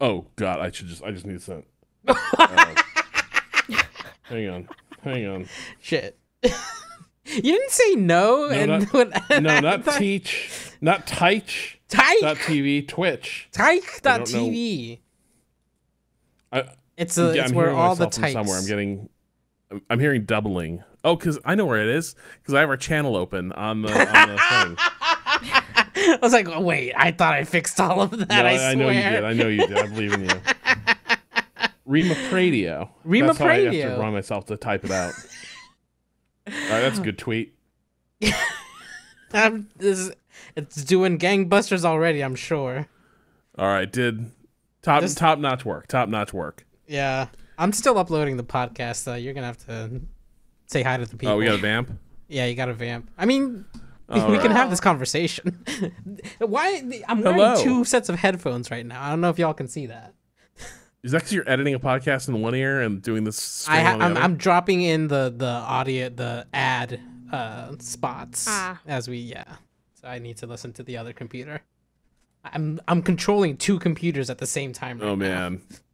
Oh God, I should just I just need some. Uh, hang on, hang on. Shit. you didn't say no, No, and not- when, No, not thought- teach, not teich. Tyke. TV, Twitch. Tyke. Dot. TV. I, It's a, yeah, it's I'm where all the tykes. somewhere. I'm getting, I'm- I'm hearing doubling. Oh, because I know where it is. Because I have our channel open on the on the thing. I was like, oh, wait, I thought I fixed all of that. No, I, I, swear. know you did. I know you did. I believe in you. Rima Pradio. Rima That's how I have to run myself to type it out. All right, that's a good tweet. I'm, this, it's doing gangbusters already. I'm sure. All right, did top This- top notch work. Top notch work. Yeah, I'm still uploading the podcast. though. you're gonna have to say hi to the people. Oh, we got a vamp. Yeah, you got a vamp. I mean, All we can have this conversation. Why? I'm wearing Hello. two sets of headphones right now. I don't know if y'all can see that. Is that because you're editing a podcast in one ear and doing this? I ha- on the I'm, other? I'm dropping in the the audio the ad uh spots Ah. as we yeah. So I need to listen to the other computer. I'm I'm controlling two computers at the same time. Right Oh now.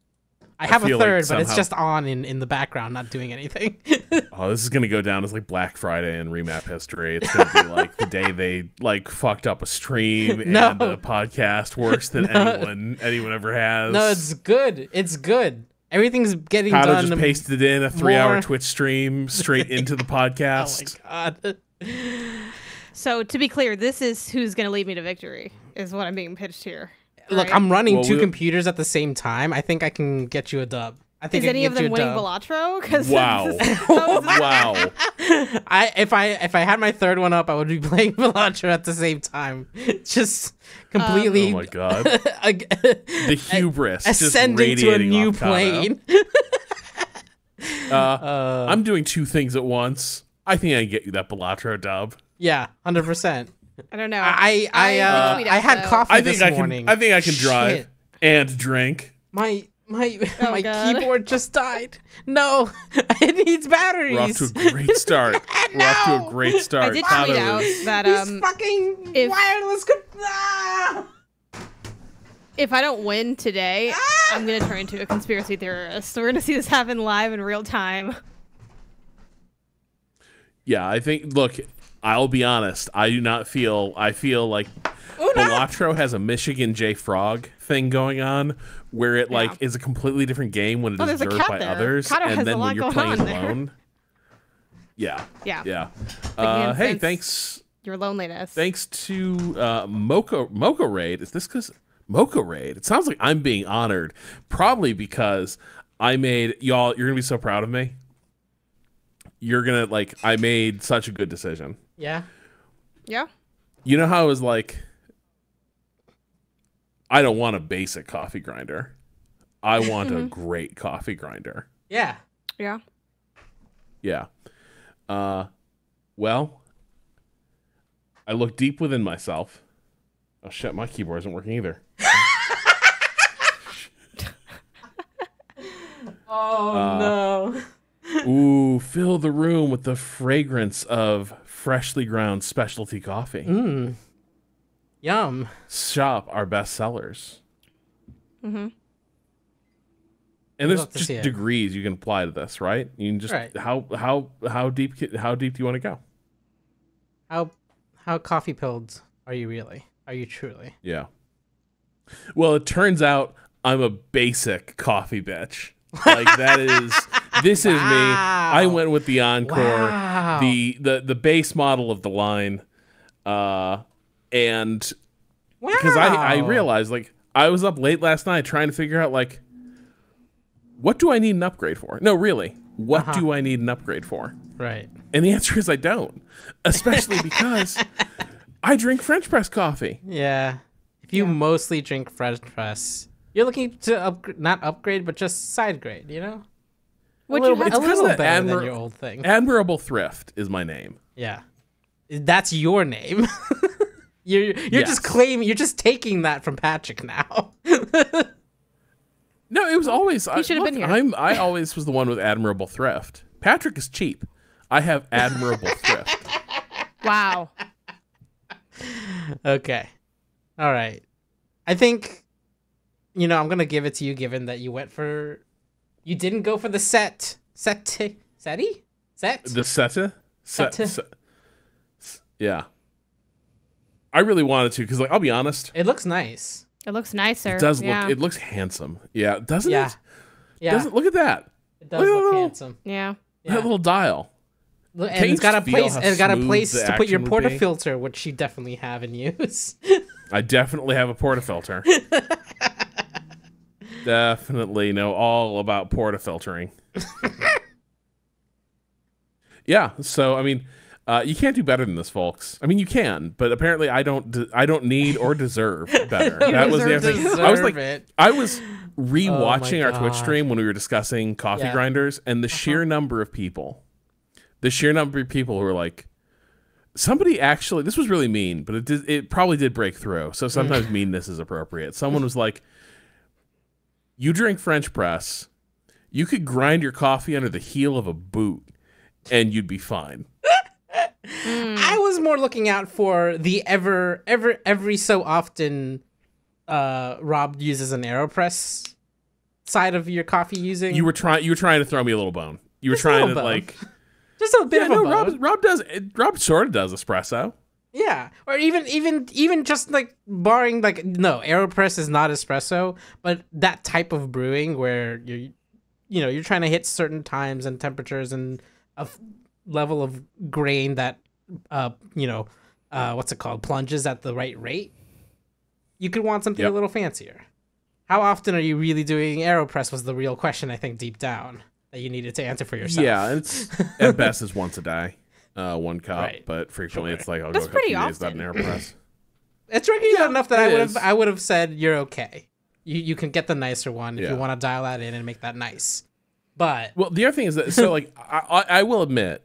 man. I have a feel like third, but it's just on in in the background, not doing anything. Oh, this is gonna go down as like Black Friday in remap history. It's gonna be like the day they like fucked up a stream No. and a podcast worse than No. anyone anyone ever has. no, it's good. It's good. Everything's getting How to done. just pasted in a three hour more- Twitch stream straight into the podcast. Oh my god. So to be clear, this is who's going to lead me to victory. Is what I'm being pitched here. Look, right? I'm running Well, two we- computers at the same time. I think I can get you a dub. I think Is I any of them winning dub. Balatro? Because Wow. wow. I if I if I had my third one up, I would be playing Balatro at the same time. Just completely Oh my god. The hubris just ascending to a new plane. Uh, Uh, I'm doing two things at once. I think I can get you that Balatro dub. yeah, hundred percent. I don't know. I I I uh, tweet I out, had though. coffee I think this I can. morning. I think I can drive Shit. and drink. My my Oh, my God. keyboard just died. No, it needs batteries. We're off to a great start. We're off to a great start. I did Cado tweet out is- that These um, fucking if- wireless. Co- ah! if I don't win today, Ah! I'm going to turn into a conspiracy theorist. So we're going to see this happen live in real time. Yeah, I think. Look, I'll be honest. I do not feel. I feel like Una! Balatro has a Michigan J Frog thing going on, where it like Yeah. is a completely different game when it Oh, is observed by there. others, and then when you're playing alone. Yeah. Yeah. Yeah. Uh, hey, thanks. Your loneliness. Thanks to uh, Mocha Moco Raid. Is this because Mocha Raid? It sounds like I'm being honored, probably because I made y'all. You're gonna be so proud of me. You're gonna like. I made such a good decision. Yeah. Yeah. You know how I was like, I don't want a basic coffee grinder. I want a great coffee grinder. Yeah. Yeah. Yeah. Uh, well, I look deep within myself. Oh shit, my keyboard isn't working either. Oh Uh, no. Ooh, fill the room with the fragrance of freshly ground specialty coffee. Mmm. Yum. Shop our best sellers. Mm-hmm. And there's just degrees you can apply to this, right? You can just Right. how how how deep how deep do you want to go? How how coffee pilled are you really? Are you truly? Yeah. Well, it turns out I'm a basic coffee bitch. Like that is this is me. I went with the Encore, Wow. the the the base model of the line, uh, and Wow. because I I realized like I was up late last night trying to figure out like what do I need an upgrade for? No, really, what Uh-huh. do I need an upgrade for? Right. And the answer is I don't, especially because I drink French press coffee. Yeah. If you mostly drink French press, you're looking to up, not upgrade, but just side grade. You know, Would you little, have a It's 'cause little better admir- than your old thing. Admirable Thrift is my name. Yeah, that's your name. you're you're Yes. just claiming. You're just taking that from Patrick now. No, it was always. I, should have been here. I'm. I always was the one with admirable thrift. Patrick is cheap. I have admirable thrift. Wow. okay. All right. I think you know, I'm gonna give it to you, given that you went for, you didn't go for the set, set, seti, set. The Sette? Set, Sette. set- yeah. I really wanted to because, like, I'll be honest, It looks nice. It looks nicer. it does yeah. look. It looks handsome. Yeah, doesn't Yeah, it? yeah, Doesn't look at that. it does look look that. handsome. yeah. Yeah. That little dial. Look, and Can't it's got a place. It's got a place to put your action would be? portafilter, which you definitely have and use. I definitely have a portafilter. definitely know all about portafiltering. yeah, so I mean, uh, you can't do better than this, folks. I mean, you can, but apparently, I don't. I don't need or deserve better. that was the thing. I was like, it. I was rewatching our Twitch stream when we were discussing coffee Yeah. grinders, and the sheer number of people, the sheer number of people who were like, somebody actually, this was really mean, but it did, it probably did break through. So sometimes meanness is appropriate. Someone was like, "You drink French press, you could grind your coffee under the heel of a boot, and you'd be fine." I was more looking out for the ever, ever, every so often, uh, Rob uses an Aeropress side of your coffee using. You were trying, you were trying to throw me a little bone. You were Just a trying to little bone. like, just a bit yeah, of a no, bone. Rob, Rob does, Rob sort of does espresso. Yeah, or even even even just like barring like no Aeropress is not espresso, but that type of brewing where you're you know you're trying to hit certain times and temperatures and a f- level of grain that uh you know uh what's it called plunges at the right rate. You could want something Yep. a little fancier. How often are you really doing Aeropress? Was the real question I think deep down that you needed to answer for yourself. Yeah, it's at best is once a day, uh, one cup, Right. but frequently Sure. it's like I'll That's go a couple pretty days without an often. Aeropress. It's regular Yeah, enough that I would have I would have said you're okay. You you can get the nicer one if Yeah. you want to dial that in and make that nice. But Well, the other thing is that so like I, I, I will admit,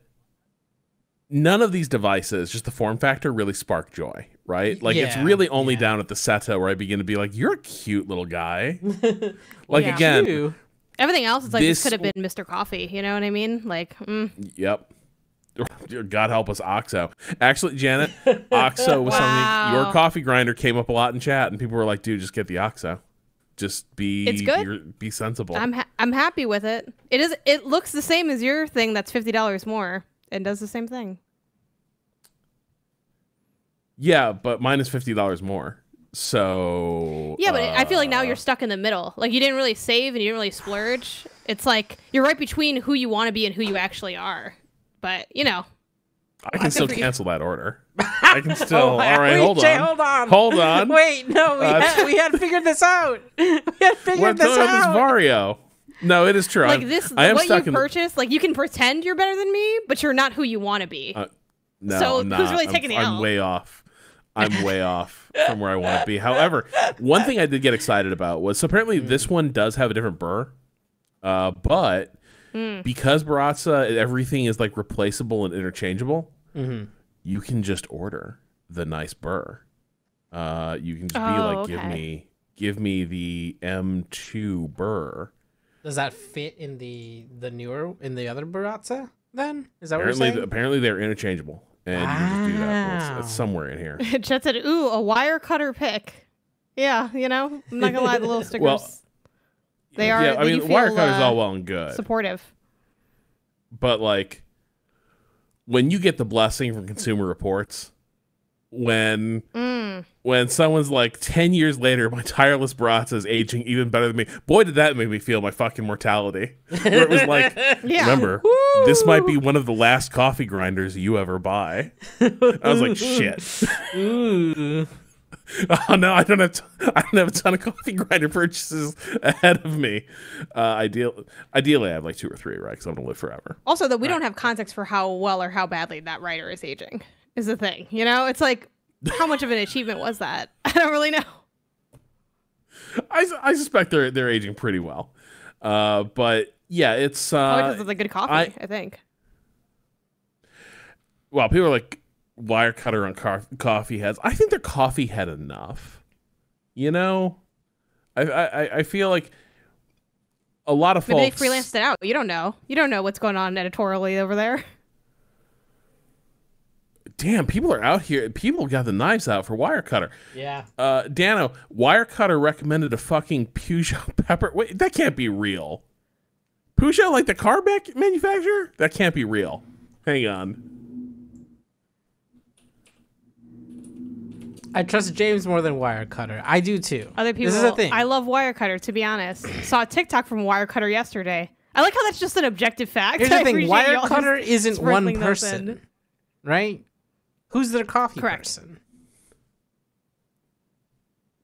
none of these devices, just the form factor, really spark joy. Right? Like it's really only yeah. down at the SETTE where I begin to be like, "You're a cute little guy." like Yeah. again, Everything else is like this, This- could have been Mr. Coffee. You know what I mean? Like, mm, Yep. God help us, Oxo. Actually, Janet, Oxo was something. Your coffee grinder came up a lot in chat, and people were like, "Dude, just get the Oxo. Just be It's good. you're- Be sensible." I'm ha- I'm happy with it. It is. It looks the same as your thing. That's fifty dollars more. It does the same thing. yeah, but mine is fifty dollars more. So Yeah, but I feel like now uh, you're stuck in the middle. Like you didn't really save and you didn't really splurge. It's like you're right between who you want to be and who you actually are. But you know, I can still cancel that order. I can still. Oh, all right, wait, hold Jay, on. hold on. Hold on. Wait, no, we, Uh, had, we had figured this out. We had figured this about this out. Vario. No, it is true. like I'm- this. I am what you stuck. The, purchase, like you can pretend you're better than me, but you're not who you want to be. Uh, no, So I'm who's not. really I'm- taking the I'm, way off. I'm way off from where I want to be. However, one thing I did get excited about was so apparently this one does have a different burr, uh, but Hmm. because Baratza everything is like replaceable and interchangeable, Mhm. you can just order the nice burr. Uh, you can just be Oh, like, give me, give me the M2 burr. Does that fit in the the newer in the other Baratza? Then is that what you're Apparently, saying? apparently they're interchangeable, and you can just do that. Well, It's, it's somewhere in here. Chet said, "Ooh, a Wirecutter pick." Yeah, you know, I'm not gonna lie, the little stickers. Well, they are. yeah, I mean, feel, cutter's uh, all well and good, supportive. but like when you get the blessing from Consumer Reports, when Mm. when someone's like ten years later, my tireless Baratza is aging even better than me. Boy, did that make me feel my fucking mortality. Where it was like, Yeah. remember, this might be one of the last coffee grinders you ever buy. I was like, shit. Oh no, I don't have t- I don't have a ton of coffee grinder purchases ahead of me. Uh, ideal, ideally, I have like two or three, right? Because I'm gonna live forever. Also, that we don't have context for how well or how badly that writer is aging is the thing. You know, it's like how much of an achievement was that? I don't really know. I, I suspect they're they're aging pretty well, uh, but yeah, it's uh, because it's a good coffee. I- I, think. well, people are like Wirecutter on car- coffee heads. I think they're coffee head enough. You know, I I, I feel like a lot of Maybe folks. they freelanced it out. You don't know. You don't know what's going on editorially over there. damn, people are out here. People got the knives out for Wirecutter. Yeah. Uh, Dano, Wirecutter recommended a fucking Peugeot pepper. Wait, that can't be real. Peugeot, like the car manufacturer? That can't be real. Hang on. I trust James more than Wirecutter. I do too. Other people, This is a thing. I love Wirecutter. To be honest, saw a TikTok from Wirecutter yesterday. I like how that's just an objective fact. Here's I the thing: Wirecutter isn't one person, right? Who's their coffee Correct. person?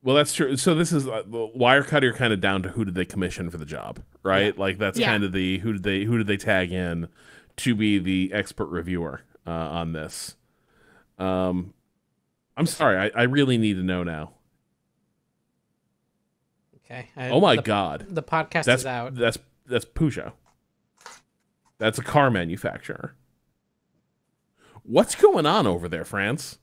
Well, that's true. So this is uh, Wirecutter kind of down to who did they commission for the job, right? Like that's Yeah. kind of the who did they who did they tag in to be the expert reviewer uh, on this. Um, I'm sorry, I, I really need to know now. Okay. I- Oh my the, god, The podcast that's is out. that's that's Peugeot. That's a car manufacturer. What's going on over there, France?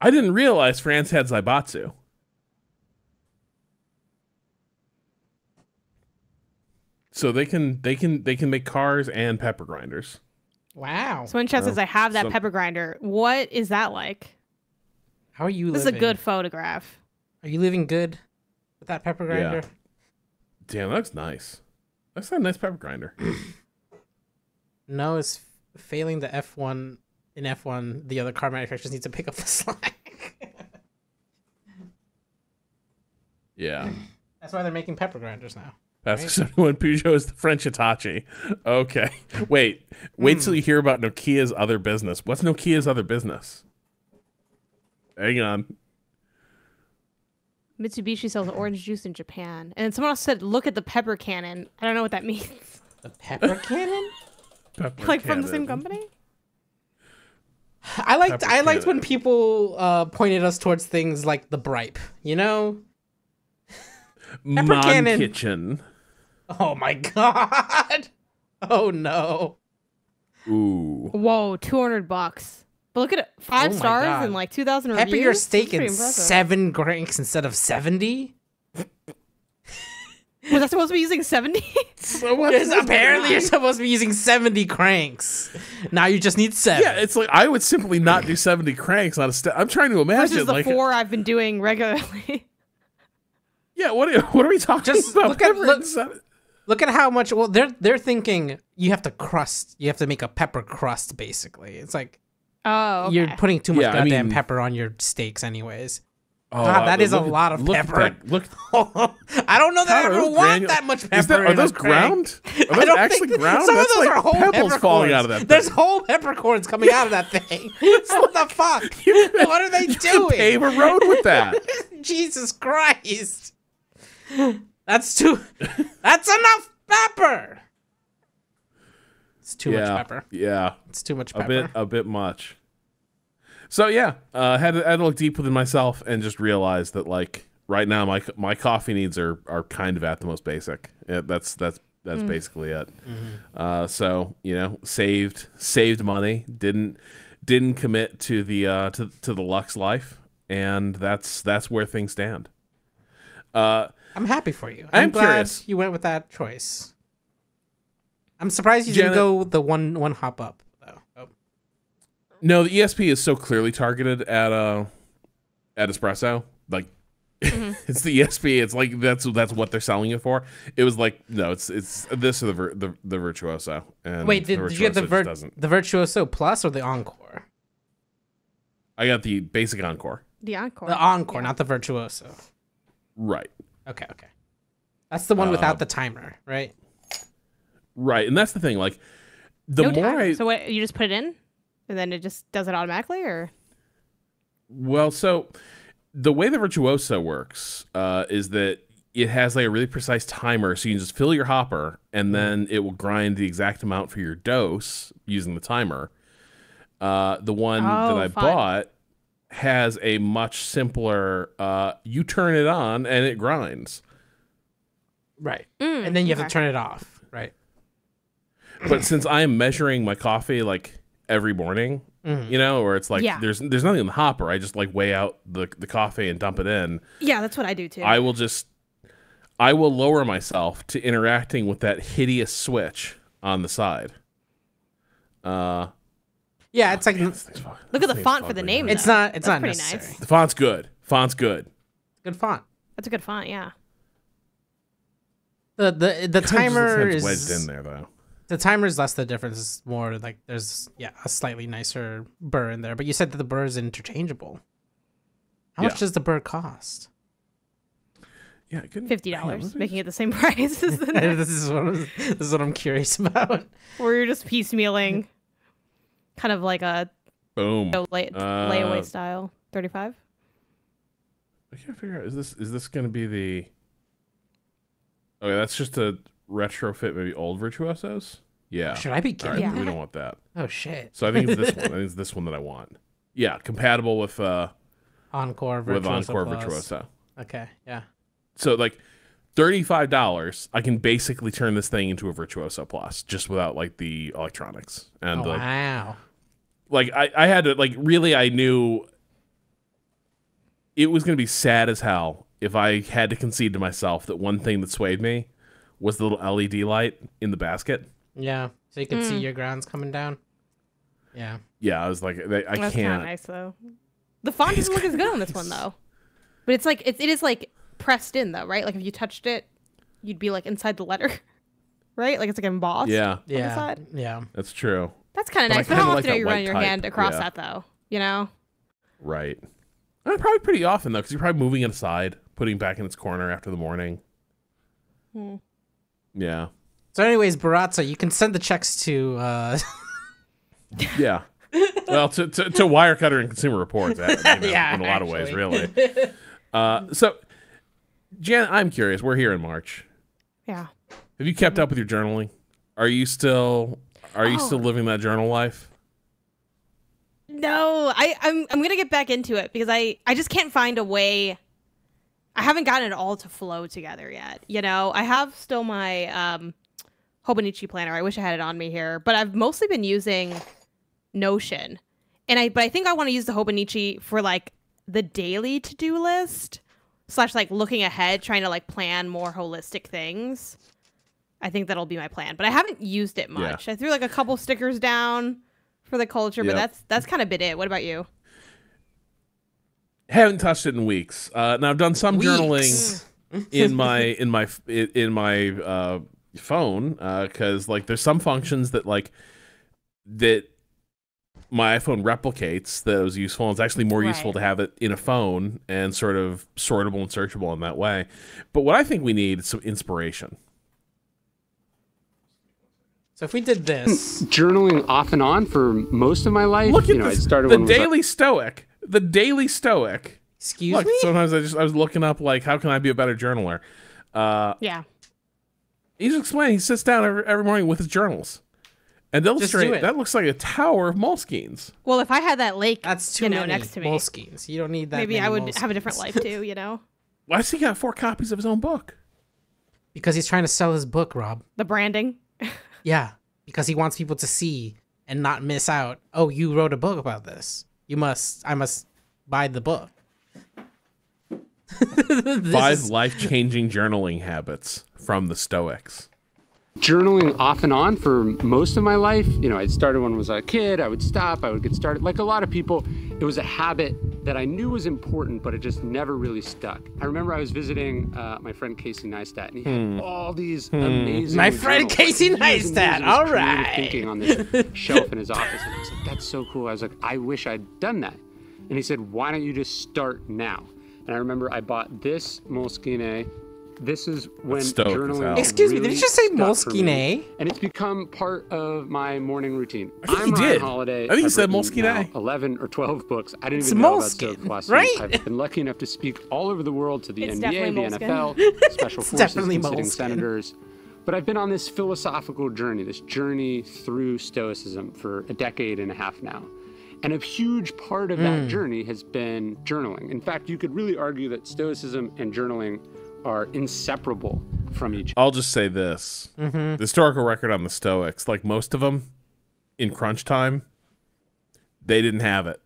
I didn't realize France had Zaibatsu. So they can they can they can make cars and pepper grinders. Wow. So when Chad says I have that some- pepper grinder, what is that like? How are you This living? is a good photograph. Are you living good with that pepper grinder? Yeah. grinder? Damn, that looks nice. That's a nice pepper grinder. No, it's failing the F1 in F1. The other car manufacturers need to pick up the slack. Yeah. That's why they're making pepper grinders now. Pascal 71 Peugeot is the French Hitachi. Okay. Wait. Wait till you hear about Nokia's other business. What's Nokia's other business? Hang on. Mitsubishi sells orange juice in Japan, and someone else said, "Look at the pepper cannon." I don't know what that means. The pepper cannon? Pepper like from the same company? I liked Pepper I liked when people uh, pointed us towards things like the bripe. You know? Pepper Mon cannon. Kitchen. Oh my god. Oh no. Ooh. Whoa, two hundred bucks. But look at it, five Oh stars God. and like two thousand Pepper reviews. your That's steak pretty in seven granks instead of seventy. Was I supposed to be using seventy? So what's apparently guy? you're supposed to be using seventy cranks. Now you just need seven. Yeah, it's like I would simply not do 70 cranks on a step. I'm trying to imagine Versus the like four I've been doing regularly. Yeah, what are, what are we talking Just about? look at- look- and seven- Look at how much. Well, they're they're thinking you have to crust. You have to make a pepper crust. Basically, it's like oh, okay. you're putting too much Yeah, I goddamn mean- pepper on your steaks, anyways. Oh, God, that uh, is a lot of look at pepper. that- Look, I don't know that I ever want granul- that much pepper. Is that, are those ground? Are I those don't actually think that- ground? Some That's of those like are whole pebbles falling peppercorns. out of that. Thing. There's thing. whole peppercorns coming out of that thing. what the fuck? what are they You doing? pave a road with that. Jesus Christ. That's too. That's enough pepper. It's too yeah, much pepper. Yeah, It's too much pepper. a bit, a bit much. So yeah, uh, had to, had to look deep within myself and just realize that like right now my my coffee needs are are kind of at the most basic. Yeah, that's that's that's basically it. Uh, so you know, saved saved money, didn't didn't commit to the uh, to to the Lux life, and that's that's where things stand. Uh, I'm happy for you. I'm I'm, glad curious. you went with that choice. I'm surprised you Janet- didn't go the one one hop up though. Oh. No, the ESP is so clearly targeted at uh at espresso. Like it's the ESP. It's like that's that's what they're selling it for. It was like no, it's it's this or the vir- the, the virtuoso. And Wait, did, the did you get the vir- the virtuoso plus or the encore? I got the basic encore. the encore. The encore, not the virtuoso. Right, Okay, okay. That's the one Uh, without the timer, right? right, and that's the thing. Like the No more timer. I So what? You just put it in, and then it just does it automatically, or Well, so the way the virtuoso works uh, is that it has like a really precise timer, so you can just fill your hopper, and then it will grind the exact amount for your dose using the timer. Uh, the one Oh, that I fun. bought has a much simpler. Uh, you turn it on and it grinds, Right. Mm, and then you have to turn it off, right? but since I am measuring my coffee like every morning, you know, or it's like Yeah. there's there's nothing in the hopper. I just like weigh out the the coffee and dump it in. Yeah, that's what I do too. I will just I will lower myself to interacting with that hideous switch on the side. Uh Yeah, it's like This thing's fucking- Look at the thing's font for the name. it's though. not it's That's not pretty necessary. nice. The font's good. Font's good. Good font. That's a good font. Yeah. The the the Kinda just looks timer it's is wedged in there though. the timer is less the difference. It's more like there's yeah a slightly nicer burr in there. But you said that the burr is interchangeable. How much does the burr cost? Yeah, it couldn't- Fifty dollars, making it the same price as the next. this is what I'm, this is what I'm curious about. Where you're just piecemealing, kind of like a Boom. you know, lay, Uh, layaway style. Thirty-five. I can't figure out. Is this is this going to be the? Okay, that's just a retrofit, maybe old virtuosos. Yeah. Should I be All right, kidding? Yeah. we don't want that. Oh shit! So I think it's this one. I think it's this one that I want. Yeah, compatible with uh Encore with virtuoso Encore Plus. Virtuoso. Okay, yeah. So like thirty five dollars, I can basically turn this thing into a Virtuoso Plus just without like the electronics and Oh, like wow. Like I, I had to like really I knew it was gonna be sad as hell if I had to concede to myself that one thing that swayed me was the little LED light in the basket. Yeah, so you can see Mm. your grounds coming down. Yeah. Yeah, I was like, I, I That's kind of can't. nice though. The font doesn't look as good on this one though. But it's like it, it is like pressed in though, right? Like if you touched it, you'd be like inside the letter, right? Like it's like embossed. Yeah, the Yeah. side. Yeah. that's true. That's kind of But I nice. But kinda how like often are you white running your type, hand across yeah. that though? You know. Right. Uh, probably pretty often though, because you're probably moving it aside, putting it back in its corner after the morning. Hmm. Yeah. So, anyways, Baratza, you can send the checks to. uh Yeah. well, to, to, to Wirecutter and Consumer Reports, you know, Yeah, in a lot of ways, really. Uh, so, Jan, I'm curious. We're here in March. Yeah. Have you kept up with your journaling? Are you still are you Oh. still living that journal life? No, I, I'm I'm gonna get back into it because I I just can't find a way. I haven't gotten it all to flow together yet. You know, I have still my um, Hobonichi planner. I wish I had it on me here, but I've mostly been using Notion, and I but I think I want to use the Hobonichi for like the daily to do list slash like looking ahead, trying to like plan more holistic things. I think that'll be my plan, but I haven't used it much. I threw like a couple stickers down for the culture, but that's that's kind of been it. What about you? Haven't touched it in weeks. Uh, now I've done some journaling in my in my in my uh, phone because like there's some functions that like that my iPhone replicates that was useful. And it's actually more useful to have it in a phone and sort of sortable and searchable in that way. But what I think we need is some inspiration. So, if we did this. journaling off and on for most of my life. Look you at know, I this, started the when I was, Daily Stoic. The Daily Stoic. Excuse Look, me? sometimes I just I was looking up like how can I be a better journaler. Uh, Yeah. he's explaining. He sits down every, every morning with his journals and illustrate. That looks like a tower of moleskines. Well, if I had that lake, That's too you know, many next to me, Moleskines. You don't need that. maybe many I would Moleskines. have a different life too. You know, Why does he got four copies of his own book? Because he's trying to sell his book, Rob. the branding. Yeah, because he wants people to see and not miss out. Oh, you wrote a book about this. You must. I must buy the book. Five is- life changing journaling habits from the Stoics. Journaling off and on for most of my life. You know, I started when I was a kid. I would stop. I would get started. Like a lot of people, it was a habit that I knew was important, but it just never really stuck. I remember I was visiting uh, my friend Casey Neistat, and he had all these amazing. My friend journals, Casey years and years of Neistat, his all. Thinking on this shelf in his office, and I was like, "That's so cool." I was like, "I wish I'd done that." And he said, "Why don't you just start now?" And I remember I bought this Moleskine. This is when Stoic as journaling. hell. Excuse me, did you just say stuck. Moleskine? And it's become part of my morning routine. I think I'm he Ryan did. Holiday. I think he I've said written Moleskine. Eleven or twelve books. I didn't It's even know about Moleskine, Stoic philosophy. right? I've been lucky enough to speak all over the world to the It's NBA, the Moleskine. NFL, special forces, and sitting senators. But I've been on this philosophical journey, this journey through Stoicism for a decade and a half now. And a huge part of that mm. journey has been journaling. In fact, you could really argue that Stoicism and journaling are inseparable from each other. I'll just say this: mm-hmm. the historical record on the Stoics, like most of them, in crunch time, they didn't have it.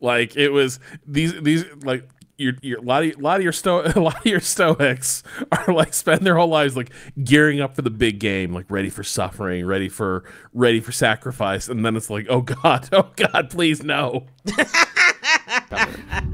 Like it was these these like your, your a lot of a lot of your sto a lot of your stoics are like spend their whole lives like gearing up for the big game, like ready for suffering, ready for ready for sacrifice, and then it's like, oh god, oh god, please no.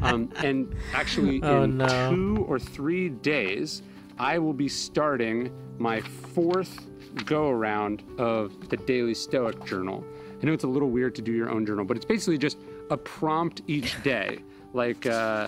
Um, and actually, Oh, in no. two or three days, I will be starting my fourth go around of the Daily Stoic Journal. I know it's a little weird to do your own journal, but it's basically just a prompt each day. Like, uh,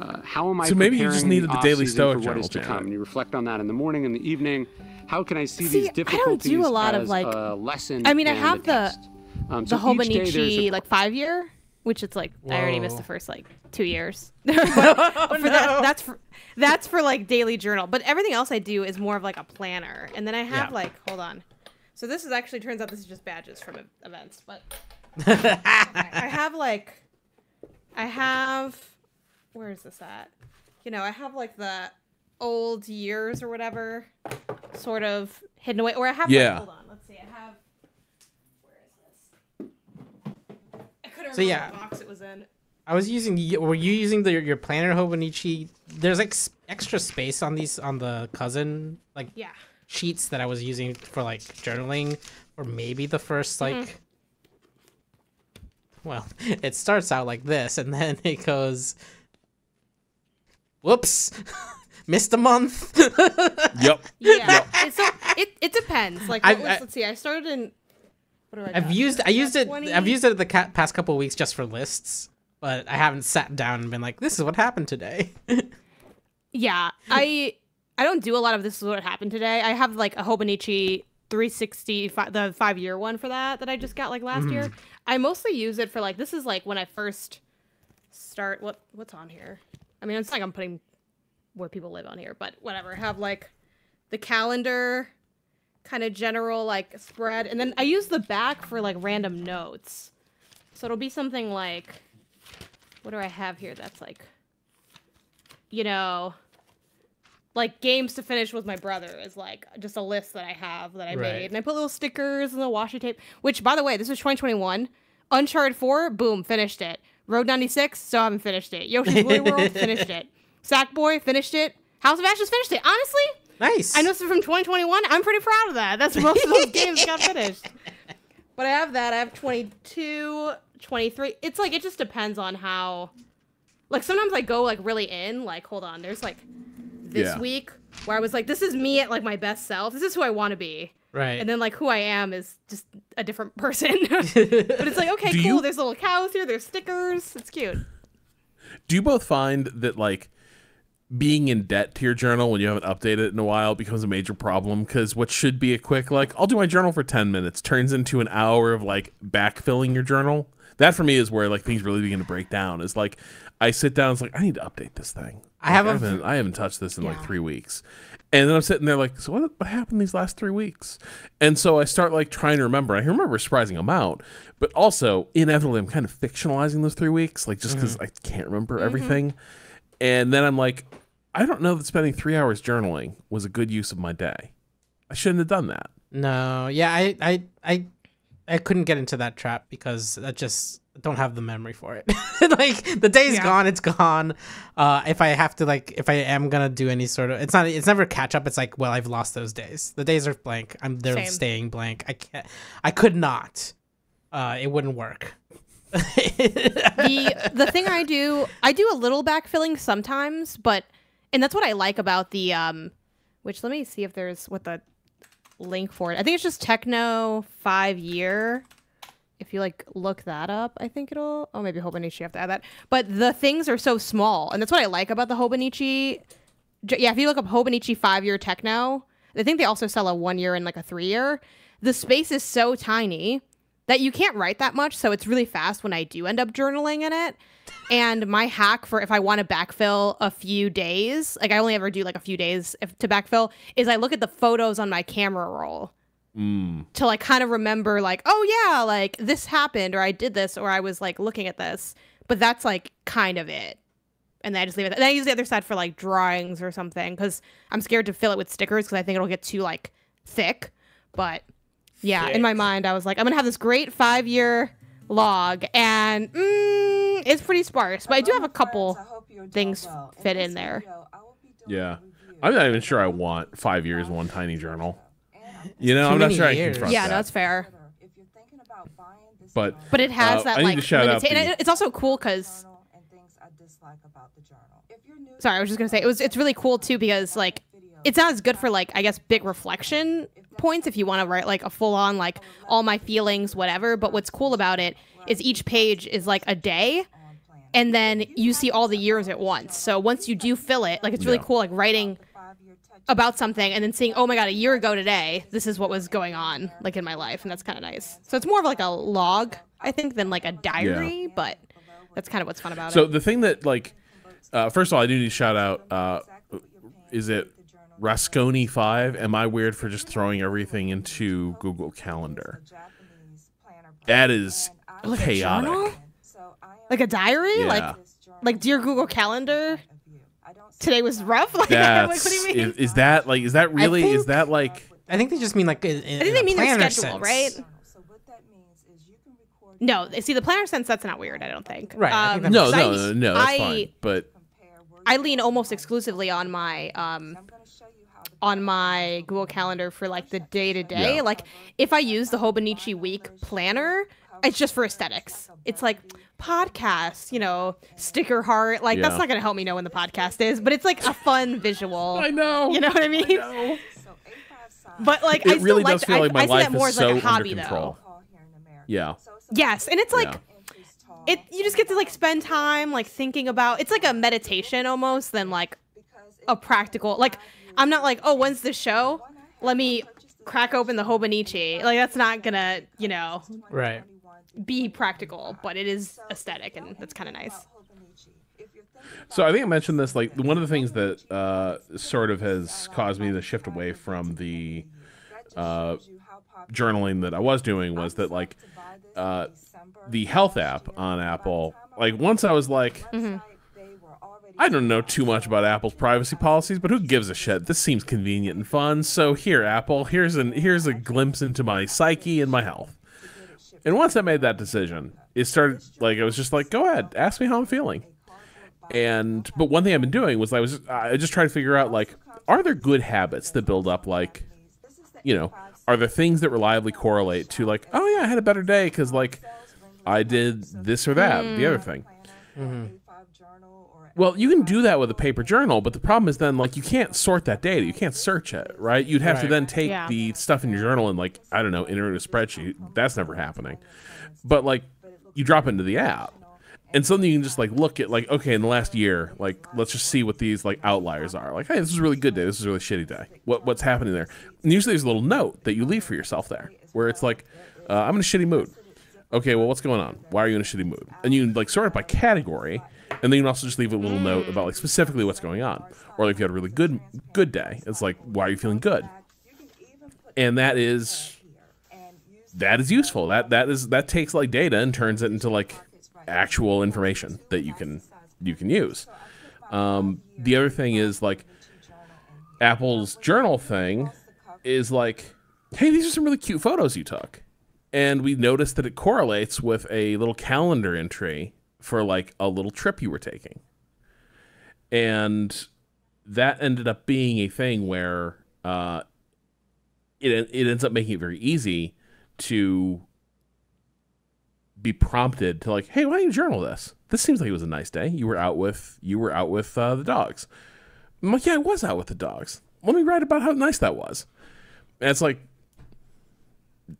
uh, how am I So maybe you just needed the Daily Stoic for what is Journal, to come? Janet. And you reflect on that in the morning and the evening. How can I see, See, these I don't do difficulties a lot of, as like- a lesson? I mean, I have the- test? Um, the so each day a Hobonichi like five year, which it's like I already missed the first like two years. But oh, for that, that's for that's for like daily journal. But everything else I do is more of like a planner. And then I have Yeah. like hold on. So this is actually turns out this is just badges from events, but I I have like I have where is this at? You know, I have like the old years or whatever sort of hidden away or I have Yeah. like, hold on, let's see. I have where is this? I couldn't So, yeah. what box it was in. I was using. Were you using the your planner Hobonichi? There's like extra space on these on the cousin like Yeah. sheets that I was using for like journaling, or maybe the first like. Mm-hmm. Well, it starts out like this, and then it goes. Whoops, missed a month. Yep. Yeah. it's so it, it depends. Like I- was, I- let's see, I started in what do I I've got? used I used it 20? I've used it the past couple weeks just for lists, but I haven't sat down and been like, this is what happened today. Yeah, I I don't do a lot of this is what happened today. I have like a Hobonichi 360 the 5 year one for that that I just got like last mm-hmm. year. I mostly use it for like this is like when I first start what what's on here. I mean, it's like I'm putting where people live on here, but whatever. I have like the calendar kind of general like spread and then I use the back for like random notes. So it'll be something like what do I have here that's like you know like games to finish with my brother is like just a list that I have that I Right. made. And I put little stickers and the washi tape, which by the way, this was 2021. Uncharted 4, boom, finished it. Road 96, still haven't finished it. Yoshi's Woolly World, finished it. Sackboy, finished it. House of Ashes, finished it. Honestly, nice. I know this is from 2021. I'm pretty proud of that. That's most of those games got finished. But I have that. I have 22, 23. It's like, it just depends on how. Like, sometimes I go, like, really in. Like, hold on. There's, like, this Yeah. week where I was like, this is me at, like, my best self. This is who I want to be. Right. And then, like, who I am is just a different person. but it's like, okay, Do cool. you- There's little cows here. There's stickers. It's cute. Do you both find that like being in debt to your journal when you haven't updated it in a while becomes a major problem? Because what should be a quick like I'll do my journal for ten minutes turns into an hour of like backfilling your journal. That for me is where like things really begin to break down. Is like I sit down, it's like I need to update this thing. I have Like, a- I haven't, I haven't touched this in like three weeks. And then I'm sitting there like, so what, what happened these last three weeks? And so I start like trying to remember. I remember a surprising amount, but also inevitably I'm kind of fictionalizing those three weeks, like just because mm-hmm. I can't remember mm-hmm. everything. And then I'm like, I don't know that spending three hours journaling was a good use of my day. I shouldn't have done that. No, yeah, I, I, I, I couldn't get into that trap because I just don't have the memory for it. like the day's Yeah. gone, it's gone. Uh, if I have to, like, if I am gonna do any sort of, it's not, it's never catch up. It's like, well, I've lost those days. The days are blank. I'm they're Same. staying blank. I can't. I could not. Uh, it wouldn't work. the the thing I do, I do a little backfilling sometimes, but and that's what I like about the um, which let me see if there's what the link for it. I think it's just Techo five year. If you like look that up, I think it'll. Oh, maybe Hobonichi. Have to add that. But the things are so small, and that's what I like about the Hobonichi. Yeah, if you look up Hobonichi five year Techo, I think they also sell a one year and like a three year. The space is so tiny that you can't write that much, so it's really fast when I do end up journaling in it. And my hack for if I want to backfill a few days, like I only ever do like a few days if, to backfill, is I look at the photos on my camera roll Mm. to like kind of remember like, oh yeah, like this happened or I did this or I was like looking at this. But that's like kind of it. And then I just leave it. And I use the other side for like drawings or something because I'm scared to fill it with stickers because I think it'll get too like thick. But yeah, in my mind, I was like, I'm gonna have this great five year log, and mm, it's pretty sparse. But I do have a couple. I hope things fit in there. Yeah. I'm not even sure I want five years one tiny journal. You know, Too I'm not many sure I years. can trust Yeah, that. no, that's fair. But But it has Uh, that I need like to shout out limita- and it's also cool because sorry, I was just gonna say it was it's really cool too because like it's not as good for like I guess big reflection points if you want to write like a full on like all my feelings whatever. But what's cool about it is each page is like a day, and then you see all the years at once. So once you do fill it, like it's really Yeah. cool like writing about something and then seeing oh my god a year ago today this is what was going on like in my life and that's kind of nice so it's more of like a log i think than like a diary but that's kind of what's fun about so it So the thing that like, uh, first of all, I do need to shout out. Uh, is it Rasconi Five? Am I weird for just throwing everything into Google Calendar? That is Like chaotic. journal? like a diary Yeah. like like dear google calendar today was rough like, I'm like what do you mean is, is that like is that really is that like I think they just mean like. I i think they mean their schedule right no see the planner sense that's not weird i don't think Right, I think no no I- no, no that's I- fine but I lean almost exclusively on my um on my Google Calendar for like the day to day. Like if I use the Hobonichi Week planner, it's just for aesthetics. It's like podcast, you know, sticker heart. Like Yeah. that's not gonna help me know when the podcast is, but it's like a fun visual. I know You know what I mean? know. But like it I still really like does feel I, like my I see life that more is as like so a hobby under control though. yeah Yes, and it's like Yeah. it you just get to like spend time like thinking about it's like a meditation almost than like a practical like I'm not like, oh, when's the show? Let me crack open the Hobonichi. Like that's not gonna, you know, Right. be practical, but it is aesthetic and that's kinda nice. So I think I mentioned this. Like one of the things that uh, sort of has caused me to shift away from the uh, journaling that I was doing was that like uh, the health app on Apple. Like once I was like, I don't know too much about Apple's privacy policies, but who gives a shit? This seems convenient and fun. So here, Apple, here's an here's a glimpse into my psyche and my health. And once I made that decision, it started like I was just like, go ahead, ask me how I'm feeling and but one thing I've been doing was I was I just try to figure out like are there good habits that build up like you know are there things that reliably correlate to like oh yeah I had a better day because like I did this or that the other mm. thing mm-hmm. Well you can do that with a paper journal but the problem is then like you can't sort that data. You can't search it right? You'd have to then take Yeah. the stuff in your journal and like I don't know enter it in a spreadsheet. That's never happening. But like you drop into the app and something you can just like look at like okay in the last year like let's just see what these like outliers are. Like hey this is a really good day. This is a really shitty day. What what's happening there? And usually there's a little note that you leave for yourself there where it's like uh, i'm in a shitty mood. Okay well what's going on? Why are you in a shitty mood? And you can like sort it by category and then you can also just leave a little note about like specifically what's going on or like if you had a really good good day it's like why are you feeling good and that is that is useful. That that is that takes like data and turns it into like actual information that you can you can use. Um, the other thing is like Apple's journal thing is like, hey, these are some really cute photos you took, and we noticed that it correlates with a little calendar entry for like a little trip you were taking, and that ended up being a thing where uh, it it ends up making it very easy to be prompted to like, hey, why don't you journal this? This seems like it was a nice day. You were out with you were out with uh, the dogs. I'm like, yeah, I was out with the dogs. Let me write about how nice that was. And it's like,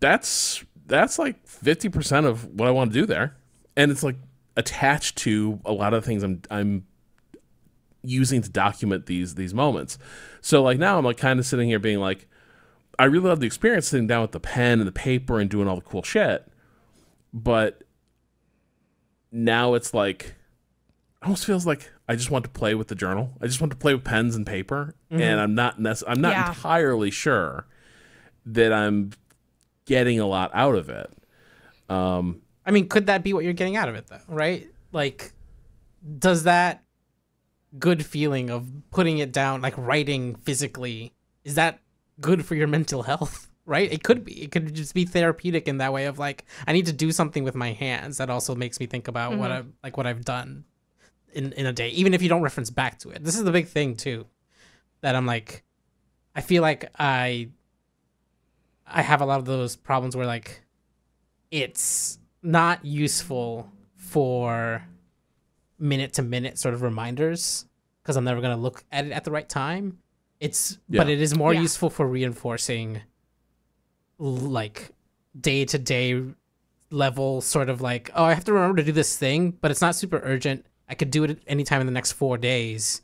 that's that's like fifty percent of what I want to do there, and it's like attached to a lot of the things I'm I'm using to document these these moments. So like now I'm like kind of sitting here being like, I really love the experience sitting down with the pen and the paper and doing all the cool shit. But now it's like almost feels like I just want to play with the journal. I just want to play with pens and paper, and I'm not nec- I'm not Yeah. entirely sure that I'm getting a lot out of it. Um, I mean, could that be what you're getting out of it though, right? Like does that good feeling of putting it down, like writing physically, is that good for your mental health? Right? It could be. It could just be therapeutic in that way of like I need to do something with my hands that also makes me think about what mm-hmm. I like what I've done. in in a day, even if you don't reference back to it. This is the big thing too, that I'm like, I feel like I I have a lot of those problems where like it's not useful for minute to minute sort of reminders because I'm never gonna look at it at the right time. It's but it is more Yeah. useful for reinforcing like day to day level sort of like oh I have to remember to do this thing, but it's not super urgent. I could do it anytime in the next four days.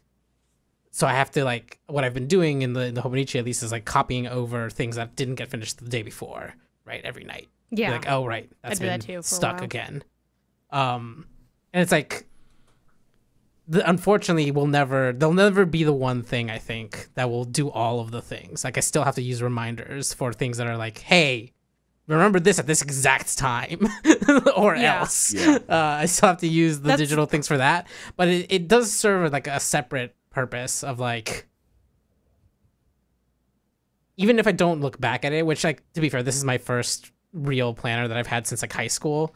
So I have to like what I've been doing in the in the Hobonichi at least is like copying over things that didn't get finished the day before, right? Every night. Be Yeah. Like, oh right, that's do been that too stuck again. Um, and it's like, the unfortunately we'll never they'll never be the one thing I think that will do all of the things. Like I still have to use reminders for things that are like, hey, remember this at this exact time, or Yeah. else. Yeah. Uh, I still have to use the That's- digital things for that, but it, it does serve like a separate purpose of like even if I don't look back at it, which like to be fair, this is my first real planner that I've had since like high school.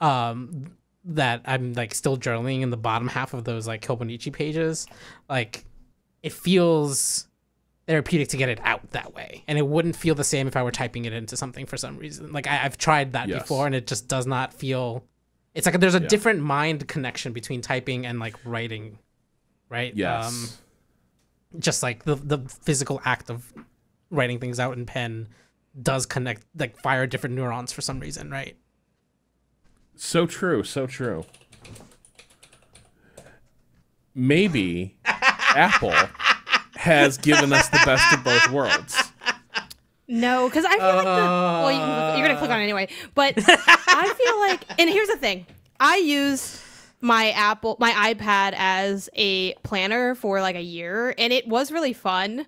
Um, that I'm like still journaling in the bottom half of those like Hobonichi pages. Like it feels therapeutic to get it out that way, and it wouldn't feel the same if I were typing it into something for some reason. Like I, I've tried that Yes. before, and it just does not feel. It's like there's a Yeah. different mind connection between typing and like writing, right? Yes. Um, just like the the physical act of writing things out in pen does connect like fire different neurons for some reason, right? So true, so true. Maybe Apple has given us the best of both worlds. No, because I feel like the well, you can, you're gonna click on it anyway. But I feel like, and here's the thing: I use my Apple, my iPad as a planner for like a year, and it was really fun,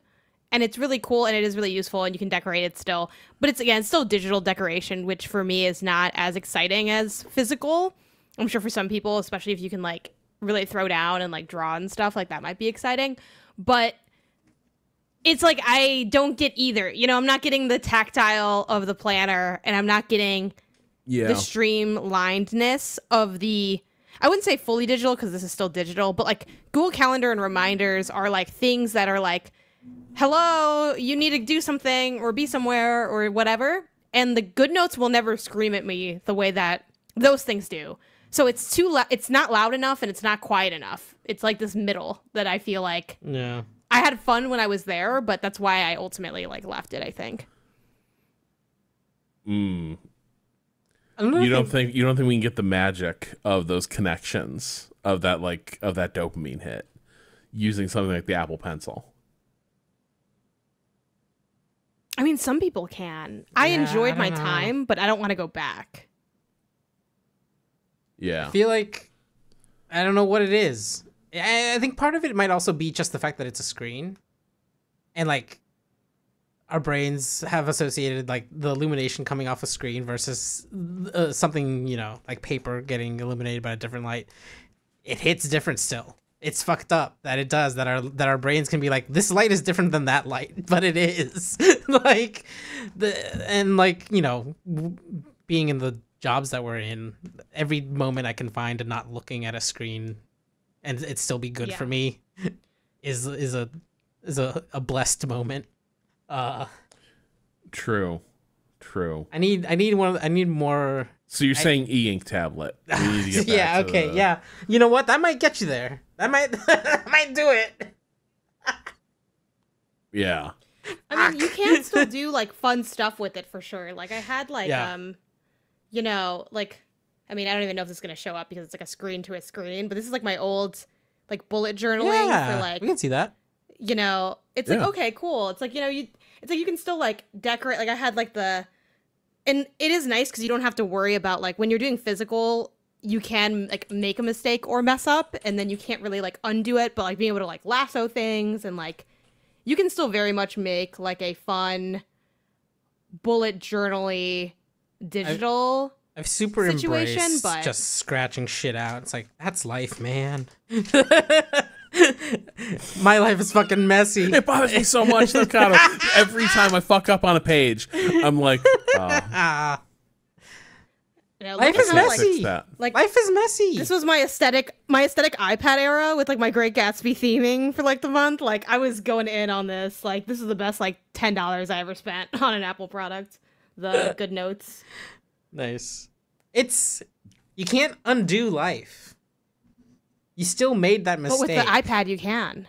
and it's really cool, and it is really useful, and you can decorate it still. But it's again, it's still digital decoration, which for me is not as exciting as physical. I'm sure for some people, especially if you can like really throw down and like draw and stuff, like that might be exciting. But it's like I don't get either. You know, I'm not getting the tactile of the planner and I'm not getting Yeah. the streamlinedness of the I wouldn't say fully digital because this is still digital, but like Google Calendar and reminders are like things that are like, hello, you need to do something or be somewhere or whatever. And the GoodNotes will never scream at me the way that those things do. So it's too loud. It's not loud enough and it's not quiet enough. It's like this middle that I feel like Yeah. I had fun when I was there, but that's why I ultimately like left it. I think. Mm. I don't You don't it- think you don't think we can get the magic of those connections of that like of that dopamine hit using something like the Apple Pencil. I mean, some people can. I enjoyed I my know. time, but I don't want to go back. Yeah. I feel like I don't know what it is. I, I think part of it might also be just the fact that it's a screen, and like our brains have associated like the illumination coming off a screen versus uh, something you know like paper getting illuminated by a different light. It hits different still. It's fucked up that it does that our that our brains can be like this light is different than that light, but it is like the and like you know w- being in the jobs that we're in, every moment I can find and not looking at a screen and it still be good Yeah. for me is is a is a, a blessed moment. Uh True. True. I need I need one I need more So you're saying e-ink tablet. We need to get back Yeah, okay, the- yeah. You know what? That might get you there. That might that might do it. Yeah. I mean, you can still do like fun stuff with it for sure. Like I had like Yeah. um, you know, like I mean, I don't even know if this is gonna show up because it's like a screen to a screen, but this is like my old like bullet journaling Yeah. for like we can see that. you know, it's Yeah. like okay, cool. It's like you know, you it's like you can still like decorate. Like I had like the, and it is nice because you don't have to worry about like when you're doing physical, you can like make a mistake or mess up, and then you can't really like undo it. But like being able to like lasso things and like, you can still very much make like a fun, bullet journly, digital. I've super situation, embraced but- just scratching shit out. It's like that's life, man. My life is fucking messy. It bothers me so much, Nakano. Every time I fuck up on a page, I'm like, oh, You know, Life is messy. Fix that. Like, Life is messy. this was my aesthetic my aesthetic ipad era with like my great gatsby theming for like the month like i was going in on this like this is the best like $10 i ever spent on an apple product the GoodNotes nice. It's you can't undo life. You still made that mistake. but mistake. with the ipad you can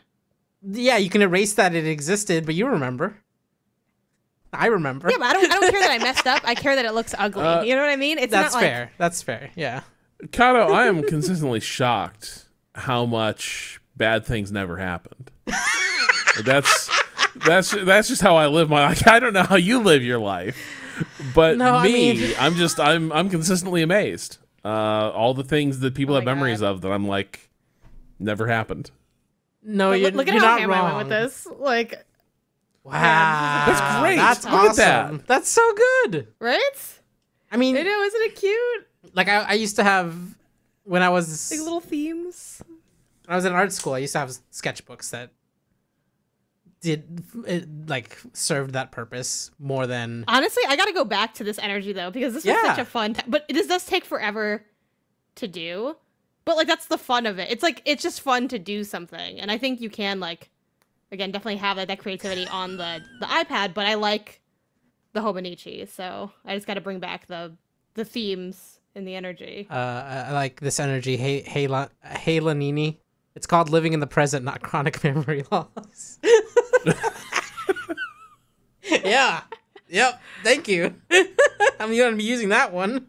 yeah, you can erase that it existed, but you remember. I remember. yeah but i don't i don't care that i messed up i care that it looks ugly Uh, you know what i mean it's That's not like fair. That's fair. Yeah. Cado, I am consistently shocked how much bad things never happened. that's that's that's just how I live my life. I don't know how you live your life, but No, I me, mean- I'm just I'm I'm consistently amazed. Uh, all the things that people Oh have memories God. of that I'm like never happened. No, But you're, look, look at you're how not ham wrong. I went with this like Wow, That's great. That's Look at awesome. that. That's so good. right I mean, i know isn't it cute like I, I used to have when I was like little themes when I was in art school. I used to have sketchbooks that did it, like served that purpose more than Honestly, I got to go back to this energy though because this was such a fun. T- but this does take forever to do. But like that's the fun of it. It's like it's just fun to do something, and I think you can like, again, definitely have like, that creativity on the the iPad. But I like the Hobonichi, so I just got to bring back the the themes and the energy. uh, I like this energy. Hey, hey, La- hey, Lanini. It's called living in the present, not chronic memory loss. yeah. Yep. Thank you. I'm gonna be using that one.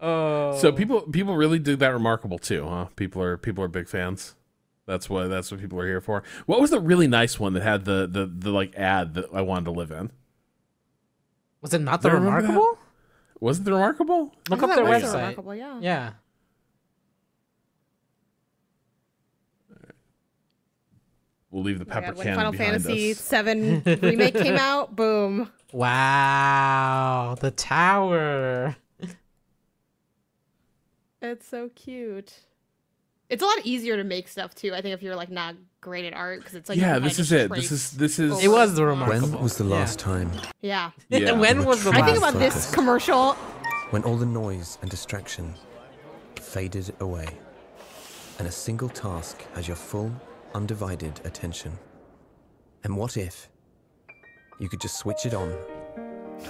Oh. So people people really did that remarkable too, huh? People are people are big fans. That's what that's what people are here for. What was the really nice one that had the the, the like ad that I wanted to live in? was it not the Do that? remarkable? Was it the remarkable? Look I up their that website. remarkable, yeah. Yeah. We'll leave the Oh my pepper God, when can Final Fantasy us. Seven remake came out, boom. Wow. The tower. It's so cute. It's a lot easier to make stuff too. I think if you're like not great at art because it's like yeah, this is it. This is this is. It was the over- remarkable. When was the Yeah. last time Yeah. Yeah. when was the I I think about this commercial. when all the noise and distraction faded away and a single task has your full, undivided attention? And what if you could just switch it on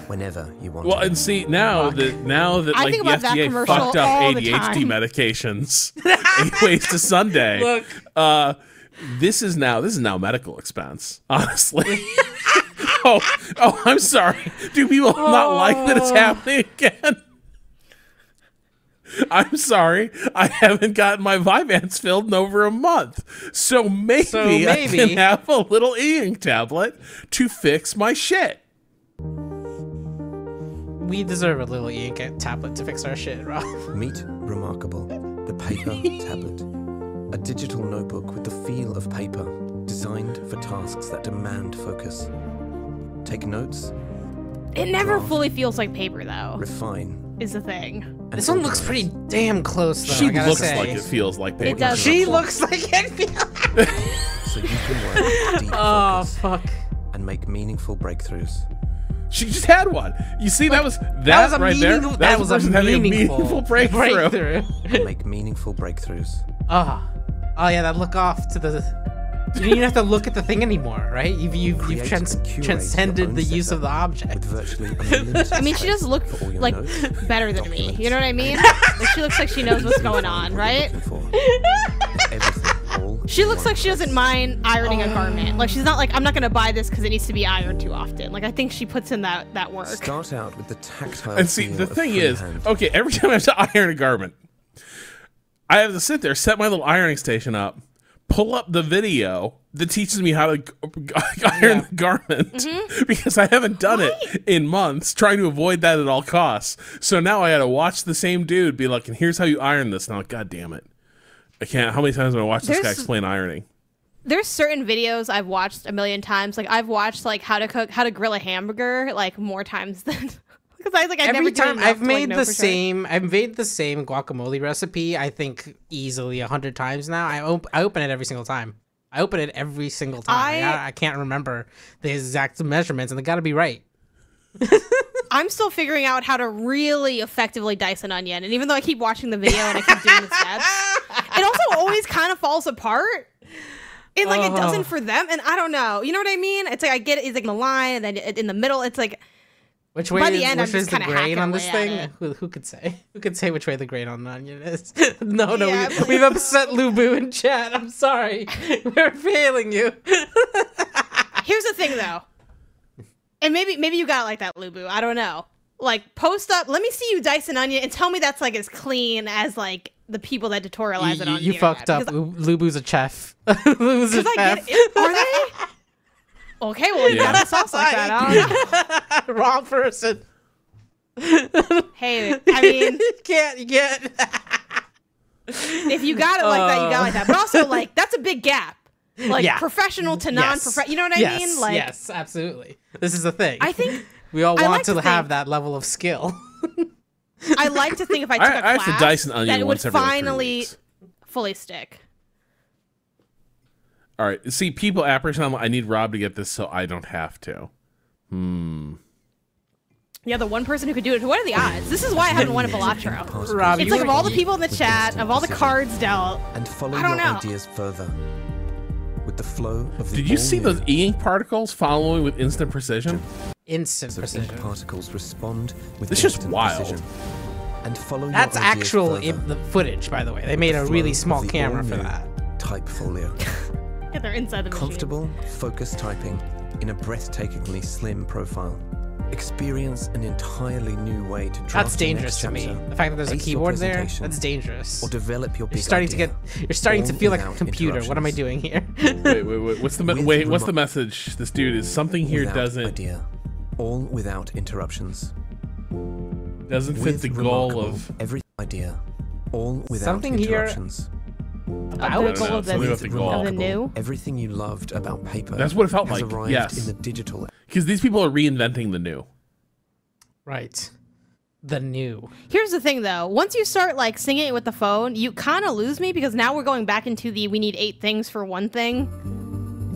whenever you want. Well, and see now that now that I like think the about that FDA fucked up ADHD medications eight ways to Sunday. Look. uh, this is now this is now medical expense. Honestly. oh, oh, I'm sorry. Do people not like that it's happening again? I'm sorry. I haven't gotten my Vyvanse filled in over a month. So maybe, So I maybe- can have a little e-ink tablet to fix my shit. We deserve a little e ink tablet to fix our shit, Rob. Meet Remarkable, the paper tablet. A digital notebook with the feel of paper, designed for tasks that demand focus. Take notes, It never Draft. fully feels like paper though. refine, Is the thing. and This one looks pretty damn close, though. She I gotta looks say. like it feels like paper. It does. She looks like it feels. So you can work deep Oh focus fuck! and make meaningful breakthroughs. She just had one. You see, that was that, That was a right there. meaningful. That, That was, was a a person having meaningful, meaningful breakthrough. breakthrough. make meaningful breakthroughs. Oh, oh yeah, that look off to the. You don't even have to look at the thing anymore, right? You've you've, you've trans- transcended the use of the object. With virtually unlimited I mean, she space does look for all your like notes, better than me. You know what I mean? like she looks like she knows what's going on, right? She looks like she doesn't mind ironing a oh. garment. Like she's not like I'm not gonna buy this because it needs to be ironed too often. Like I think she puts in that that work. Start out with the tactile And see, the thing is, hand. okay, every time I have to iron a garment, I have to sit there, set my little ironing station up, pull up the video that teaches me how to g- g- iron Yeah. the garment mm-hmm. because I haven't done it in months, trying to avoid that at all costs. So now I got to watch the same dude be like, "And here's how you iron this." Now, God damn it, I can't. How many times have I watched this guy explain ironing? There's certain videos I've watched a million times. Like I've watched like how to cook, how to grill a hamburger, like more times than because I was like I every time I've to, made know the for sure. same, I've made the same guacamole recipe. I think easily a hundred times now. I op- I open it every single time. I open it every single time. I, I- I can't remember the exact measurements, and they got to be right. I'm still figuring out how to really effectively dice an onion. And even though I keep watching the video and I keep doing the steps, it also always kind of falls apart. And like it oh. doesn't for them. And I don't know. You know what I mean? It's like I get it. It's like in the line, and then in the middle, it's like Which way By the is, end, I'm which just is the kinda grain on this thing? Who, who could say? Who could say which way the grain on the onion is? no, no, Yeah, we, we've upset Lubu in chat. I'm sorry. We're failing you. Here's the thing, though, and maybe maybe you got it like that, Lubu. I don't know. Like, post up. Let me see you dice an onion and tell me that's like as clean as like the people that tutorialize You, it on. you the fucked up. Lubu's a chef. Lubu's a Because I chef. get it. Are they? Okay, well, you Yeah. got a sauce like that. I. Wrong person. Hey, I mean, you can't. You can't. if you got it like that, you got it like that. But also, like, that's a big gap. Like Yeah. professional to non-professional. You know what I yes, mean? Like, yes, absolutely. This is the thing. I think we all want like to to have that level of skill. I like to think if I took I- a I have to class, dice an onion that it would once every, like, three finally fully stick. All right. See, people apprehend. I need Rob to get this so I don't have to. Hmm. Yeah, the one person who could do it. What are the odds? This is why I haven't won a Balatro. Particles Rob, It's like of all the people in the chat, of all the cards dealt. and follow I don't your know. ideas further with the flow of the Did you see those e-ink particles following with instant precision? Instant so ink particles respond with It's just instant wild. precision. And follow That's your ideas actual further the footage, by the way. They made with a really small camera for that. Type folio. Yeah, they're inside the machine. Comfortable, focused typing in a breathtakingly slim profile. Experience an entirely new way to draft That's dangerous to me. The fact that there's a ace your keyboard there, that's dangerous. Or develop your big You're starting to get. You're starting to feel like a computer. What am I doing here? wait, wait, wait. What's the me- wait? What's the message? This dude is something here doesn't idea, all without interruptions. doesn't fit With the goal of. every idea, all without Something here- interruptions. Of I the don't goal know, of the, about the goal. of the new. Everything you loved about paper. That's what it felt like, Arrived yes. in the digital Because these people are reinventing the new. right. The new. Here's the thing, though. Once you start like singing it with the phone, you kind of lose me because now we're going back into the we need eight things for one thing.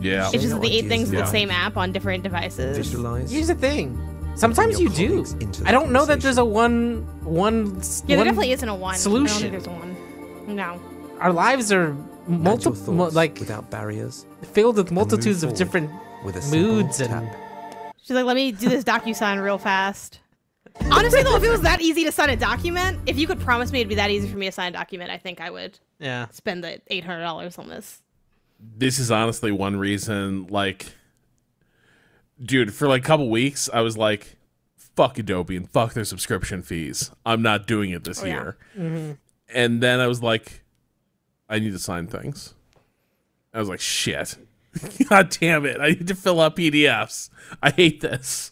Yeah. It's just your the eight ideas things in the same app on different devices. visualize. Here's the thing. Sometimes you do. colleagues into the I don't know that there's a one one. s- Yeah, there definitely isn't a one. I don't solution. think there's a one. No. Our lives are Add your multiple, thoughts like without barriers. filled with multitudes of different with a simple moods and. tap. She's like, let me do this DocuSign real fast. Honestly, though, if it was that easy to sign a document, if you could promise me it'd be that easy for me to sign a document, I think I would Yeah. spend the eight hundred dollars on this. this is honestly one reason like dude for like a couple weeks i was like fuck adobe and fuck their subscription fees i'm not doing it this Oh, yeah. year mm-hmm. and then i was like i need to sign things. I was like shit. God damn it. I need to fill out pdfs i hate this.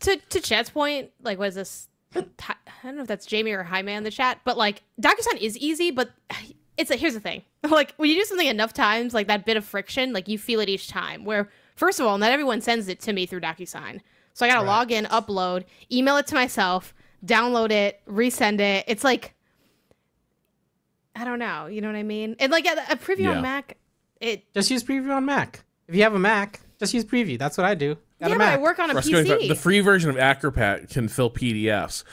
To to Chat's point, like, what is this? I don't know if that's Jamie or Jaime in the chat, but like, DocuSign is easy, but it's a, here's the thing: like, when you do something enough times, like that bit of friction, like you feel it each time. Where first of all, not everyone sends it to me through DocuSign, so I gotta log in, upload, email it to myself, download it, resend it. It's like, I don't know, you know what I mean? And like a, a preview Yeah. on Mac, it Just use preview on Mac. If you have a Mac, just use preview. That's what I do. Got yeah, a but I work on a Russ going back- PC. the free version of acrobat can fill pdfs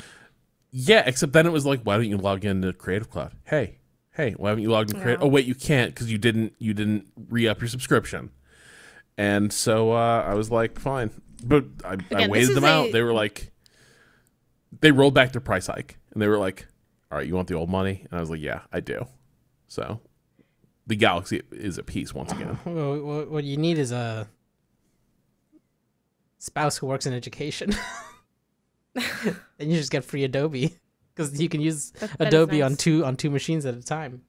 yeah except then it was like why don't you log into creative cloud hey hey why haven't you logged in creative No. oh wait you can't because you didn't you didn't re-up your subscription and so uh, i was like fine but i, I Again, this waited is them out they were like they rolled back their price hike and they were like all right you want the old money and i was like yeah i do so the galaxy is at peace once again What, what, what you need is a spouse who works in education. and you just get free Adobe because you can use That- that is Adobe on two on two machines at a time.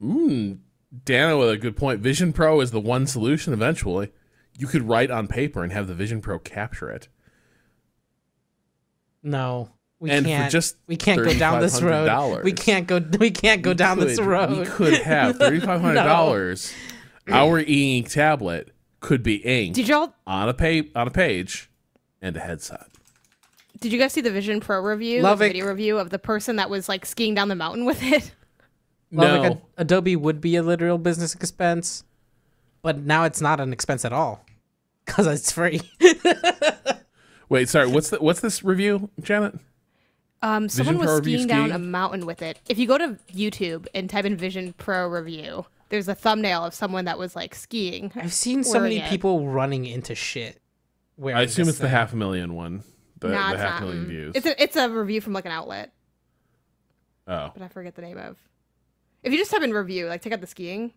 Mm, Dana with a good point. Vision Pro is the one solution eventually. You could write on paper and have the Vision Pro capture it. No, we And can't. just we can't go down this road. We can't go. We can't go down this road. We could have $3,500. Our e ink tablet could be inked did y'all on a pa- on a page and a headset. Did you guys see the Vision Pro review, Love it. video review of the person that was like skiing down the mountain with it? Well, no, like a- Adobe would be a literal business expense, but now it's not an expense at all because it's free. Wait, sorry. What's the what's this review, Janet? Um, someone was Pro review skiing down a mountain with it. If you go to YouTube and type in Vision Pro review, there's a thumbnail of someone that was like skiing. I've seen so many it. people running into shit. Where I assume it's the half. half a million one. The, Nah, the it's half not. million Mm. views. It's a it's a review from like an outlet, oh, but I forget the name of. If you just type in review, like take out the skiing,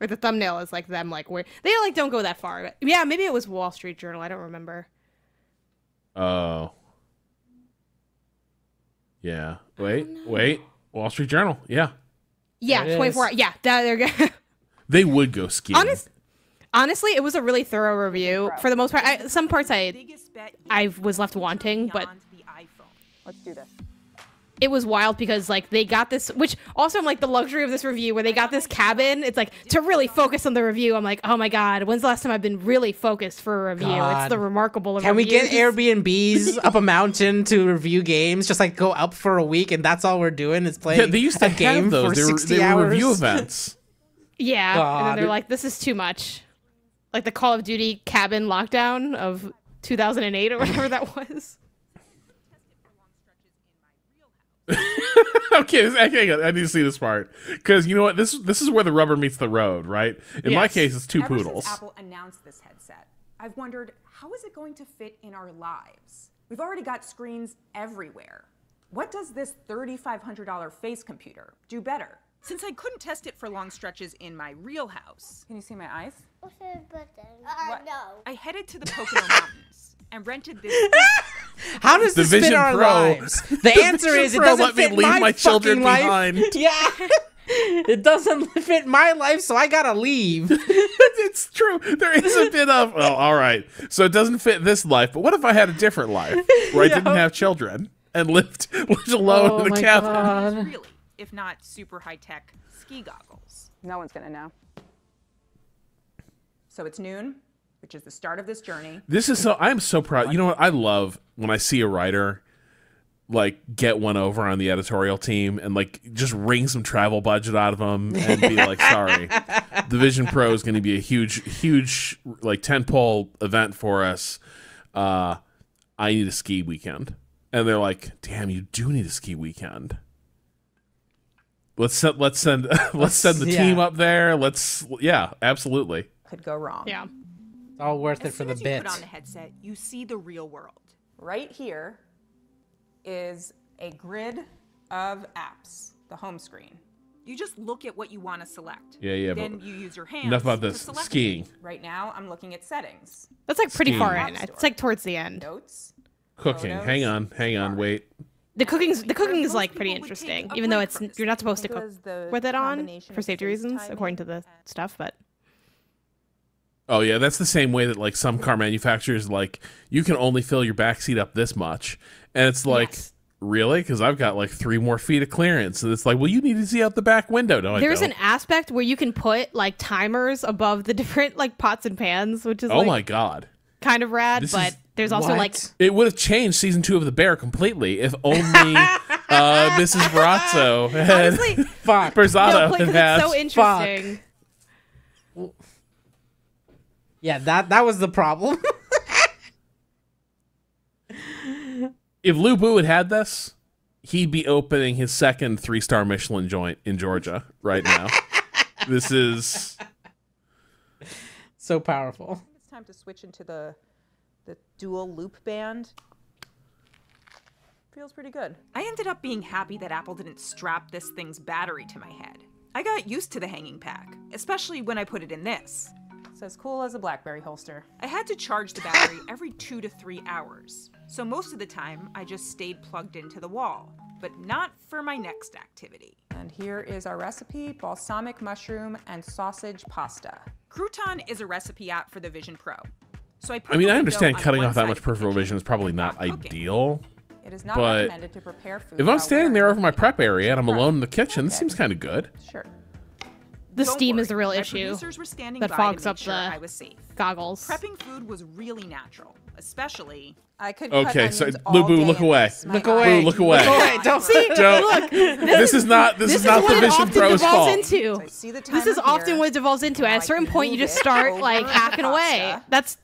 or the thumbnail is like them like where they like don't go that far. But yeah, maybe it was Wall Street Journal. I don't remember. oh, yeah. Wait, wait. Wall Street Journal. Yeah, Yeah, There 24. is. Yeah, that, there you go. they would go skiing. Honest, honestly, it was a really thorough review. For the most part, I, some parts I biggest bet yet. I was left wanting, but Beyond the iPhone. Let's do this. It was wild because like they got this which also I'm like the luxury of this review where they got this cabin it's like to really focus on the review I'm like oh my god when's the last time I've been really focused for a review God. it's the remarkable of Can we get. Airbnbs up a mountain to review games? Just like go up for a week and that's all we're doing is playing yeah, they used to a game have those. for They were, 60 they were hours. review events. yeah and then they're like this is too much like the Call of Duty cabin lockdown of 2008 or whatever that was okay, this- hang on, I need to see this part because you know what? This this is where the rubber meets the road, right? In my case, it's two Ever poodles. since Apple announced this headset, I've wondered how is it going to fit in our lives? We've already got screens everywhere. What does this $3,500 face computer do better? Since I couldn't test it for long stretches in my real house, Can you see my eyes? What's the button? Uh, What? no. I headed to the Pocono Mountains and rented this. How does The this fit Vision our Pro- lives? The, answer Vision is it Pro doesn't let me fit leave my, my children fucking life. behind. Yeah. it doesn't fit my life, so I gotta leave. it's true. There is a bit of well, all right. So it doesn't fit this life, but what if I had a different life where I didn't have children and lived lived alone Oh in the cabin? God. really, if not super high tech, ski goggles. No one's gonna know. So it's noon, which is the start of this journey. This is so. I am so proud. You know what? I love when I see a writer like get one over on the editorial team and like just wring some travel budget out of them and be like, sorry, the Vision Pro is going to be a huge, huge like tentpole event for us. Uh, I need a ski weekend, and they're like, damn, you do need a ski weekend. Let's send, let's send, let's send the yeah. team up there. Let's, yeah, absolutely. Could go wrong. yeah It's all worth it for soon the as you bit. put on the headset, you see the real world. Right here is a grid of apps, the home screen. You just look at what you want to select. Yeah, yeah, Then you use your hands. Enough about to this select it. skiing, Right now, I'm looking at settings, that's like pretty Skiing. far in it's like towards the end notes. cooking. Photos. Hang on, hang on, wait. the cooking's the cooking is like pretty people would take interesting even though it's you're not supposed to cook with it on for safety reasons according to the stuff but Oh yeah, that's the same way that like some car manufacturers like you can only fill your back seat up this much, and it's like Yes. really because I've got like three more feet of clearance, and it's like well you need to see out the back window. No, I There's an aspect where you can put like timers above the different like pots and pans, which is oh like my god, kind of rad. This but is- there's also like it would have changed season two of The Bear completely if only uh, Mrs. Berzatto had honestly, Fuck. No, had it's so interesting. Yeah, that that was the problem. if Lubu had had this, he'd be opening his second three star Michelin joint in Georgia right now. this is so powerful. It's time to switch into the the dual loop band. Feels pretty good. I ended up being happy that Apple didn't strap this thing's battery to my head. I got used to the hanging pack, especially when I put it in this. It's as cool as a BlackBerry holster. I had to charge the battery every two to three hours, so most of the time I just stayed plugged into the wall, but not for my next activity. And here is our recipe: balsamic mushroom and sausage pasta. Crouton is a recipe app for the Vision Pro. So I, I mean I understand cutting off that much peripheral vision is probably while not ideal. It is not But recommended to prepare food. If I'm standing there over my prep area and I'm alone in the kitchen, this seems kind of good. Sure. The Don't steam is the real my issue. Producers were standing that by fogs to make up sure the- I was safe. Goggles. Prepping food was really natural, especially I could. cut Okay, so onions Lou all Boo, day look in away. this. Look away. Boo, look away. Look away. Don't See, Don't- look, This is not this, this is not what the it Vision often Pro's devolves fault. into. I see the This is timer often here. what it devolves into. Now At a certain point, you just start like hacking away. That's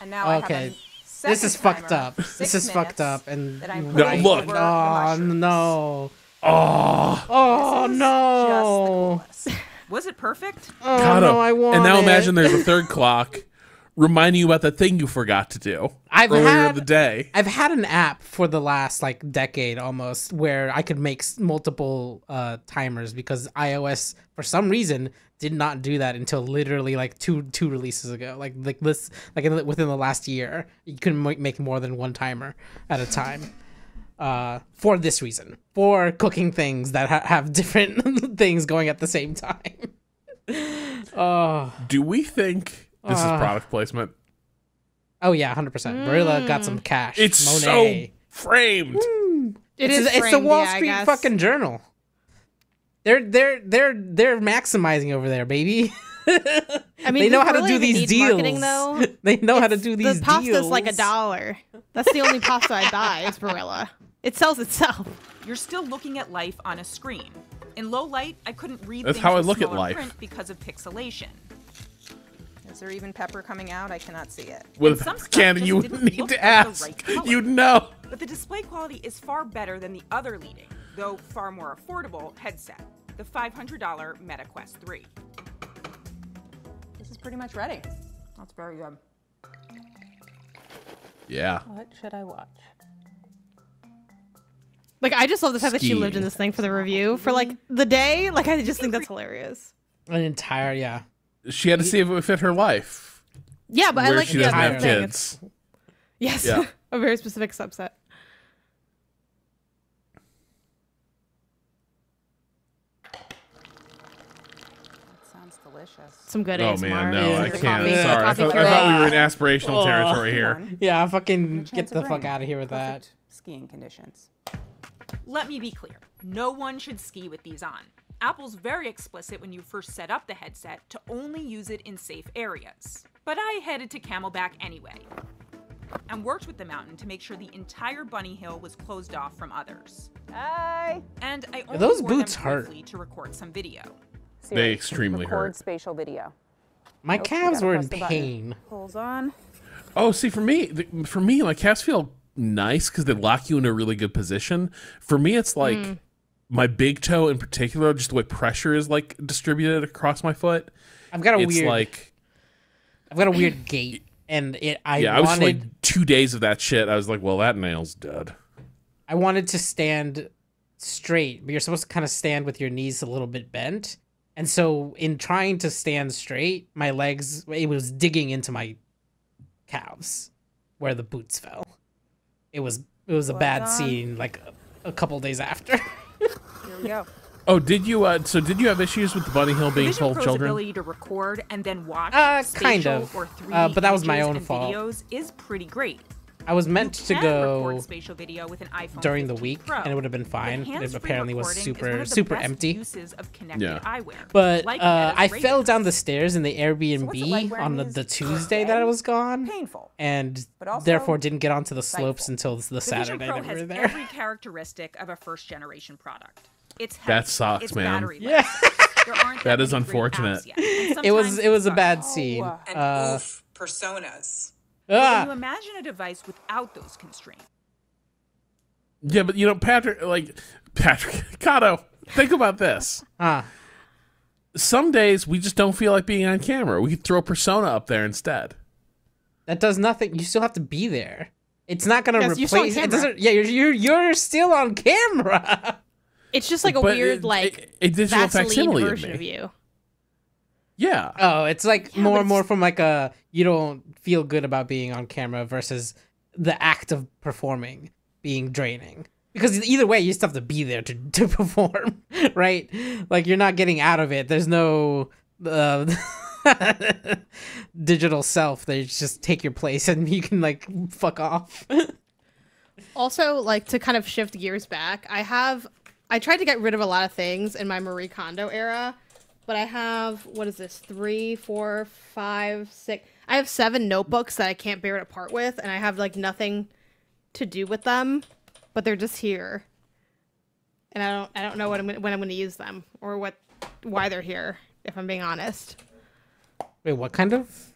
And now I Okay. have a this is second fucked up. This is fucked up, and that No, look. Oh no! Oh, Oh This is oh, no! Just the coolest. Was it perfect? Oh Cado. no! I want and now it. imagine there's a third clock reminding you about the thing you forgot to do I've earlier had- in the day. I've had an app for the last like decade almost where I could make multiple uh, timers because iOS for some reason did not do that until literally like two two releases ago. Like like this like in the, within the last year, you couldn't make more than one timer at a time. Uh, for this reason, for cooking things that ha- have different things going at the same time. oh, Do we think this is Uh. product placement? oh yeah, hundred percent. Barilla got some cash. It's Monet. so framed. It it's, is it's the Wall yeah, Street fucking journal. They're they're they're they're maximizing over there, baby. I mean, they know who how to do these deals. Though. they know how to do these deals. The pasta's deals. like a dollar. That's the only pasta I buy. Is Barilla. It sells itself. You're still looking at life on a screen. In low light, I couldn't read That's things how I look at smaller life. print because of pixelation. Is there even pepper coming out? I cannot see it. With some stuff Candy, just you didn't need to ask. right. You'd know. But the display quality is far better than the other leading, though far more affordable headset, the $500 MetaQuest 3. This is pretty much ready. That's very good. Yeah. What should I watch? Like I just love the fact that she lived in this thing for the review for like the day. Like I just think that's hilarious. an entire yeah. She had to see if it would fit her life. Yeah, but I like she yeah, doesn't the have thing. kids. Yes, Yeah. a very specific subset. Sounds delicious. Some good Oh ASMR. man, no, I can't. coffee- Sorry, I thought, I thought we Keurig. were in aspirational oh. territory here. One, Yeah, fucking get the fuck out of here with that. Skiing conditions. Let me be clear no one should ski with these on. Apple's very explicit when you first set up the headset to only use it in safe areas. But I headed to Camelback anyway and worked with the mountain to make sure the entire bunny hill was closed off from others. Hey. And I only those wore them boots hurt. to record some video. Siri, extremely record hurt. spatial video. My Nope, calves were in press button. pain. Pulls on. Oh, see, for me, th- for me, like calves feel nice because they lock you in a really good position. For me, it's like Mm. my big toe in particular, just the way pressure is like distributed across my foot. I've got a it's weird like, I've got a weird gait and it I yeah, I was wanted like two days of that shit. I was like, well, that nail's dead. I wanted to stand straight, but you're supposed to kind of stand with your knees a little bit bent. And so in trying to stand straight, my legs it was digging into my calves where the boots fell. It was it was a bad on. scene like a, a couple days after. Here we go. Oh, did you? Uh, so did you have issues with the bunny hill being Vision full of Pro's children? ability to record and then watch Uh, kind of. or 3D Uh, but that was my own fault. Videos is pretty great. I was meant to go spatial video with an iPhone during the week Pro. and it would have been But fine. It apparently was recording is one super super empty. Of Yeah. eyewear, But like uh, I fell Ray-Bans. down the stairs in the So Airbnb like on the, the Tuesday that I was gone, Painful. and But also therefore didn't get onto the slopes insightful. until the The Saturday Pro that we were there. every characteristic of a first generation product. It's That sucks, it's man. battery Yeah. There That is unfortunate. apps yet, and It was it was a bad scene. and Uh, Oof, personas. But when ah, you imagine a device without those constraints, Yeah, but you know, Patrick, like Patrick, Cado, think about this. ah. Some days we just don't feel like being on camera. We could throw a persona up there instead. That does nothing. You still have to be there. It's not gonna Yes, you're still on replace. It doesn't. Yeah, you're you're you're still on camera. It's just like a But weird it- like a, a digital Vaseline facsimile of version me. of you. Yeah. Oh, it's like Yeah, more but and more from like a you don't feel good about being on camera versus the act of performing being draining. Because either way, you still have to be there to, to perform, right? Like you're not getting out of it. There's no uh, digital self that you just take your place and you can like fuck off. Also, like to kind of shift gears back, I have I tried to get rid of a lot of things in my Marie Kondo era, but I have what is this? Three, four, five, six. I have seven notebooks that I can't bear to part with, and I have like nothing to do with them, but they're just here, and I don't I don't know what I'm gonna, when I'm going to use them or what why they're here. If I'm being honest, Wait, what kind of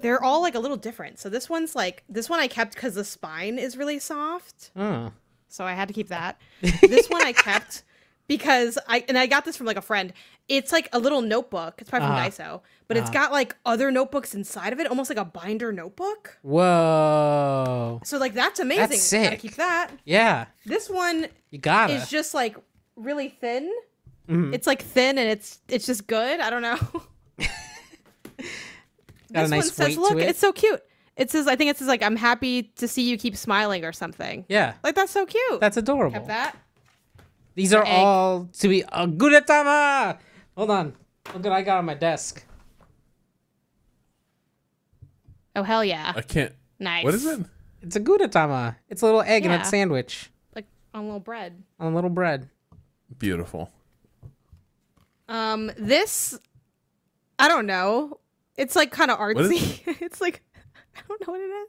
they're all like a little different. So this one's like this one I kept because the spine is really soft. Oh. so I had to keep that. this one I kept because I and I got this from like a friend. It's like a little notebook. It's probably from Daiso, but it's got like other notebooks inside of it, almost like a binder notebook. Whoa. So like that's amazing. That's Gotta keep that. Yeah. This one You gotta. is just like really thin. Mhm. It's like thin and it's it's just good. I don't know. Got a this nice one says, "Look, to it." it's so cute." It says, "I think it says like I'm happy to see you keep smiling" or something. yeah. Like that's so cute. That's adorable. Kept that. These are egg. all to be a Gudetama. Hold on. Look what I got on my desk. Oh hell yeah! I can't. Nice. What is it? It's a Gudetama. It's a little egg in a sandwich Like on a little bread. on a little bread. Beautiful. Um, this, I don't know. It's like kind of is artsy. it's like I don't know what it is.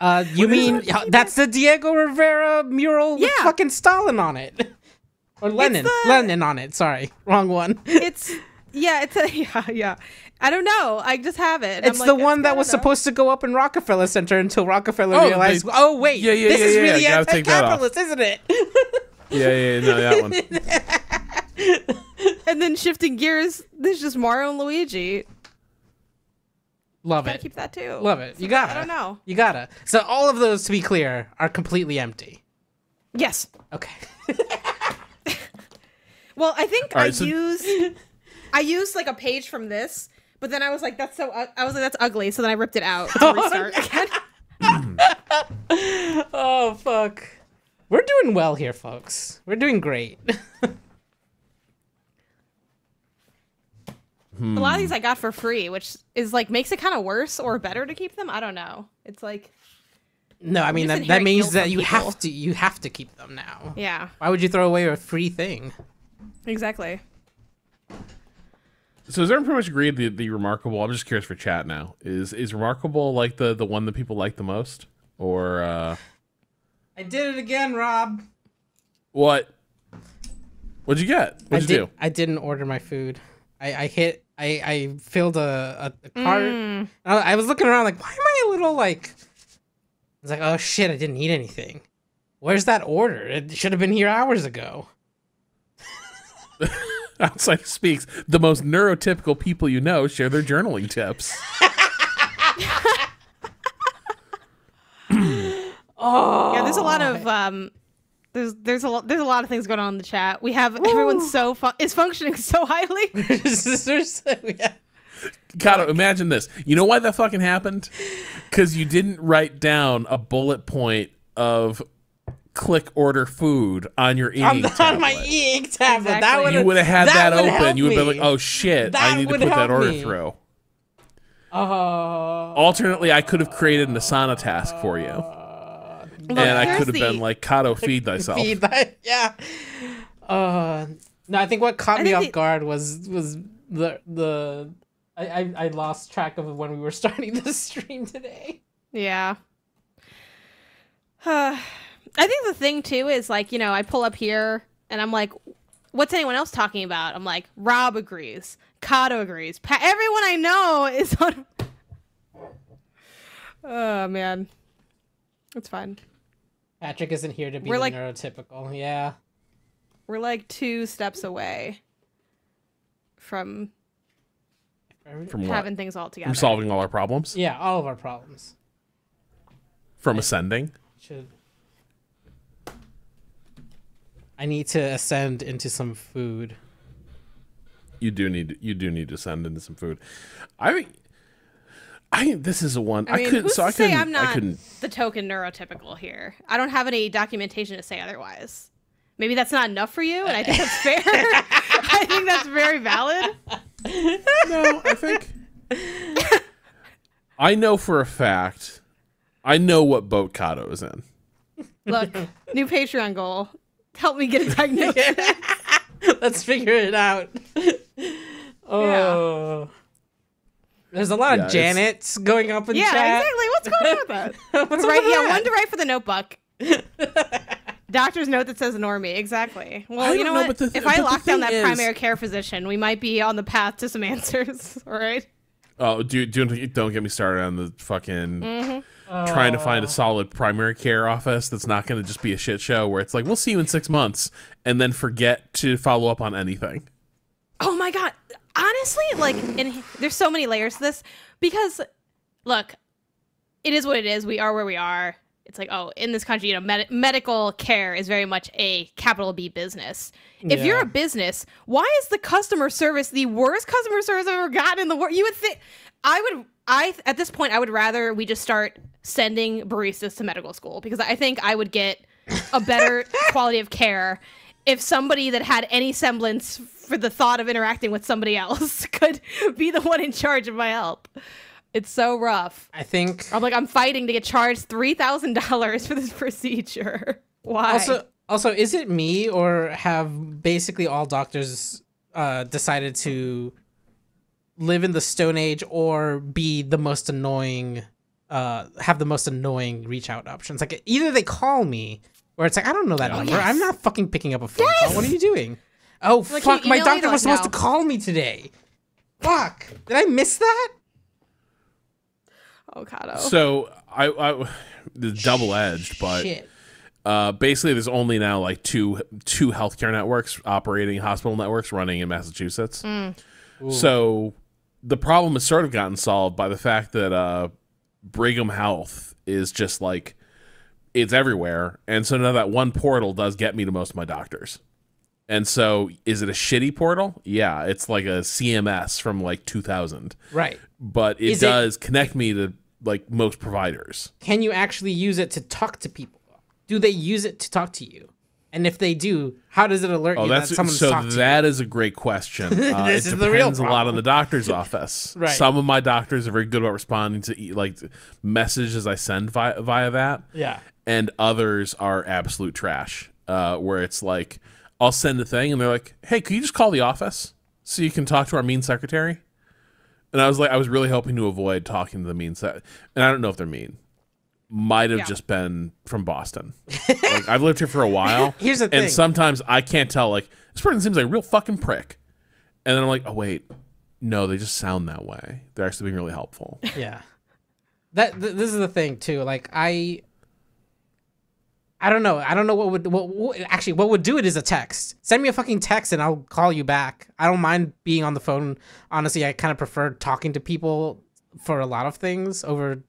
Uh, you What is mean it? that's the Diego Rivera mural with Yeah. fucking Stalin on it, or Lenin? the- uh, Lenin on it. Sorry, wrong one. It's yeah. It's a yeah yeah. I don't know. I just have it. It's I'm the like, one that was know. supposed to go up in Rockefeller Center until Rockefeller Oh, realized, they- oh wait, Yeah, yeah, this yeah, is yeah, really yeah, gotta take that off. anti-capitalist, isn't it? Yeah, yeah, yeah, no, that one. And then shifting gears, there's just Mario and Luigi. Love Gotta it. keep that too. Love it. You gotta. I don't know. You gotta. So all of those, to be clear, are completely empty. Yes. Okay. Well, I think All I right, so- used I used like a page from this, but then I was like, that's so. u- I was like, that's ugly. So then I ripped it out to oh, restart again. oh fuck. We're doing well here, folks. We're doing great. A lot of these hmm. I got for free, which is like makes it kind of worse or better to keep them. I don't know. It's like, no, I mean that, that means that you people. have to you have to keep them now. yeah, Why would you throw away a free thing? Exactly. So is everyone pretty much agreed the the remarkable? I'm just curious for chat now. Is is remarkable like the the one that people like the most, or uh I did it again, Rob. what? What'd you get? I What'd you did. do? I didn't order my food. I, I hit. I, I filled a, a, a cart. Mm. I, I was looking around like, why am I a little like? I was like, oh shit, I didn't eat anything. Where's that order? It should have been here hours ago. Outside speaks. The most neurotypical people you know share their journaling tips. Oh, Yeah, there's a lot of um, there's there's a lot there's a lot of things going on in the chat. We have everyone's so fun is functioning so highly. yeah. Cado, imagine this. You know why that fucking happened? Because you didn't write down a bullet point of click order food on your I'm eating not on my tablet. e-ink tablet. That Exactly. would You would have had that, would open. You would have been like, "Oh shit, That I need to put that order me. through." Oh. Alternately, I could have created an Asana task for you, and I could have been like, "Cado, feed thyself." feed that. Yeah. Uh, no, I think what caught I me off the- guard was was the the I, I I lost track of when we were starting the stream today. Yeah. I think the thing too is like, you know, I pull up here and I'm like, what's anyone else talking about? I'm like, Rob agrees. Cado agrees. Pa- everyone I know is on. oh, man. It's fine. Patrick isn't here to be We're the like- neurotypical. Yeah. We're like two steps away from From what? having things all together. From solving all our problems. Yeah, all of our problems From ascending. should. I need to ascend into some food. You do need. You do need to send into some food. I mean, I this is a one. I mean, couldn't. who's So I say couldn't. I'm not I couldn't. the token neurotypical here? I don't have any documentation to say otherwise. Maybe that's not enough for you, and I think that's fair. I think that's very valid. No, I think. I know for a fact. I know what boat Cado is in. Look, new Patreon goal. Help me get a diagnosis. Let's figure it out. oh. There's a lot Yeah, of it's- Janets going up in yeah, chat. exactly. What's going on with that? What's right, up yeah, that? one to write for the notebook. Doctor's note that says normie. Exactly. Well, I you know know, what? th- if I lock down thing that is- primary care physician, we might be on the path to some answers. All right. Oh, do, do don't get me started on the fucking mm-hmm. Trying to find a uh. solid primary care office that's not going to just be a shit show where it's like we'll see you in six months and then forget to follow up on anything. Oh my god. Honestly, like and there's so many layers to this because look, it is what it is. We are where we are. It's like, oh, in this country, you know, med- medical care is very much a capital B business. If you're a business, why is the customer service the worst customer service I've ever gotten in the world? You would think I would I at this point I would rather we just start sending baristas to medical school because I think I would get a better quality of care if somebody that had any semblance for the thought of interacting with somebody else could be the one in charge of my health. It's so rough. I think I'm like, I'm fighting to get charged three thousand dollars for this procedure. Why? also also is it me or have basically all doctors uh decided to live in the stone age or be the most annoying uh have the most annoying reach out options. Like either they call me or it's like i don't know that number. I'm not fucking picking up a phone call. What are you doing? Oh Like, fuck my doctor was like, supposed to call me today. Fuck did i miss that? Oh god. oh. So I, I it's double edged, but shit uh, basically there's only now like two two healthcare networks operating hospital networks running in Massachusetts. So the problem has sort of gotten solved by the fact that uh, Brigham Health is just like it's everywhere, and so now that one portal does get me to most of my doctors. And so, is it a shitty portal? Yeah, it's like a CMS from like 2000, right but it Is it- does connect me to like most providers. can you actually use it to talk to people? Do they use it to talk to you? And if they do, how does it alert Oh, you that's that someone's so. talked to That is a great question. Uh, This it is the real depends a lot problem. on the doctor's office. Right. Some of my doctors are very good about responding to like messages I send via, via that. Yeah. and others are absolute trash. Uh, where it's like I'll send a thing and they're like, "Hey, can you just call the office so you can talk to our mean secretary?" And I was like, I was really hoping to avoid talking to the mean set, and I don't know if they're mean. Might have Yeah. just been from Boston. like I've lived here for a while. Here's the thing. and sometimes I can't tell. Like this person seems like a real fucking prick, and then I'm like, oh wait, no, they just sound that way. They're actually being really helpful. Yeah. That th- this is the thing too. Like I I don't know. I don't know what would what, what actually what would do it is a text. Send me a fucking text and I'll call you back. I don't mind being on the phone. Honestly, I kind of prefer talking to people for a lot of things over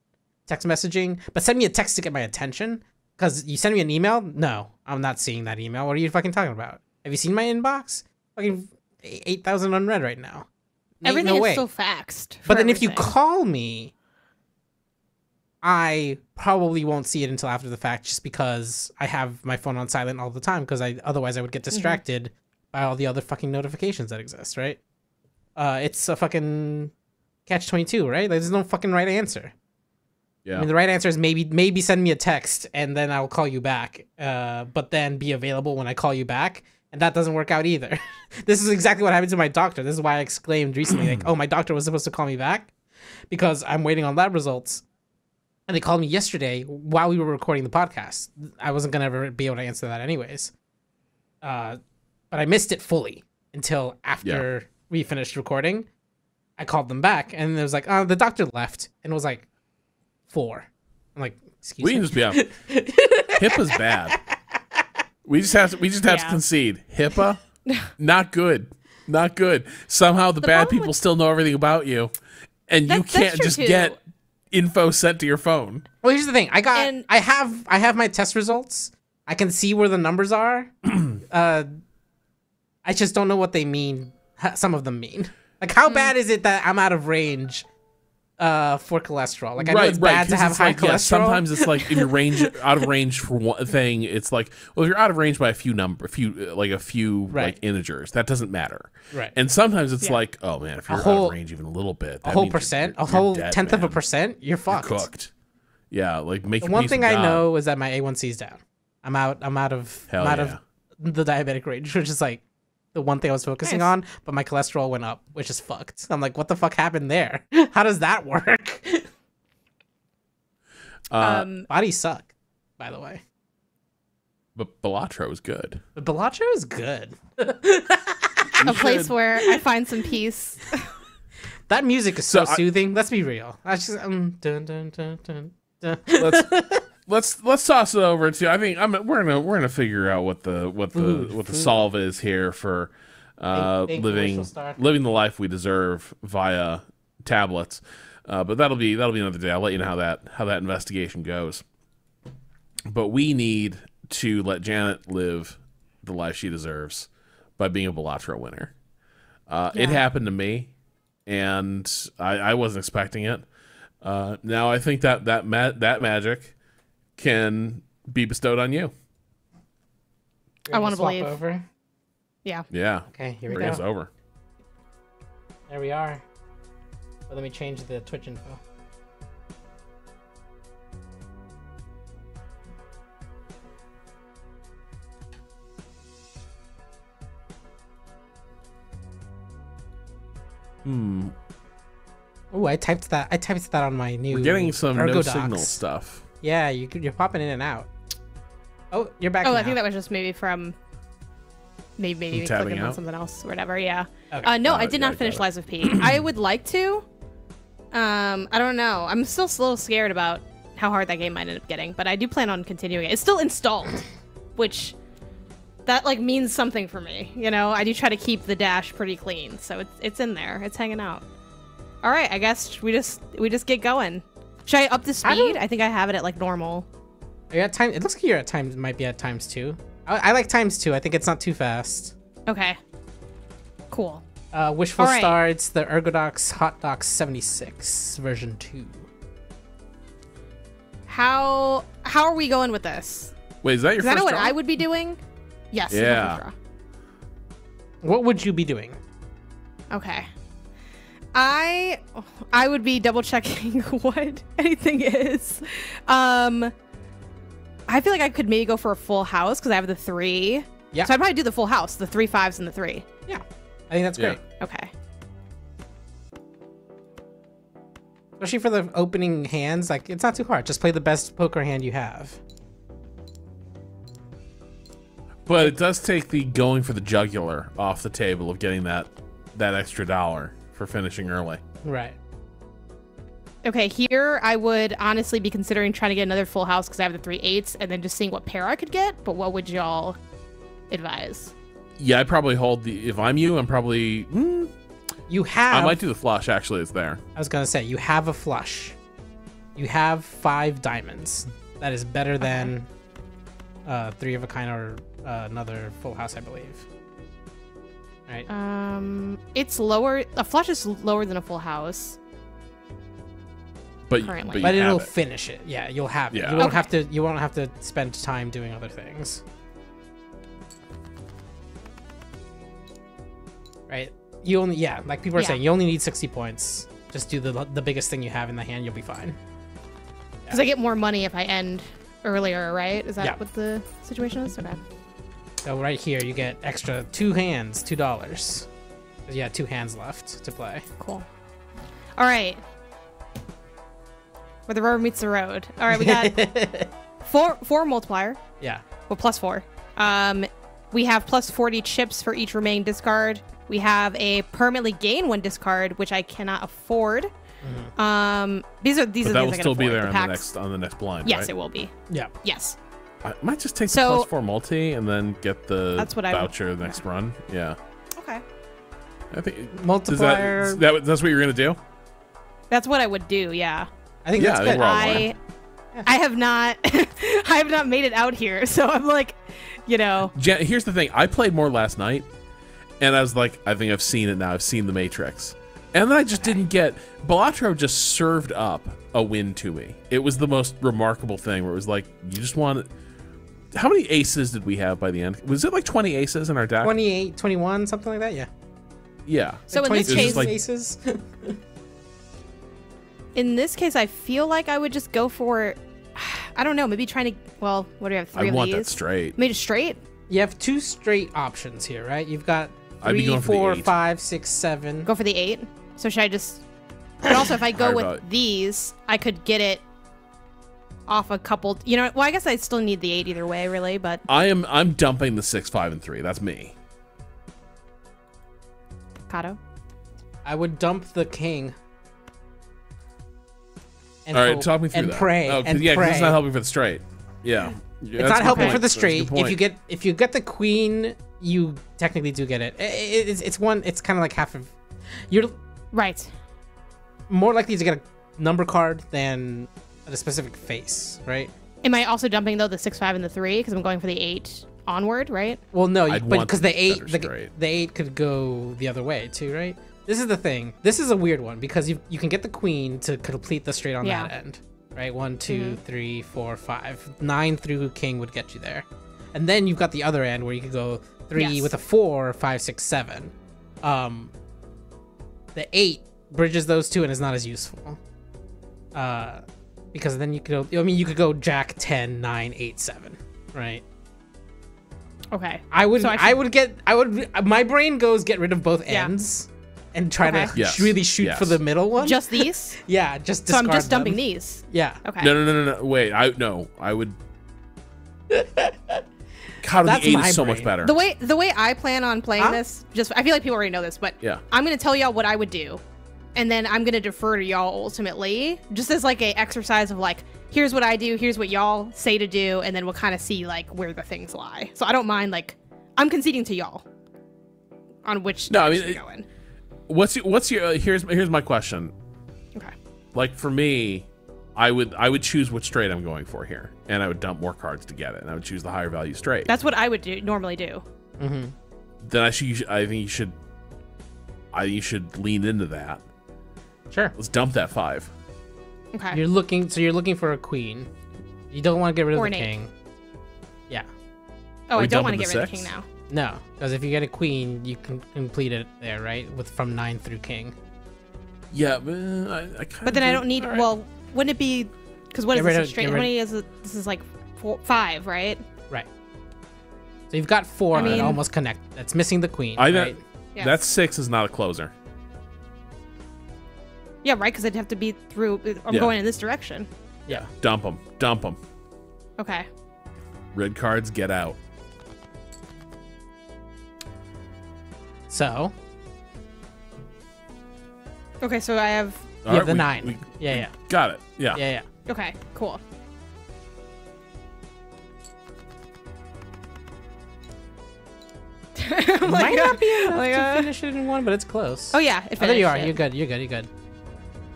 text messaging. But send me a text to get my attention. Cause you send me an email. No, I'm not seeing that email. What are you fucking talking about? Have you seen my inbox? Fucking eight thousand unread right now. Ain't everything no is way. still faxed. But then if you call me, I probably won't see it until after the fact just because I have my phone on silent all the time because I otherwise I would get Mm-hmm. distracted by all the other fucking notifications that exist, right? Uh it's a fucking catch 22, right? There's no fucking right answer. I mean, the right answer is maybe maybe send me a text and then I'll call you back. Uh, but then be available when I call you back, and that doesn't work out either. this is exactly what happened to my doctor. This is why I exclaimed recently, like, "Oh, my doctor was supposed to call me back," because I'm waiting on lab results. And they called me yesterday while we were recording the podcast. I wasn't gonna ever be able to answer that anyways. Uh, but I missed it fully until after we finished recording. I called them back, and it was like, "Oh, the doctor left," and it was like four. I'm like, excuse we me. can just be out. HIPAA's bad. We just have to. We just have to concede. HIPAA, not good. Not good. Somehow the, bad people with- still know everything about you, and you That- that's can't just too. get info sent to your phone. Well, here's the thing. I got. And- I have. I have my test results. I can see where the numbers are. uh, I just don't know what they mean. Some of them mean. Like, how bad is it that I'm out of range uh, for cholesterol? Like, I know it's bad to have high like, yeah, cholesterol. sometimes it's like if you're range out of range for one thing, it's like well, if you're out of range by a few number, a few uh, like a few Right. like integers, that doesn't matter. Right. And sometimes it's Yeah. like, oh man, if you're out of range even a little bit, a whole means you're- percent, a you're whole dead, tenth of a percent, you're You're fucked. cooked. Yeah, like make The one thing I God. know is that my A1C is down. I'm out. I'm out of. Hell I'm out yeah. of the diabetic range, which is like the one thing I was focusing Nice. on. But my cholesterol went up, which is fucked. I'm like, what the fuck happened there? How does that work? Uh, um, Bodies suck, by the way. but Balatro is good. But Balatro is good. a place where I find some peace. That music is so, So I- soothing. Let's be real. I just um dun dun dun dun. dun. let's let's let's toss it over to. I think I'm. We're gonna we're gonna figure out what the what the Food, what the food. solve is here for uh, Big- big living living the life we deserve via tablets. Uh, but that'll be that'll be another day. I'll let you know how that how that investigation goes. But we need to let Janet live the life she deserves by being a Balatro winner. Uh, It happened to me, and I, I wasn't expecting it. Uh, now I think that that ma- that magic can be bestowed on you. I wanna swap believe. Over. Yeah. Yeah, Okay, here we bring us go. over. There we are. But let me change the Twitch info. Hmm. Oh, I typed that. I typed that on my new. We're getting some Ergo no docs. signal stuff. Yeah, you, you're popping in and out. Oh, you're back. Oh, now. I think that was just maybe from maybe maybe tabbing clicking on something else or whatever. Yeah. Okay. Uh, no, Got I did yeah, not finish got it. Lies of P. I would like to. Um, I don't know. I'm still a little scared about how hard that game might end up getting, but I do plan on continuing it. It's still installed, which that like means something for me. You know, I do try to keep the dash pretty clean, so it's it's in there. It's hanging out. All right, I guess we just we just get going. Should I up the speed? I think I have it at like normal. Are you at time? It looks like you're at times. Might be at times two. I, I like times two. I think it's not too fast. Okay. Cool. Uh, Wishful All right. Star. It's the Ergodox Hot Docs 76 version two. How how are we going with this? Wait, is that your Because I know what draw? I would be doing. Yes. Yeah. What would you be doing? Okay. I I would be double checking what anything is. Um I feel like I could maybe go for a full house because I have the three. Yeah. So I'd probably do the full house, the three fives and the three. Yeah, I think that's Yeah. great. Okay. Especially for the opening hands. Like it's not too hard. Just play the best poker hand you have. But it does take the going for the jugular off the table of getting that that extra dollar for finishing early. Right. Okay, here I would honestly be considering trying to get another full house because I have the three eights and then just seeing what pair I could get. But what would y'all advise? Yeah, I probably hold the. If I'm you, I'm probably. mm, You have. I might do the flush. Actually, it's there. I was gonna say you have a flush. You have five diamonds. That is better than uh, three of a kind or uh, another full house, I believe. Right. Um, it's lower. A flush is lower than a full house. But Currently. but, but it'll it. finish it. Yeah, you'll have it. Yeah. You won't Okay. have to. You won't have to spend time doing other things. Right. You only yeah, like people are Yeah. saying, you only need sixty points. Just do the the biggest thing you have in the hand. You'll be fine. Because I get more money if I end earlier, right? Is that Yeah. what the situation is? Okay. So right here, you get extra two hands, two dollars. You had two hands left to play. Cool. All right. Where the rubber meets the road. All right, we got four four multiplier. Yeah. Well, plus four. Um, we have plus forty chips for each remaining discard. We have a permanently gain one discard, which I cannot afford. Um, these are these But are that the will things I still can be afford. there The on the next on the next blind. Yes, right? it will be. Yeah. Yes. I might just take So- the plus four multi and then get the That's what I would- voucher the next run. Yeah, Okay. I think does that, Multiplier. is that that's what you're gonna do. That's what I would do. Yeah. I think Yeah, that's I think good. we're I I have not I have not made it out here, so I'm like, you know, Jen, here's the thing. I played more last night, and I was like, I think I've seen it now. I've seen the Matrix, and then I just didn't get. Balatro just served up a win to me. It was the most remarkable thing. Where it was like, you just want. How many aces did we have by the end? Was it like 20 aces in our deck? 28, 21, something like that. Yeah. Yeah. so in Like this case, like- aces. in this case, I feel like I would just go for, I don't know, maybe trying to. Well, what do we have? Three I of want these. that straight. Made it straight. you have two straight options here, right? You've got I'd be three, going for the five, six, seven. Go for the eight. So should I just? But also, if I go with value. these, I could get it off a couple. You know, well, I guess I still need the eight either way, really. But I am. I'm dumping the six, five, and three. That's me. Cado. I would dump the king. And All right, hope- talk me through and that. pray Oh, 'cause- and yeah, 'cause pray. it's not helping for the straight. Yeah, Yeah, It's not helping point. for the That's a good straight. If you get if you get the queen, you technically do get it. I- I- It's, it's one. It's kind of like half of. You're Right. more likely to get a number card than a specific face, right? Am I also dumping though the six, five, and the three because I'm going for the eight onward, right? Well, no, you- I'd but because the eight, the, the eight could go the other way too, right? This is the thing. This is a weird one because you you can get the queen to complete the straight on Yeah. that end, right? One, two, three, four, five, nine through king would get you there, and then you've got the other end where you could go three Yes. with a four, five, six, seven. Um, the eight bridges those two and is not as useful. Uh, because then you could go. I mean, you could go Jack 10, 9, 8, 7, right? Okay. I would So I, I would get I would my brain goes get rid of both Yeah. ends and try Okay. to Yes, really shoot for the middle one. Just these. yeah, just so I'm just dumping them. these. Yeah. Okay. No, no, no, no, no. Wait, I no, I would. God, That's the eight my is so much better. The way the way I plan on playing Huh? this, just I feel like people already know this, but Yeah. I'm gonna tell y'all what I would do, and then I'm gonna defer to y'all ultimately, just as like a exercise of like, here's what I do, here's what y'all say to do, and then we'll kind of see like where the things lie. So I don't mind like I'm conceding to y'all on which No, I mean, direction it- to go in. what's your, what's your uh, here's here's my question. Okay. Like for me, I would I would choose which straight I'm going for here, and I would dump more cards to get it, and I would choose the higher value straight. That's what I would do normally do. then I should you should- I think you should I you should lean into that. Sure. Let's dump that five. Okay. You're looking so you're looking for a queen. You don't want to get rid of Or the king. Yeah. oh, Are I don't want to get the rid of the king now. No, because if you get a queen, you can complete it there, right? With from 9 through king. Yeah, but uh, I, I kind But then I don't need. Well, wouldn't it be? Because what Get is rid this? a of- straight? get How rid- many is it? This is like four, five, right? Right. So you've got four I that mean- almost connect. That's missing the queen, I right? Yes. that six is not a closer. Yeah, right. Because I'd have to be through. I'm Yeah. going in this direction. Yeah. Dump them, dump them. Okay. Red cards, get out. So, Okay. So I have. you have right, the we- 9. we yeah, yeah. got it. Yeah. Yeah, yeah. Okay. Cool. I'm Might like, not be uh, enough like, to uh, finish it in one, but it's close. Oh yeah. It Oh, there you are. finished You're good. You're good. You're good.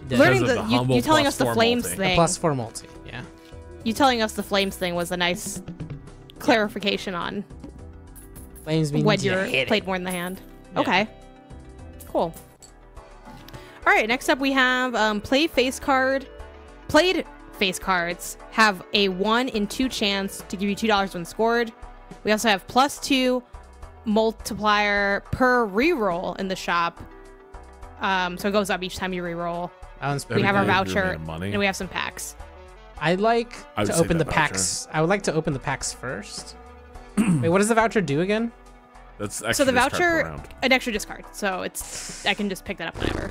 You did. Learning the, the you, you telling us the flames multi. The thing. plus four multi. Yeah. You telling us the flames thing was a nice clarification on Flames means when you you're it. played more in the hand. Yeah. Okay. Cool. All right, next up we have um, play face card. Played face cards have a one in two chance to give you two dollars when scored. We also have plus two multiplier per reroll in the shop. Um, so it goes up each time you reroll. That one's We have our Everything good. is made voucher money. and we have some packs. I'd like I to open the voucher. packs. I would like to open the packs first. Wait, what does the voucher do again? That's so the voucher, an extra discard. So it's I can just pick that up whenever.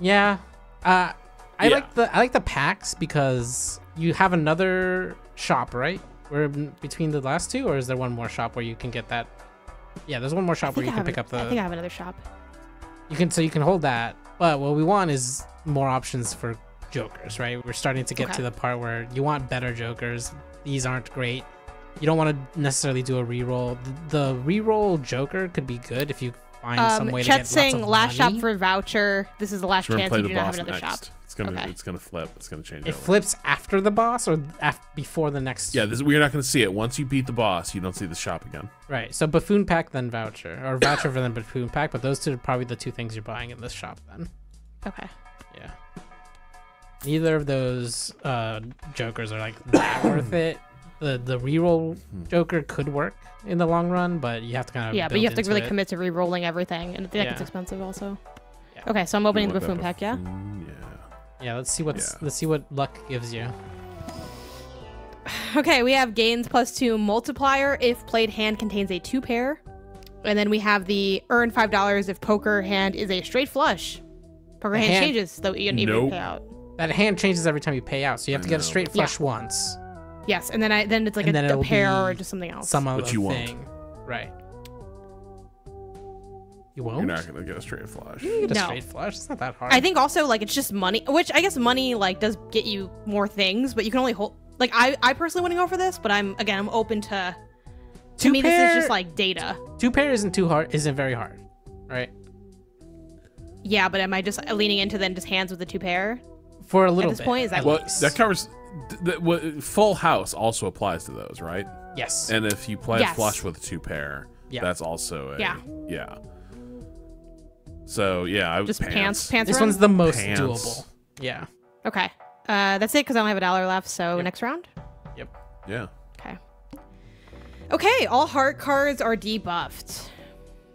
Yeah. Uh, I Yeah. like the I like the packs because you have another shop, right? We're between the last two, or is there one more shop where you can get that? Yeah, there's one more shop where you I can have, pick up the. I think I have another shop. You can so you can hold that, but what we want is more options for jokers, right? We're starting to get Okay. to the part where you want better jokers. These aren't great. You don't want to necessarily do a reroll. The, the reroll joker could be good if you find some Um, way to Chet's get lots saying of last money. shop for voucher. This is the last We're gonna chance you do not have another next. shop. It's gonna Okay. it's gonna flip. It's gonna change. It over. flips after the boss or af- before the next. Yeah, this, we're not gonna see it. Once you beat the boss, you don't see the shop again. Right. So buffoon pack then voucher, or voucher for then buffoon pack. But those two are probably the two things you're buying in this shop then. Okay. Yeah. Neither of those uh, jokers are like that worth it. The the reroll joker could work in the long run, but you have to kind of Yeah, but you have to really it. commit to re-rolling everything, and I think Yeah. it's expensive also. Yeah. Okay, so I'm opening the want buffoon pack. Yeah. Yeah. Yeah, let's see what's Yeah. let's see what luck gives you. Okay, we have gains plus two multiplier if played hand contains a two pair, and then we have the earn five dollars if poker hand is a straight flush. Poker hand, hand- changes though you don't even Nope. pay out. That hand changes every time you pay out, so you have to I get a know. straight Yeah. flush once. Yes, and then I then it's like And a, then a pair or just something else. Some other What you want. thing. Right. You won't. You're not gonna get a straight flush. You get a No. straight flush. It's not that hard. I think also like it's just money, which I guess money like does get you more things, but you can only hold. Like I, I personally wouldn't go for this, but I'm again I'm open to. To Two me, this pair- is just like data. two pair isn't too hard. Isn't very hard, right? Yeah, but am I just leaning into then just hands with the two pair? For a little At this bit. point, is that at Well, least. that covers. th- th- what- full house also applies to those, right? yes. And if you play Yes. flush with two pair, Yeah. that's also a Yeah. yeah. So yeah, I Just pants. pants, pants. this run? one's the most Pants. doable. Yeah. okay. Uh, that's it because I don't have a dollar left. So next round. Yep. Yeah. Okay. Okay, all heart cards are debuffed.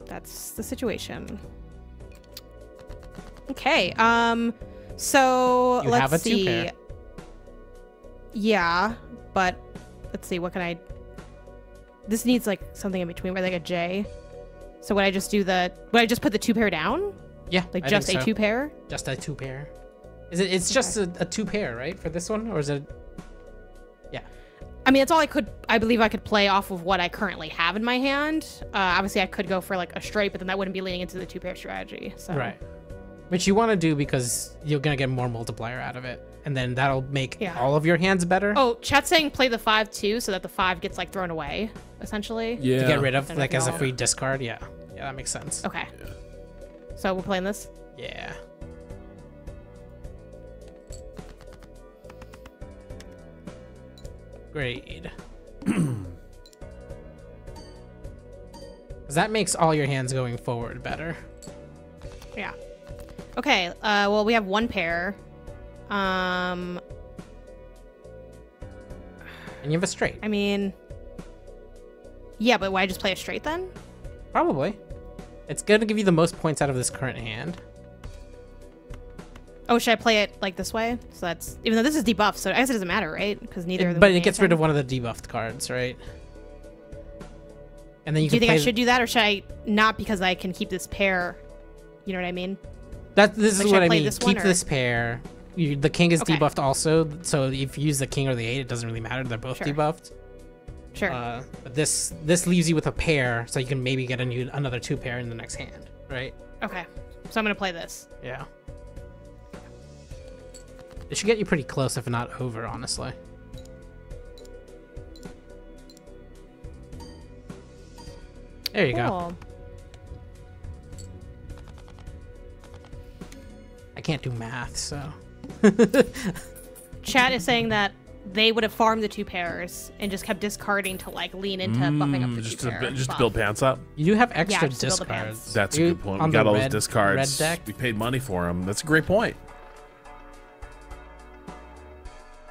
That's the situation. Okay, um so You let's have a see. two-pair. Yeah, but let's see, what can I This needs like something in between where like a J. So would I just do the would I just put the two pair down? Yeah. Like I just a so. two pair? Just a two pair. Is it? It's just a, a two pair, right, for this one, or is it? Yeah. I mean, it's all I could. I believe I could play off of what I currently have in my hand. Uh, obviously, I could go for like a straight, but then that wouldn't be leaning into the two pair strategy. So Right. Which you want to do because you're gonna get more multiplier out of it, and then that'll make Yeah. all of your hands better. Oh, chat's saying play the five too, so that the five gets like thrown away, essentially. Yeah. To get rid of Don't like if as a free discard. Yeah. Yeah, that makes sense. Okay. So we're playing this. Yeah. Grade. Because that makes all your hands going forward better. Yeah. Okay. Uh, well, we have one pair. Um, And you have a straight. I mean, yeah, but why just play a straight then? Probably. It's going to give you the most points out of this current hand. Oh, should I play it like this way? So that's even though this is debuffed, so I guess it doesn't matter, right? Because neither. of them but it gets rid of one of the debuffed cards, right? And then you Do you think I should do that, or should I not? Because I can keep this pair. You know what I mean? That this Like, is should I what I mean. this Keep or- this pair. You, the king is Okay. debuffed also, so if you use the king or the eight, it doesn't really matter. They're both Sure. debuffed. Sure. Uh, but this this leaves you with a pair, so you can maybe get a new another two pair in the next hand, right? okay. So I'm gonna play this. Yeah. It should get you pretty close, if not over, honestly. There you go. I can't do math, so Chat is saying that they would have farmed the two pairs and just kept discarding to like lean into buffing up the Mm, just two to pair. bu- just to build pants up. you do have extra just to build the discards. pants. That's a good point. We got all red- those discards. Red deck. We paid money for them. That's a great point.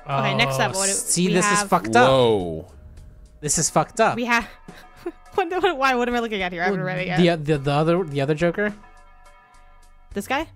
Okay, next up, what do- see, we this is fucked up. Whoa. This is fucked up. We have. what, what, why? What am I looking at here? I haven't read it yet. The, the the other the other Joker, This guy?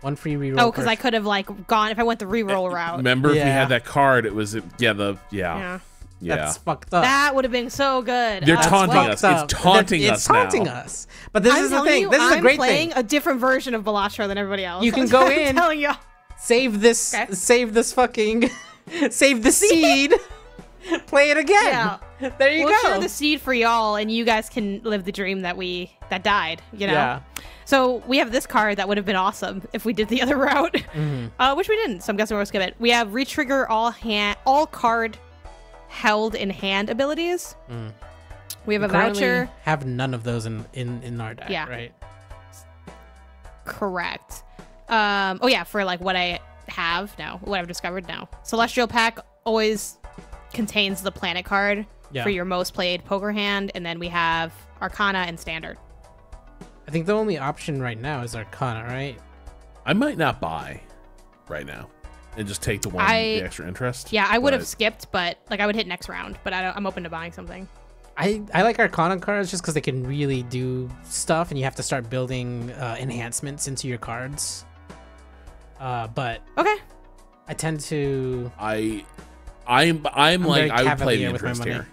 One free reroll. Oh, because I could have like gone if I went the reroll route. Remember if we had that card, it was yeah, the yeah. Yeah. Yeah. That's fucked up. That would have been so good. They're Uh, taunting us. Fucked It's up. taunting That- us It's taunting now. us. But this I'm is the thing. you, this is I'm a great playing thing. a different version of Balatro than everybody else. You can go what I'm in- telling you. Save this. Okay. Save this fucking. save the seed. Play it again. Yeah. There you we'll go. share the seed for y'all, and you guys can live the dream that we that died. You know. Yeah. So we have this card that would have been awesome if we did the other route, Mm-hmm. uh, which we didn't. So I'm guessing we're gonna skip it. We have retrigger all hand, all card held in hand abilities. We have We a voucher. Have none of those in in in our deck. Yeah. Right. Correct. Um. Oh yeah, for like what I have now, what I've discovered now. Celestial pack always contains the planet card Yeah. for your most played poker hand, and then we have Arcana and Standard. I think the only option right now is Arcana, right? I might not buy right now and just take the one I- the extra interest. Yeah, I would have skipped, but like I would hit next round. But I don't, I'm open to buying something. I, I like Arcana cards just because they can really do stuff, and you have to start building uh, enhancements into your cards. Uh, but Okay. I tend to I I'm I'm, I'm like I would play the with my interest here.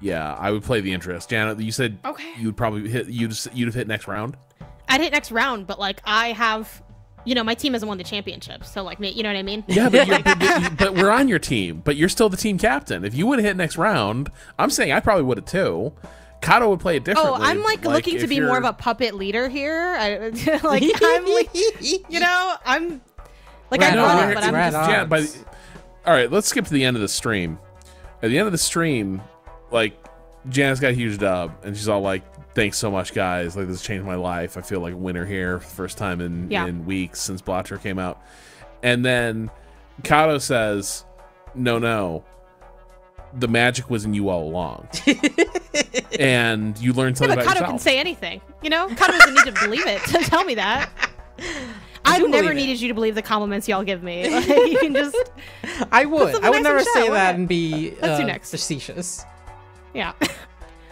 Yeah, I would play the interest. Janet, you said Okay. you'd probably hit you'd you'd have hit next round. I'd hit next round, but like I have, you know, my team hasn't won the championship, so like, me- you know what I mean? Yeah, but, you're, but, but- but we're on your team. But you're still the team captain. If you would have hit next round, I'm saying I probably would have too, Cado would play it Oh. I'm like, looking to if be more of a puppet leader here. I, like I'm, like, you know, I'm like I Right run on, it, but I'm right just on. Yeah, by the, all right, let's skip to the end of the stream. At the end of the stream, like Janice got a huge dub, and she's all like, "Thanks so much, guys! Like this changed my life. I feel like a winner here, for the first time in Yeah. in weeks since Balatro came out." And then Cado says, "No, no, the magic was in you all along, and you learned Yeah, something but about Cado can say anything. You know, Cado doesn't need to believe it to tell me that. I've never believe it. needed you to believe the compliments y'all give me. Like, you can just, I would. I would nice never chat, say why that not? and be Let's do uh, next. facetious. Yeah.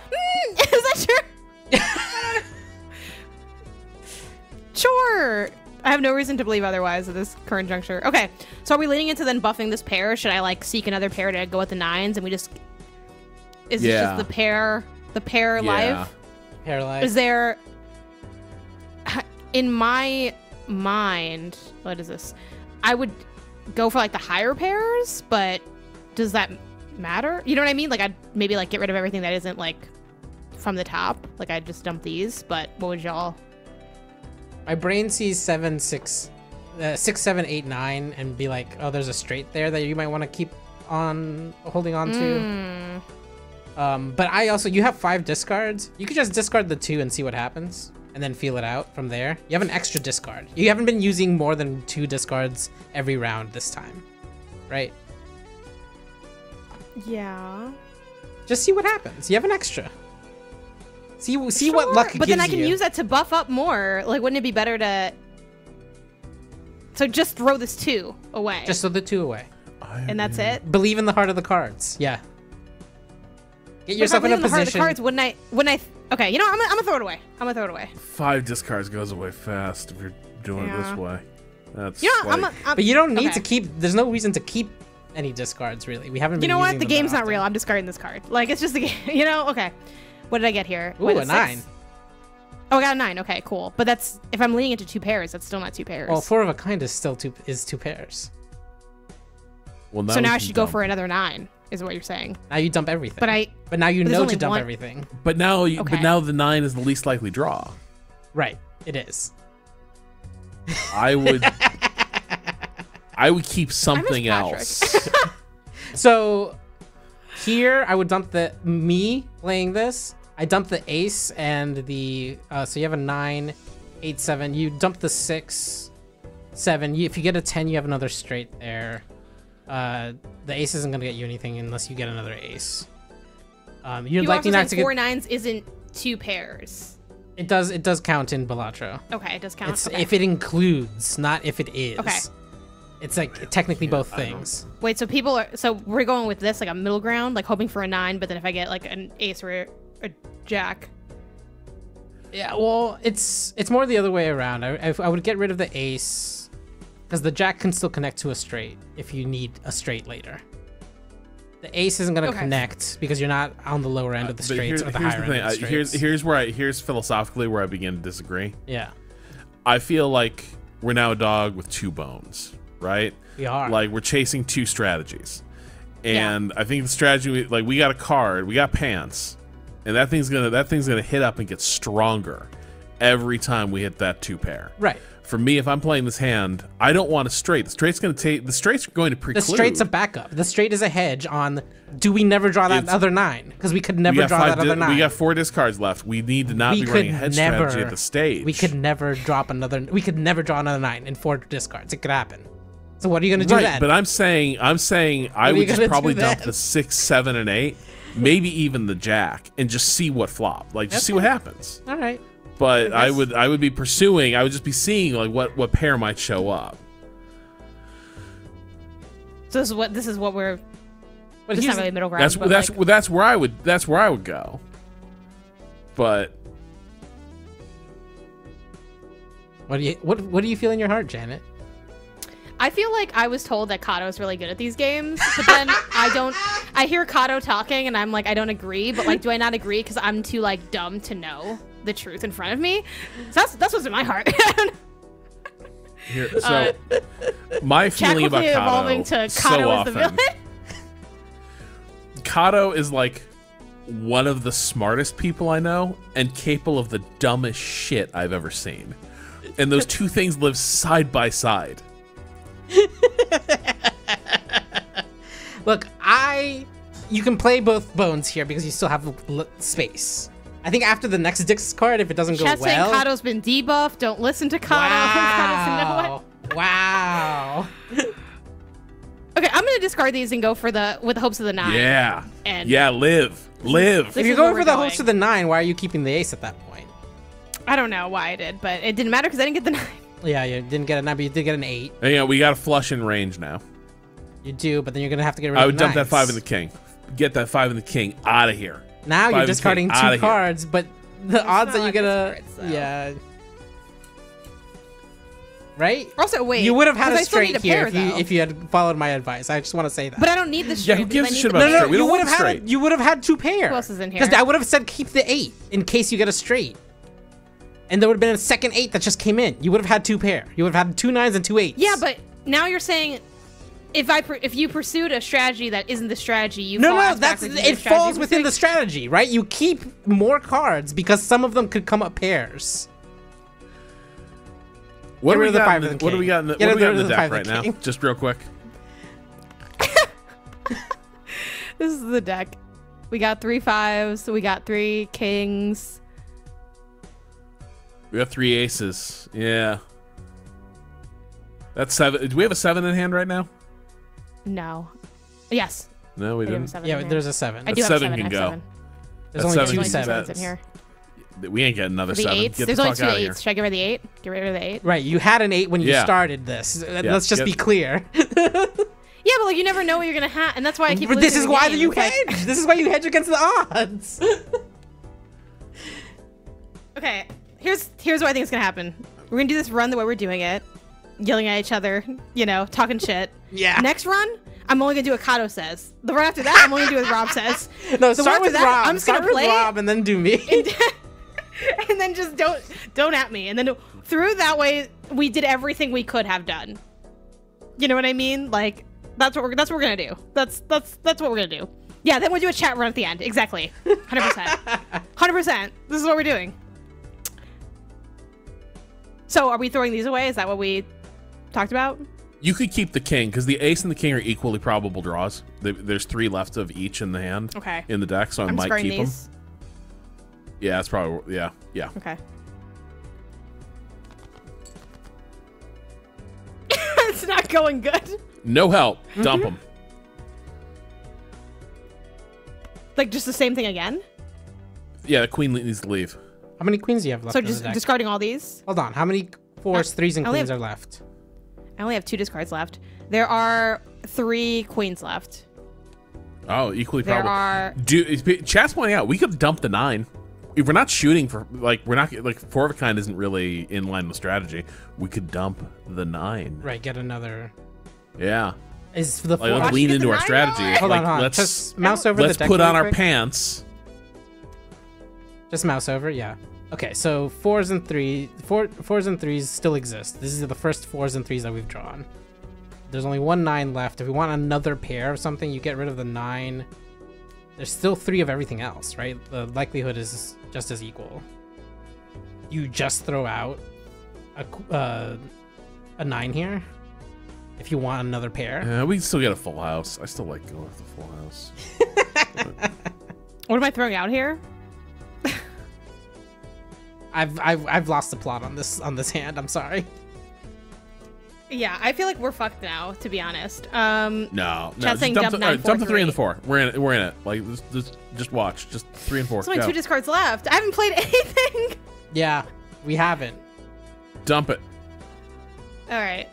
Mm, Is that true? sure. I have no reason to believe otherwise at this current juncture. Okay, so are we leaning into then buffing this pair? Should I like seek another pair to go with the nines and we just is this Yeah. just the pair the pair Yeah. Pair life. Is there in my mind, what is this? I would go for like the higher pairs, but does that matter? You know what I mean? Like I'd maybe like get rid of everything that isn't like from the top. Like I'd just dump these, but what would y'all My brain sees seven, six, uh, six, seven, eight, nine, and be like, "Oh, there's a straight there that you might want to keep on holding on to." Hmm. Um, but I also, you have five discards. You could just discard the two and see what happens, and then feel it out from there. You have an extra discard. You haven't been using more than two discards every round this time, right? Yeah. Just see what happens. You have an extra. See, see what Sure, luck But then I can you. use that to buff up more. Like wouldn't it be better to So just throw this two away. Just throw the two away. and that's it. Believe in the heart of the cards. Yeah. Get If I yourself in a believe the heart of the cards, wouldn't I? Wouldn't I? Okay, you know, I'm gonna, I'm gonna throw it away. I'm gonna throw it away. Five discards goes away fast if you're doing it this way. That's You know, what, like, I'm, a, I'm. But you don't need okay. to keep. There's no reason to keep any discards really. We haven't been. You know what? The game's not real. I'm discarding this card. Like it's just the game. You know? Okay. What did I get here? Ooh, Wait, a six? nine. Oh, I got a nine. Okay, cool. But that's if I'm leaning into two pairs, that's still not two pairs. Well, four of a kind is still two. Is two pairs. well, so now I can should go for another nine, is what you're saying. Now you dump everything. But I. But now you but know to dump one- everything. But now, you, Okay. but now the nine is the least likely draw. Right. It is. I would, I would keep something else. So here I would dump the me playing this. I dump the ace and the uh, so you have a nine, eight, seven. You dump the six, seven. You, if you get a ten, you have another straight there. Uh, the ace isn't gonna get you anything unless you get another ace. Um, you're You likely also not to four get. nines isn't two pairs. It does. It does count in Balatro. Okay, it does count. It's okay. if it includes, not if it is. Okay. It's like technically both things. Wait, so people are so we're going with this like a middle ground, like hoping for a nine, but then if I get like an ace or a, a jack, Yeah, well, it's it's more the other way around. I, I, I would get rid of the ace because the jack can still connect to a straight if you need a straight later. The ace isn't going to Okay. connect because you're not on the lower end of the But straights here's, or the higher the end thing. of the I- here's here's where I here's philosophically where I begin to disagree. yeah, I feel like we're now a dog with two bones, right? we are. Like we're chasing two strategies, Yeah. and I think the strategy, we- like we got a card, we got pants, and that thing's gonna that thing's gonna hit up and get stronger every time we hit that two pair. right. For me, if I'm playing this hand, I don't want a straight. The straight's gonna take the straight's going to preclude. The straight's a backup. The straight is a hedge on. Do we never draw that It's- other nine? Because we could never got draw that other nine. we got four discards left. We need to not we be running a hedge never strategy at the stage. We could never drop another. We could never draw another nine in four discards. It could happen. So what are you gonna do right, then? but I'm saying I'm saying I What are would just gonna do probably dump the six, seven, and eight, maybe even the jack, and just see what flop. Like just see what happens. All right. But I, guess- would I would be pursuing. I would just be seeing like what what pair might show up. so this is what this is what we're. But This is here's not really middle ground. That's but, that's like, that's where I would that's where I would go. But what do you what what do you feel in your heart, Janet? I feel like I was told that Cado's really good at these games, but then I don't. I hear Cado talking, and I'm like, I don't agree. But like, do I not agree because I'm too like dumb to know the truth in front of me? So that's that's what's in my heart. here, uh, so my feeling about quickly evolving to Cado so often. villain. Cado is like one of the smartest people I know and capable of the dumbest shit I've ever seen. And those two things live side by side. Look, I. You can play both bones here because you still have l- space. I think after the next discard, if it doesn't go Chat saying well. Cado's been debuffed. Don't listen to Cado. Cado doesn't know it. Wow. wow. Okay, I'm gonna discard these and go for the with the hopes of the nine. Yeah. And- yeah, live. Live. If you're going for the going. host of the nine, why are you keeping the ace at that point? I don't know why I did, but it didn't matter because I didn't get the nine. Yeah, you didn't get a nine, but you did get an eight. And, yeah, we got a flush in range now. You do, but then you're gonna have to get rid of I would the dump that five in the king. Get that five in the king out of here. Now five you're discarding king, outta two here. cards, but the odds that you're gonna. discards. Yeah. Right? Also, wait. You would have had a straight a here pair, if you if you had followed my advice. I just want to say that. But I don't need the straight. Yeah, straight. who gives because a I shit need about the no, no, straight? We you don't would want have straight. had you would have had two pair. Who else is in here? Because? I would have said keep the eight in case you get a straight. And there would have been a second eight that just came in. You would have had two pair. You would have had two nines and two eights. Yeah, but now you're saying if I if you pursued a strategy that isn't the strategy, you no, fall no, ass that's it falls within the strategy, right? You keep more cards because some of them could come up pairs. What Get do rid we of the got? five In the, the what do we got in the, Get what do we got in the the deck right the now? Just real quick. This is the deck. We got three fives. We got three kings. We have three aces. Yeah. That's seven. Do we have a seven in hand right now? No. Yes. No, we I do have a didn't. seven Yeah, there's a seven. I do That have seven seven. can go. seven. There's only seven two can There's only two sevens. sevens in here. We ain't getting another the seven. eights, Get there's the only fuck two out of here. Should I get rid of the eight? Get rid of the eight. Right, you had an eight when you Yeah. started this. Uh, Yeah, Let's just get- be clear. Yeah, but like you never know what you're gonna have, and that's why I keep. But this is why game. you It's like- hedge. This is why you hedge against the odds. Okay, here's here's what I think is gonna happen. We're gonna do this run the way we're doing it, yelling at each other, you know, talking shit. Yeah. Next run, I'm only gonna do what Cado says. The run after that, I'm only gonna do what Rob says. no, The start with that, Rob. I'm just start gonna play. Rob and then do me. and then just don't don't at me. And then through that way, we did everything we could have done. You know what I mean? Like that's what we're that's what we're gonna do. That's that's that's what we're gonna do. Yeah, then we'll do a chat run at the end. Exactly. 100%. 100%. This is what we're doing. So, are we throwing these away? Is that what we talked about? You could keep the king because the ace and the king are equally probable draws. There's three left of each in the hand. Okay. In the deck, so I I'm might keep them. Yeah, that's probably yeah, yeah. Okay. it's not going good. No help. Mm-hmm. Dump them. Like just the same thing again? Yeah, the queen needs to leave. How many queens do you have left? So just deck? discarding all these? Hold on. How many fours, threes, and queens have- are left? I only have two discards left. There are three queens left. Oh, equally There probable. are Do chat's pointing out we could dump the nine. If we're not shooting for like we're not like four of a kind isn't really in line with strategy. We could dump the nine. Right. Get another. Yeah. Is for the Like, let's lean into our strategy. Hold like, on, hold on. Let's Just mouse over the deck. let's the deck. put really on our pants. Just mouse over. Yeah. Okay. So fours and three, four, fours and threes still exist. This is the first fours and threes that we've drawn. There's only one nine left. If we want another pair of something, you get rid of the nine. There's still three of everything else, right? The likelihood is just as equal. You just throw out a uh, a nine here. If you want another pair. Yeah, we still get a full house. I still like going with the full house. what am I throwing out here? I've, I've I've lost the plot on this on this hand. I'm sorry. Yeah, I feel like we're fucked now, to be honest. Um No, no. Just saying dump, dump the, nine, alright, dump the three and the four. We're in it. We're in it. Like just, just, just watch. Just three and four. there's only Go. two discards left. I haven't played anything. Yeah, we haven't. Dump it. Alright.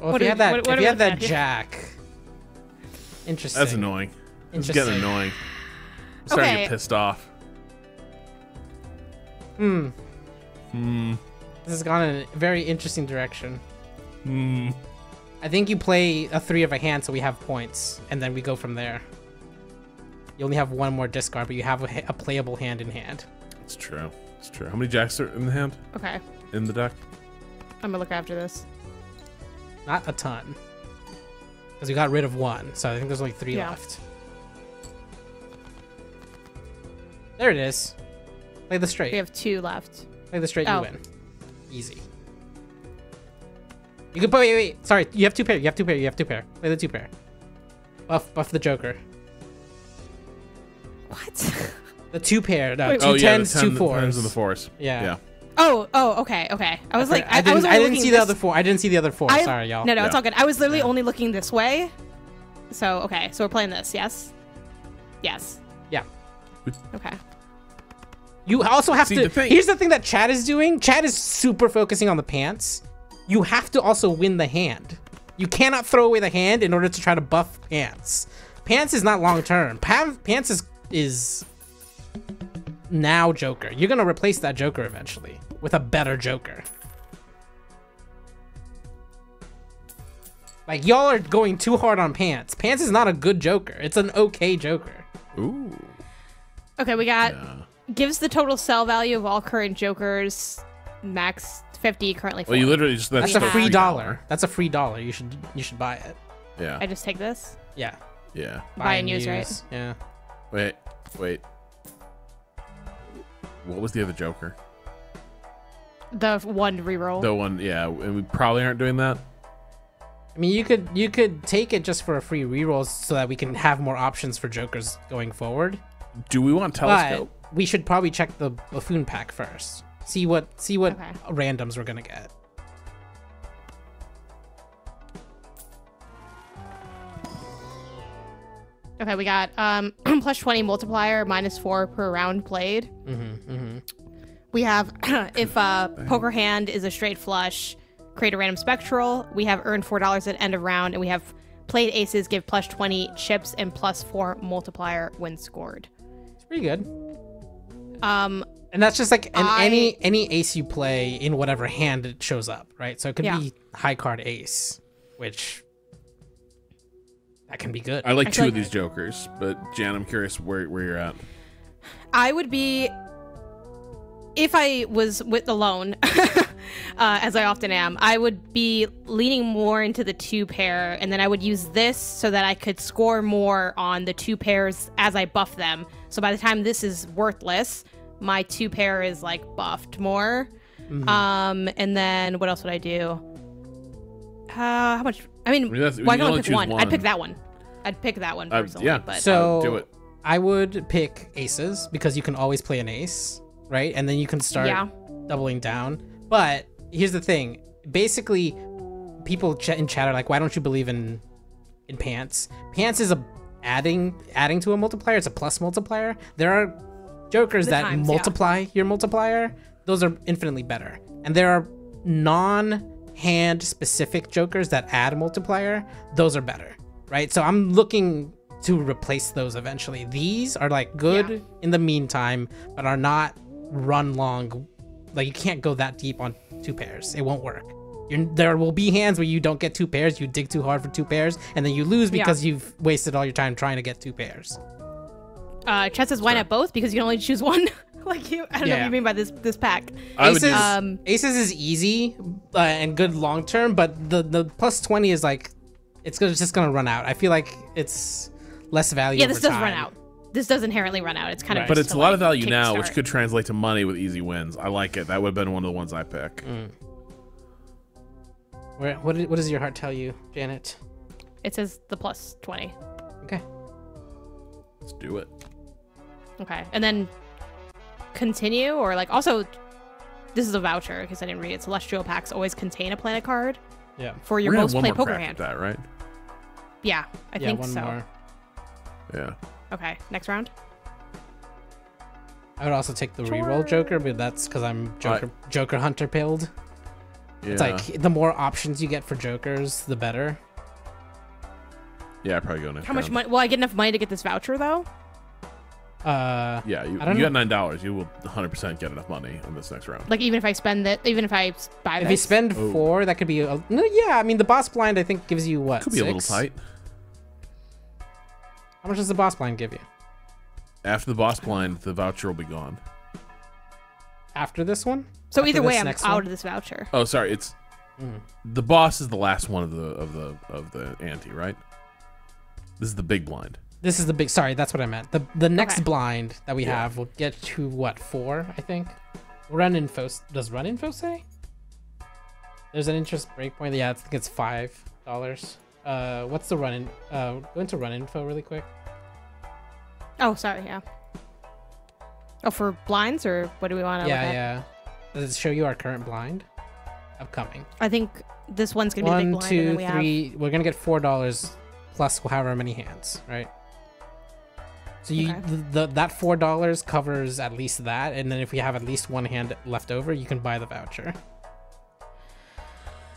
Well, What if you do had that, what- what if you have that jack. Interesting. That's annoying. It's getting annoying. I'm starting to get pissed off. Hmm. Hmm. This has gone in a very interesting direction. Hmm. I think you play a three of a hand, so we have points, and then we go from there. You only have one more discard, but you have a, a playable hand in hand. It's true. It's true. How many jacks are in the hand? Okay. In the deck? I'm gonna look after this. Not a ton. because we got rid of one. So I think there's only three Yeah. left. There it is. Play the straight. We have two left. Play the straight. Oh. You win. Easy. You can. Wait, wait, wait. Sorry. You have two pair. You have two pair. You have two pair. Play the two pair. Buff, buff the Joker. What? The two pair. No, Wait, two oh yeah, tens, the two ten, fours. tens and the fours. Yeah. yeah. oh, oh, okay, okay. I was like, I, I didn't. was I, didn't looking see the other four. I didn't see the other four. I- Sorry, y'all. No, no, it's all good. I was literally only looking this way. So okay, so we're playing this. Yes. Yes. Okay. You also have See, to. the Here's the thing that Chad is doing. Chad is super focusing on the pants. You have to also win the hand. You cannot throw away the hand in order to try to buff pants. Pants is not long term. Pa- pants is is now Joker. You're gonna replace that Joker eventually with a better Joker. Like y'all are going too hard on pants. Pants is not a good Joker. It's an okay Joker. Ooh. Okay, we got gives the total sell value of all current jokers max 50 currently Well, you literally just that's, That's a free dollar. That's a free dollar. You should you should buy it. Yeah. I just take this. Yeah. yeah. Buy and use, right? Yeah. Wait. Wait. What was the other Joker? The one reroll. The one, yeah, and we probably aren't doing that. I mean, you could you could take it just for a free reroll so that we can have more options for jokers going forward. Do we want telescope? But we should probably check the buffoon pack first. See what see what Okay. randoms we're gonna get. Okay, we got um plus 20 multiplier minus 4 per round played. Mm-hmm, mm-hmm. We have if uh poker hand is a straight flush, create a random spectral. We have earned $4 at end of round and we have played aces give plus 20 chips and plus 4 multiplier when scored. It's pretty good. Um And that's just like an, I- any any ace you play in whatever hand it shows up, right? So it could Yeah. be high card ace, which that can be good. I like I two feel of these Jokers, but Jan, I'm curious where where you're at. I would be if I was with alone, uh, as I often am. I would be leaning more into the two pair, and then I would use this so that I could score more on the two pairs as I buff them. So by the time this is worthless, my two pair is like buffed more. Um, and then what else would I do? Uh, how much? I mean, I mean, that's- well, I can only only pick one. one. I'd pick that one. I'd pick that one Uh, yeah. but So do it. I would pick aces because you can always play an ace, right? And then you can start Yeah. doubling down. But here's the thing: basically, people ch- in chat are like, "Why don't you believe in in pants?" Pants is a adding adding to a multiplier. It's a plus multiplier. There are jokers The that times, yeah. multiply your multiplier. Those are infinitely better. And there are non-hand specific jokers that add multiplier. Those are better, right? So I'm looking to replace those eventually. These are like good Yeah. in the meantime, but are not run long. Like you can't go that deep on two pairs. It won't work. You're, there will be hands where you don't get two pairs. You dig too hard for two pairs, and then you lose Yeah. because you've wasted all your time trying to get two pairs. Uh, Chet says, why not both? Because you can only choose one. like you, I don't know what you mean by this this pack. I Aces, Um, Aces is easy uh, and good long term, but the the plus twenty is like it's, gonna, it's just gonna run out. I feel like it's less value. yeah, this over does run out. This does inherently run out. It's kind of. But it's a lot of value now, which could translate to money with easy wins. I like it. That would have been one of the ones I pick. Mm. Where, what, did- what does your heart tell you, Janet? It says the plus twenty. Okay. Let's do it. Okay, and then continue or like also. This is a voucher because I didn't read it. Celestial packs always contain a planet card Yeah. for your We're most have one played poker hand. at that, right? Yeah, I yeah, think one so. more. Yeah. Okay, next round. I would also take the reroll Joker, but that's because I'm Joker Joker Hunter pilled. Yeah. It's like the more options you get for Jokers, the better. yeah, I'd probably go next. How much round. money? Will I get enough money to get this voucher though? Uh, Yeah, you, you know. got nine dollars. You will 100 percent get enough money on this next round. Like even if I spend that, even if I buy if this. you spend Oh. four, that could be. A, no, yeah, I mean the boss blind I think gives you what? Could be a little tight. How much does the boss blind give you? After the boss blind, the voucher will be gone. After this one? So either way, I'm out one? of this voucher. Oh, sorry. It's The boss is the last one of the of the of the ante, right? This is the big blind. This is the big. Sorry, that's what I meant. The the next Okay. blind that we Yeah. have will get to what four? I think. Run info. Does run info say? There's an interest breakpoint. Yeah, I think it's five dollars. Uh, what's the run in? Uh, go into run info really quick. Oh, sorry. Yeah. Oh, for blinds or what do we want to? yeah, look at? yeah. Does it show you our current blind? Upcoming. I think this one's gonna be the big One, blind, and then two, we have. three. We're gonna get four dollars plus however many hands, right? So you Okay. the, the that four dollars covers at least that, and then if we have at least one hand left over, you can buy the voucher.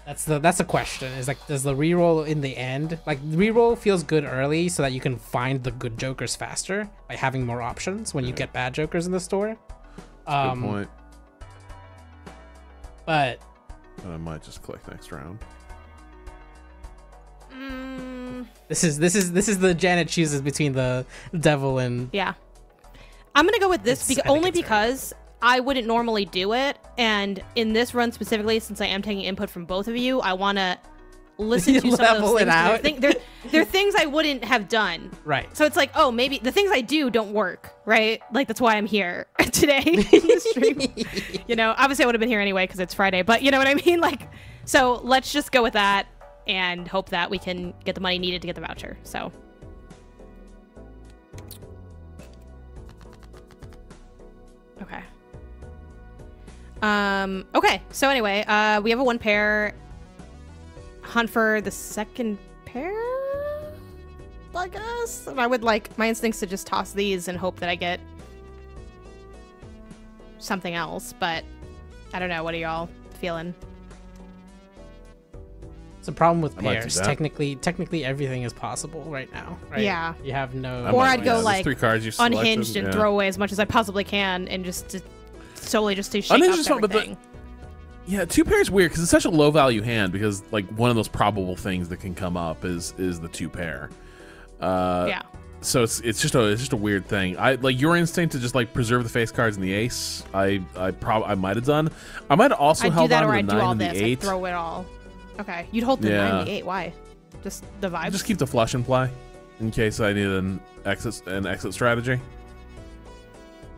That's the that's the question. Is like does the reroll in the end like reroll feels good early so that you can find the good jokers faster by having more options when you get bad jokers in the store. Good Um, point. But I might just click next round. Mm, this is this is this is the Janet chooses between the devil and yeah. I'm gonna go with this It's- beca- only it's right. because I wouldn't normally do it, and in this run specifically, since I am taking input from both of you, I want to listen to some of those things. There, thing, there are things I wouldn't have done. right. So it's like, oh, maybe the things I do don't work, right? Like that's why I'm here today in the stream. you know, obviously I would have been here anyway because it's Friday, but you know what I mean. Like, so let's just go with that and hope that we can get the money needed to get the voucher. So. Okay. Um. Okay. So anyway, uh, we have a one pair. Hunt for the second pair. I guess. And I would like my instincts to just toss these and hope that I get something else, but I don't know. What are y'all feeling? It's a problem with I might do pairs. that. Technically, technically everything is possible right now. Right? Yeah. You have no. I Or I'd go, that. Like, three cards you Unhinged and yeah. throw away as much as I possibly can, and just to solely just to shake Unhinged up is fine, but the- everything. Yeah, two pair is weird because it's such a low value hand because like one of those probable things that can come up is is the two pair. Uh, yeah. So it's it's just a it's just a weird thing. I like your instinct to just like preserve the face cards and the ace. I I prob I might have done. I might have also I'd held on to I'd the do nine all and this. the I'd eight. throw it all. Okay, you'd hold the Yeah. nine and the eight. Why? Just the vibes. Just keep the flush in play in case I need an exit an exit strategy.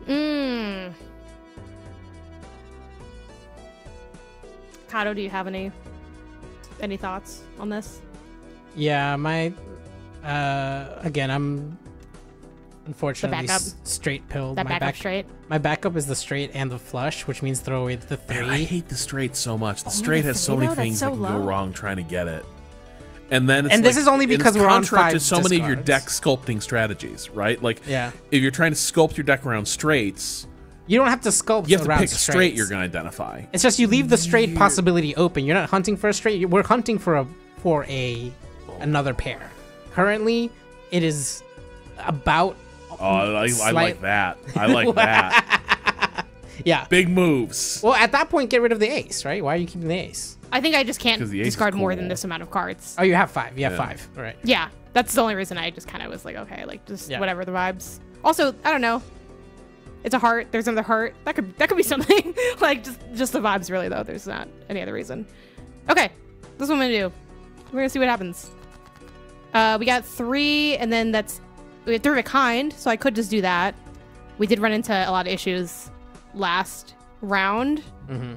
Mmm. Cado, do you have any any thoughts on this? Yeah, my. Uh, again, I'm. Unfortunately, backup? s- straight pilled. That my back back straight. My backup is the straight and the flush, which means throw away the three. Man, I hate the straight so much. The Oh, straight the has so many though? Things so that can go wrong trying to get it. And then it's And this is only because we're on contrary to five so many of your deck sculpting strategies, right? Like Yeah. if you're trying to sculpt your deck around straights, You don't have to sculpt you have to pick a straight straights. you're going to identify. It's just you leave the straight possibility open. You're not hunting for a straight. We're hunting for a for a another pair. Currently, it is about Oh, I, I like that. I like that. yeah. Big moves. Well, at that point, get rid of the ace, right? Why are you keeping the ace? I think I just can't the ace is discard more than this amount of cards. Oh, you have five. You have Yeah. five. All right. Yeah, that's the only reason I just kind of was like, okay, like just Yeah. whatever the vibes. Also, I don't know. It's a heart. There's another heart. That could that could be something. like just just the vibes, really though. There's not any other reason. Okay, this is what I'm gonna do. We're gonna see what happens. Uh, we got three, and then that's we had three of a kind, so I could just do that. We did run into a lot of issues last round Mm-hmm.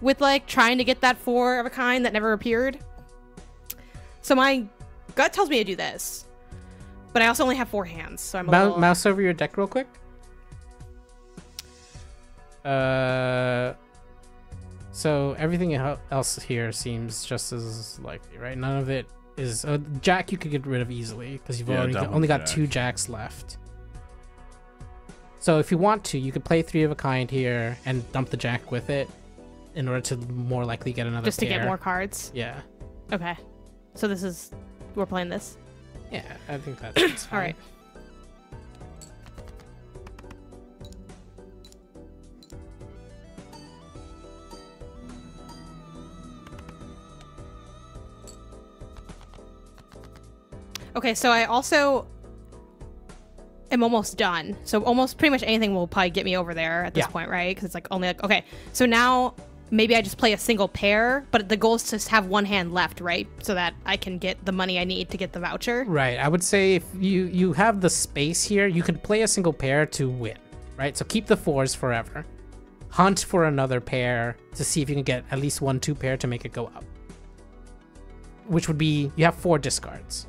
with like trying to get that four of a kind that never appeared. So my gut tells me to do this, but I also only have four hands, so I'm little... mouse over your deck real quick. Uh, so everything else here seems just as likely, right? None of it is. Uh, Jack, you could get rid of easily because you've Yeah, already got, only got Jack. two jacks left. So if you want to, you could play three of a kind here and dump the jack with it, in order to more likely get another. just to get more cards. Yeah, Okay, so this is we're playing this. yeah, I think that's, that's All fine. right. Okay, so I also am almost done. So almost pretty much anything will probably get me over there at this Yeah. point, right? Because it's like only like okay. So now maybe I just play a single pair, but the goal is to have one hand left, right? So that I can get the money I need to get the voucher. Right. I would say if you you have the space here, you could play a single pair to win. Right. So keep the fours forever. Hunt for another pair to see if you can get at least one two pair to make it go up. Which would be you have four discards.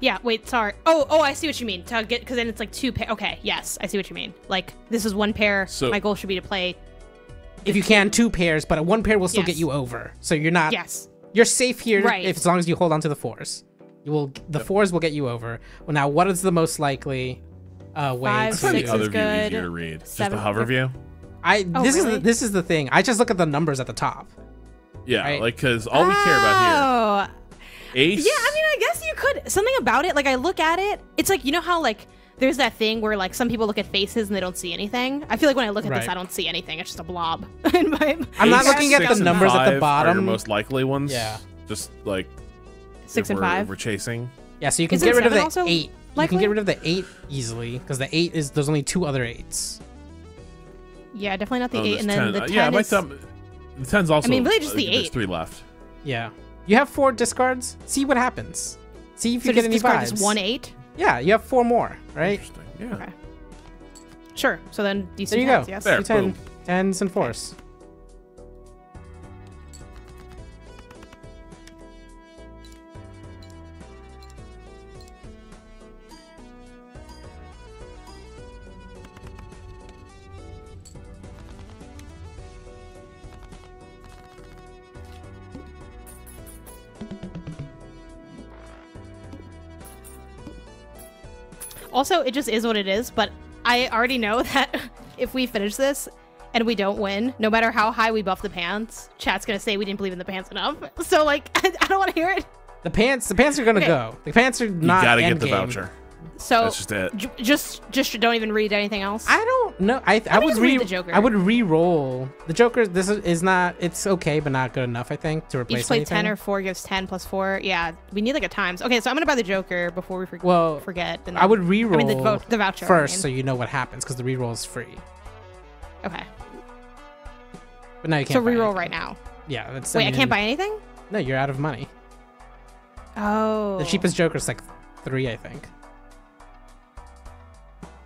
Yeah, wait, sorry. Oh, oh, I see what you mean. To get because then it's like two pair. Okay, yes, I see what you mean. Like this is one pair. So- my goal should be to play. If you can, two pairs, but one pair will still get you over. So you're not. Yes. You're safe here Right. if as long as you hold on to the fours. You will. The fours will get you over. Well, now what is the most likely uh, way Five, to? Find six the other is view good. easier to read. Just the hover view. I Oh, this is the, this is the thing. I just look at the numbers at the top. Yeah, Right. like because all we care about here. Oh, here, ace. yeah. I mean, I guess you could. Something about it. Like I look at it, it's like you know how like there's that thing where like some people look at faces and they don't see anything. I feel like when I look at this, I don't see anything. It's just a blob. In my- I'm not ace, looking at the six, and numbers at the five Are your bottom. most likely ones. Yeah. Just like Six and five. We're chasing. Yeah, so you can Isn't get rid of the also eight. You can get rid of the eight easily because the eight is there's only two other eights. Yeah, definitely not the Oh, eight, and then 10. the Uh, ten yeah, my is. thumb. The ten's also. I mean, really just uh, the There's three left. Yeah, you have four discards. See what happens. See if so you get just any discard vibes. just one eight. Yeah, you have four more, right? Interesting. Yeah. Okay. Sure. So then these There two you go. tens, yes. There. Two ten, boom. tens and fours. Also, it just is what it is. But I already know that if we finish this and we don't win, no matter how high we buff the pants, chat's gonna say we didn't believe in the pants enough. So like, I don't want to hear it. The pants, the pants are gonna Okay. go. The pants are not. You not. gotta get the game. voucher. So That's just it. j- just just don't even read anything else. I don't know. I I me would re read the Joker. I would re-roll the Joker. This is, is not. It's okay, but not good enough. I think to replace Each play anything. ten or four gives ten plus four. Yeah, we need like a times. Okay, so I'm gonna buy the Joker before we for- Well, forget. and I would re-roll. I mean the, vo- the voucher I first, mean. so you know what happens because the re-roll is free. okay, But now you can't. so buy reroll anything. right now. Yeah, that's. Wait, I mean, can't buy anything. No, you're out of money. Oh, The cheapest Joker's like three, I think.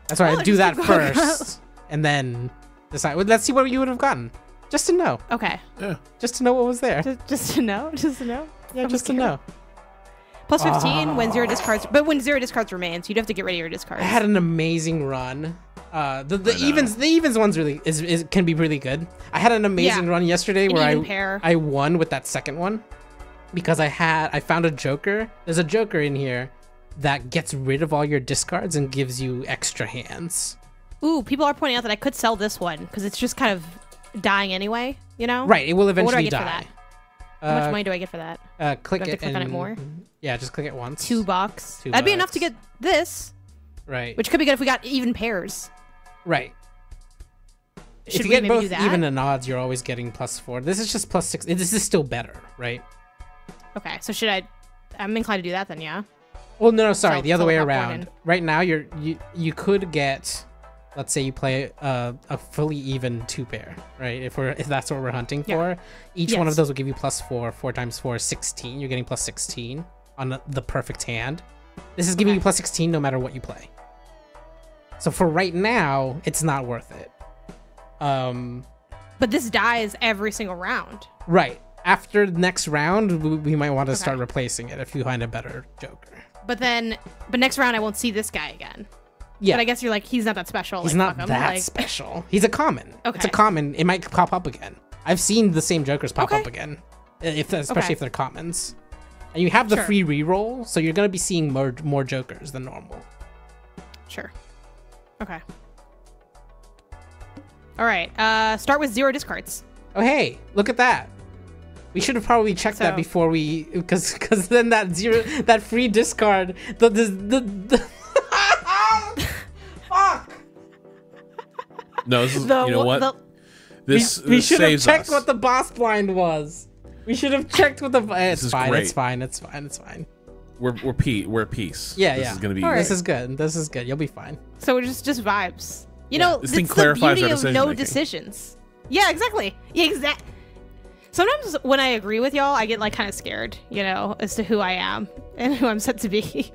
That's why Oh, I do that first, and then decide. Well, let's see what you would have gotten, just to know, Okay, Yeah. just to know what was there. just, just to know, just to know. Yeah, I'm just to know. Plus 15 when zero discards, but when zero discards remains, you'd have to get rid of your discards. I had an amazing run. Uh, the the evens the evens one's really is, is can be really good. I had an amazing Yeah. run yesterday An where I pair. I won with that second one because I had I found a Joker. There's a Joker in here that gets rid of all your discards and gives you extra hands. Ooh, people are pointing out that I could sell this one because it's just kind of dying anyway. You know? Right, it will But what do I eventually get for die. that? How much Uh, money do I get for that? Uh, click Do I have it to click on it and- more? Yeah, just click it once. Two bucks. Two That'd be enough to get this, Right. which could be good if we got even pairs. right. Should if you we get both do that? even and odds, you're always getting plus four. This is just plus six. This is still better, right? Okay, so should I? I'm inclined to do that then. Yeah. Well, no, no, sorry, Sell- the other way around. Right now, you're you you could get, let's say you play a, a fully even two pair, right? If we're if that's what we're hunting Yeah. for, each one of those will give you plus four. Four times four is sixteen. You're getting plus sixteen on the, the perfect hand. This is giving Okay. you plus sixteen no matter what you play. So for right now, it's not worth it. Um, But this dies every single round. right after the next round, we, we might want to start replacing it if you find a better Joker. But then, but next round I won't see this guy again. Yeah, But I guess you're like he's not that special. He's like, not that like- special. He's a common. Okay. It's a common. It might pop up again. I've seen the same Jokers pop Okay. up again, if especially Okay. if they're commons. And you have the Sure. free reroll, so you're gonna be seeing more more Jokers than normal. Sure. Okay. All right. Uh, start with zero discards. Oh hey, look at that. We should have probably checked that before we, because because then that zero that free discard the the the. the Fuck! No, this is, The, you know what? the- this we this should have checked us. what the boss blind was. We should have checked what the. It's is fine. It's fine. It's fine. It's fine. We're we're pe- we're at peace. Yeah, this yeah. is gonna be. All right. This is good. This is good. You'll be fine. so we're just just vibes. You Yeah. know, This it's thing the clarifies beauty our of no decision-making. decisions. Yeah, exactly. Yeah, exact. Sometimes when I agree with y'all, I get like kind of scared, you know, as to who I am and who I'm set to be.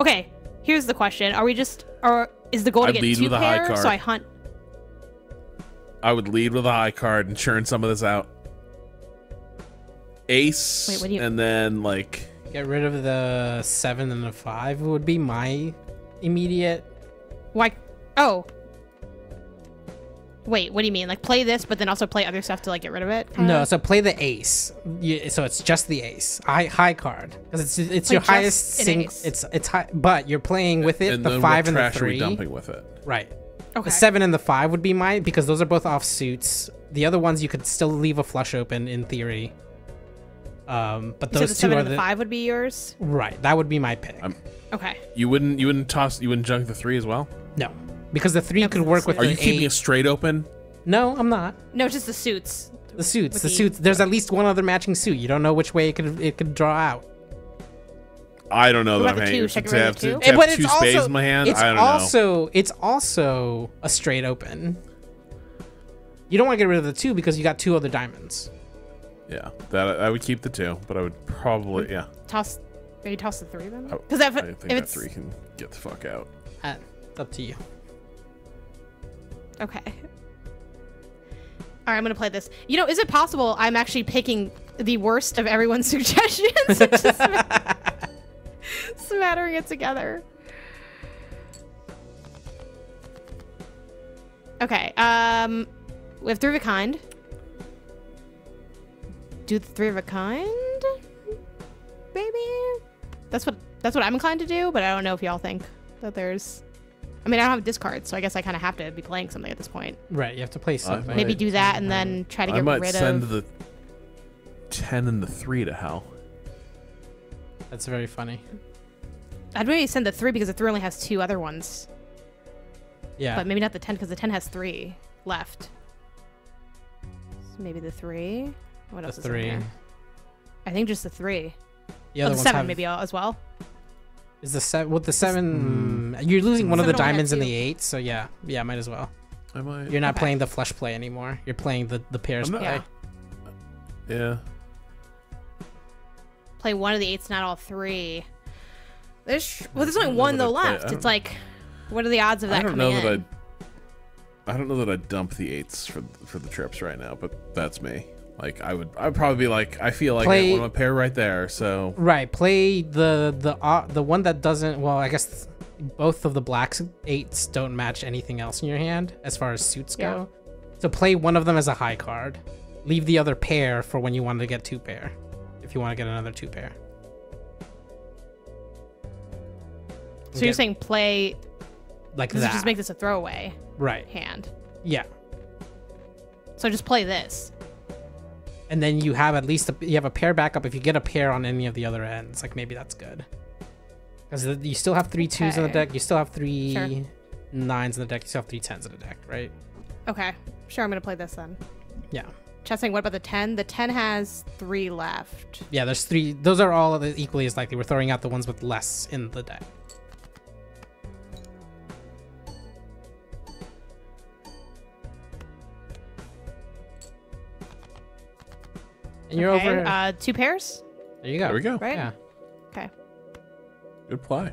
okay, here's the question: Are we just, or is the goal to I'd get lead two with a high pairs? card. So I hunt. I would lead with a high card and churn some of this out. Ace, Wait, what do you- and then like Get rid of the seven and the five would be my immediate. Why? Oh. Wait, what do you mean? Like play this, but then also play other stuff to like get rid of it? kinda? No, so play the ace. You, so it's just the ace, high high card, because it's it's Play your highest sing. It's it's high, but you're playing with it and the five and the trash are we three. dumping with it? Right. Okay. The seven and the five would be mine because those are both off suits. The other ones you could still leave a flush open in theory. Um, but So those the two seven are and the the five would be yours. right. That would be my pick. I'm- Okay. You wouldn't you wouldn't toss you wouldn't junk the three as well? no, because the three could work with Are the you keeping eight. it straight open? No, I'm not. No, just the suits. The suits, With the the- suits. There's at least one other matching suit. You don't know which way it could it could draw out. I don't know What that I'm the hanging two? Check to have, the to, two? to have but two it's spades also in my hand. it's I don't know. also it's also a straight open. You don't want to get rid of the two because you got two other diamonds. Yeah, that I would keep the two, but I would probably yeah. Toss. Maybe toss the three then. I- Because if, I if think that it's three can get the fuck out. Uh, it's up to you. Okay. All right, I'm gonna play this. You know, is it possible I'm actually picking the worst of everyone's suggestions smattering it together? Okay. Um, we have three of a kind. Do the three of a kind, maybe. That's what that's what I'm inclined to do, but I don't know if y'all think that there's. I mean, I don't have discards, so I guess I kind of have to be playing something at this point. Right, you have to play something. Maybe do that and then try to I get might rid send of. the ten and the three to hell. That's very funny. I'd maybe send the three because the three only has two other ones, Yeah. but maybe not the ten because the ten has three left. So maybe the three. What the else is three. in there? I think just the three. The oh, the ones seven have, maybe al- as well. Is the seven with the seven? mm, You're losing one of the Seven only had diamonds in the eight, so yeah, yeah, might as well. I might. You're not Okay. playing the flush play anymore. You're playing the the pairs not- play. Yeah. yeah. Play one of the eights, not all three. There's well, there's only one though I'd play- I left. It's like, what are the odds of that I don't coming know that in? I'd. I don't know that I'd dump the eights for for the trips right now, but that's me. Like I would, I'd probably be like, I feel like Play- I want a pair right there. So Right, play the the uh, the one that doesn't. Well, I guess both of the blacks eights don't match anything else in your hand as far as suits Yeah. go. So play one of them as a high card. Leave the other pair for when you want to get two pair. If you want to get another two pair. So you're saying play? like Does that? just make this a throwaway right. hand? Yeah. So just play this. And then you have at least a, you have a pair backup if you get a pair on any of the other ends. Like maybe that's good. Because you still have three twos in the deck. You still have three Sure. nines in the deck. You still have three tens in the deck, right? Okay, sure. I'm gonna play this then. Yeah. Chessing. what about the ten? The ten has three left. Yeah, there's three. Those are all equally as likely. We're throwing out the ones with less in the deck. And you're Okay, over. Uh, two pairs. there you go. there we go. Right. Yeah. Okay. Good play.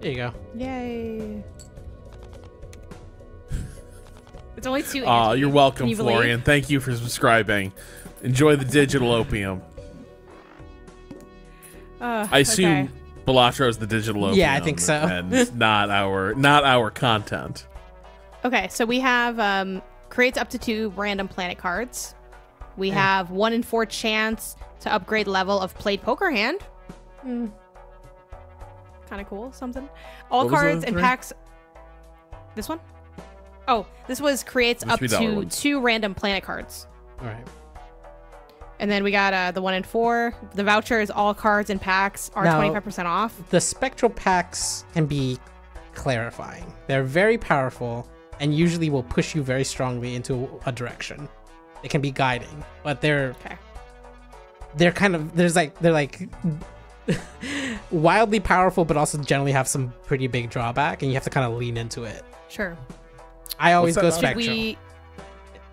There you go. Yay. It's only two. Ah, Angie. you're welcome, Can you believe? Florian. Thank you for subscribing. Enjoy the digital opium. Uh, I assume okay. Balatro is the digital opium. Yeah, I think so. and not our not our content. Okay, so we have um, creates up to two random planet cards. We have one in four chance to upgrade level of played poker hand. Mm. Kind of cool, something. All What cards and packs. This one? Oh, this was creates up to ones. two random planet cards. All right. And then we got uh, the one in four. The voucher is all cards and packs are 25% off. The spectral packs can be clarifying. They're very powerful and usually will push you very strongly into a direction. They can be guiding, but they're Okay. they're kind of there's like they're like wildly powerful, but also generally have some pretty big drawback, and you have to kind of lean into it. Sure. I always go on? Should spectral. we?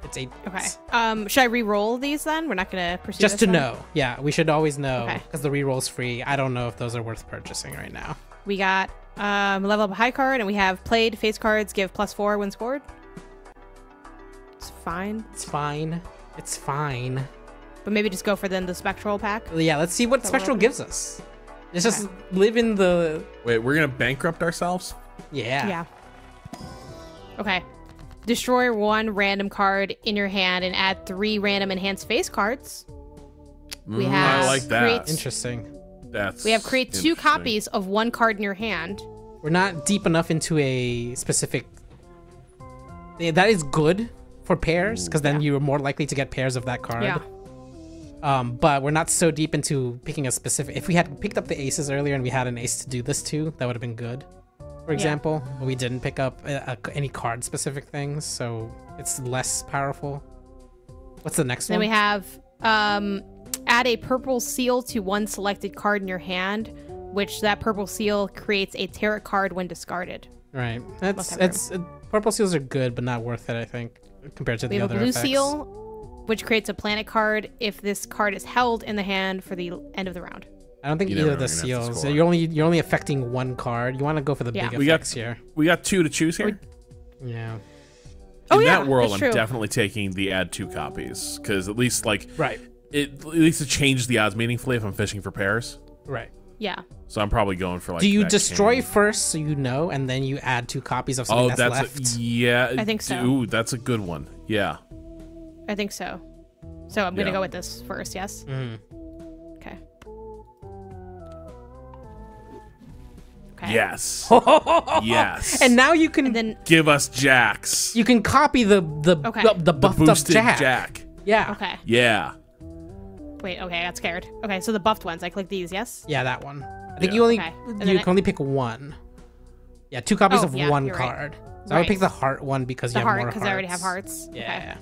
It's eight. Okay. Um, should I re-roll these then? We're not gonna pursue. Just this to one? know, yeah, we should always know Okay. because the reroll's free. I don't know if those are worth purchasing right now. We got um, level up a high card, and we have played face cards give plus four when scored. It's fine, It's fine. It's fine. but maybe just go for then the spectral pack. Yeah, let's see what So spectral gives us. Let's just live in the Wait, we're gonna bankrupt ourselves? yeah. Yeah. Okay. Destroy one random card in your hand and add three random enhanced face cards. We Mm, have I like that. create- Interesting. That's We have create two copies of one card in your hand. We're not deep enough into a specific. That is good for pairs because then Yeah. you're more likely to get pairs of that card. Yeah. Um, but we're not so deep into picking a specific. If we had picked up the aces earlier and we had an ace to do this too, that would have been good. For example, but we didn't pick up uh any card specific things, so it's less powerful. What's the next Then one? Then we have um, add a purple seal to one selected card in your hand, which that purple seal creates a tarot card when discarded. right. That's it's uh, purple seals are good, but not worth it. I think compared to We the have a blue effects. seal, which creates a planet card if this card is held in the hand for the end of the round. I don't think You either of the know, you're gonna have to seals. score. You're only you're only affecting one card. You want to go for the Yeah. big We got- here. We got two to choose here. Yeah. Oh, In yeah, that world, I'm true. definitely taking the add two copies because at least like Right. it at least it changes the odds meaningfully if I'm fishing for pairs. Right. Yeah. So I'm probably going for like. Do you that destroy king. first so you know, and then you add two copies of something Oh, that's, that's left? a, yeah. I think so. Ooh, that's a good one. Yeah. I think so. So I'm gonna Yeah. go with this first. Yes. Mhm. Okay. Yes. yes. And now you can then give us jacks. you can copy the the Okay. the, the The buffed up boosted jack. jack. Yeah. okay. Yeah. Wait. Okay. I got scared. Okay. So the buffed ones. I click these. Yes. Yeah, that one. I think Yeah. you only Okay. You can I- only pick one. Yeah, two copies Oh, of yeah, one you're right. card. So I would pick the heart one because The you have heart more because I already have hearts. hearts. Yeah.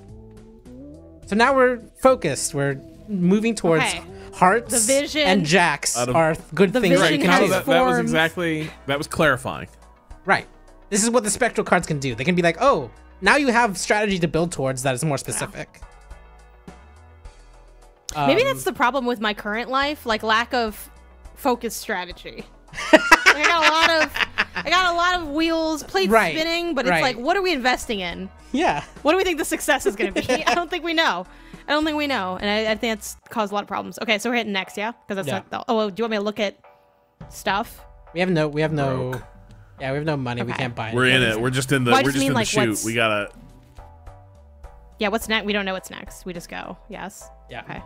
So now we're focused. We're moving towards Okay. Hearts The vision- and jacks of- are good The things that vision you can has do. that, that was exactly that was clarifying. Right. This is what the spectral cards can do. They can be like, oh, now you have strategy to build towards that is more specific. Maybe Um, that's the problem with my current life, like lack of focus strategy. Like, I got a lot of, I got a lot of wheels, plates Right, spinning, but it's right. like, what are we investing in? yeah. What do we think the success is going to be? I don't think we know. I don't think we know, and I, I think that's caused a lot of problems. Okay, so we're hitting next, yeah, because that's Yeah. not. The, oh, well, do you want me to look at stuff? We have no. We have no. Broke. Yeah, we have no money. We can't buy. We're in it. We're just in the. Well, I we're just just mean, in the like, shoot. what's- We gotta. Yeah, what's next? We don't know what's next. We just go. Yes. Yeah. Okay.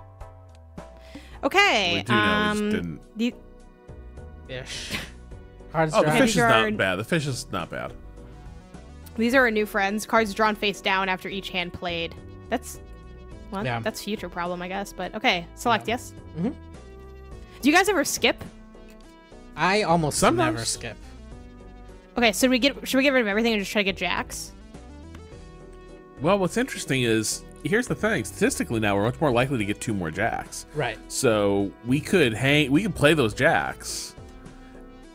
Okay. We do know. We um, just didn't. the- Fish. Cards Oh, the drawn. Okay, fish is not bad. The fish is not bad. These are our new friends. Cards drawn face down after each hand played. That's well, Yeah. that's future problem, I guess. But okay, select yes. Mhm. Do you guys ever skip? I almost Sometimes. never skip. Okay, so we get should we get rid of everything and just try to get jacks? Well, what's interesting is here's the thing. Statistically, now we're much more likely to get two more jacks. Right. So we could hang. We could play those jacks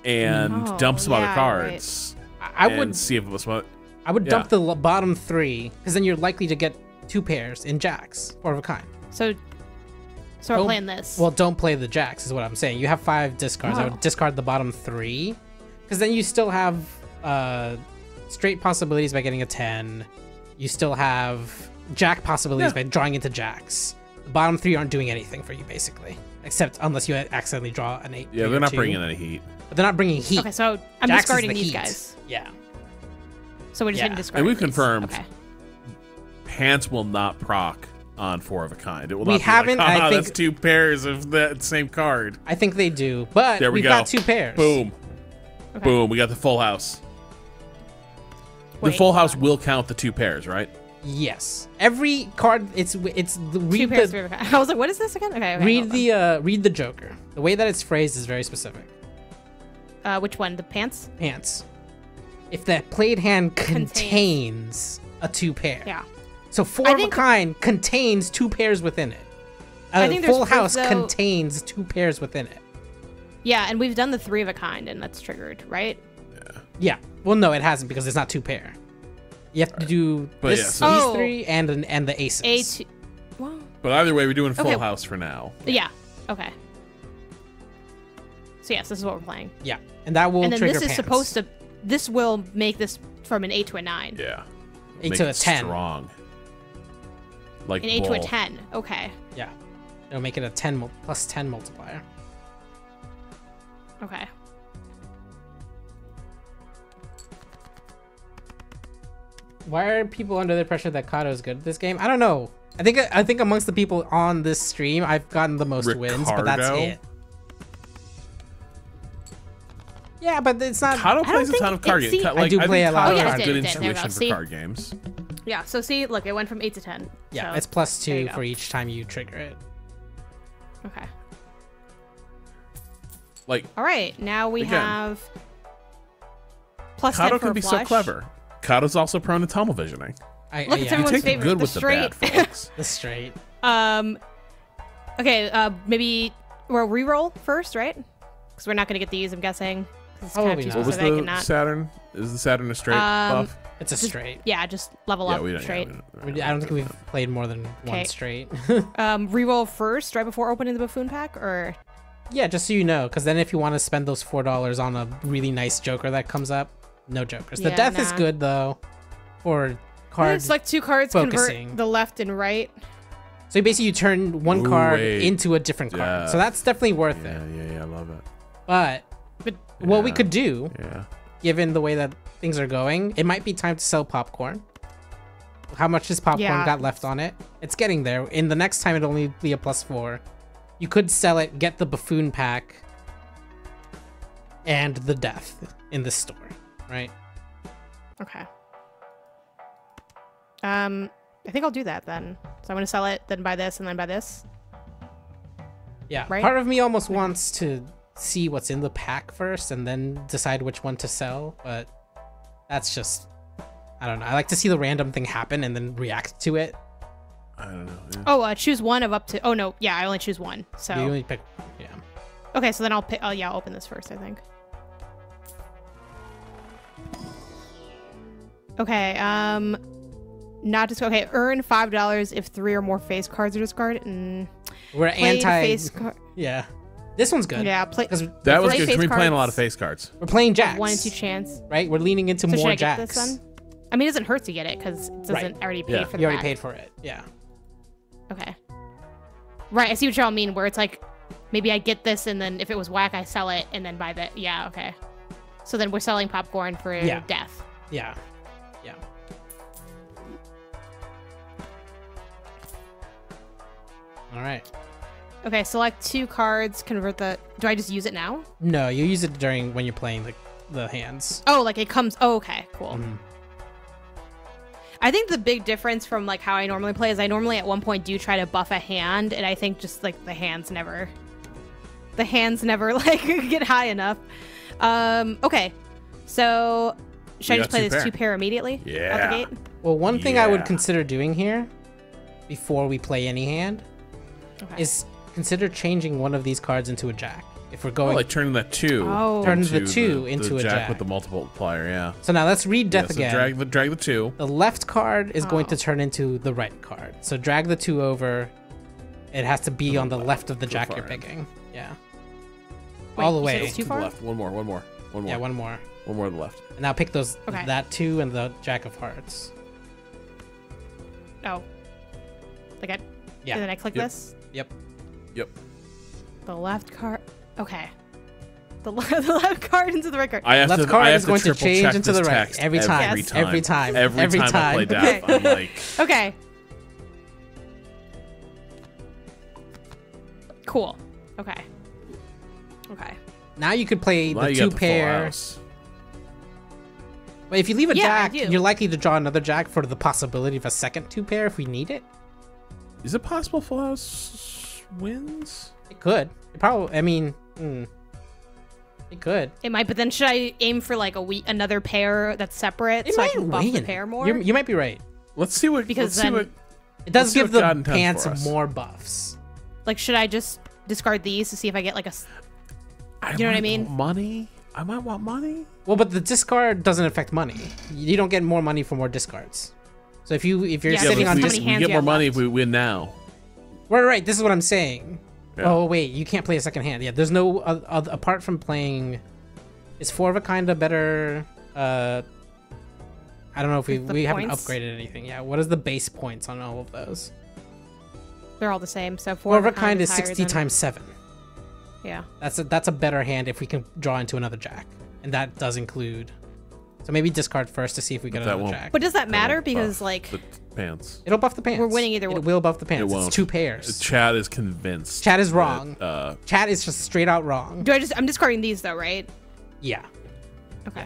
and Oh, dump some other yeah, cards. I, I and would. see if it was what. I would yeah. dump the bottom three because then you're likely to get two pairs in jacks, four of a kind. So so we're playing this. Well, don't play the jacks is what I'm saying. You have five discards. I would discard the bottom three because then you still have uh, straight possibilities by getting a ten. You still have jack possibilities Yeah. by drawing into jacks. The bottom three aren't doing anything for you basically, except unless you accidentally draw an eight. Yeah, they're not two. bringing any heat. But they're not bringing heat. okay, so I'm Jacks discarding the these heat. guys. Yeah. So we're just Yeah. hitting discard. And we've confirmed Okay. Pants will not proc on four of a kind. It will We not haven't, Like, I think- that's two pairs of that same card. I think they do, but There we we've go. got two pairs. Boom, Okay. boom. We got the full house. Wait, the full hold house will count the two pairs, right? Yes. Every card. It's it's the Two read pairs. the of a. I was like, what is this again? Okay. okay read the uh read the Joker. The way that it's phrased is very specific. Uh, which one? The pants? Pants. If that played hand Contains. contains a two pair. Yeah. So four I of think- a kind contains two pairs within it. a uh, think there's full house though- contains two pairs within it. Yeah, and we've done the three of a kind, and that's triggered, right? Yeah. yeah. Well, no, it hasn't because it's not two pair. You have to do But this, yeah, so- these Oh. three and an, and the aces. A two. Well, But either way, we're doing full Okay. house for now. yeah. Okay. So yes, this is what we're playing, Yeah, and that will and then trigger this is pants. supposed to. This will make this from an eight to a nine. Yeah. Eight Make to a it 10. Strong. Like An eight to a ten. Okay. Yeah, it'll make it a ten mul- plus ten multiplier. Okay. Why are people under the pressure that Cado is good at this game? I don't know. I think I think amongst the people on this stream, I've gotten the most wins, but that's Ricardo? it. Yeah, but it's not. Cado don't plays a think ton of card see- games. I do I play a lot Cado of card good games. There we go. intuition for card games. Yeah. So see, look, it went from eight to ten. yeah, so- it's plus there you two for each time you trigger it. Okay. Like All right. Now we Again. have plus Cado ten for can a be so clever. Cado's also prone to tunnel visioning. I, Look, I, it's yeah, everyone's Take the favorite, good the with the bad, straight. folks. the straight. Um. Okay. Uh. Maybe we'll re-roll first, right? Because we're not gonna get these. I'm guessing. It's kind of too not. What was specific the. Saturn? Is the Saturn a straight Um, buff? It's a straight. Yeah. Just level Yeah, up we don't. straight. Yeah, we don't, We- I don't think we've played more than one Okay. straight. Um. Re-roll first, right before opening the buffoon pack, or yeah, just so you know, because then if you want to spend those four dollars on a really nice Joker that comes up, no Jokers. The Yeah, death is good though, for cards. it's like two cards focusing. convert the left and right. so basically, you turn one Ooh, card wait. into a different card. Yeah. So that's definitely worth Yeah, it. yeah, yeah. I love it. But, but what we could do, Yeah. given the way that things are going, it might be time to sell popcorn. How much has popcorn Yeah. got left on it? It's getting there. In the next time, it'll only be a plus four. You could sell it, get the buffoon pack, and the death in the store, right? Okay. Um. I think I'll do that then. So I'm gonna sell it, then buy this, and then buy this. Yeah. Right? Part of me almost wants to see what's in the pack first and then decide which one to sell, but that's just I don't know. I like to see the random thing happen and then react to it. I don't know. yeah. Oh, uh, choose one of up to. Oh no, yeah, I only choose one. So You only pick yeah. okay, so then I'll pick. Oh yeah, I'll open this first. I think. Okay. Um. Not just okay. Earn five dollars if three or more face cards are discarded. And We're play anti face card. Yeah. This one's good. Yeah, play. Because That was Play good. 'cause face we playing a lot of face cards. we're playing jacks. One and two chance. right? We're leaning into So should more I get this one? I mean, it doesn't hurt to get it because it doesn't Right. already pay Yeah. for the You already pack. paid for it. Yeah. Okay. Right, I see what y'all mean. Where it's like, maybe I get this, and then if it was whack, I sell it, and then buy the. Yeah, okay. So then we're selling popcorn for Yeah. death. Yeah. Yeah. All right. Okay, select two cards. Convert the. Do I just use it now? No, you use it during when you're playing the the hands. Oh, like it comes. Oh, okay, cool. Mhm. I think the big difference from like how I normally play is I normally at one point do try to buff a hand, and I think just like the hands never, the hands never like get high enough. Um. Okay. So should You I just play this pair. two pair immediately? Out Yeah. the gate. Well, one thing I would consider doing here, before we play any hand, Okay. is consider changing one of these cards into a jack. If we're Oh, going, like turning that two. Oh. Turn the into two into a jack, jack. with the multiple multiplier. Yeah. so now let's read death yeah, so again. Drag the drag the two. the left card is going Oh. to turn into the right card. So drag the two over. It has to be on the left of the the jack you're end. picking. Yeah. Wait, All the way. it's too to far? the left. One more. One more. One more. Yeah, one more. One more to the left. And now pick those Okay. that two and the jack of hearts. Oh. Like I. Yeah. And then I click Yep. this. Yep. Yep. The left card. Okay. The, le- the left card into the right card. I have Left to. card I have is going to triple change check into the right text every time. Every Yes. time. Every time. Every, Every time, I play time. death, I'm like, Okay. Cool. Okay. Okay. Now you could play now the you two got the full pair. house. But if you leave a Yeah, I jack, do. you're likely to draw another jack for the possibility of a second two pair if we need it. Is it possible full house wins? It could. It probably. I mean, hmm. it could. It might, but then should I aim for like a week, another pair that's separate It so I might can buff the pair more? You're- you might be right. Let's see what. Because let's see then- what. It does give the God intends pants more buffs. Like, should I just discard these to see if I get like a? s- I You know what I mean? Money. I might want money. Well, but the discard doesn't affect money. You don't get more money for more discards. So if you if you're Yeah, Yeah, sitting but on we, how dis- many we get more money left? if we win now. Right, right. This is what I'm saying. Yeah. Oh wait, you can't play a second hand. Yeah, there's no uh, uh, apart from playing. Is four of a kind a better? Uh, I don't know if we With the we haven't upgraded anything. Yeah, what is the base points on all of those? They're all the same. So Four of a kind kind is higher sixty than- times seven. Yeah. That's a that's a better hand if we can draw into another jack, and that does include. So maybe discard first to see if we get But another won't- jack. But does that matter? Buff Because like, the pants. It'll buff the pants. We're winning either way. It will buff the pants. It won't. It's two pairs. Chad is convinced. Chad is that, wrong. uh, Chat is just straight out wrong. do I just? I'm discarding these though, right? Yeah. Okay.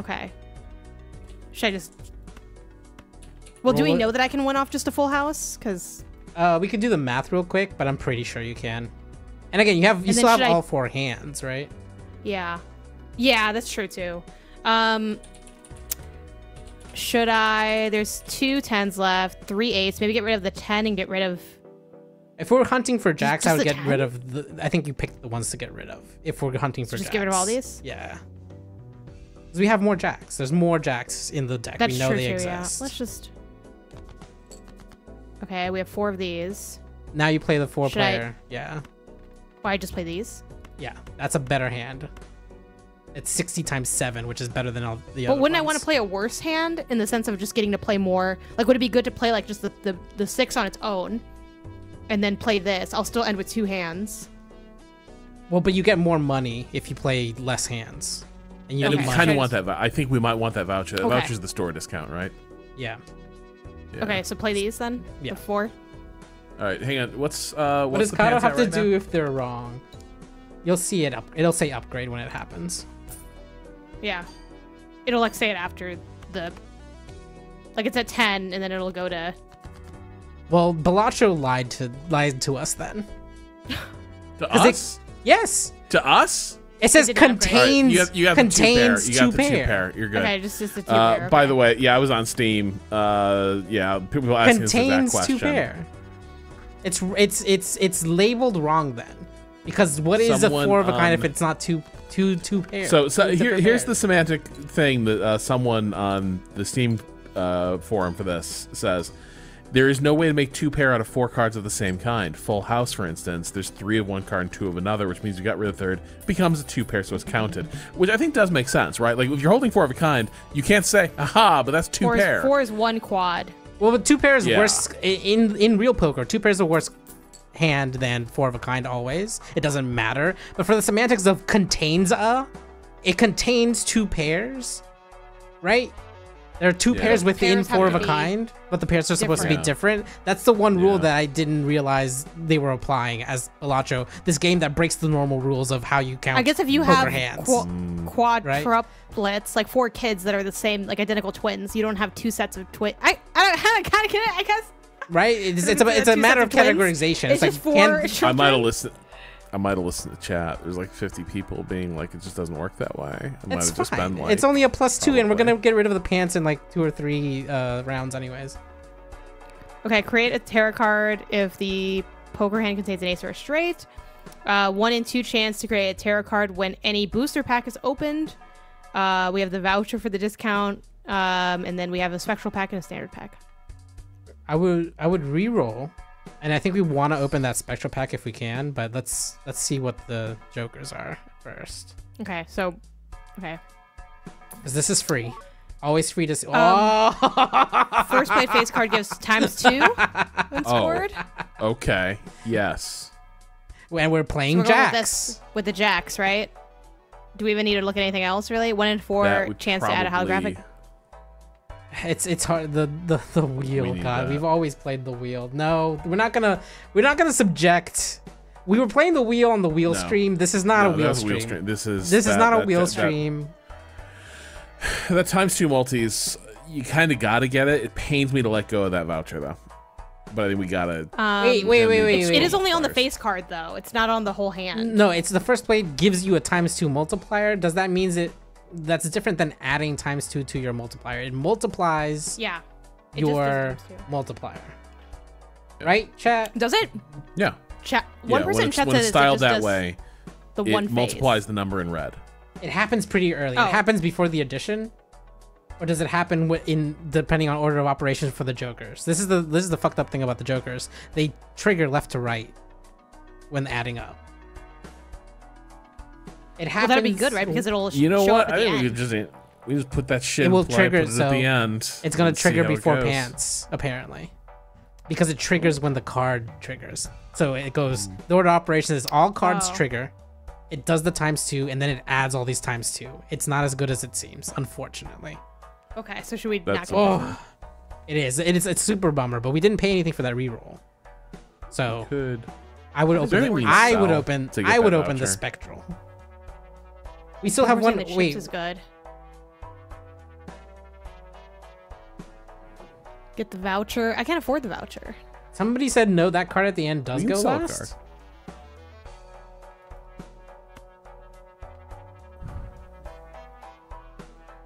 Okay. Should I just? Well, do we it. know that I can win off just a full house? Because Uh, we could do the math real quick, but I'm pretty sure you can. And again, you have you And still have I- all four hands, right? yeah, yeah, that's true too. Um, should I? There's two tens left, three eights. Maybe get rid of the ten and get rid of. If we're hunting for jacks, I would get rid of the. I think you picked the ones to get rid of. If we're hunting for just jacks, get rid of all these? Yeah. we have more jacks. There's more jacks in the deck. That's we know true they too. exist. Yeah. Let's just. Okay, we have four of these. Now you play the four Should I- player. Yeah. Oh, Why just play these? Yeah. That's a better hand. It's 60 times 7, which is better than all the But other But wouldn't I want to play a worse hand in the sense of just getting to play more? Like, would it be good to play like just the, the, the six on its own, and then play this? I'll still end with two hands. Well, but you get more money if you play less hands. And you and we Okay. kind of want that. vou- I think we might want that voucher. That Okay. voucher's the store discount, right? Yeah. Yeah. Okay, so play these then. Yeah. The four. All right, hang on. What's uh? What does the Cado have at to right do now? if they're wrong? You'll see it up. It'll say upgrade when it happens. Yeah. It'll like say it after the. Like it's at ten, and then it'll go to. Well, Balatro lied to lied to us then. To 'Cause they- us? Yes. To us? It says didn't upgrade. All right, contains you have, you have the two pair. contains You two got the two pair. pair. You're good. Okay, just just the two. Uh, pair, By the way, yeah, I was on Steam. Uh, yeah, people asking this exact Contains question. two pair. It's it's it's it's labeled wrong then. Because what is Someone a four of a kind if it's not two two two pairs? So, so here, different here's the semantic thing that uh, someone on the Steam uh, forum for this says. There is no way to make two pair out of four cards of the same kind. Full house, for instance, there's three of one card and two of another, which means you got rid of the third, becomes a two pair, so it's counted. Which I think does make sense, right? Like if you're holding four of a kind, you can't say, aha, but that's two four pair. is four is one quad. Well, but two pairs Yeah. worse in in real poker. Two pairs are worse hand than four of a kind always. It doesn't matter. But for the semantics of contains a, it contains two pairs, right? There are two Yeah. pairs within Pairs four of a kind, but the pairs are supposed to be different. different. That's the one rule Yeah. that I didn't realize they were applying as Balatro. This game that breaks the normal rules of how you count. I guess if you poker have hands. qu- Mm. Right? quadruplets, like four kids that are the same, like identical twins, you don't have two sets of twins. I I don't I kind of get it. I guess right? It's, it's a, it's it's a matter of twins, categorization. It's, It's, just like four can. I might have listened. I might have listened to chat. There's like 50 people being like, it just doesn't work that way. I might It's have just fine. been like, it's only a plus two, and we're gonna get rid of the pants in like two or three uh, rounds, anyways. Okay, create a tarot card if the poker hand contains an ace or a straight. Uh, one in two chance to create a tarot card when any booster pack is opened. Uh, we have the voucher for the discount, um, and then we have a spectral pack and a standard pack. I would I would re-roll, and I think we want to open that spectral pack if we can. But let's let's see what the jokers are first, Okay, so okay, because this is free, always free to see. Um, oh, first played face card gives times two when Oh. okay, yes. and we're So playing we're going with jacks. this with the jacks, right? Do we even need to look at anything else really? One in four chance to add a holographic. It's it's hard the the the wheel. need God, that. we've always played the wheel. No, we're not gonna we're not gonna subject. We were playing the wheel on the wheel No. stream. This is not No, a wheel that's stream. This is This is that- not a that- wheel that- stream. That, that times two multis, you kind of gotta get it. It pains me to let go of that voucher though, but I think we gotta. Um, wait, wait, wait, wait, It wait. is only on the face card though. It's not on the whole hand. No, it's the first play gives you a times two multiplier. Does that means it? That's different than adding times two to your multiplier. It multiplies. Yeah. It your does times multiplier. Right, chat? Does it? Yeah. Chat. One when person it's, chat says it's it styled just that does way, The it one phase. multiplies the number in red. It happens pretty early. Oh. It happens before the addition, or does it happen in depending on order of operations for the jokers? This is the this is the fucked up thing about the jokers. They trigger left to right when adding up. It Well, that'd be good, right? Because it'll sh- You know show what? up at I the think we could just we just put that shit It will in play, trigger it so at the end. it's gonna trigger before pants, apparently, because it triggers when the card triggers. So it goes. Hmm. The order of operations is all cards Oh. trigger. It does the times two, and then it adds all these times two. It's not as good as it seems, unfortunately. Okay, so should we That's not go? Oh, it is. It is. It's super bummer, but we didn't pay anything for that reroll. So Could I would open. anything we I would open. I would that open the spectral. We still have one. the Wait, is good. Get the voucher. I can't afford the voucher. somebody said no. That card at the end does We go last. card.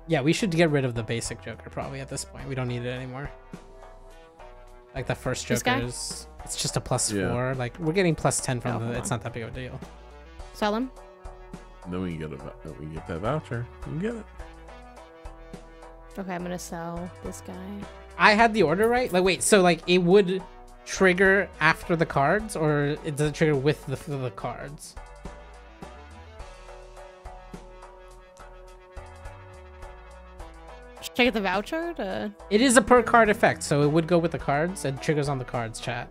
Yeah, we should get rid of the basic Joker probably at this point. We don't need it anymore. Like the first Joker is. It's just a plus Yeah. four. Like we're getting plus ten from Oh, the. It's on. not that big of a deal. Sell them. then we can get a then we can get that voucher. We can get it. Okay, I'm gonna sell this guy. I had the order right. Like wait, so like it would trigger after the cards, or it does it trigger with the the cards? Should I get the voucher to? It is a per card effect, so it would go with the cards and triggers on the cards. Chat.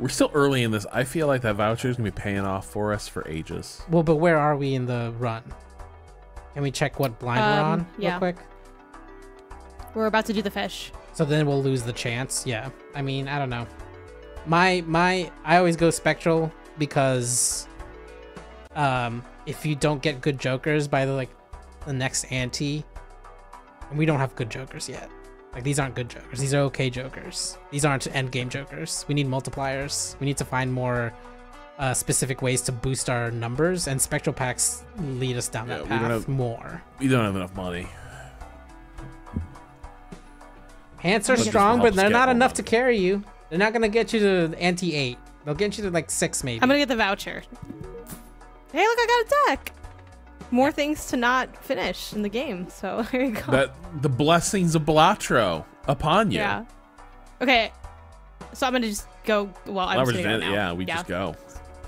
We're still early in this. I feel like that voucher is gonna be paying off for us for ages. Well, but where are we in the run? Can we check what blind we're Um, on yeah. real quick? We're about to do the fish. So then we'll lose the chance. Yeah. I mean, I don't know. My my I always go spectral because um if you don't get good jokers by the like the next ante and we don't have good jokers yet. Like these aren't good jokers. These are okay jokers. These aren't end game jokers. We need multipliers. We need to find more uh, specific ways to boost our numbers and spectral packs lead us down Yeah, that we don't path have- more. We don't have enough money. Pants are But strong, but they're not enough money. to carry you. They're not gonna get you to ante eight. They'll get you to like six maybe. I'm gonna get the voucher. Hey, look, I got a deck. More things to not finish in the game. So here you go. That the blessings of Balatro upon you. Yeah. Okay. So I'm gonna just go. Well, I'm Well, just gonna go now. yeah, we just go.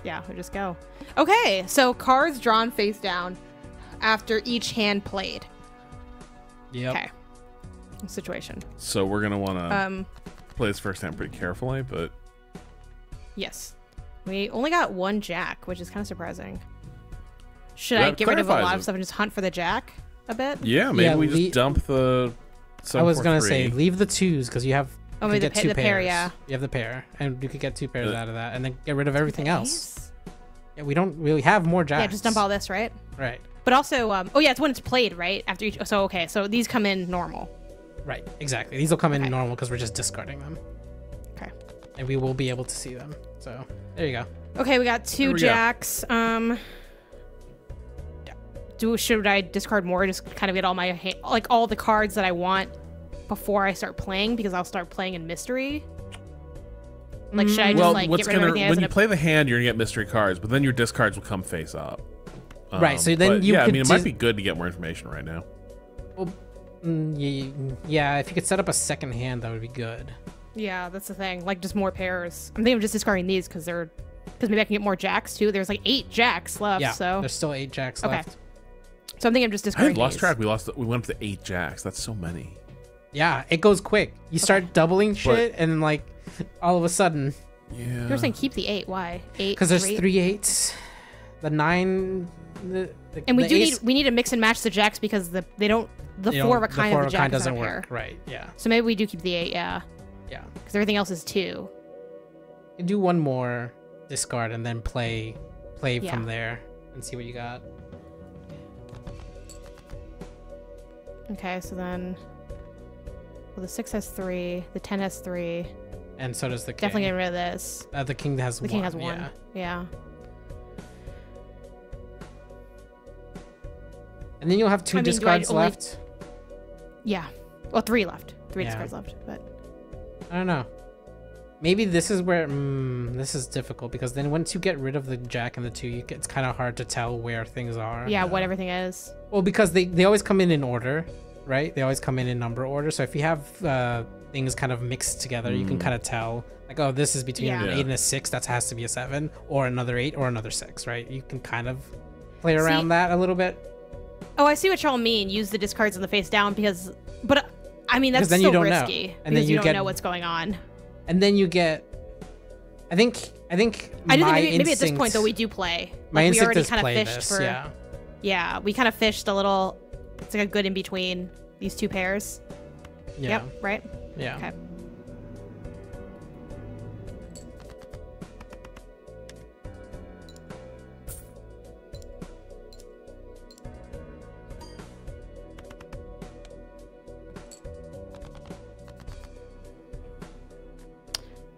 Yeah, we just go. Okay, so cards drawn face down after each hand played. Yeah. Okay. Situation. So we're gonna want to Um. play this first hand pretty carefully, but Yes. We only got one jack, which is kind of surprising. Should That I get rid of a lot it. of stuff and just hunt for the jack a bit? yeah, maybe Yeah, we just dump the. I was gonna 743. say leave the twos because you have Oh, you maybe the get pa- two the pair, pairs. yeah. You have the pair, and you could get two pairs Uh, out of that, and then get rid of everything else. Ace? Yeah, we don't really have more jacks. Yeah, just dump all this, right? Right, But also, um, oh yeah, it's when it's played, right? After each. So okay, so these come in normal. right, exactly. These will come in Okay. normal because we're just discarding them, Okay. and we will be able to see them. So there you go. Okay, we got two Here we go. jacks. Um, do should I discard more? Just kind of get all my ha- like all the cards that I want before I start playing because I'll start playing in mystery. Like, should I just Well, like what's get rid gonna of when you an- play the hand, you're gonna get mystery cards, but then your discards will come face up. Right, so then you yeah, I mean, it might be good to get more information right now. Mm, yeah, if you could set up a second hand, that would be good. yeah, that's the thing. Like, just more pairs. I'm thinking of just discarding these because they're because maybe I can get more jacks too. There's like eight jacks left, yeah, so there's still eight jacks Okay. left. So I'm thinking of just discarding. had lost these. track. We lost. We went up to eight jacks. That's so many. Yeah, it goes quick. You start doubling shit, and like all of a sudden, Yeah. You're saying keep the eight. Why eight? because there's three? three eights, the nine, the, the And we do ace- need we need to mix and match the jacks because the they don't the you four know, of a kind four of the jack is doesn't not a pair. work. Right? Yeah, So maybe we do keep the eight, yeah, yeah. because everything else is two. Do one more discard and then play, play Yeah. from there and see what you got. Okay, so then, well, the six has three, the ten has three. And so does the king. Definitely getting rid of this. Uh, the king has The one. king has one. Yeah. Yeah. And then you'll have two I mean, discards only- left. Yeah. Well, three left. Three Yeah. discards left. But I don't know. Maybe this is where mm, this is difficult because then once you get rid of the jack and the two, you, get- it's kind of hard to tell where things are. yeah, what everything is. Well, because they, they always come in in order, right? They always come in in number order. So if you have uh, things kind of mixed together, you can kind of tell, like, oh, this is between an eight and a six. That has to be a seven, or another eight, or another six, right? You can kind of play around that a little bit. Oh, I see what y'all mean. Use the discards on the face down because, but uh, I mean that's Because then you still don't know. risky And then because you, you don't get- know what's going on. And then you get, I think, I think. I do think my maybe, maybe at this point though we do play. My Like, we instinct already is kind of play fished this, for. yeah. Yeah, we kind of fished a little. It's like a good in between these two pairs. Yeah. Yep. Right. Yeah. Okay.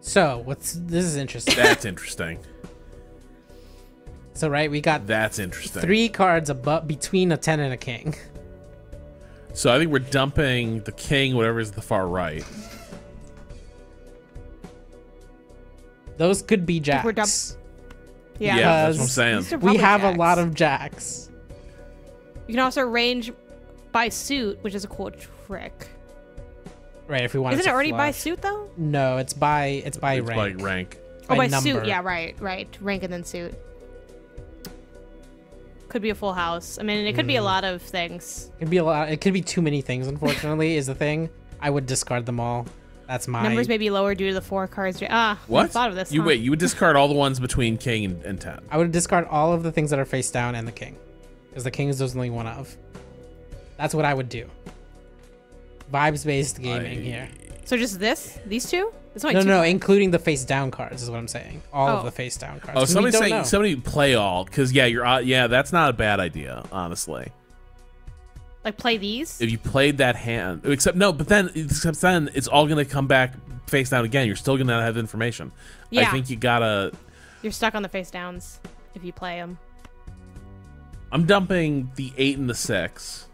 So what's this is interesting. That's interesting. so right, we got That's interesting. three cards above between a ten and a king. So I think we're dumping the king, whatever is the far right. Those could be we're dump- jacks. Yeah. Yeah, that's what I'm saying. We probably have a lot of jacks. You can also range by suit, which is a cool trick. Right, if we want to Isn't to it already by suit though? No, it's by it's by It's rank. by rank. Oh, by number. suit. Yeah, right, right. Rank and then suit. Could be a full house. I mean, it could be a Hmm. lot of things. It could be a lot. It could be too many things. Unfortunately, is the thing. I would discard them all. That's my Numbers may be lower due to the four cards. Ah, I What? thought of this. You huh? wait. You would discard all the ones between king and, and ten. I would discard all of the things that are face down and the king, because the king is there's only one of. That's what I would do. Vibes based gaming I- here. So just this? These two? It's only No, two no, cards. including the face down cards is what I'm saying. All of Oh. the face down cards. Oh, we somebody don't saying know. somebody play all because yeah, you're uh, yeah. That's not a bad idea, honestly. Like play these? If you played that hand, except no, but then except then it's all gonna come back face down again. You're still gonna have information. Yeah. I think you gotta. You're stuck on the face downs if you play them. I'm dumping the eight and the six,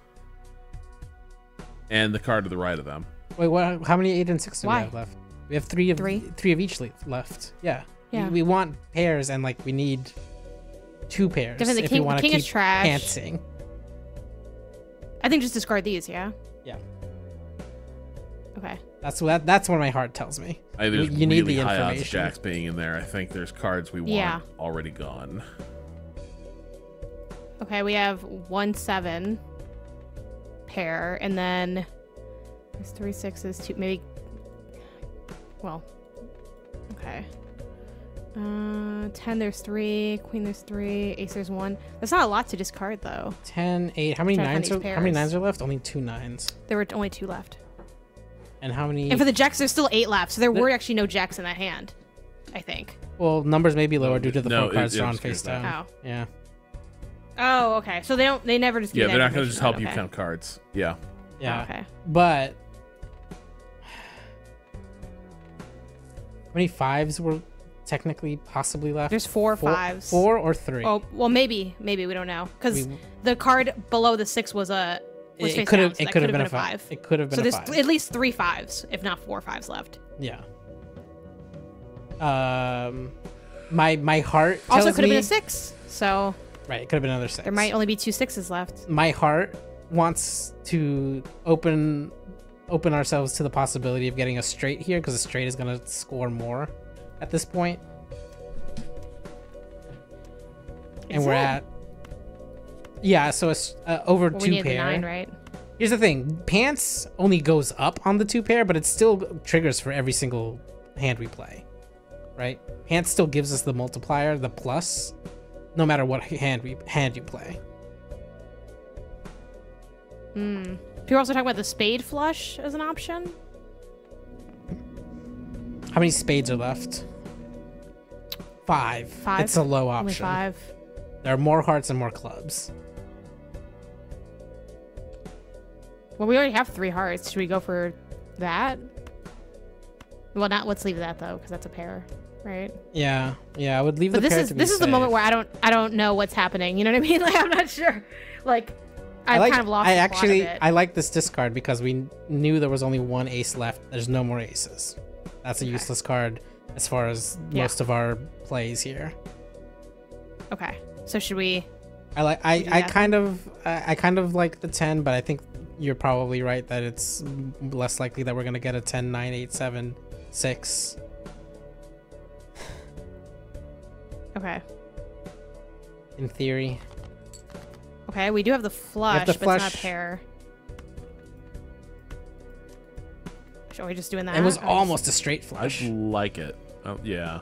and the card to the right of them. Wait, what? How many eight and six do Why? we have left? We have three of Three? three of each le- left. Yeah. Yeah. We, we want pairs and like we need two pairs Definitely the if king- we want the to king keep is trash. pantsing. I think just discard these, yeah? Yeah. Okay. That's what that's what my heart tells me. I think there's you need really the high odds of jacks being in there. I think there's cards we want Yeah. already gone. Okay, we have one seven pair, and then there's three sixes, two maybe. Well, okay. Uh, ten. There's three. Queen. There's three. Ace. There's one. That's not a lot to discard though. 10, 8. How many Trying nines are these how many nines are left? Only two nines. There were only two left, And how many and for the jacks, there's still eight left. So there were actually no jacks in that hand. I think. Well, numbers may be lower due to the No, four it- cards it drawn face good that. down. Oh. Yeah. Oh, okay. So they don't. They never just. Yeah, they're not gonna just information help you count cards. Yeah. Yeah. okay. But how many fives were technically possibly left? There's four Four- fives. Four or three? Oh well, maybe, maybe we don't know because We- the card below the six was a. Was it could have so it could have could've been, a five. It could have been So a there's five. th- at least three fives, if not four fives left. yeah. Um, my my heart Also, could have been a six. So right. It could have been another six. there might only be two sixes left. my heart wants to open open ourselves to the possibility of getting a straight here because a straight is going to score more at this point. and we're it? at yeah, so it's uh, over Well, we two pair. nine, right? Here's the thing: pants only goes up on the two pair, but it still triggers for every single hand we play, right? Pants still gives us the multiplier, the plus, no matter what hand we hand you play. Hmm. People are also talking about the spade flush as an option. How many spades are left? Five. Five. It's a low option. Only five. There are more hearts and more clubs. Well, we already have three hearts. Should we go for that? Well, not. Let's leave that though, because that's a pair, right? Yeah, yeah. I would leave But the this pair is this is the moment where I don't I don't know what's happening. You know what I mean? Like I'm not sure. Like I've like, kind of lost. I actually. I like this discard because we knew there was only one ace left. There's no more aces. That's a useless card as far as Yeah. most of our plays here. Okay. So should we? I like I, I kind of I, I kind of like the 10, but I think you're probably right that it's less likely that we're gonna get a 10, 9, 8, 7, 6. Okay. In theory. Okay. We do have the flush, the but it's not a pair. Are we just doing that? It was or just- almost a straight flush. I flush. like it. Oh, yeah.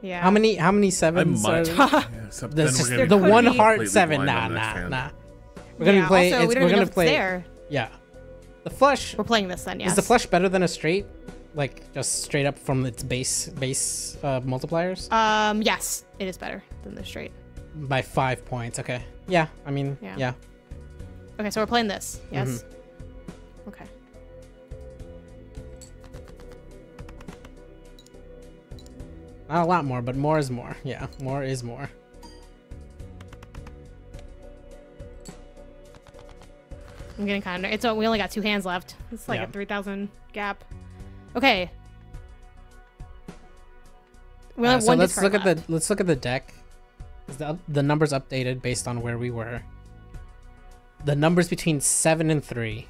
Yeah. How many how many sevens? I might. are- yeah, except then This we're is gonna the one be- heart seven. blind Nah, on the next nah, hand. nah. We're gonna yeah, play. Also, it's, we don't we're gonna play. there. Yeah. The flush We're playing this then. Yes. is the flush better than a straight, like just straight up from its base base uh, multipliers Um. Yes, it is better than the straight. by five points. Okay. Yeah. I mean. Yeah. Yeah. Okay, so we're playing this. Yes. Mm-hmm. Okay. Not a lot more, but more is more. Yeah. More is more. I'm getting kind of. It's we only got two hands left. It's like Yeah. a three thousand gap. Okay. We only Uh, have so one let's look at the let's look at the deck. The the numbers updated based on where we were? The numbers between seven and three.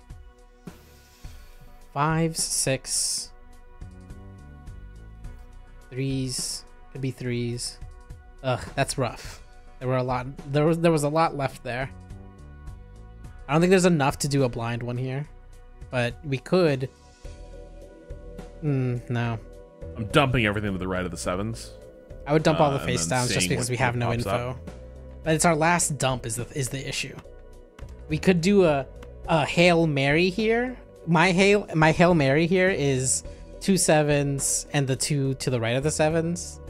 Fives, six, threes, could be threes. Ugh, that's rough. There were a lot. There was there was a lot left there. I don't think there's enough to do a blind one here, but we could. Hmm, no. I'm dumping everything to the right of the sevens. I would dump all Uh, the and face downs just because we have no info. up. But it's our last dump is the is the issue. We could do a a hail mary here. My hail my hail mary here is two sevens and the two to the right of the sevens.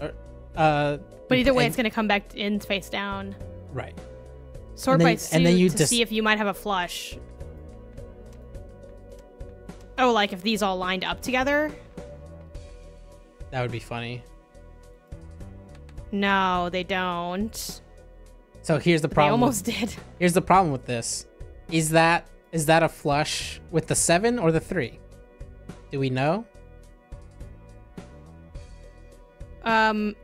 Uh, But either way, and- it's gonna come back in face down. right. Sort And by then- suit and then you to dis- see if you might have a flush. Oh, like if these all lined up together? That would be funny. No, they don't. So here's the They problem. almost did. Here's the problem with this. Is that is that a flush with the seven or the three? Do we know? Um,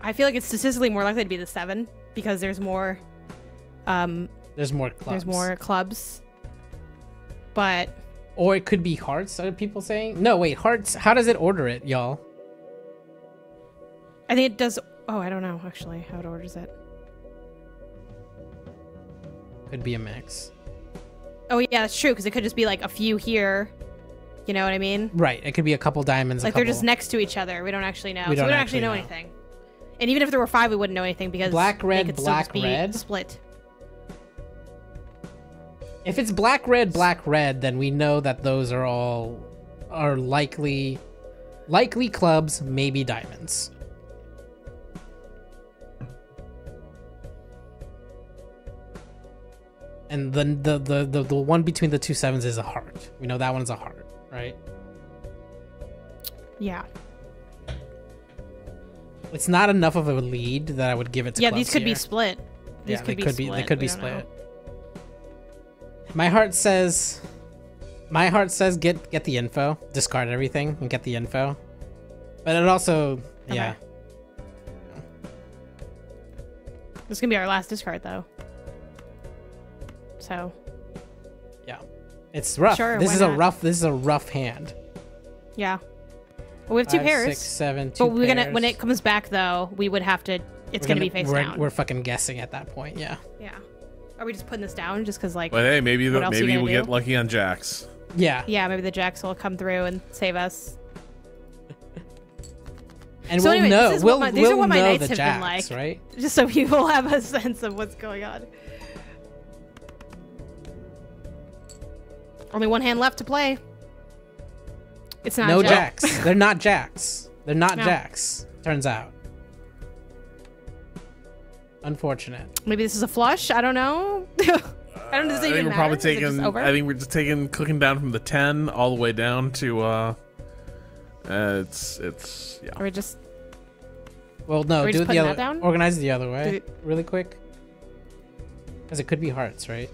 I feel like it's statistically more likely to be the seven because there's more. Um, There's more clubs. there's more clubs. But Or it could be hearts. Are people saying? No, wait. Hearts. How does it order it, y'all? I think it does. Oh, I don't know actually how it orders it. Could be a mix. Oh yeah, that's true because it could just be like a few here. You know what I mean? Right. It could be a couple diamonds. a Like they're just next to each other. We don't actually know. We so don't we don't actually know, know. anything. And even if there were five, we wouldn't know anything because Black, red, black, red? split. If it's black, red, black, red, then we know that those are all are likely likely clubs, maybe diamonds. And then the, the the the one between the two sevens is a heart. We know that one is a heart, right? Yeah. It's not enough of a lead that I would give it to Yeah, these could be split. These yeah, could they be could split. be. They could We be don't know. split. My heart says, my heart says get get the info, discard everything, and get the info. But it also, yeah, Okay. This is gonna be our last discard though. So yeah, it's rough. Sure, this why is a rough. This is a rough hand. yeah. Well, we have two Five, pairs. six, seven, two but we're gonna when it comes back though, we would have to. It's We're gonna, be face we're, down. We're fucking guessing at that point. Yeah, yeah. Are we just putting this down just because like? But hey, maybe the, maybe we'll do? get lucky on jacks. yeah. Yeah, maybe the jacks will come through and save us. And So we'll anyway, know. this is we'll my- these are we'll what my nights have jacks, been like. right? Just so people have a sense of what's going on. Only one hand left to play. It's not no Jack. jacks. They're not jacks. They're not No. jacks. Turns out. Unfortunate. Maybe this is a flush. I don't know. I don't know. Does I think even we're matter? probably just taking. over? I think we're just taking clicking down from the ten all the way down to. uh uh, it's it's yeah. Or we just Well, no, we do just it the other. that down? Organize it the other way, Do really quick. Because it could be hearts, right?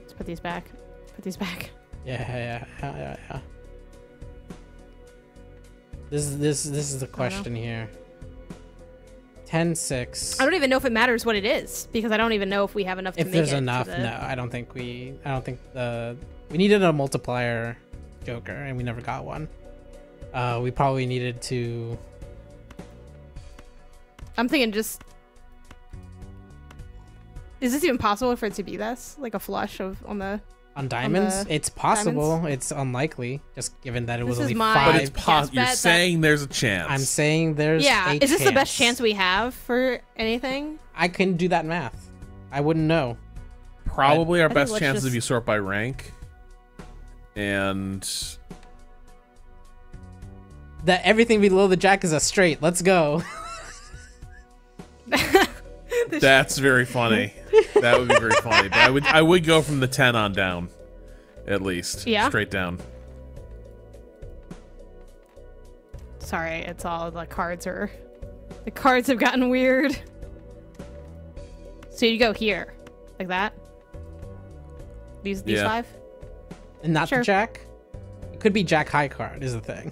Let's put these back. Put these back. Yeah, yeah, yeah, yeah, yeah. This is this this is the question here. 10 6. I don't even know if it matters what it is because I don't even know if we have enough to If make there's enough, the- no, I don't think we I don't think the we needed a multiplier joker and we never got one. Uh we probably needed to I'm thinking just. Is this even possible for it to be this? Like a flush of on the. On diamonds. the it's possible. It's unlikely just given that it was This is only my- But it's possible. You're saying there's a chance. I'm saying there's yeah. a Is this the best chance we have for anything? I couldn't do that math. I wouldn't know. Probably our think best let's chances if you sort by rank. And That everything below the jack is a straight. Let's go. that's very funny. that would be very funny. But I would I would go from the ten on down, at least. Yeah? Straight down. Sorry, it's all the cards are. The cards have gotten weird. So you go here, like that. These these Yeah. five. and not Sure. the jack. It could be jack high card is the thing.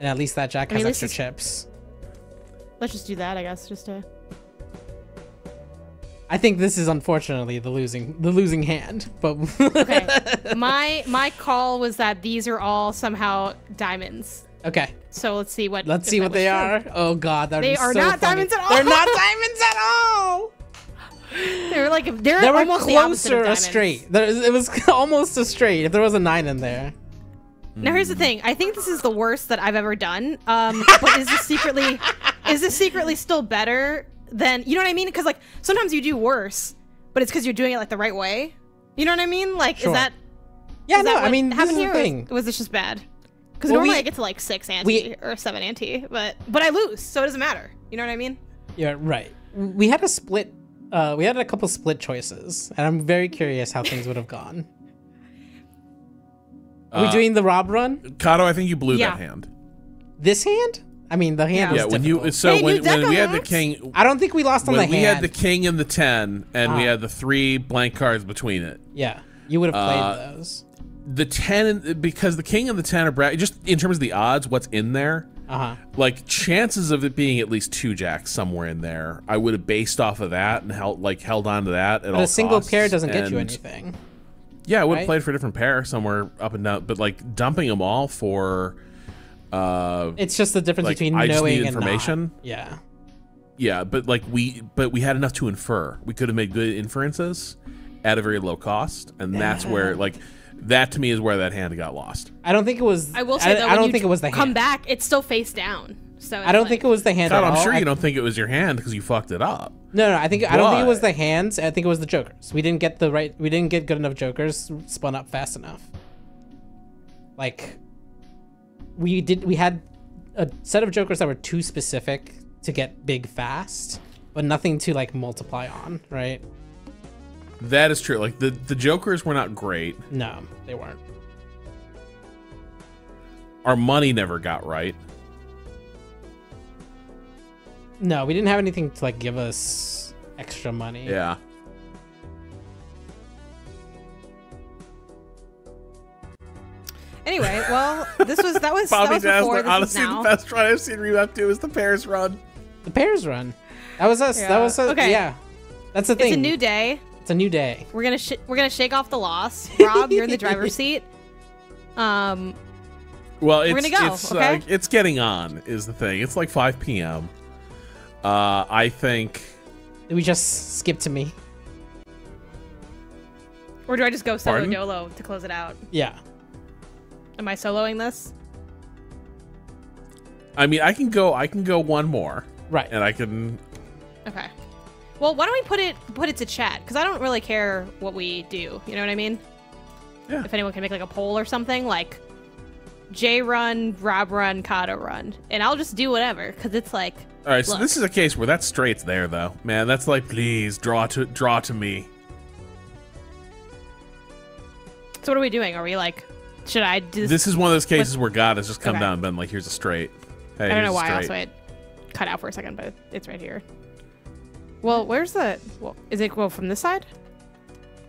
And at least that jack I has mean, this extra chips. Let's just do that, I guess, just to. I think this is unfortunately the losing the losing hand, but Okay. my my call was that these are all somehow diamonds. okay. So let's see what. Let's see what they true. are. Oh god, that They are so not funny. diamonds at all. They're not diamonds at all. They're like they're They were almost the closer a straight. There, it was almost a straight. If there was a nine in there, Now here's the thing. I think this is the worst that I've ever done. Um, but is this secretly is this secretly still better than you know what I mean? Because like sometimes you do worse, but it's because you're doing it like the right way. You know what I mean? Like Sure. is that yeah, is no. that I what mean, this is happened the here? was- Was, this just bad? Because Well, normally we- I get to like six ante we- or seven ante, but but I lose, so it doesn't matter. You know what I mean? Yeah, right. We had a split. Uh, we had a couple split choices, and I'm very curious how things would have gone. Are we Uh, doing the Rob run? Cado, I think you blew Yeah. that hand. This hand? I mean, the hand Yeah. was Yeah, when you difficult. so Hey, when, when we had the king I don't think we lost on when the we had the king and the ten and we Ah. had the three blank cards between it. Yeah, you would have played Uh, those. The ten because the king and the ten are bra- just in terms of the odds, what's in there. Uh huh. like chances of it being at least two jacks somewhere in there i would have based off of that and held like held on to that at But all a single costs, pair doesn't get you anything. yeah i would right? have played for a different pair somewhere up and down but like dumping them all for uh It's just the difference Like, between I just knowing need and information? not. Yeah. yeah but like we but we had enough to infer we could have made good inferences at a very low cost and that's where like that to me is where that hand got lost I don't think it was. I will say I, though, I when don't you think it was the come hand. back, it's still face down. So I don't think it was the hand. God, at i'm all. sure I- you don't think it was your hand because you fucked it up No, no. I think I don't think it was the hands. I think it was the jokers. We didn't get the right. We didn't get good enough jokers spun up fast enough. Like, we did. We had a set of jokers that were too specific to get big fast, but nothing to like multiply on. Right? that is true like the the jokers were not great No, they weren't. our money never got right No, we didn't have anything to like give us extra money. yeah Anyway, well, this was that was that Bobby was before. Dazzler, This honestly, now. the best run I've seen Remap do is the Paris run. The Pairs run. That was us. That was us. Okay. Yeah. That's the thing. It's a new day. It's a new day. We're gonna sh- we're gonna shake off the loss. Rob, you're in the driver's seat. Um, Well, it's gonna go, it's okay? uh, it's getting on is the thing. It's like 5 p.m. Uh, I think Did we just skip to me? or do I just go solo Pardon? dolo to close it out? Yeah. Am I soloing this? I mean I can go I can go one more Right. and I can Okay. Well, why don't we put it put it to chat? Because I don't really care what we do. You know what I mean? Yeah. If anyone can make like a poll or something, like J run, Rob run, Cado run, and I'll just do whatever because it's like All right, so this is a case where that straight's there though. Man, that's like please draw to draw to me. So what are we doing? Are we like, should I do? This is one of those cases where God has just come Okay. down and been like here's a straight. Hey, I don't know why. straight. Also, it cut out for a second, but it's right here. Well, where's the? Well, is it well from this side?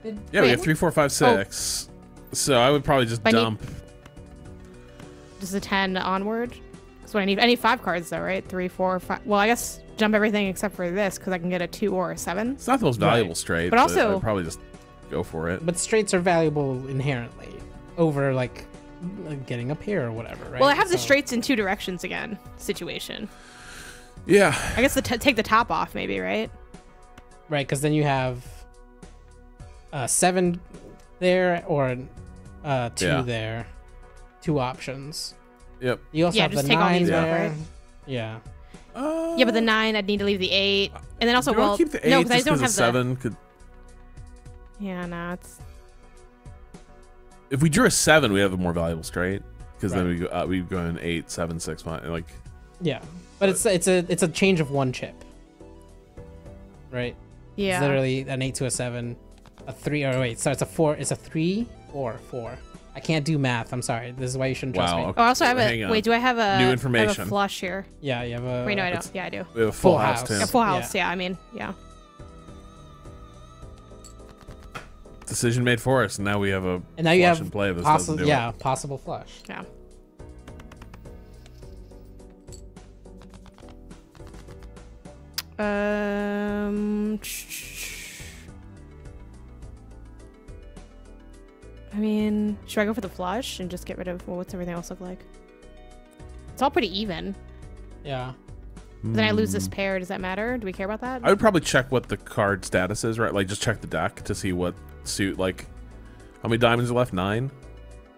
Yeah, we Wait. have three, four, five, oh. six. So I would probably just I need- dump. Just a ten onward. That's what I need. I need five cards though, right? Three, four, five. Well, I guess jump everything except for this because I can get a two or a seven. It's not the most valuable straight, But but, also- I'd probably just go for it. But straights are valuable inherently over like getting a pair or whatever, right? Well, I have the So- straights in two directions again situation. Yeah, I guess the t- take the top off maybe, right? right because then you have uh, seven there or uh, two Yeah. there, two options. Yep. You also Yeah, have just the take all nine these off, there. right? Yeah. Uh, Yeah, but the nine, I'd need to leave the eight, and then also do you well, to keep the eight no, because I just don't 'cause have the the seven? Could Yeah, no, it's if we drew a seven, we have a more valuable straight because then we go uh, we go in eight, seven, six, five. Like Yeah, but it's it's a it's a change of one chip, right? yeah. It's literally an eight to a seven, a three or wait, so it's a four. It's a three or four. I can't do math. I'm sorry. This is why you shouldn't trust wow. me. Okay. Oh, also I have Hang a on. wait. Do I have a New I have information. a flush here? Yeah, you have a. Wait, no, I don't. Yeah, I do. We have a full, Full house, house. too. A full Yeah. house. Yeah. I mean, yeah. Decision made for us, and now we have a And now you flush have and play. This doesn't possible, do yeah, it. possible flush. Yeah. Um. I mean, should I go for the flush and just get rid of well, what's everything else look like? It's all pretty even. Yeah. Then I lose this pair. Does that matter? Do we care about that? I would probably check what the card status is, right? Like just check the deck to see what suit like. How many diamonds are left? Nine.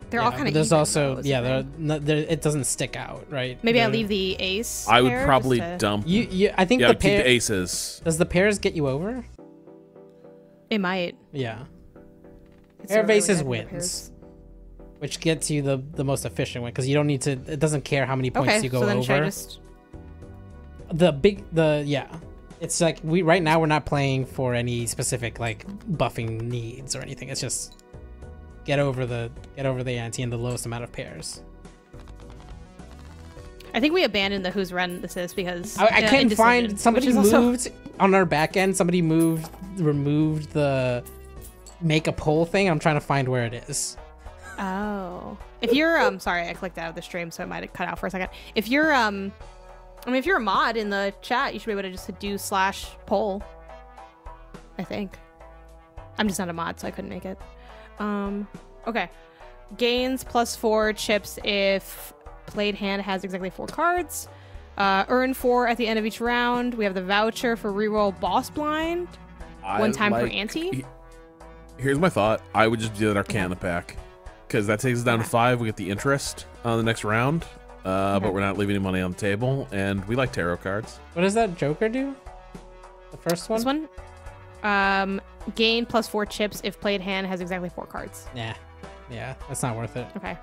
They're yeah, all kind of. There's even, also though, yeah, the there, thing. no, there it doesn't stick out, right? Maybe I leave the ace. I would pair just probably to- dump. You, you I think yeah, the keep pair the aces. does the pairs get you over? It might. Yeah, It's Pair of aces I think the wins. which gets you the the most efficient one because you don't need to. It doesn't care how many points Okay, you go so then should I over. just? The big the yeah, it's like we right now we're not playing for any specific like buffing needs or anything. It's just get over the get over the ante and the lowest amount of pairs. I think we abandoned the whose run this is because I, I uh, couldn't find somebody is also- moved on our back end. Somebody moved removed the make a poll thing. I'm trying to find where it is. Oh, if you're um, sorry, I clicked out of the stream, so it might have cut out for a second. If you're um, I mean, if you're a mod in the chat, you should be able to just do slash poll. I think. I'm just not a mod, so I couldn't make it. Um, okay. Gains plus four chips if played hand has exactly four cards. Uh, earn four at the end of each round. We have the voucher for reroll boss blind. One time per ante? Here's my thought. I would just do an Arcana pack because that takes us down to five. We get the interest on the next round, uh, Okay. but we're not leaving any money on the table, and we like tarot cards. What does that Joker do? The first one? This one, um, gain plus four chips if played hand has exactly four cards. Yeah, Yeah, that's not worth it. Okay.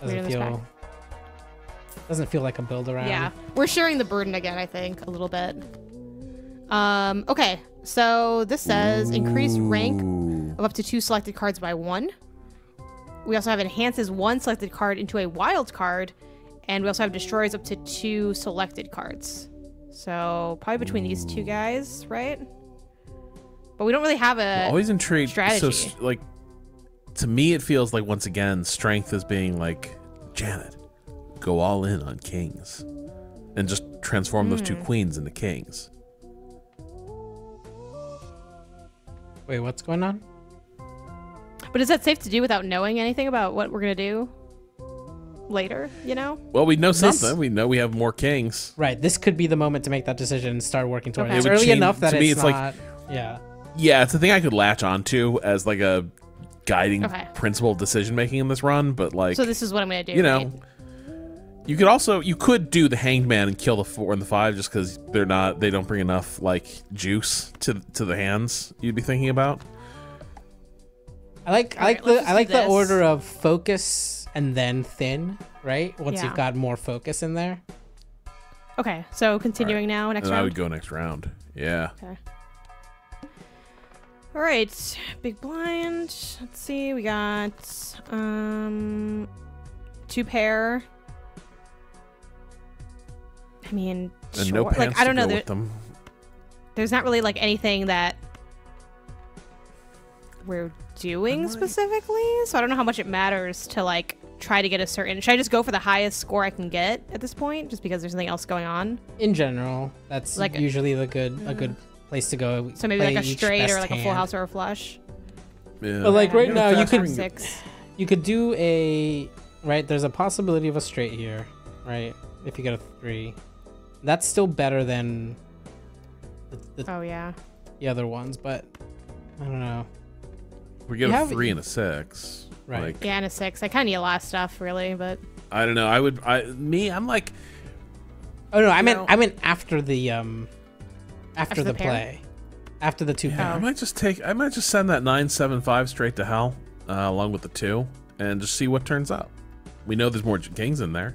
Doesn't feel doesn't feel like a build around. Yeah, we're sharing the burden again. I think a little bit. Um. Okay. So this says increase rank of up to two selected cards by one. We also have enhances one selected card into a wild card, and we also have destroys up to two selected cards. So probably between these two guys, right? But we don't really have a. always intrigued. So, strategy. s- like, to me, it feels like once again, strength is being like, Janet, go all in on kings, and just transform those Hmm. two queens into kings. Wait, what's going on? But is that safe to do without knowing anything about what we're gonna do later? You know? Well, we know This- something. We know we have more kings. Right, this could be the moment to make that decision and start working toward Okay. it. It's It early change- enough that to me, it's, it's like- not. yeah. Yeah, it's a thing I could latch onto as like a guiding Okay. principle of decision making in this run. But like, So this is what I'm gonna do. you know, right? you could also you could do the hanged man and kill the four and the five just because they're not they don't bring enough like juice to to the hands you'd be thinking about. I like I like let's the I like do the order of focus and then thin, right? Once Yeah. you've got more focus in there. Okay. So continuing now, next and I would go next round. Yeah. Okay. All right, big blind. Let's see. We got um two pair. I mean, And sure. no pants like I don't to know. go there- with them. there's not really like anything that we're doing specifically. So I don't know how much it matters to like try to get a certain. Should I just go for the highest score I can get at this point, just because there's nothing else going on? In general, that's Like a- usually the good a good mm. place to go. So maybe play like a straight or best like a full hand. house or a flush. Yeah. But like right Yeah. now, you could Six. you could do a right. There's a possibility of a straight here, right? If you get a three, that's still better than the, the, Oh yeah. the other ones. But I don't know. we get you a have- three and a six. Right. Like, Yeah, and a six. I kind of need a lot of stuff, really, but I don't know. I would. I me. I'm like. Oh no, I meant No. I meant after the um after, After the, the play, after the two Yeah, I might just take. I might just send that nine seven five straight to hell, uh, along with the two, and just see what turns up. We know there's more j- kings in there.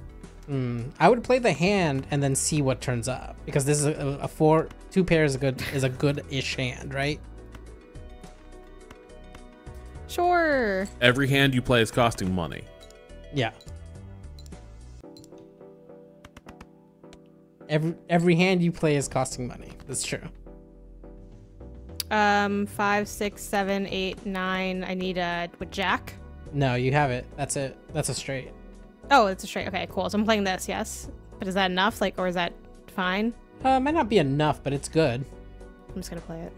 Mm, I would play the hand and then see what turns up because this is a, a four two pair is a good is a good ish hand, right? Sure. Every hand you play is costing money. Yeah. Every every hand you play is costing money. That's true. Um, five, six, seven, eight, nine. I need a with Jack. No, you have it. That's it. That's a straight. Oh, it's a straight. Okay, cool. So I'm playing this. Yes, but is that enough? Like, or is that fine? Uh, might not be enough, but it's good. I'm just gonna play it.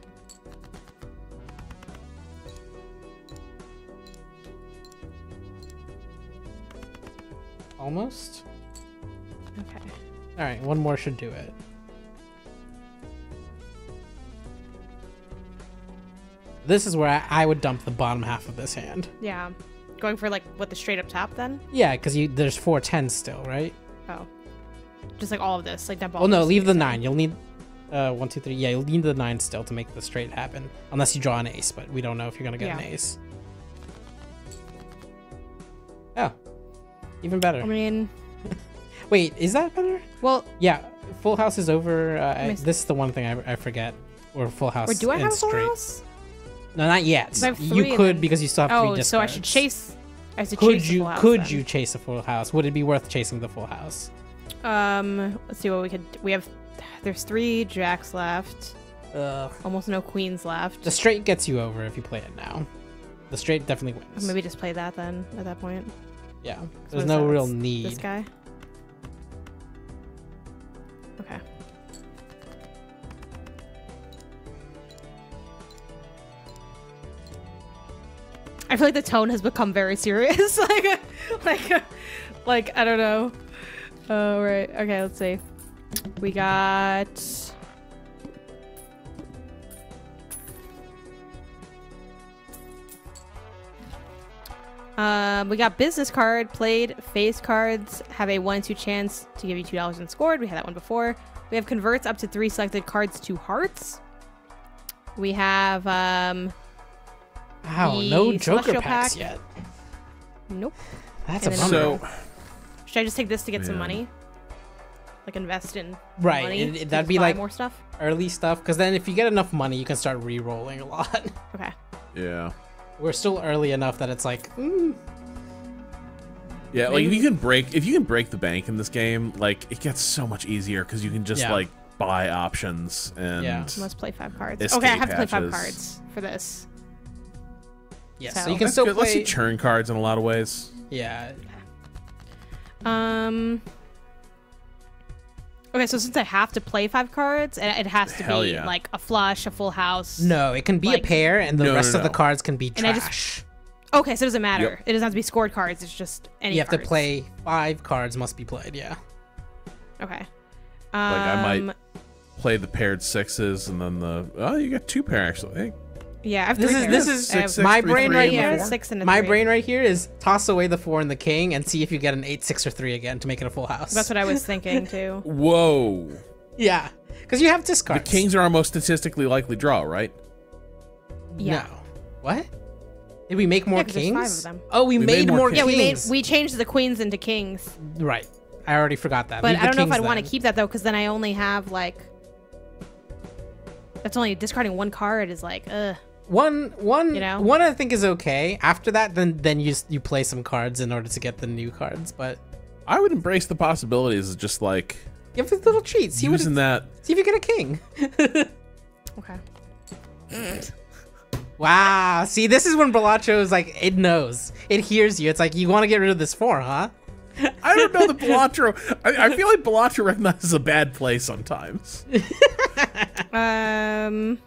Almost. Okay. All right, one more should do it. This is where I, I would dump the bottom half of this hand. Yeah. Going for like what the straight up top then? Yeah, because you there's four tens still, right? Oh. Just like all of this, like that ball. Oh no, leave the nine. You'll need uh one, two, three. Yeah, you'll need the nine still to make the straight happen, unless you draw an ace. But we don't know if you're gonna get an Yeah. ace. Oh, even better. I mean, Wait, is that better? well, Yeah, full house is over. Uh, I, this is the one thing I, I forget. Or full house. or do I have a full straight. house? No, not yet. I have three You could then- because you still have three Oh, so I should chase. I should Could chase you house, could then. you chase a full house? Would it be worth chasing the full house? Um, let's see what we could. We have. There's three jacks left. Ugh. Almost no queens left. The straight gets you over if you play it now. The straight definitely wins. Maybe just play that then. At that point. Yeah. There's no that? real need. This guy. Okay. I feel like the tone has become very serious. like, like, like I don't know. Oh right. Okay. Let's see. We got. Um, we got business card played. Face cards have a one in two chance to give you two dollars and scored. We had that one before. We have converts up to three selected cards to hearts. We have um Wow, no Joker packs pack. yet. nope. That's And a bummer. So Should I just take this to get some money? Like invest in Right, money it- it- that'd be like- more stuff. Early stuff, because then if you get enough money, you can start re-rolling a lot. Okay. yeah, We're still early enough that it's like, mm, yeah. Like if you can break, if you can break the bank in this game, like it gets so much easier because you can just Yeah. like buy options and Yeah. Must play five cards. Okay, I have to play five cards for this. yes, So- so you can That's still good. Lets play. you churn cards in a lot of ways. yeah, Um. Okay, so since I have to play five cards, and it has to Hell be yeah. like a flush, a full house. no, it can be Like- a pair, and the No, no, rest of the cards can be And I just- trash. Okay, so it doesn't matter. Yep. It doesn't have to be scored cards. It's just any. you have to play five cards must be played. Yeah, Okay. Um, I might- Play the paired sixes and then the oh, you got two pair actually. Hey, Yeah, I have This is- this is- I have six, my three, brain three, right here- six and a my three. brain right here is toss away the four and the king and see if you get an eight, six, or three again to make it a full house. That's what I was thinking too. Whoa. Yeah, because you have discards. The kings are our most statistically likely draw, right? Yeah. No. What? Did we make more Yeah, 'cause there's kings? five of them. Oh, we, We made, made more more kings. Yeah, we made we changed the queens into kings, Right. I already forgot that. but Leave I don't know if I'd want to keep that though, because then I only have like. That's only discarding one card is like, ugh. One. One. You know? One I think is okay. After that, then then you you play some cards in order to get the new cards. But I would embrace the possibilities of just like give us little treats. See what using it- that. See if you get a king. Okay. Wow. See, this is when Balatro is like, it knows. It hears you. It's like, you want to get rid of this four, huh? I don't know the Balatro. I, I feel like Balatro recognizes a bad play sometimes. Um.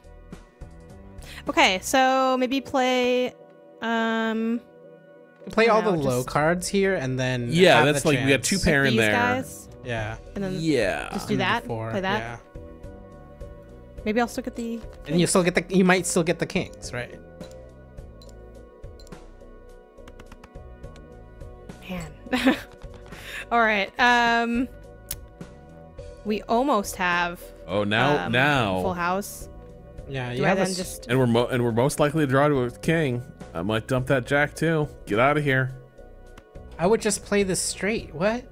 Okay, so maybe play. Um. Play all the low just- cards here and then. Yeah, have that's the like we got two pair in there. guys, Yeah. and then Yeah. just do that. four, Play that. Yeah. Maybe I'll still get the. And you still get the. You might still get the kings, right? Man. All right. Um. We almost have. Oh, now um, now, Full house. Yeah. You I have a then s- just? and we're mo- and we're most likely to draw to a king. I might dump that jack too. Get out of here. I would just play this straight. What?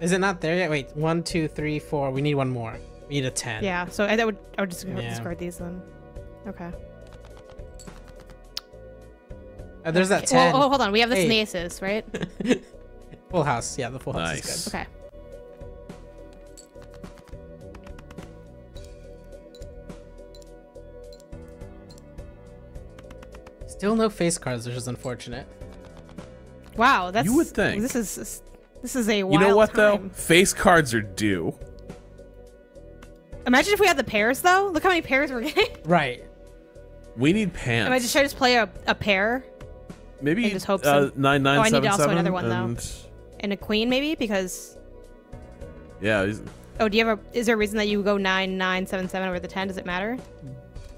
Is it not there yet? Wait. One, two, three, four. We need one more. We need a ten. Yeah. So I, that would. I would just Yeah. discard these then. Okay. Uh, there's that Okay. ten. Well, oh, hold on. We have this Hey. in the aces, right? Full house. Yeah, the full house Nice. is good. Okay. Still no face cards, which is unfortunate. Wow. That's. You would think. This is. This is a. You know wild what though? Face cards are due. Imagine if we had the pairs though. Look how many pairs we're getting. Right. We need pants. Am I just should I just play a, a pair Maybe and just hope uh, some- nine nine Oh, I need seven also another one, though. and and a queen maybe because. yeah, he's- Oh, do you have a? Is there a reason that you go nine nine seven seven over the ten? Does it matter?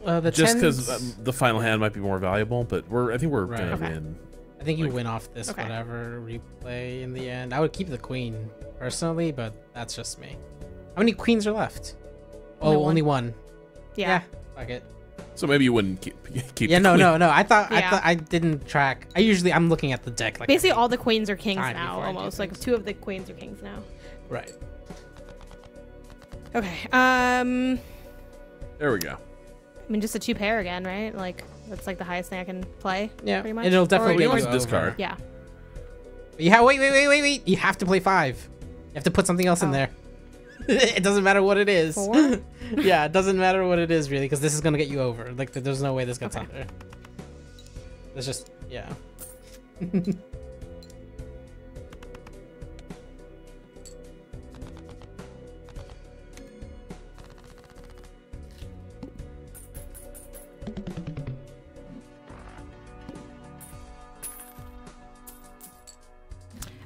Uh, the just because um, the final hand might be more valuable, but we're I think we're Right. gonna Okay. win. I think you like- win off this Okay. whatever replay in the end. I would keep the queen personally, but that's just me. How many queens are left? Only oh, one. only one. Yeah. Fuck it. So maybe you wouldn't keep keep. Yeah, the no, queen. no, no. I thought I thought I didn't track. I usually I'm looking at the deck like Basically, all the queens are kings now. before I do Almost like two of the queens are kings now. right. Okay. Um. There we go. I mean, just a two pair again, right? Like that's like the highest thing I can play. Yeah, Pretty much. and it'll definitely you get can you always discard. over. Yeah. Wait, wait, wait, wait, wait. You have to play five. You have to put something else in Oh. there. it doesn't matter what it is. Four? yeah, it doesn't matter what it is really, because this is gonna get you over. Like, there's no way this gets Okay. under. It's just, yeah.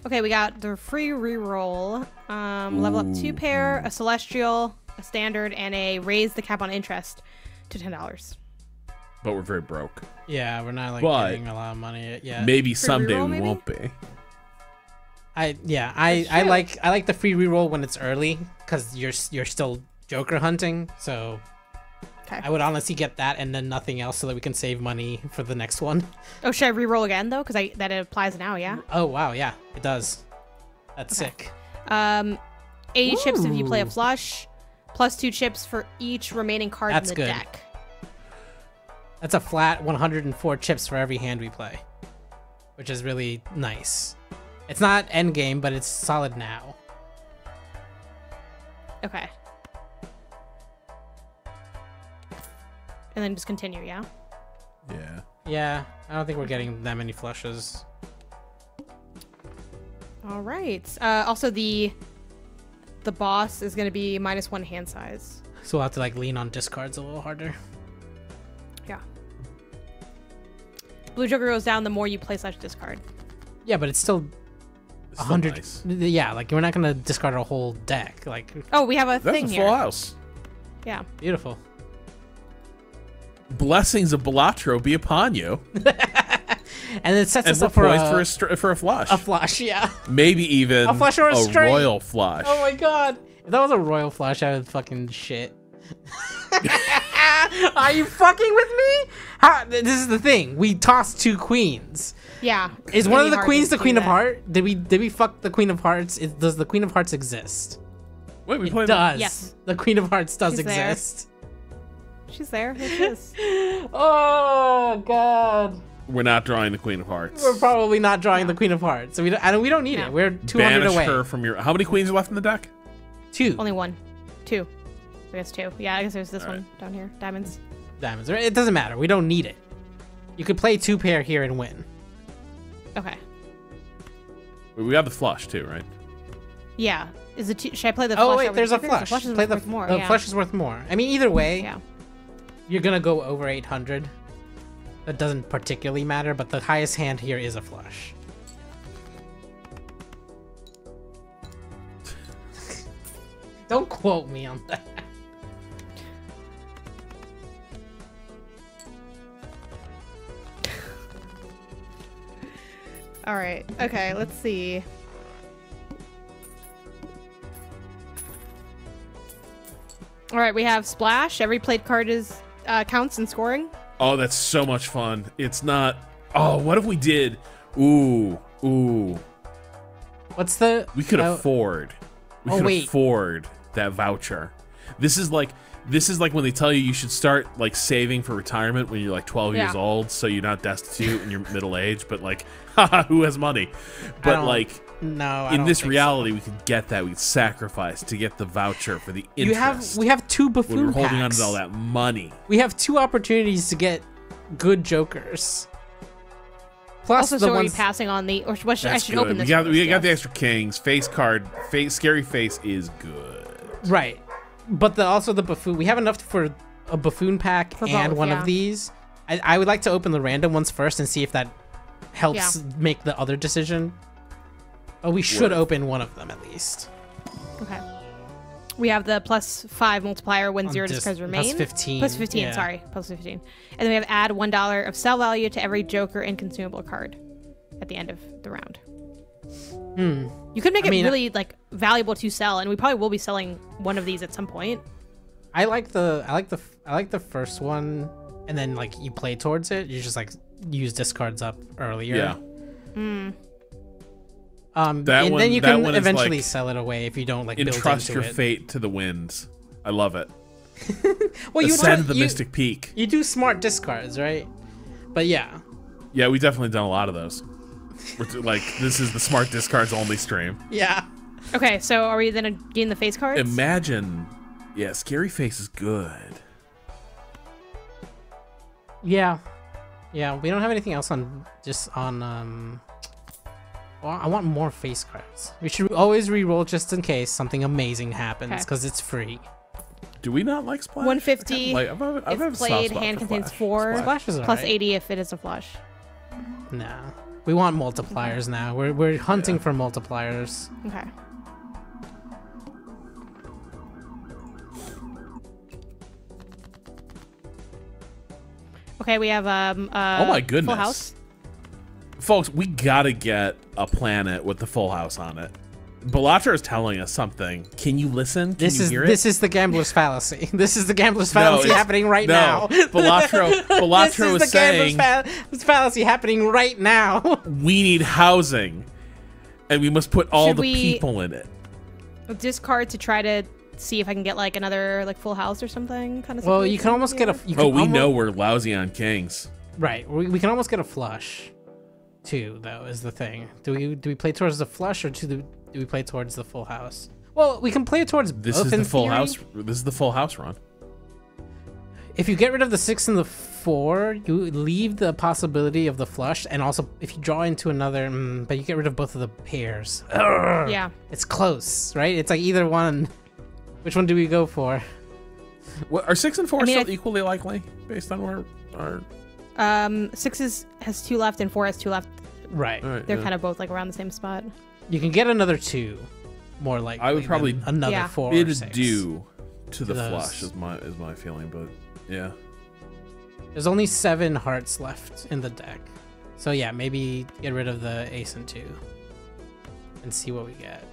Okay, we got the free reroll. Um, level up two pair, a celestial, a standard, and a raise the cap on interest to ten dollars. But we're very broke. Yeah, we're not like But- getting a lot of money yet. Maybe Free someday we maybe? won't be. I yeah, I I like I like the free reroll when it's early because you're you're still Joker hunting. So Okay. I would honestly get that and then nothing else so that we can save money for the next one. Oh, should I reroll again though? Because I that applies now. Yeah. Oh wow, yeah, it does. That's Okay. sick. Um, eighty chips if you play a flush, plus two chips for each remaining card That's in the good. deck. That's a flat 104 chips for every hand we play, which is really nice. It's not end game, but it's solid now. Okay. And then just continue, yeah. Yeah. Yeah, I don't think we're getting that many flushes. All right. Uh, also, the the boss is going to be minus one hand size. So we'll have to like lean on discards a little harder. Yeah. Blue Joker goes down the more you play slash discard. Yeah, but it's still It's still 100. nice. Yeah, like we're not gonna discard a whole deck. Like Oh, we have a That's thing a full here. house. Yeah. beautiful. Blessings of Balatro be upon you, And it sets and us up for a, for a str- for a flush. a flush. Yeah. Maybe even A flush or a straight. royal flush. Oh my god. If that was a royal flush, I would fucking shit. Are you fucking with me? How, this is the thing. We tossed two queens. Yeah. Is one of the queens the do queen of Hearts? Did we did we fuck the queen of hearts? Is, does the queen of hearts exist? Wait, we It played. does. Yes. The queen of hearts does She's there. Exist. She's there. There she is. Oh god. We're not drawing the Queen of Hearts. We're probably not drawing the queen of hearts, so we don't. I don't we don't need No. it. We're two hundred Banish away. her from your. How many queens are left in the deck? Two. Only one. Two. I guess two. Yeah, I guess there's this All one down here. Diamonds. Diamonds. It doesn't matter. We don't need it. You could play two pair here and win. Okay. We have the flush too, right? Yeah. Is it? Two, should I play the? Oh flush wait, there's a flush. The flush is play the worth more. the yeah. flush is worth more. I mean, either way, Yeah. You're gonna go over 800. That doesn't particularly matter, but the highest hand here is a flush. Don't quote me on that. All right. Okay. Let's see. All right. We have splash. Every played card is uh, counts and scoring. Oh, that's so much fun. It's not. Oh, what if we did? Ooh, ooh. What's the? We could uh, afford. We oh, could wait. afford that voucher. This is like this is like when they tell you you should start like saving for retirement when you're like 12 years old, so you're not destitute and you're middle age. But like, haha, who has money? But like No, I in don't this think so. reality, we could get that. We could sacrifice to get the voucher for the interest. you have we have two when buffoon we're holding on to all that money. We have two opportunities to get good jokers. Plus also, the so are we ones passing on the? Or what should, I should good. open this. we got first, we got the extra kings face card. Face scary face is good. right, but the also the buffoon. We have enough for a buffoon pack For and both, one yeah. of these. I, I would like to open the random ones first and see if that helps Yeah. make the other decision. But we should Worth. open one of them at least. Okay. We have the plus five multiplier when On zero dis- discards remain. 15, Plus 15, yeah. sorry. Plus 15. And then we have add $1 of sell value to every Joker and consumable card at the end of the round. Hmm. You could make I it mean, really like valuable to sell, and we probably will be selling one of these at some point. I like the I like the I like the first one, and then like you play towards it. You just like use discards up earlier. Yeah. Um, That and one- then you that can one eventually like, sell it away if you don't like build Entrust into your it. fate to the winds. I love it. Well, you Ascend try- the you- Mystic Peak. You do smart discards, right? But yeah, Yeah, we definitely done a lot of those. We're like this is the smart discards only stream. yeah. Okay, so are we then getting the face cards? Imagine, yeah, scary face is good. Yeah, yeah. We don't have anything else on just on. um well, I want more face cards. We should always re-roll just in case something amazing happens Okay. because it's free. Do we not like splash? 150 Like, I've, I've, I've if a soft played, hand contains Splash. four. Splash. Flash is Plus alright. 80 if it is a flush. Nah, we want multipliers now. We're we're hunting for multipliers. Okay. Okay, we have um. Uh, Oh my goodness, Full goodness. house. Folks, we gotta get a planet with the full house on it. Balatro is telling us something. Can you listen? Can This you is hear this it? is the gambler's fallacy. This is the gambler's fallacy it's- happening right no. now. Balatro- this Balatro is was the saying- gambler's fa- fallacy happening right now. we need housing, and we must put all Should the people in it. Discard to try to see if I can get like another like full house or something kind of. well, you can situation almost get a. here. You oh, can Oh, we almo- know we're lousy on kings. Right. We, we can almost get a flush, too. Though is the thing. Do we do we play towards the flush or do the, do we play towards the full house? Well, we can play towards This both is in the full theory. house. This is the full house run. If you get rid of the six and the four, you leave the possibility of the flush, and also if you draw into another, mm, but you get rid of both of the pairs. Urgh. Yeah. It's close, right? It's like either one. Which one do we go for? What, are six and four I mean, still equally likely based on where our? Um, six is, has two left and four has two left. Right. All right, They're yeah. kind of both like around the same spot. You can get another two, more like I would probably another Yeah. four. It is due to the those. flush is my is my feeling, but yeah. There's only seven hearts left in the deck, so yeah, maybe get rid of the ace and two, and see what we get.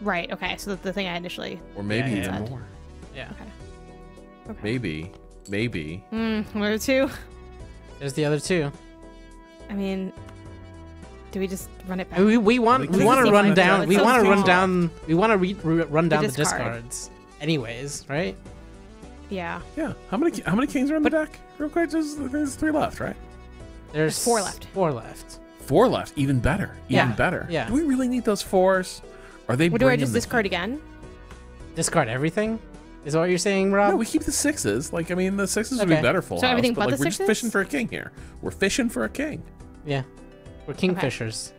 Right. Okay. So the thing I initially. Or maybe Yeah, even yeah. more. Yeah. Okay. okay. Maybe, maybe. Hmm. One or two. There's the other two. I mean, do we just run it back? We, we want Like, we want to run down we want to run down we want to re- re- run down the discard. discards. Anyways, right? Yeah. Yeah. How many how many kings are in the deck? Real quick, there's, there's three left, right? There's four left. Four left. Four left. Even better. Even Yeah, better. yeah. Do we really need those fours? Are they? What do I just discard heat? again? Discard everything? Is that what you're saying, Rob? No, we keep the sixes. Like I mean, the sixes would be better full So house. everything but but like, the we're just fishing for a king here. We're fishing for a king. Yeah. We're kingfishers.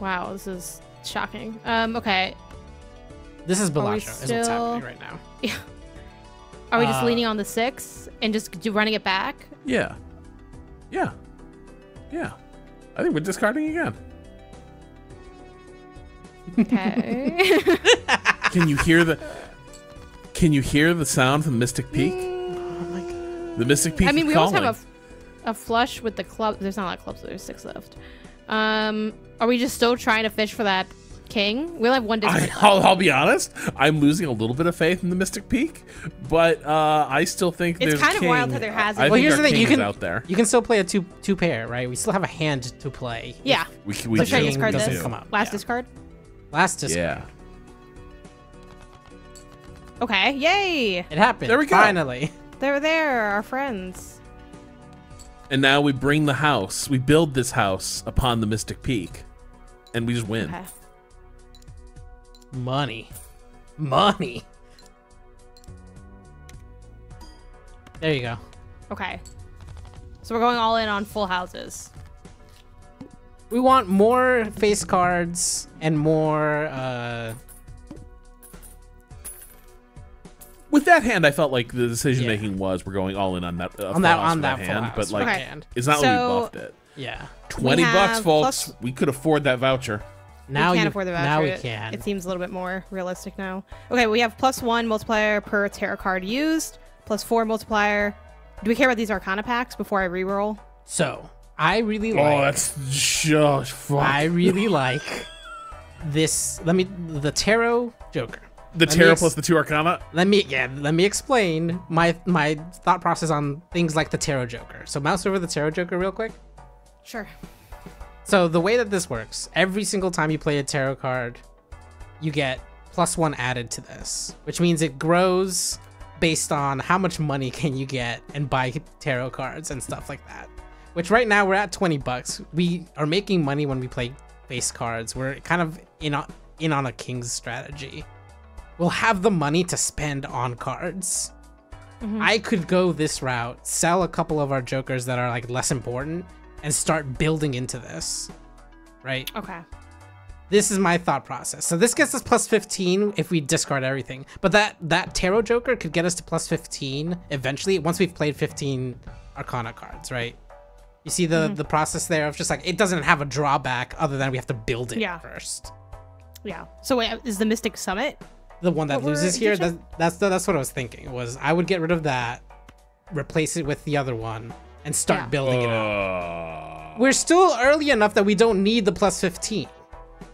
Wow, this is shocking. Um, okay. This is we Bellagio, is what's happening right now. Yeah. Are we just Uh, leaning on the six and just do running it back? Yeah. Yeah. Yeah. I think we're discarding again. Okay. Can you hear the? Can you hear the sound from Mystic Peak? The Mystic Peak. I mean, we always calling. have a, a flush with the club. There's not a lot of clubs. There's six left. Um, are we just still trying to fish for that king? We only have one discard. I, I'll, I'll be honest. I'm losing a little bit of faith in the Mystic Peak, but uh, I still think It's there's kind of king. wild how there has I. Well, think here's the thing: you is can out there. you can still play a two two pair, right? We still have a hand to play. yeah. We, we Let's try to do. discard doesn't this. come up, Last yeah. discard. Last discard. Yeah. Okay. Yay! It happened. There we go. Finally. They're there. Our friends. And now we bring the house. We build this house upon the Mystic Peak, and we just win. Okay. Money. Money. There you go. Okay. So we're going all in on full houses. We want more face cards and more uh With that hand, I felt like the decision making was we're going all in on that uh, on that on that, that full hand, but like Okay. hand. it's not like So- we buffed it. Yeah. Twenty bucks, folks. plus- we could afford that voucher. Now we can't you afford the voucher. now we It- can. It seems a little bit more realistic now. Okay, we have plus one multiplier per tarot card used, plus four multiplier. Do we care about these Arcana packs before I reroll? so, I really like Oh, that's just fuck. I really like this let me the tarot joker. The let me tarot ex- plus the two arcana. Let me yeah, let me explain my my thought process on things like the tarot joker. So mouse over the tarot joker real quick. Sure. So the way that this works, every single time you play a tarot card, you get plus one added to this, which means it grows based on how much money can you get and buy tarot cards and stuff like that. Which right now we're at 20 bucks. We are making money when we play face cards. We're kind of in on, in on a king's strategy. We'll have the money to spend on cards. Mm-hmm. I could go this route, sell a couple of our jokers that are like less important, and start building into this. Right? Okay. This is my thought process. So this gets us plus 15 if we discard everything. But that that tarot joker could get us to plus 15 eventually once we've played 15 arcana cards, right? You see the mm-hmm. the process there of just like it doesn't have a drawback other than we have to build it Yeah. first. Yeah. So wait, is the Mystic Summit? The one that loses here. That, that's the, that's what I was thinking. Was I would get rid of that, replace it with the other one, and start Yeah. building it up. Uh, We're still early enough that we don't need the plus 15.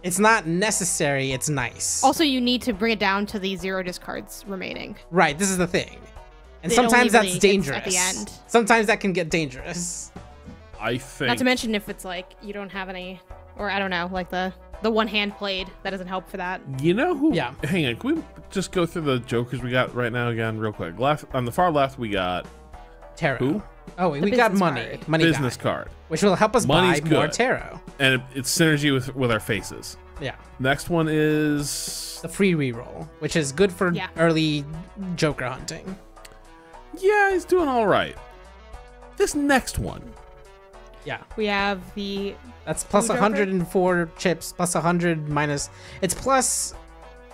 It's not necessary, it's nice. Also, you need to bring it down to the zero discards remaining. Right, this is the thing. And It sometimes that's really dangerous. at the end. Sometimes that can get dangerous. I think. Not to mention if it's like you don't have any, or I don't know, like the the one hand played that doesn't help for that. You know who? Yeah. Hang on. Can we just go through the jokers we got right now again, real quick? Left on the far left, we got Tarot. Who? Oh, we The got money. card. Money business guy, card, which will help us Money's buy more good. tarot. and it, it's synergy with with our faces. Yeah. Next one is The free reroll, which is good for Yeah. early joker hunting. yeah, he's doing all right. This next one, Yeah. We have the That's plus Joker? 104 chips, plus 100 minus. It's plus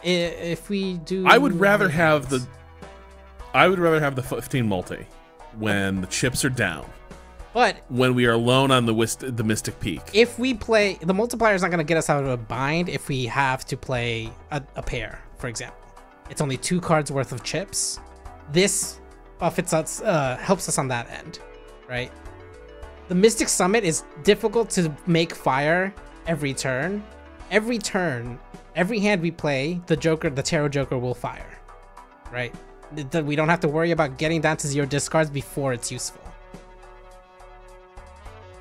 if we do. I would rather have the. I would rather have the 15 multi when the chips are down. But When we are alone on the Wist- the Mystic Peak. if we play, the multiplier is not going to get us out of a bind if we have to play a, a pair, for example. It's only two cards worth of chips. This buffets us, uh, helps us on that end, right? The Mystic Summit is difficult to make fire every turn. Every turn, every hand we play, the Joker, the Tarot Joker will fire, right? We don't have to worry about getting down to zero discards before it's useful.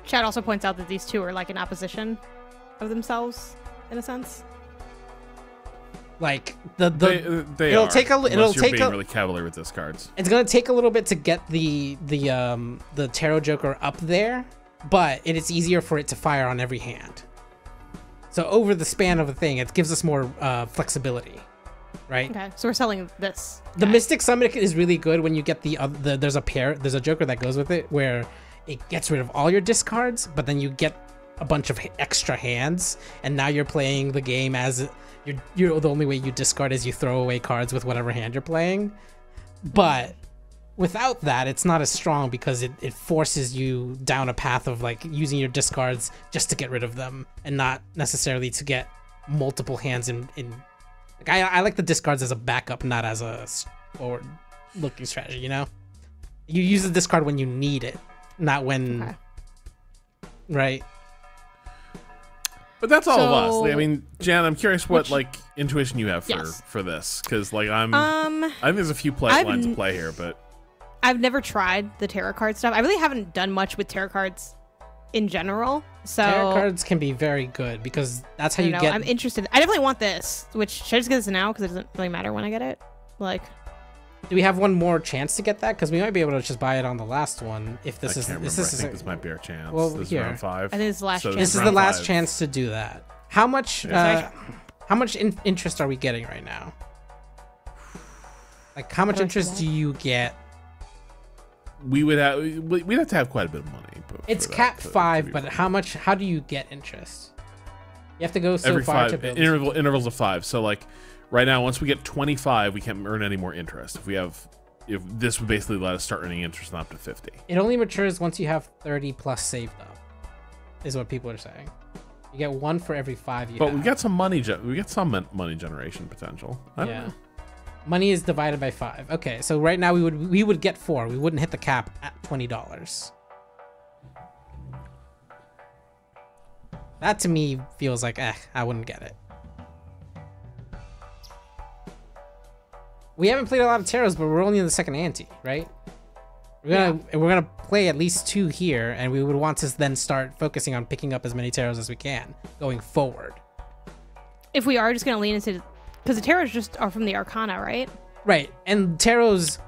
Chad also points out that these two are like in opposition of themselves in a sense. Like the the they, uh, they it'll are, take a li- it'll you're take being a- really cavalier with those cards. it's gonna take a little bit to get the the um the tarot joker up there but it is easier for it to fire on every hand So over the span of a thing, it gives us more uh, flexibility, right? Okay, so we're selling this. The guy. Mystic Summit is really good when you get the, oth- the there's a pair there's a Joker that goes with it where it gets rid of all your discards, but then you get a bunch of extra hands, and now you're playing the game as you're you're the only way you discard is you throw away cards with whatever hand you're playing. But without that, it's not as strong because it, it forces you down a path of like using your discards just to get rid of them and not necessarily to get multiple hands in in like I, I like the discards as a backup, not as a forward looking strategy, you know? You use the discard when you need it, not when Okay. right. But that's all of us. I mean, Jan, I'm curious what Which- like intuition you have for Yes. for this because like I'm Um, I think there's a few play I've lines n- of play here, but I've never tried the tarot card stuff. I really haven't done much with tarot cards in general. So Tarot cards can be very good because that's how don't you know. get I'm interested. I definitely want this. Which should I just get this now because it doesn't really matter when I get it. Like, Do we have one more chance to get that? Because we might be able to just buy it on the last one if this I is can't this remember. is I think this might be our chance. Well, this here. is round five. I think it's last So chance. this is the last five. chance to do that. How much uh, how much in- interest are we getting right now? Like how much do I see interest do you get? We would have we- we'd have to have quite a bit of money. It's cap to- to five, be but how much? How do you get interest? You have to go so every far to five build. interval intervals of five. So like right now, once we get 25, we can't earn any more interest. If we have if this would basically let us start earning interest on up to 50. It only matures once you have thirty plus saved up, is what people are saying. You get one for every five you But have. we got some money. We get some money generation potential. I don't yeah. know. Money is divided by five. Okay, so right now we would we would get four. We wouldn't hit the cap at twenty dollars. That to me feels like eh, I wouldn't get it. We haven't played a lot of tarots, but we're only in the second ante, right? We're gonna we're gonna play at least two here, and we would want to then start focusing on picking up as many tarots as we can going forward. if we are just gonna lean into, because the tarots just are from the Arcana, right? Right, and tarots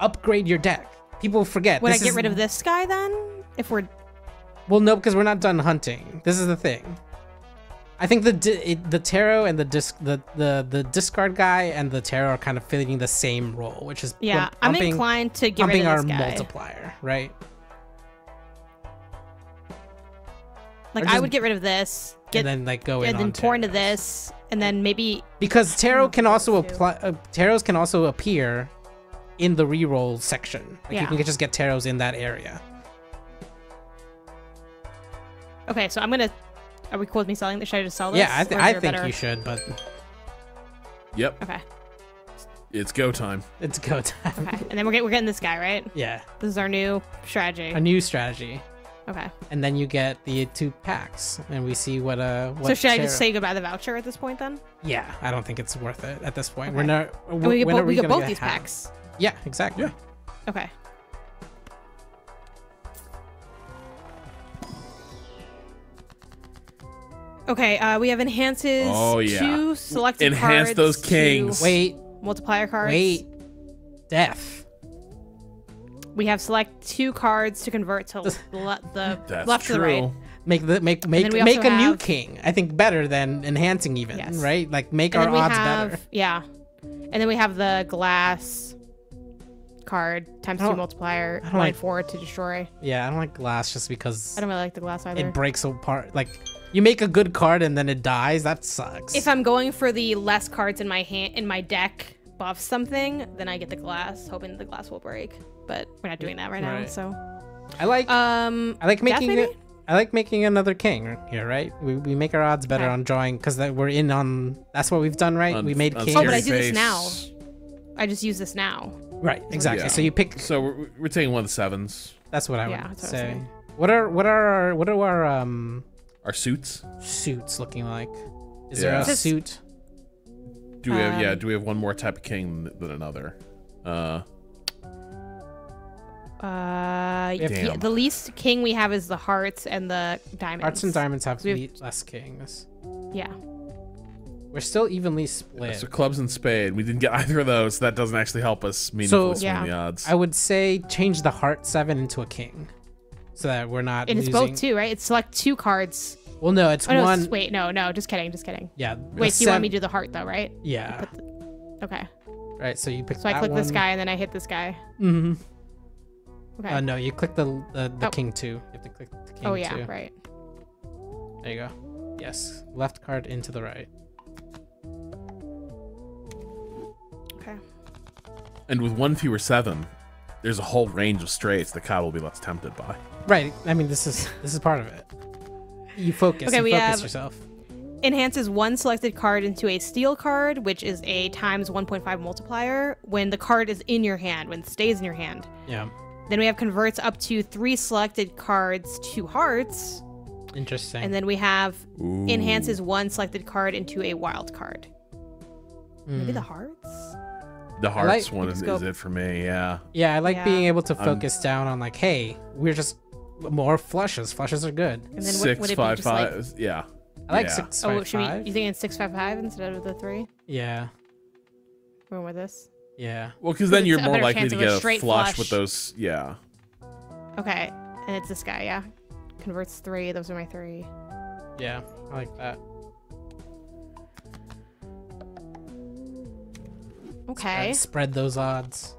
upgrade your deck. People forget. Would I get is- rid of this guy then? If we're Well, no, because we're not done hunting. This is the thing. I think the it, the tarot and the disc the, the the discard guy and the tarot are kind of filling the same role, which is yeah, I'm inclined to get rid of our this guy. multiplier, right? Like or I would get rid of this, get and then like go in and then pour into this, and then maybe because tarot can also apply. Uh, tarots can also appear in the reroll section. Like you can just get tarots in that area. okay. So I'm gonna. Are we cool with me selling this? Should I just sell this? Yeah, I, th- I think better- you should, but Yep, Okay, it's go time. it's go time. okay, and then we're getting we're getting this guy right. yeah, This is our new strategy. a new strategy. Okay. and then you get the two packs, and we see what uh. What So should I just say goodbye to the voucher at this point then? Yeah, I don't think it's worth it at this point. We're Okay. not. And we get, when bo- are we get both these half? packs. Yeah, exactly. Yeah. Okay. Okay, uh, we have enhances Oh, yeah. two selected Enhance cards those kings. Wait, multiplier cards. wait. Death. We have select two cards to convert to le- the That's left true. to the right. Make the make then make make also a new king. I think better than enhancing even. Yes. Right? Like make And our odds have better. yeah, and then we have the glass card times two multiplier I don't one like- and four to destroy. Yeah, I don't like glass just because I don't really like the glass either. it breaks apart. Like you make a good card and then it dies. That sucks. If I'm going for the less cards in my hand in my deck buff something, then I get the glass, hoping the glass will break. But we're not doing that right, now, so I like um I like making maybe? it. I like making another king here, right? We, we make our odds better Okay. on drawing because we're in on. That's what we've done, right? Un- we made un- king. Oh, but I do this now. I just use this now. Right, exactly. Yeah. So you pick. So we're, we're taking one of the sevens. That's what I Yeah, would that's what I say. saying. What are what are our what are our um Our suits. suits looking like? Is Yeah. there a Just- suit? Do we have yeah? Um, Do we have one more type of king than, than another? Uh, Uh, yeah, Damn. the least king we have is the hearts and the diamonds. Hearts and diamonds have We have- less kings. Yeah. We're still evenly split. so clubs and spade. We didn't get either of those. So that doesn't actually help us meaningfully So- swing Yeah. the odds. I would say change the heart seven into a king, so that we're not. And it's losing. both two, right? It's select two cards Well, no, it's Oh no, one. s- wait, no, no, just kidding, just kidding. Yeah. Wait, so you want me to do the heart though, right? Yeah. Okay. Right. So you pick. So I click this guy and then I hit this guy. Mm-hmm. Okay. Uh, no, you click the the, the Oh. king two. You have to click the king oh yeah, two. right. There you go. Yes. Left card into the right. Okay. And with one fewer seven, there's a whole range of straights that Kyle will be less tempted by. Right. I mean, this is this is part of it. You focus. Okay, you we focus have- yourself. Enhances one selected card into a steel card, which is a times 1.5 multiplier when the card is in your hand, when it stays in your hand. Yeah. Then we have converts up to three selected cards to hearts. Interesting. And then we have enhances one selected card into a wild card. Maybe Mm. the hearts? The hearts like- one is, Let's is it for me, yeah. Yeah, I like Yeah. being able to I'm- focus down on like, hey, we're just more flushes. Flushes are good. And then Six, would it five, be just like? yeah. I like Yeah. six Oh, five should we? five. You think it's six five five instead of the three? Yeah. We're with this. Yeah. Well, because then you're more likely to of a get a straight flush, flush. with those, yeah. Okay, and it's this guy. Yeah, converts three. Those are my three. Yeah. I like that. Okay. Spread, spread those odds.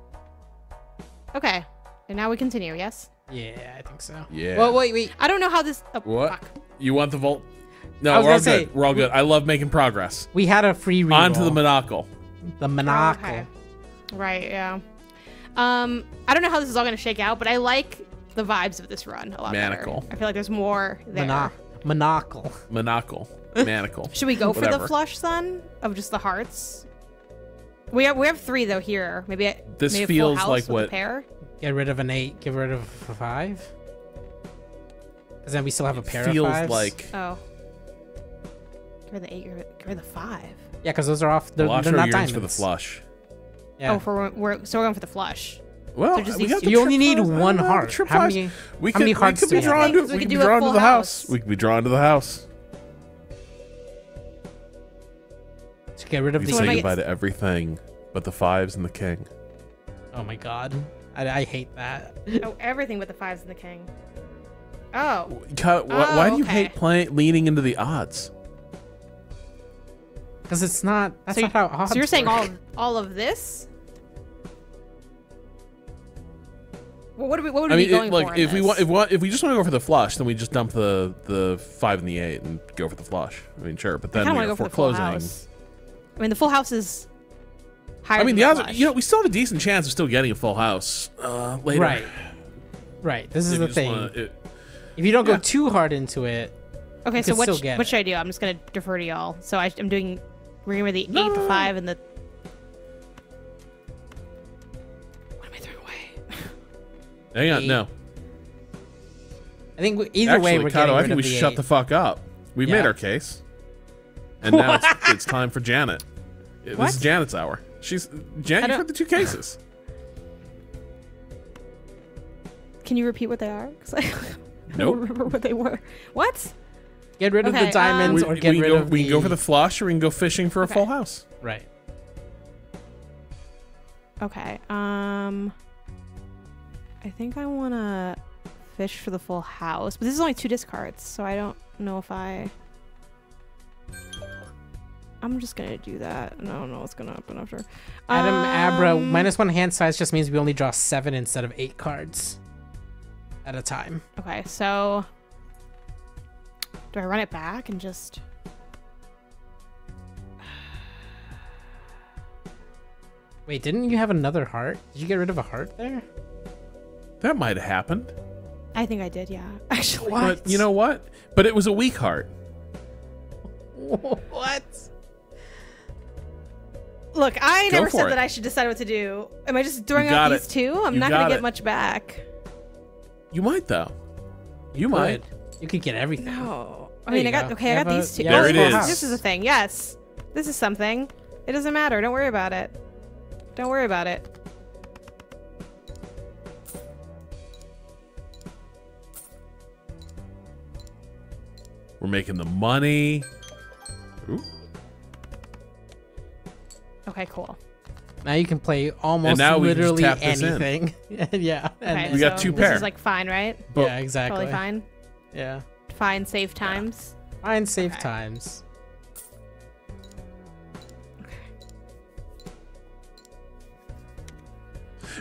Okay. And now we continue. Yes. Yeah, I think so. Yeah. Well, wait, wait. I don't know how this. Oh, What? fuck. You want the vault? No, we're all say, good. We're all good. I love making progress. We had a free reroll. On to the monocle. the monocle. Okay. Right. Yeah. Um, I don't know how this is all gonna shake out, but I like the vibes of this run a lot Manacle. better. I feel like there's more there. Mono- monocle. Monocle. Manacle. Should we go for the flush then of just the hearts? We have we have three though here. Maybe I- This maybe a full feels house like with what- pair. Get rid of an eight. Get rid of a five. Because then we still have a pair Feels of fives. like Oh. Give her the eight. Give her, give the five. Yeah, because those are off. They're, Velasco they're not yearns diamonds. for the flush. Yeah. Oh, for we're so we're going for the flush. Well, So just we these got the You only need fives. one I know, heart. How many- We how could, many we hearts could do be we have? drawn to, we we could could be drawn to the house. house. We could be drawn to the house. To get rid of We the what am say goodbye to everything but the fives and the king. Oh my god. I, I hate that. Oh, everything but the fives and the king. Oh. Cut- wh- Oh, why do you okay. hate playing leaning into the odds? Because it's not. That's so, not how odds so you're saying work. all of, all of this? Well, what, are we, what would I we mean, be it, like for? if we want, if, we want, if we just want to go for the flush, then we just dump the the five and the eight and go for the flush. I mean, sure, but then kind of we are go the foreclosing. I mean, the full house is higher. I mean, than the the odds, flush. you know, we still have a decent chance of still getting a full house uh, later. Right. Right. This is If the thing. wanna- it- if you don't Yeah. go too hard into it, Okay, so can what, still sh- get what should I do? I'm just gonna defer to y'all. So I, I'm doing. We're going with the No, eight, the no. five, and the. What am I throwing away? hang on, Eight. no. I think we, either Actually, way we're Cado, getting I rid think of we the shut eight. the fuck up. We Yeah. made our case, and now it's, it's time for Janet. It- This is Janet's hour. She's I Janet. don't- You heard the two cases. Can you repeat what they are? 'Cause I don't Nope. remember what they were. What? Get rid of the diamonds um, or we, get we rid go, of we the. can go for the flush, or we can go fishing for a full house. Right. Okay. Um. I think I want to fish for the full house, but this is only two discards, so I don't know if I. I'm just gonna do that. and I don't know what's gonna happen after. Adam Abra Um, minus one hand size just means we only draw seven instead of eight cards at a time. Okay, so do I run it back and just? Wait, didn't you have another heart? Did you get rid of a heart there? That might have happened. I think I did, yeah. Actually, But you know what? But it was a weak heart. what? Look, I Go never said it. that I should decide what to do. Am I just throwing out got these two? I'm You not gonna got get it. much back. You might though. You might. You could get everything. No. I mean, I got go. okay. I got a- these two. you have There it this, is. This is a thing. Yes, this is something. It doesn't matter. Don't worry about it. Don't worry about it. We're making the money. Ooh. Okay, cool. Now you can play almost now we just literally tap this in. anything. yeah. and Okay, then- We got so two This is like fine, right? But yeah, exactly. Totally fine. Yeah. Fine, save times. Fine, save times.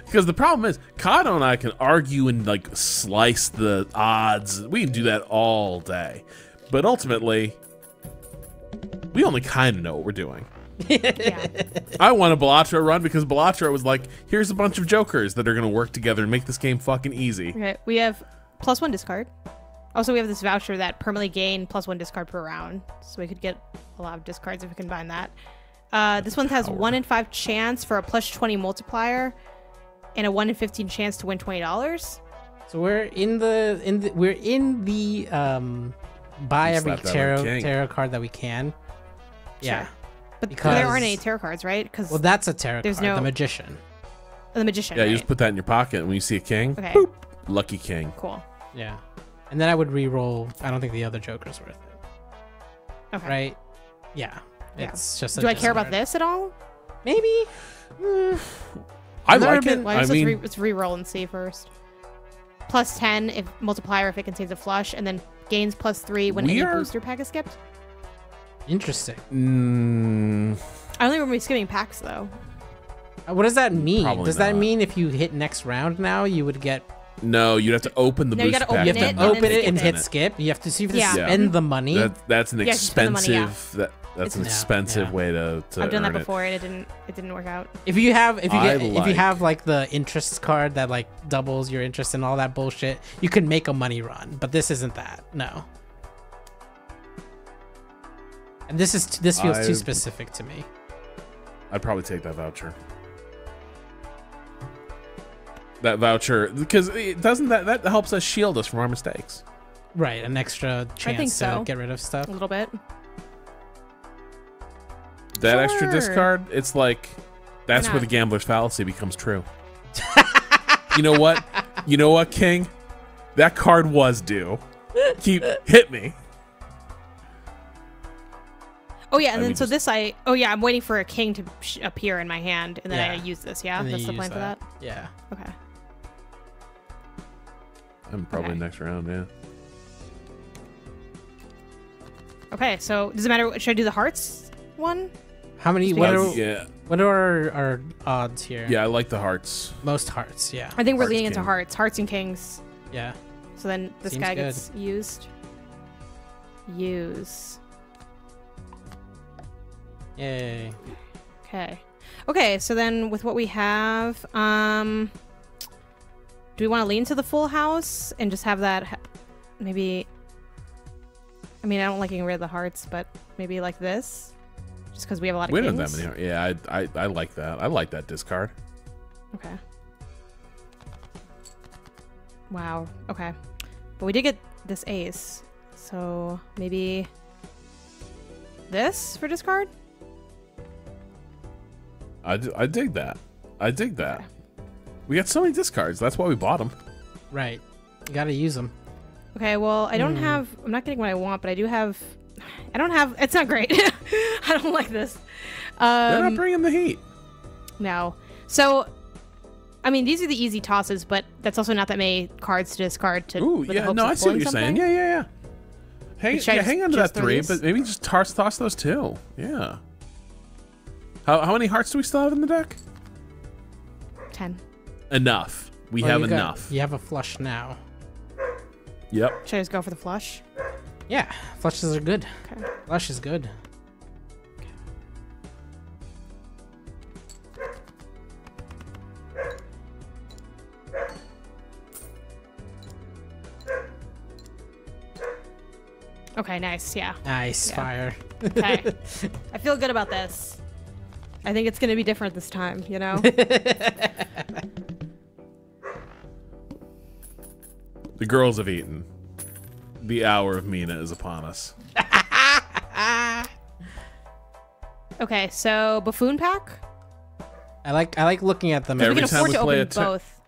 Because the problem is, Cado and I can argue and like slice the odds. We can do that all day, but ultimately, we only kind of know what we're doing. Yeah. I want a Balatro run because Balatro was like, here's a bunch of jokers that are going to work together and make this game fucking easy. Okay, we have plus one discard. Also, we have this voucher that permanently gain plus one discard per round, so we could get a lot of discards if we combine that. Uh, this one has one in five chance for a plus twenty multiplier, and a one in fifteen chance to win twenty dollars. So we're in the in the we're in the um buy every Slap that on tarot tarot card that we can. Yeah. Sure. But Because- there aren't any tarot cards, right? Because Well, that's a tarot There's card. no- The magician. the magician. Yeah, you just put that in your pocket, and when you see a king, Okay. boop, lucky king. Cool. Yeah. And then I would re-roll. I don't think the other joker's worth it. Okay. Right? Yeah. Yeah. It's just. a Do I care about this at all? Maybe. I I've never like been- it. Well, I let's, mean, re- let's re-roll and see first. Plus ten if multiplier if it contains a flush, and then gains plus three when We any are- booster pack is skipped. Interesting. mm, I only remember skipping packs though. Uh, What does that mean? Probably does that mean if you hit next round now, you would get no, you'd have to open the No, you booster pack. you have to open it and hit it. skip. You have to see if you have to Yeah. spend the money. That, that's an Yeah, just spend the money, yeah. expensive. That that's an It's- Yeah, expensive yeah. way to. to I've done that earn it. before and it didn't it didn't work out. If you have if you I get if you have like the interest card that like doubles your interest and all that bullshit, you can make a money run. But this isn't that. No. And this is this feels too specific to me. I'd probably take that voucher. That voucher because it doesn't that that helps us shield us from our mistakes. Right, an extra chance think to so. get rid of stuff. A little bit. That extra discard, it's like that's where the gambler's fallacy becomes true. you know what? You know what, King? That card was due. Keep hit me. Oh yeah, and I then mean, so just- this I oh yeah I'm waiting for a king to sh- appear in my hand and then I use this. Yeah, that's the use plan for that. Yeah. Okay. I'm probably Okay. next round, yeah. Okay, so does it matter? Should I do the hearts one? How many? What are, yeah. what are our, our odds here? Yeah, I like the hearts. Most hearts. Yeah. I think we're Hearts leaning into hearts, hearts and kings. Yeah. So then this Seems guy good. gets used. Use. Yay. Okay. Okay, so then with what we have, um do we want to lean to the full house and just have that ha- maybe I mean, I don't like getting rid of the hearts, but maybe like this just cuz we have a lot of We don't have kings. that many. heart- Yeah, I, I I like that. I like that discard. Okay. Wow. Okay. But we did get this ace. So maybe this for discard? I, d- I dig that. I dig that. Okay. We got so many discards. That's why we bought them. Right. You gotta use them. Okay, well, I don't Hmm. have. I'm not getting what I want, but I do have. I don't have. It's not great. I don't like this. They're not Um, bringing the heat. no. So, I mean, these are the easy tosses, but that's also not that many cards to discard to. Ooh, yeah. No, I see what you're saying. Yeah, yeah, yeah. Hang, yeah, hang on to that three, these? but maybe just toss, toss those two. Yeah. How, how many hearts do we still have in the deck? Ten. Enough. We Well, have you got- enough. you have a flush now. Yep. Should I just go for the flush? Yeah. Flushes are good. Okay. Flush is good. Okay. Nice. Yeah. Nice Yeah. fire. Okay. I feel good about this. I think it's gonna be different this time. You know. The girls have eaten. The hour of Mina is upon us. okay. So buffoon pack. I like I like looking at them. we Every can time afford we to play open a tur- both.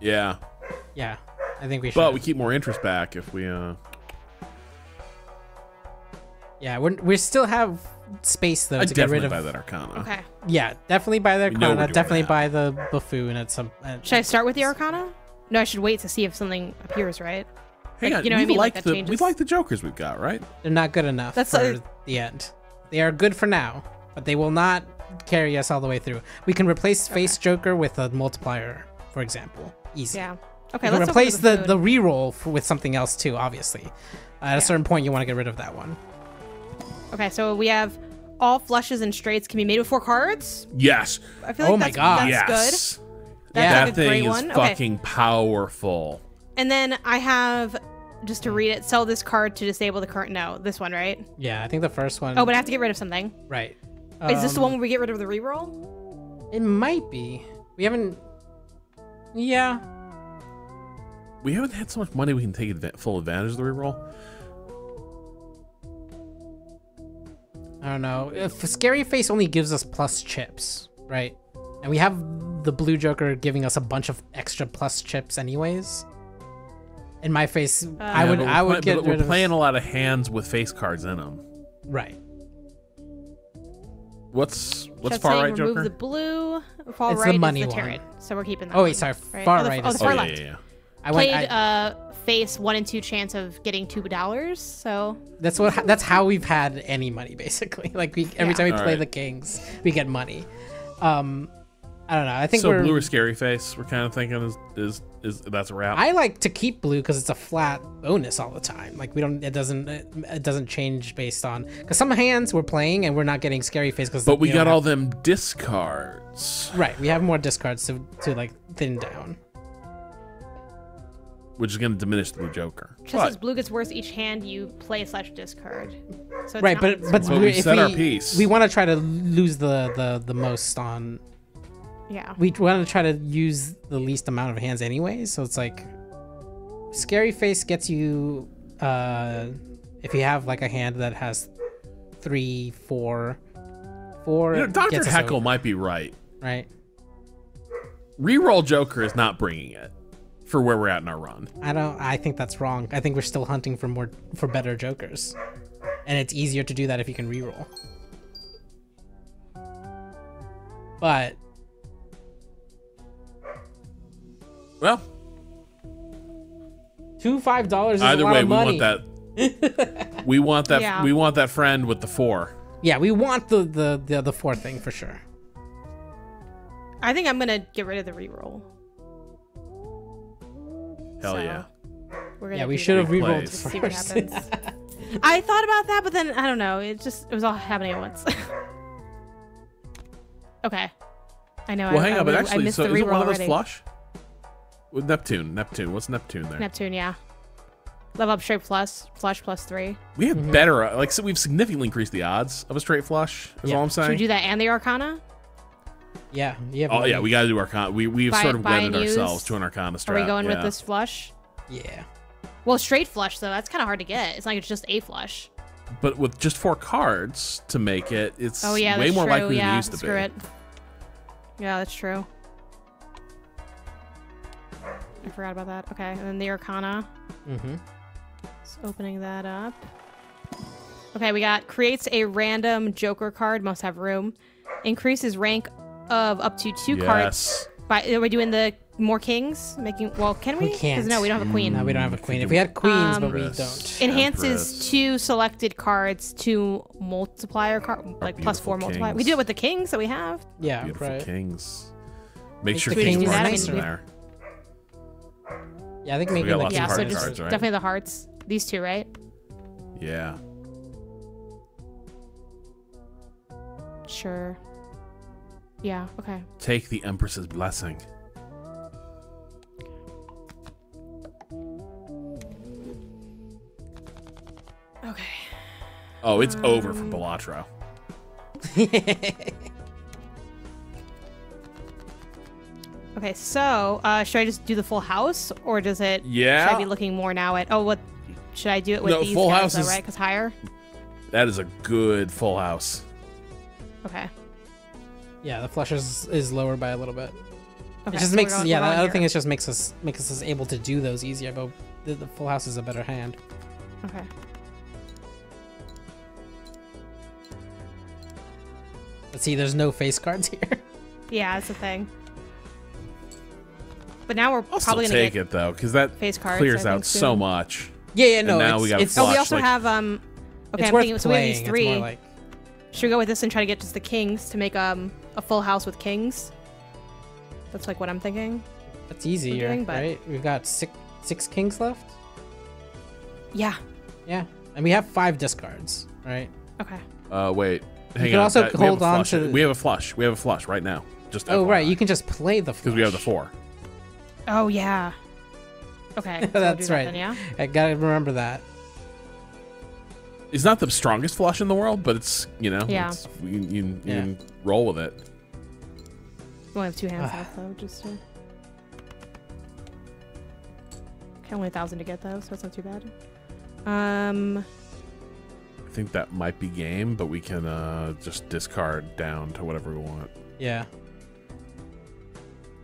Yeah. yeah. I think we should. But we keep more interest back if we uh yeah, we're, we still have space though I to get rid definitely of. buy that Arcana. Okay. Yeah, definitely buy the We know we're Arcana. Definitely that. buy the buffoon at some. At, Should I start with the Arcana? No, I should wait to see if something appears, right? Hang Like, on, you know we what I mean? like, Like, that the we changes. like the jokers we've got, right? They're not good enough That's, for uh, the end. They are good for now, but they will not carry us all the way through. We can replace face Joker with a multiplier, for example. Easy. Yeah. Okay, can let's replace open the, the reroll f with something else too, obviously. Uh, at a certain point, you want to get rid of that one. Okay, so we have all flushes and straights can be made with four cards. Yes. I feel like Oh my that's, God. that's yes. good. That's Yeah. like That a great thing is one. Okay. fucking powerful. And then I have just to read it, sell this card to disable the current. No, this one, right? Yeah, I think the first one. Oh, but I have to get rid of something. right. Is this the Um, one where we get rid of the reroll? It might be. We haven't. Yeah. We haven't had so much money we can take full advantage of the reroll. I don't know. If Scary Face only gives us plus chips, right? And we have the blue Joker giving us a bunch of extra plus chips, anyways. In my face, I Yeah, would, but I would play- get but we're of. playing a lot of hands with face cards in them. Right. What's what's Just far saying right, remove Joker? the blue. Far It's the money is the one. turret. So we're keeping that. Oh, wait, one, sorry, far oh, the, right Oh, is the the far oh left. yeah, yeah. I went. Played I, uh, face one and two chance of getting two dollars. So that's what. That's how we've had any money, basically. Like we every Yeah. time we play Alright. the kings, we get money. Um, I don't know. I think So we're. blue or scary face? We're kind of thinking is is is that's a wrap. I like to keep blue because it's a flat bonus all the time. Like we don't, it doesn't, it doesn't change based on because some hands we're playing and we're not getting scary face because. but we got all them discards, right. We have more discards to to like thin down. Which is going to diminish the blue Joker. just as blue gets worse each hand you play slash discard. So it's Right, not but but, But we if set we, our piece. we want to try to lose the the the most on. yeah. We want to try to use the least amount of hands anyway. So it's like, scary face gets you. uh If you have like a hand that has three, four, four. you know, Doctor gets us Heckle over, might be right. right. Reroll Joker is not bringing it for where we're at in our run. I don't. I think that's wrong. I think we're still hunting for more for better jokers, and it's easier to do that if you can reroll. But Well, two five dollars is either a lot way, of we money. want that. we want that. Yeah. We want that friend with the four. Yeah, we want the the the, the fourth thing for sure. I think I'm gonna get rid of the reroll. Hell So, yeah. We're gonna Yeah, we should have rerolled plays. See what happens. I thought about that, but then I don't know. It just it was all happening at once. okay. I know. Well, I, hang I, on, but I actually, missed so the is it reroll one of those flush? With Neptune, Neptune. What's Neptune there? Neptune, yeah. Level up straight plus, flush plus three. we have Mm-hmm. better, uh, like, so we've significantly increased the odds of a straight flush. Is Yeah. all I'm saying. Should we do that and the Arcana? Yeah, yeah. Oh yeah, we got to do Arcana. We we've Buy- sort of buy wedded ourselves to an Arcana Are we going yeah. with this flush? yeah. Well, straight flush though, that's kind of hard to get. It's like it's just a flush. But with just four cards to make it, it's Oh yeah, way more true. likely yeah, than it used to screw be. it. Yeah, that's true. I forgot about that. Okay, and then the Arcana. Mm-hmm. Just opening that up. Okay, we got creates a random Joker card. Must have room. Increases rank of up to two cards. By are we doing the more kings? Making well, can we? We can't. no, we don't have a queen. No, we don't have a queen. If we had queens, but we don't. Enhances Empress. two selected cards to multiplier card, like plus four beautiful multiplier. We do it with the kings that we have. Yeah, Beautiful right. kings. Make Make sure kings kings are nicer. in there. Yeah, I think We making got the lots of yeah, heart so just cards, right? definitely the hearts. These two, right? Yeah. Sure. Yeah. Okay. Take the Empress's blessing. Okay. Oh, it's over Um, for Balatro. Okay. So, uh, should I just do the full house, or does it? Yeah. Should I be looking more now at? Oh, what? Should I do it with No, these full guys, house though, is- right? Because higher. That is a good full house. Okay. Yeah, the flush is, is lower by a little bit. Okay. it just so makes going- yeah. The other here. thing is just makes us makes us able to do those easier. But the, the full house is a better hand. Okay. Let's see, there's no face cards here. Yeah, that's the thing. But now we're I'll probably gonna take get it though, because that face cards, clears out think, so much. Yeah, yeah, no. And now it's, we gotta it's, Oh, we also like- have um. Okay, it's I'm worth thinking. So we have playing. these It's three. more like Should we go with this and try to get just the kings to make um a full house with kings? That's like what I'm thinking. that's easier, doing, but- right? We've got six six kings left. Yeah. Yeah, and we have five discards, right? Okay. Uh, wait. Hang can on. also that- we have hold a on flush. to- We have a flush. We have a flush right now. Just Oh, right. You can just play the flush. because we have the flush. four. Oh yeah. Okay. so we'll do That's that right. then, yeah. I gotta remember that. It's not the strongest flush in the world, but it's you know, Yeah. it's, you, you, you Yeah. can roll with it. We only have two hands left though, just. To... Okay, only a thousand to get though, so it's not too bad. Um. I think that might be game, but we can uh, just discard down to whatever we want. Yeah.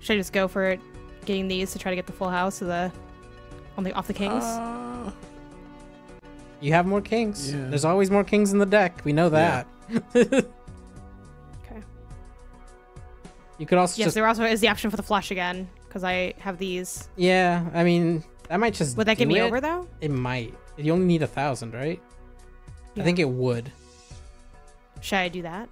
Should I just go for it, getting these to try to get the full house of the on the off the kings? Uh, You have more kings. Yeah. There's always more kings in the deck. We know that. okay. You could also Yes, just there also is the option for the flush again because I have these. Yeah, I mean that might just Would that get me it. over though? It might. You only need a thousand, right? I think it would. Should I do that?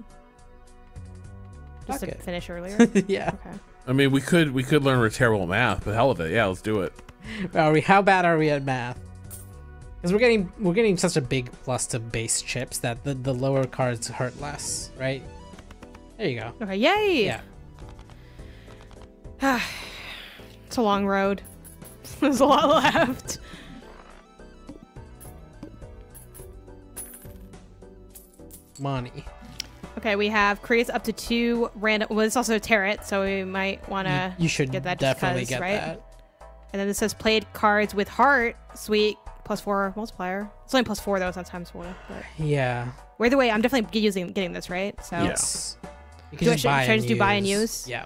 Just Fuck to it. finish earlier. yeah. okay. I mean, we could we could learn terrible math, but hell of it. Yeah, let's do it. Are we? How bad are we at math? Because we're getting we're getting such a big plus to base chips that the, the lower cards hurt less, right? There you go. Okay. Yay! Yeah. It's a long road. There's a lot left. Money. Okay, we have creates up to two random. Well, it's also a tarot, so we might want to. You should get that definitely get right? that. And then it says played cards with heart. Sweet. Plus four multiplier. It's only plus four though. It's not times four. But Yeah. well, either way, I'm definitely using getting this right. So Yeah. Yes. You can Do I- should- buy should I and just do buy and use? Yeah.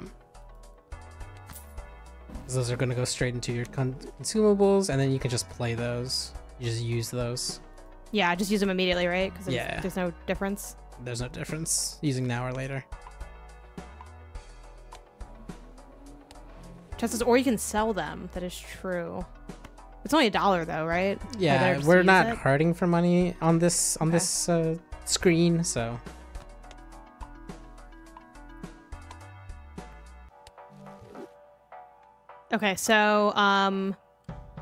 Those are gonna go straight into your con- consumables, and then you can just play those. You just use those. yeah, just use them immediately, right? Because Yeah. there's no difference. There's no difference using now or later. Chances, or you can sell them. That is true. It's only a dollar though, right? Yeah, we're not it? hurting for money on this on Okay. this uh, screen, so Okay, so um,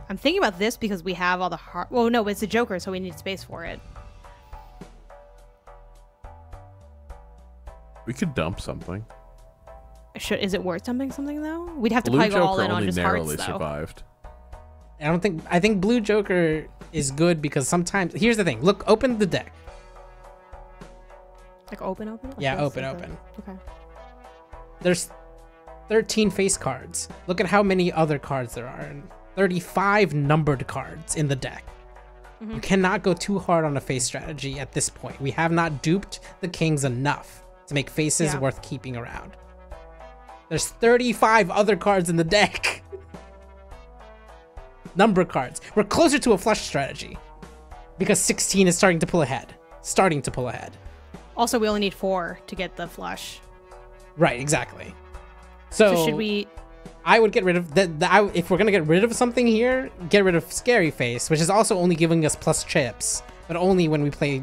I'm thinking about this because we have all the heart. Well, no, it's a Joker, so we need space for it. We could dump something. Should is it worth dumping Something though? We'd have to Blue probably go all Joker in on only just hearts narrowly though. survived. I don't think I think Blue Joker is good because sometimes here's the thing. Look, open the deck. Like open, open. Yeah, open, open. Okay. There's 13 face cards. Look at how many other cards there are. and 35 numbered cards in the deck. Mm-hmm. You cannot go too hard on a face strategy at this point. We have not duped the kings enough to make faces Yeah. worth keeping around. There's 35 other cards in the deck. Number cards. We're closer to a flush strategy because 16 is starting to pull ahead. Starting to pull ahead. Also, we only need four to get the flush. Right, exactly. So, So should we? I would get rid of that. I, if we're gonna get rid of something here, get rid of Scary Face, which is also only giving us plus chips, but only when we play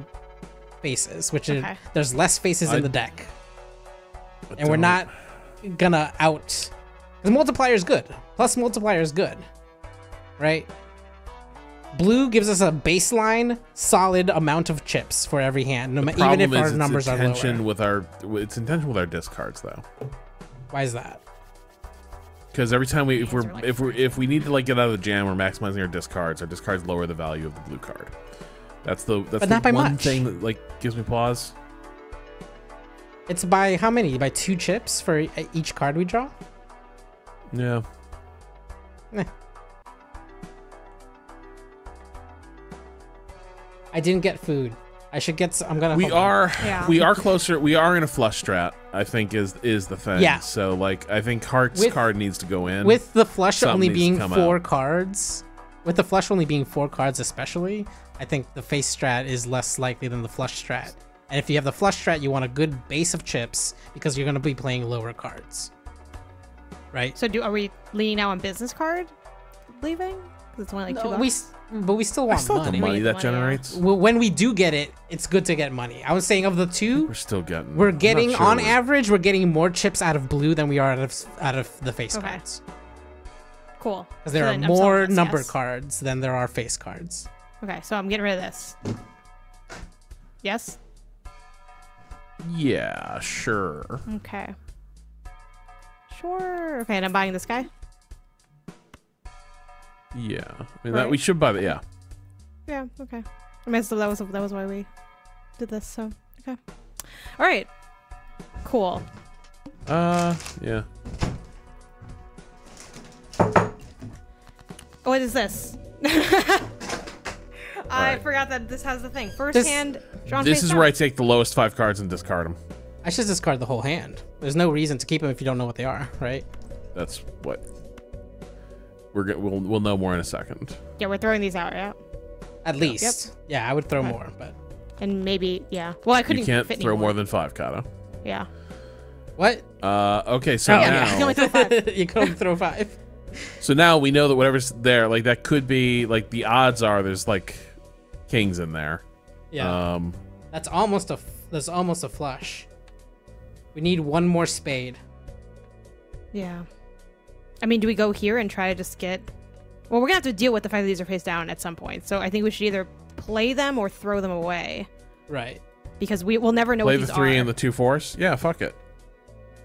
faces, which is there's less faces in the deck, But and we're don't- not gonna out. Because multiplier is good. Plus multiplier is good, right? Blue gives us a baseline solid amount of chips for every hand, no The ma- even if problem our is its numbers are intention lower. with our it's intention with our discards though. Why is that? Because every time we if we're like if we're if we need to like get out of the jam, we're maximizing our discards. Our discards lower the value of the blue card. That's the that's But the not by one much. thing that like gives me pause. It's by how many? By two chips for each card we draw. Yeah. Eh. I didn't get food. I should get. Some, I'm gonna. We are Yeah. we are closer. We are in a flush strat. I think is is the thing. Yeah. So like I think Heart's With- card needs to go in. with the flush Something only being four out. cards. With the flush only being four cards, especially, I think the face strat is less likely than the flush strat. And if you have the flush strat, you want a good base of chips because you're gonna be playing lower cards. right? So do are we leaning now on business card leaving? 'Cause it's only like two bucks. we, but we still I want still have the money. money that money, generates. Well, when we do get it, it's good to get money. I was saying of the two, We're still getting. we're getting sure on we're- average, we're getting more chips out of blue than we are out of out of the face Okay. cards. cool. Because there So are then I'm selling more this, number yes. cards than there are face cards. Okay, so I'm getting rid of this. Yes. Yeah, sure. Okay. Sure. Okay, and I'm buying this guy. Yeah, I mean that we should buy the yeah. Yeah. Okay. I mean, so that was that was why we did this. So okay. All right. Cool. Uh, yeah. What is this? I Right. forgot that this has the thing. First This- hand. Drawn This is down. where I take the lowest five cards and discard them. I should discard the whole hand. There's no reason to keep them if you don't know what they are, right? That's what we're gonna. We'll we'll know more in a second. Yeah, we're throwing these out. Yeah. At least. Yeah, I would throw Okay. more, but And maybe yeah. Well, I couldn't You can't fit throw anymore. more than five, Cado. Yeah. what? Uh, okay, so Oh, now, yeah. You can only throw five. you can only throw five. so now we know that whatever's there, like that could be like the odds are there's like kings in there. Yeah, Um, that's almost a f- that's almost a flush. We need one more spade. Yeah. I mean, do we go here and try to just get? Well, we're gonna have to deal with the fact that these are face down at some point. So I think we should either play them or throw them away Right. because we will never know play what the three are. and the two fours. Yeah, fuck it.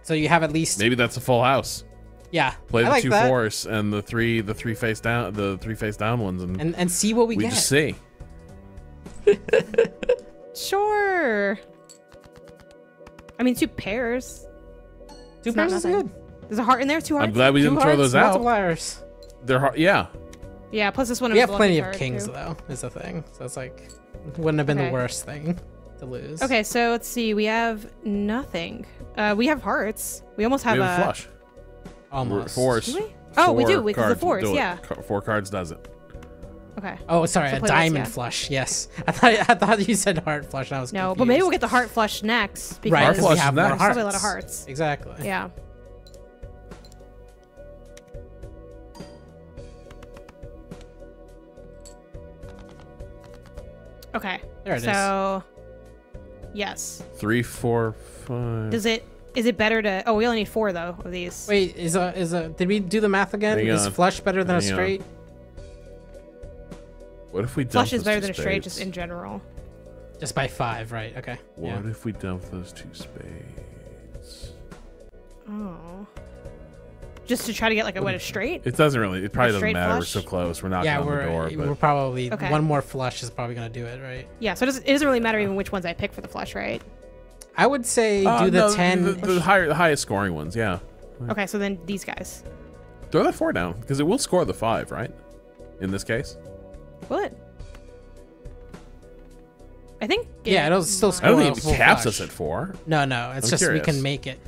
So you have at least Maybe that's a full house. yeah. Play I the like two that. fours and the three the three face down the three face down ones, and, and and see what we, we get. just see. Sure. I mean, two pairs. Two It's pairs is good. There's a heart in there. Two hearts. I'm glad we didn't throw those out. multipliers. They're hard. Yeah, Yeah. Plus this one. We have plenty of kings too. though. Is the thing. So it's like wouldn't have been Okay. the worst thing to lose. Okay, so let's see. We have nothing. Uh, we have hearts. We almost have, we have a a flush. Almost. Fours. Do we? Oh, we do, Four because the cards fours, do it. yeah. Four cards does it. Okay. Oh, sorry, So a play this, diamond yeah. flush. Yes, I thought I thought you said heart flush. And I was No, but maybe we'll get the heart flush next because right. Heart 'cause flush we is have more next. hearts. Probably a lot of hearts. Exactly. Yeah. Okay. There it is. so, yes. Three, four, five. Does it? Is it better to? Oh, we only need four though of these. Wait, is a is a did we do the math again? Hang is on. flush better than a Hang on. straight? What if we dump Flush is better two than a straight, just in general. Just by five, right? Okay. What Yeah. if we dump those two spades? Oh. Just to try to get like a what a straight. It doesn't really. It probably doesn't straight matter. We're so close. We're not. Yeah, on we're the door. we're probably Okay. one more flush is probably gonna do it, right? Yeah, so it doesn't, it doesn't really matter even which ones I pick for the flush, right? I would say Uh, do the no, ten. The, the higher, the highest scoring ones. Yeah. Okay, so then these guys. Throw that four down because it will score the five, right? In this case, Will it? I think. Yeah, it'll still I score. don't a think it caps flush. us at four. No, no, it's I'm just we can make it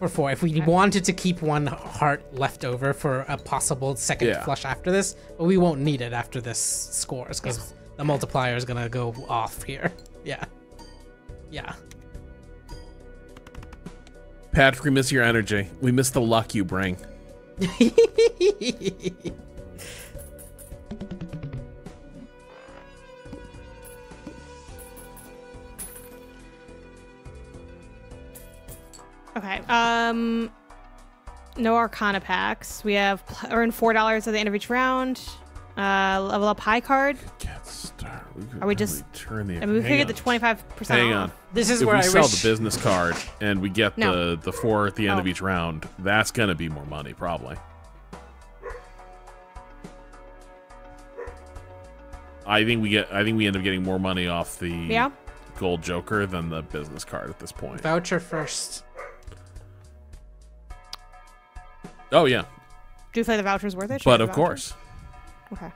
for four. If we wanted to keep one heart left over for a possible second Yeah. flush after this, but we won't need it after this scores because the multiplier is gonna go off here. Yeah, yeah. Patrick, we miss your energy. We miss the luck you bring. Okay. Um, no Arcana packs. We have pl- earn four dollars at the end of each round. Uh, level up high card. Can't start. We could Are we really just- turn the? I mean, we could get the twenty five percent Hang on. This is if where we I sell wish. the business card and we get No. the the four at the end of Oh. each round, that's gonna be more money probably. I think we get. I think we end up getting more money off the Yeah. gold Joker than the business card at this point. Voucher first. Oh yeah, Do you feel like the voucher's worth it? Should but of voucher? course, Okay.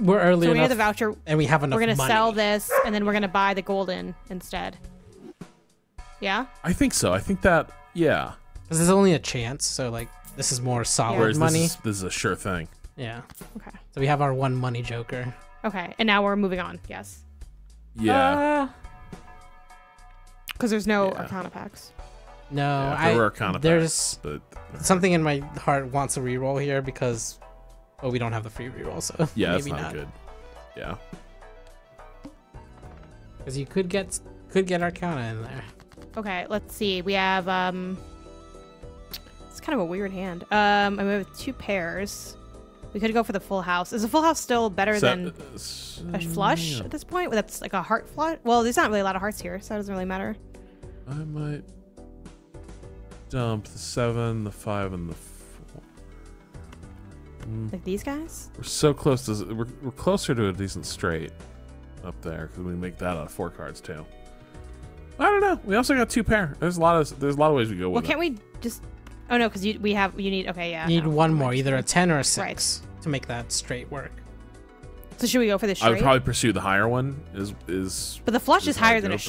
We're early So we need enough, the voucher. and we have enough We're gonna money. sell this, and then we're gonna buy the golden instead. Yeah. I think so. I think that yeah. This is only a chance, so like this is more solid Whereas money. this is this is a sure thing. Yeah. Okay. So we have our one money joker. Okay. And now we're moving on. Yes. Yeah. Uh, Because there's no Yeah. Arcana packs. No, Yeah, I there were Arcana there's packs, but something in my heart wants a reroll here because oh we don't have the free reroll, so yeah, that's maybe not, good. Yeah. Because you could get could get Arcana in there. Okay, let's see. We have um it's kind of a weird hand. Um and we have two pairs. We could go for the full house. Is a full house still better So- than uh, s- a flush yeah. at this point? That's like a heart flush. Well, there's not really a lot of hearts here, so it doesn't really matter. I might dump the seven, the five, and the four. Mm. Like these guys? We're so close to. We're, we're closer to a decent straight up there because we make that out of four cards too. I don't know. We also got two pair. There's a lot of there's a lot of ways we go Well, can't it. we just Oh no, cuz you we have you need okay, yeah. you need no, one more, either a ten or a six, to make that straight work. So should we go for the I would probably pursue the higher one. Is is but the flush is is higher than go, a but-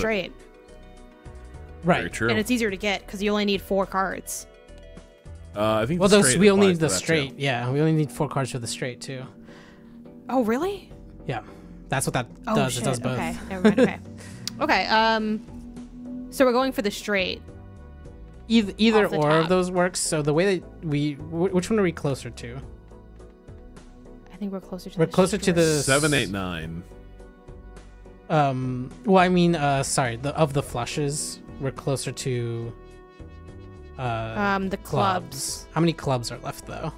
straight, very Right. true. and it's easier to get cuz you only need 4 cards. uh, I think. Well, the those we only need the that, too. straight. Yeah, we only need four cards for the straight too. Oh, really? Yeah, that's what that Oh, does. shit. It does both. Okay, never mind. Okay. okay, um so we're going for the straight. Either either or top. of those works. So the way that we, which one are we closer to? I think we're closer to We're the closer to the. Seven, eight, nine. Um. Well, I mean, uh, sorry. The of the flushes, we're closer to. Uh, um the clubs. clubs. How many clubs are left though?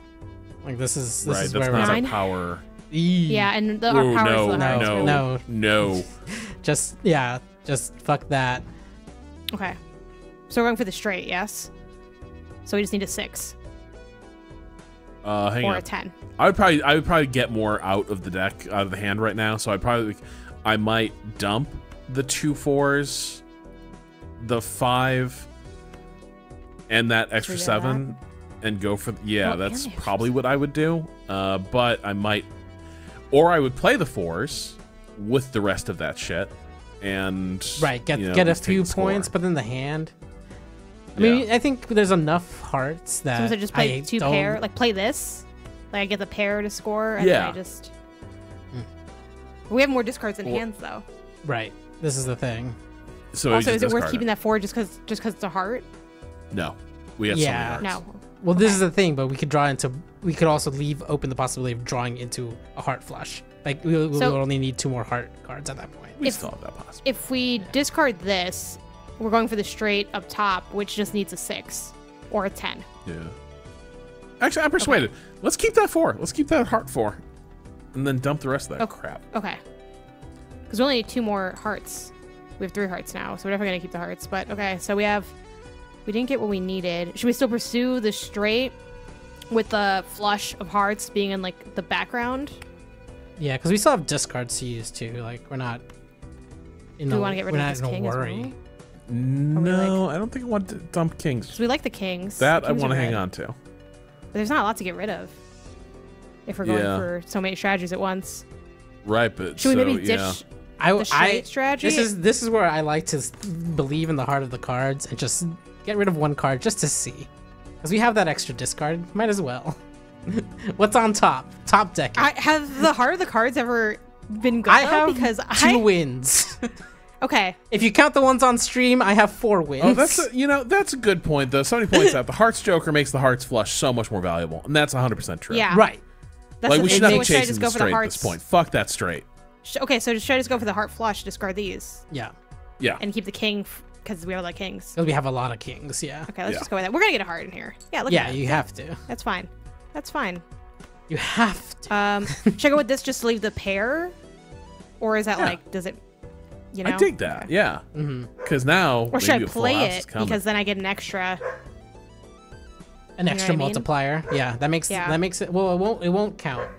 Like this is this right. is That's where not we're Nine? a power. Yeah, and the Whoa, our power no, is the no, no. no, no. just yeah, just fuck that. Okay. So we're going for the straight, yes. So we just need a six Uh, hang or on. a ten. I would probably I would probably get more out of the deck out of the hand right now. So I probably I might dump the two fours, the five, and that extra Figure seven, and go for yeah. Well, that's and probably what I would do. Uh, but I might, or I would play the fours with the rest of that shit, and Right. Get you know, get a few the score. points, but then the hand. I Yeah. mean, I think there's enough hearts that So, so just play I two don't- pair, like play this. Like I get the pair to score, and Yeah. then I just. We have more discards in Well- hands, though. Right. This is the thing. So also, is it worth discard keeping that four just because just because it's a heart? No, we have Yeah. so many hearts. No. Well, this is the thing, but we could draw into. We could also leave open the possibility of drawing into a heart flush. Like we we So- will only need two more heart cards at that point. We If- still have that possibility. If we discard this, we're going for the straight up top, which just needs a six or a ten. Yeah. Actually, I'm persuaded. Let's keep that four. Let's keep that heart four, and then dump the rest of that Oh. crap. Okay. Because we only need two more hearts. We have three hearts now, so we're definitely gonna keep the hearts. But okay, so we have. We didn't get what we needed. Should we still pursue the straight with the flush of hearts being in like the background? Yeah, because we still have discards to use too. Like we're not. In Do a, we want to get rid we're of not this in a king as worry. well? No, I don't think I want to dump kings. Because we like the kings. That I Kings are want to hang on to. But there's not a lot to get rid of. If we're going Yeah. for so many strategies at once, Right, but should we so, maybe ditch yeah. I, the I straight strategy? this is this is where I like to believe in the heart of the cards and just get rid of one card just to see, because we have that extra discard. Might as well. What's on top? Top deck. I have the heart of the cards ever been good I have because two I wins. okay. if you count the ones on stream, I have four wins. Oh, that's a, you know that's a good point though. Somebody points out the hearts Joker makes the hearts flush so much more valuable, and that's 100 percent true. Yeah. right. That's like we should not So be should chasing just the go for the straight at this point. Fuck that straight. Sh- Okay, so should I just go for the heart flush, discard these, Yeah, Yeah. and keep the king because we have a lot of kings? because we have a lot of kings. Yeah. Okay, let's Yeah. just go with that. We're gonna get a heart in here. Yeah, look Yeah, at that. you have to. That's fine. That's fine. You have to. Um, should I go with this just to leave the pair, or is that Yeah. like does it? You know. I dig that. Okay. Yeah. hmm Because now Or should I maybe a play it because then I get an extra? An know extra I mean? multiplier. Yeah, that makes Yeah. that makes it. Well, it won't. It won't count.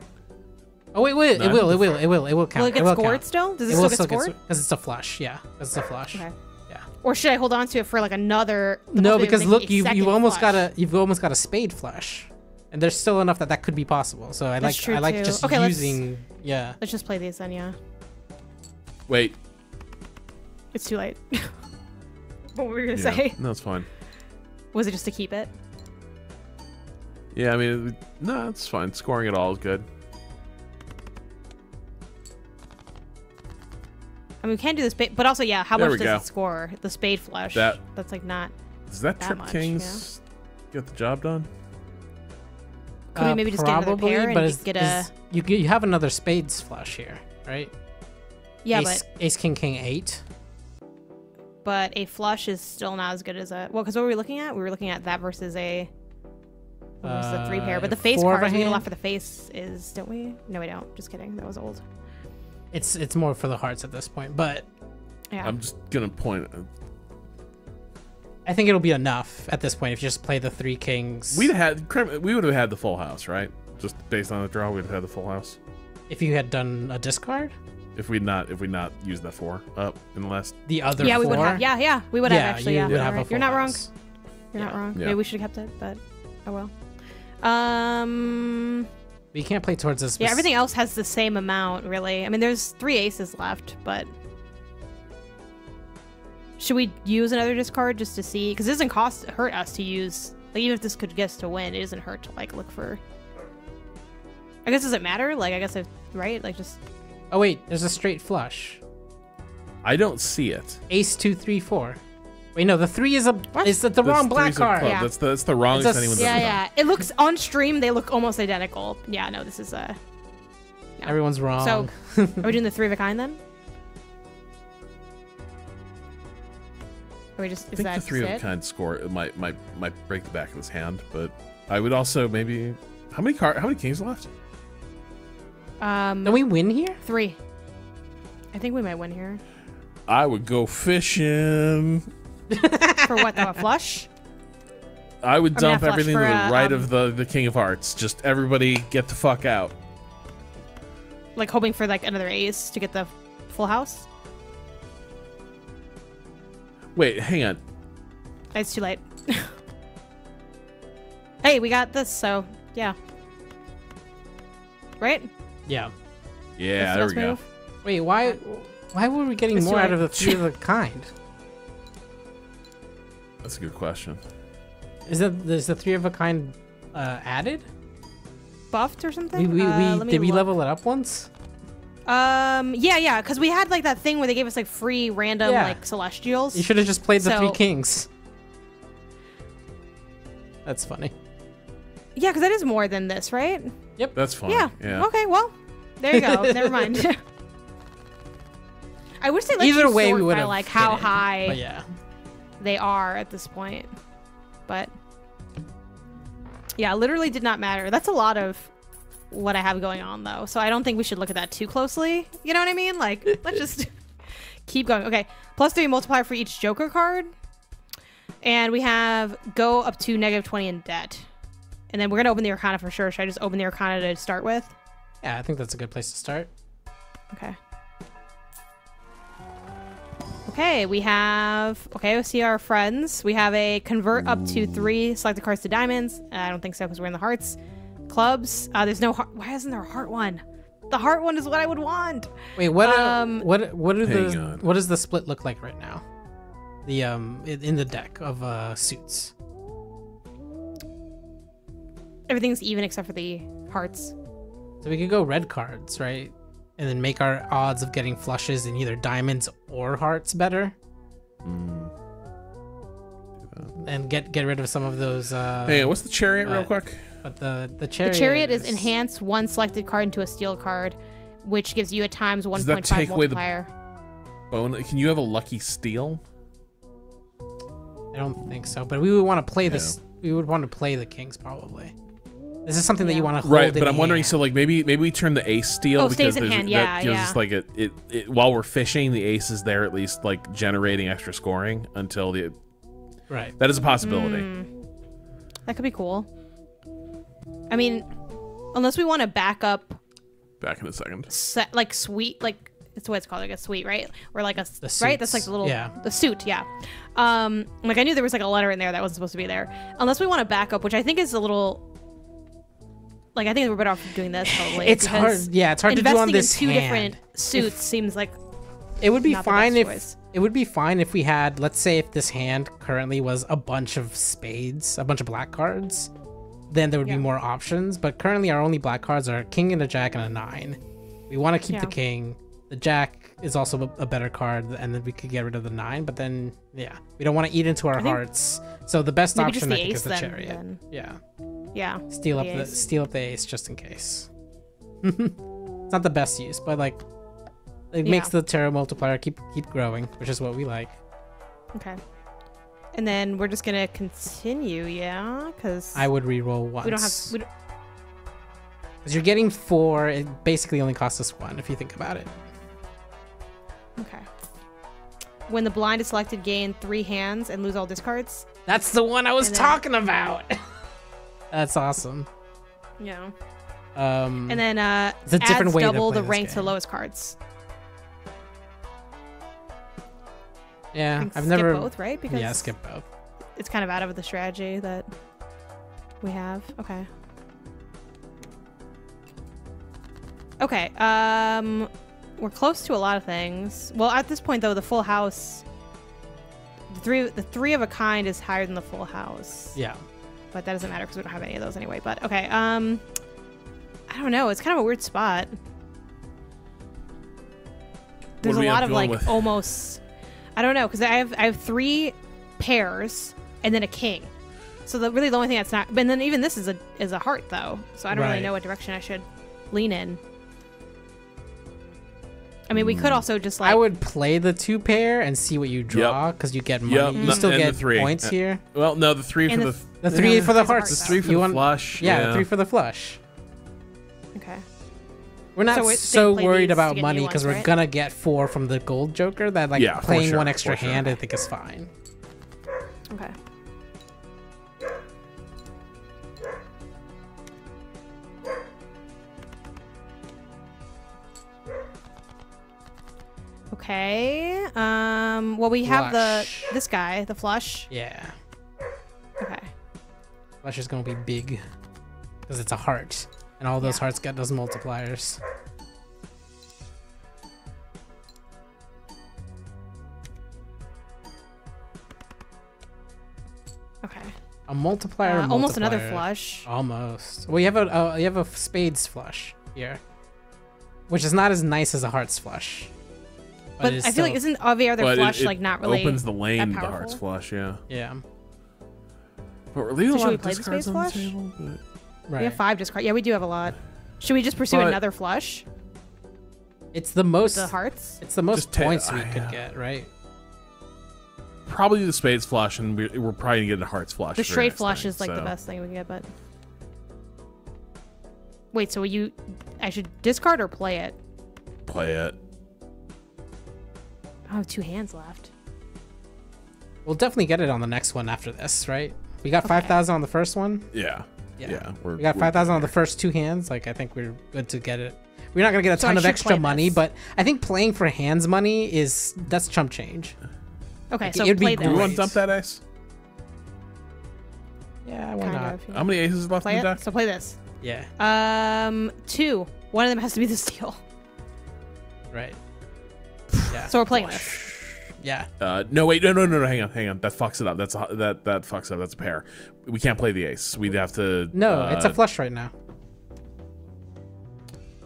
Oh wait, wait. No, it will. It will. It will. It will count. Will it get will scored count. still? Does it, It still will get scored? because it's a flush. Yeah, 'cause it's a flush. Okay. Yeah. Or should I hold on to it for like another? No, because look, you've you've almost flush? got a you've almost got a spade flush, and there's still enough that that could be possible. So I That's like true, I like too. just Okay, let's- using. Yeah. Let's just play these then. Yeah, Wait. it's too late. what were we gonna Yeah. say? No, it's fine. Was it just to keep it? Yeah, I mean, no, it's fine. Scoring it all is good. I mean, we can do the spade, but also, yeah, how There much does go. it score? The spade flush. That- That's like not. Does that That Trip much, Kings get the job done? Could we maybe just get another pair and is- get a- is- you you have another spades flush here, right? Yeah, Ace, but Ace King King eight. but a flush is still not as good as a well. Because what were we looking at? We were looking at that versus a what was the three pair. Uh, But the face four of a cards we get a lot for the face is don't we? No, we don't. Just kidding. That was old. It's it's more for the hearts at this point, but Yeah. I'm just gonna point. uh, I think it'll be enough at this point if you just play the three kings. We'd had we would have had the full house, right? Just based on the draw, we'd have had the full house. if you had done a discard, If we not if we not used that four up in the last. the other yeah, we would have. Yeah, yeah, we would yeah, have actually. you Yeah, would You're have a right. full You're not wrong. house. You're not wrong. Yeah. Maybe we should have kept it, but oh well. Um. But you can't play towards this. Yeah, everything else has the same amount, really. I mean, there's three aces left, but should we use another discard just to see? Because it doesn't cost hurt us to use. Like, even if this could get us to win, it doesn't hurt to like look for. I guess does it matter? Like, I guess if right, like just Oh wait, there's a straight flush. I don't see it. Ace two three four. Wait, no, the three is a What? is the, the wrong black three's a card. Yeah. That's the that's the wrongest It's a anyone's yeah, ever done. yeah. It looks on stream they look almost identical. Yeah, no, this is uh Everyone's wrong. So- Are we doing the three of a kind then? Are we just I think that the three of a kind score it might might might break the back of his hand, but I would also maybe how many car how many kings left? Um, Can we win here? three. I think we might win here. I would go fishing. For what though? A flush? I would I mean, not dump everything to the uh, right um, of the the king of hearts. Just everybody get the fuck out. Like hoping for like another ace to get the full house? Wait, hang on. It's too late. hey, we got this, so yeah. Right? Yeah. Yeah, That's there the we last go. Wait, why why were we getting It's more out of the late. three of the kind? That's a good question. Is that is the three of a kind uh, added? Buffed or something? We, we, Uh, we let did we look. level it up once? Um, yeah, yeah, because we had like that thing where they gave us like free random Yeah. like celestials. You should have just played the three kings. That's funny. Yeah, because that is more than this, right? Yep. That's fine. Yeah. Yeah. Okay. Well, there you go. Never mind. I wish they let Either you way, sort we would by have like how high But yeah, they are at this point. But yeah, literally did not matter. That's a lot of what I have going on though. So I don't think we should look at that too closely. You know what I mean? Like let's just keep going. Okay. Plus three multiplier for each Joker card. And we have go up to negative 20 in debt. And then we're going to open the Arcana for sure. Should I just open the Arcana to start with? yeah, I think that's a good place to start. Okay. Okay, we have okay. We see our friends. We have a convert up to three. Select the cards to diamonds. I don't think so because we're in the hearts. Clubs. Uh, there's no heart. Why isn't there a heart one? The heart one is what I would want. Wait, what? Um, uh, what? What do Hang the on. what does the split look like right now? The um in in the deck of uh suits. Everything's even except for the hearts. So we could go red cards, right? And then make our odds of getting flushes in either diamonds or hearts better, Mm. and get get rid of some of those. Uh, Hey, what's the chariot, real uh, quick? But the the The chariot. chariot is enhance one selected card into a steel card, which gives you a times Does that 1.5 take the- multiplier. Bone. Can you have a lucky steel? I don't think so, but we would want to play this. We would want to play the kings probably. This is something that you want to hold Right, in but I'm wondering. hand. So, like, maybe maybe we turn the ace steel Oh, because stays in there's- hand, that yeah, gives yeah. us like a it, it while we're fishing, the ace is there at least like generating extra scoring until the right. that is a possibility. Mm. That could be cool. I mean, unless we want to back up Back in a second. set like sweet like it's what it's called like a suite right or like a The right that's like suits, the little yeah. the suit yeah um like i knew there was like a letter in there that wasn't supposed to be there unless we want to back up which i think is a little like i think we're better off doing this probably It's hard. Yeah, it's hard to do on this in two hand. different suits seems like It would be fine if choice. it would be fine if we had, let's say, if this hand currently was a bunch of spades, a bunch of black cards, then there would Yeah. be more options. But currently, our only black cards are a king and a jack and a nine. We want to keep the king. The jack is also a, a better card, and then we could get rid of the nine. But then, yeah, we don't want to eat into our think- hearts So the best option I think is the then, chariot. then. Yeah. Yeah. Steel up the the steel up the ace just in case. it's not the best use, but like it makes the tarot multiplier keep keep growing, which is what we like. Okay. And then we're just gonna continue, yeah, because I would re-roll once. we don't have. We don't, Because you're getting four, it basically only costs us one if you think about it. okay. When the blind is selected, gain three hands and lose all discards. That's the one I was then- talking about. That's awesome. Yeah. Um, And then uh, It's a different way double the rank to the lowest cards. yeah, I've skip never both, right? Because yeah, skip both. it's kind of out of the strategy that we have. Okay. Okay. Um, we're close to a lot of things. Well, at this point, though, the full house, the three, the three of a kind is higher than the full house. Yeah. But that doesn't matter because we don't have any of those anyway. But okay. Um, I don't know. It's kind of a weird spot. There's a lot of like with? almost. I don't know because I have I have three pairs and then a king. So the really the only thing that's not. But then even this is a is a heart though. So I don't Right. really know what direction I should lean in. I mean, we could also just like I would play the two pair and see what you draw because you get money. Yep, You still and the get three. points Uh, here. Well, no, the three And for the the, The three Yeah, for the hearts. the three for You the want- flush. Yeah, Yeah, the three for the flush. okay. We're not So so worried about money because we're right? gonna get four from the gold joker. That like Yeah, playing sure, one extra for sure. hand, I think is fine. Okay. Okay. Um. Well, we have Flush. the this guy, the flush. Yeah, Okay. flush is gonna be big because it's a heart, and all those Yeah. hearts get those multipliers. Okay. A multiplier. Uh, almost another flush. Almost. Well, you have a uh, you have a spades flush here, which is not as nice as a hearts flush. But it is I feel like isn't every other but it- flush it like not really opens the lane the powerful? heart's flush. Yeah, yeah, but we're leaving So a lot of play the discards space on the table. But right. We have five discard. Yeah, we do have a lot. Should we just pursue But- another flush? It's the most. The hearts. It's the most ta- points we I, could uh, get, right? probably the spades flush, and we're, we're probably gonna get a hearts flush. The straight flush thing, is like the best thing we can get, but. Wait, so you, I should discard or play it? Play it. I have two hands left. We'll definitely get it on the next one after this, right? We got Okay. five thousand on the first one. Yeah. Yeah. we're, We got five thousand on the first two hands. Like I think we're good to get it. We're not gonna get a So I ton of extra money, this. but I think playing for hands money is that's chump change. Okay, Like, so it'd be play there. Do we this. want to dump that ace? Yeah, why Kind not? of, yeah. How many aces is left Play in the it. deck? So play this. Yeah, Um, two. One of them has to be the steel. right. Yeah, So we're playing this. yeah. Uh, no, wait, no, no, no, no, hang on, hang on. That fucks it up. That's a, that that fucks up. That's a pair. We can't play the ace. We'd have to. No, it's a uh, flush right now.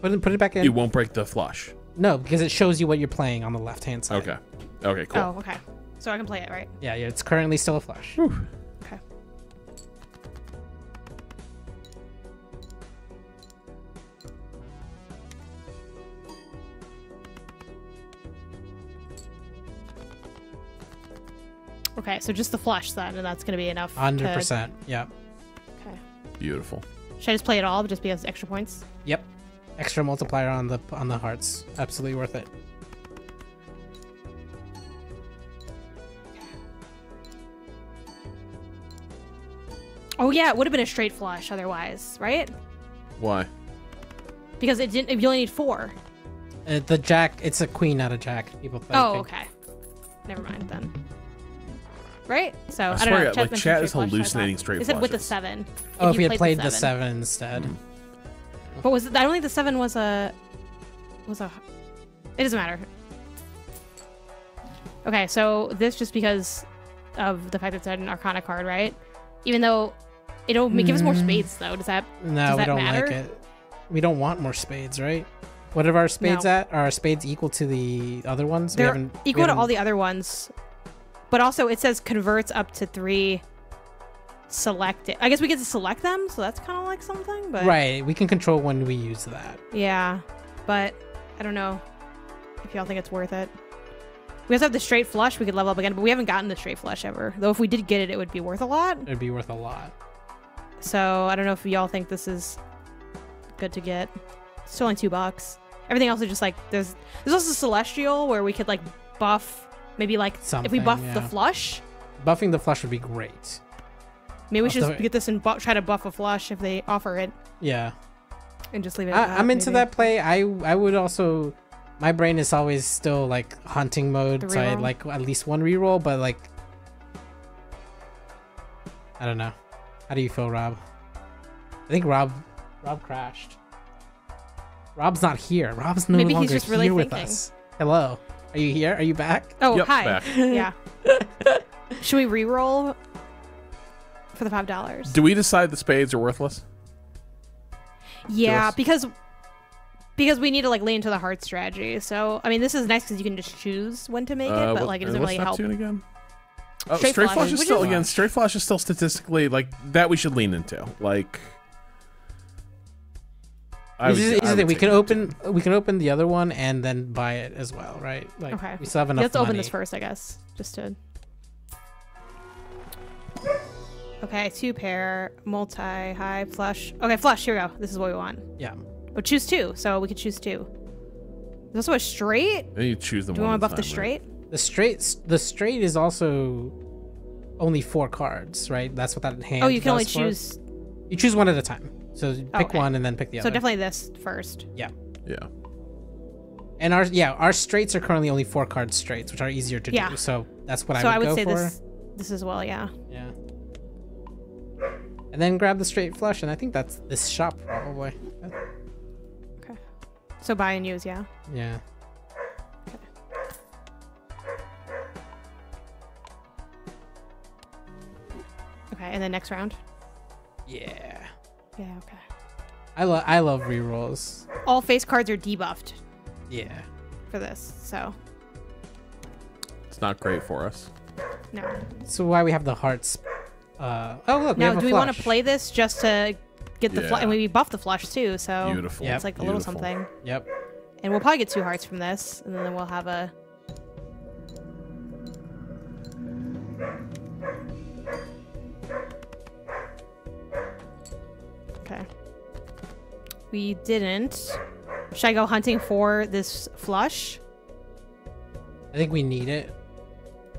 Put it, put it back in. It won't break the flush. No, because it shows you what you're playing on the left hand side. Okay. Okay. Cool. Oh, okay. So I can play it, right? Yeah, yeah. It's currently still a flush. Okay. Okay, so just the flush then, and that's gonna be enough. Hundred percent. Yep. Okay. Beautiful. Should I just play it all, just because extra points? Yep. Extra multiplier on the on the hearts. Absolutely worth it. Oh yeah, it would have been a straight flush otherwise, right? Why? Because it didn't. You only need four. Uh, the jack. It's a queen, not a jack. People. Think. Oh, okay. Never mind then. Right? So I, I don't know. to like, mentioned chat is flush, so I thought- hallucinating straight They said with the seven. Oh, if you we had played the seven. seven instead. But was it? I don't think the seven was a was a. It doesn't matter. Okay, so this just because of the fact that it's an Arcana card, right? Even though it'll ma- give us more Mm. spades, though. Does that? No, Does we don't matter? like it. We don't want more spades, right? What are our spades No. at? Are our spades equal to the other ones? They're haven't- we equal to all the other ones, but also it says converts up to three select it. I guess we get to select them, so that's kind of like something. But Right. We can control when we use that. yeah, but I don't know if y'all think it's worth it. We also have the straight flush. We could level up again, but we haven't gotten the straight flush ever. Though if we did get it, it would be worth a lot. It'd be worth a lot. So I don't know if y'all think this is good to get. It's only two bucks. Everything else is just like there's there's also celestial where we could like buff maybe like if we Something, buff the flush. Buffing the flush would be great. Maybe we should just get this and bu- try to buff a flush if they offer it Yeah. and just leave it. I, I'm into maybe. that play. I I would also. My brain is always still like hunting mode, so I like at least one reroll. But like, I don't know. How do you feel, Rob? I think Rob, Rob crashed. Rob's not here. Rob's no Maybe he's longer just really here with thinking. us. Hello, are you here? Are you back? Oh Yep, hi. back. yeah. Should we re-roll for the five dollars? Do we decide the spades are worthless? Yeah, because because we need to like lean into the heart strategy. So I mean, this is nice because you can just choose when to make it, Uh, but what- like it doesn't what's really help. Neptune again? Oh, Straight straight, flush, flush is still is- again. Straight flush is still statistically like that. We should lean into like. I This would- is- I here's would thing. We can Neptune. open we can open the other one and then buy it as well, right? Like Okay. we still have enough. Let's open this first, I guess, just to. Okay, two pair, multi, high, flush. Okay, flush. Here we go. This is what we want. Yeah. Oh, choose two, so we could choose two. There's also a straight. Then you choose them. Do we one want to buff a the time, right? straight? The straight the straight is also only four cards, right? That's what that hand. Oh, you can only for choose. You choose one at a time. So pick Okay. one and then pick the other. So definitely this first. Yeah. Yeah. And our yeah, our straights are currently only four card straights, which are easier to Yeah. do. So that's what so I would, I would go say for. this this as well. Yeah. Yeah. And then grab the straight flush, and I think that's this shop probably. Okay. So buy and use. Yeah. Yeah. Okay, and then next round. Yeah. Yeah. Okay. I love I love rerolls. All face cards are debuffed Yeah. for this, so It's not great for us. no. So why we have the hearts? Uh, oh look, we Now, have a do we want to play this just to get the flush? And we buff the flush too, so Beautiful. Yep. it's like a little something. Yep. And we'll probably get two hearts from this, and then we'll have a. We didn't. Should I go hunting for this flush? I think we need it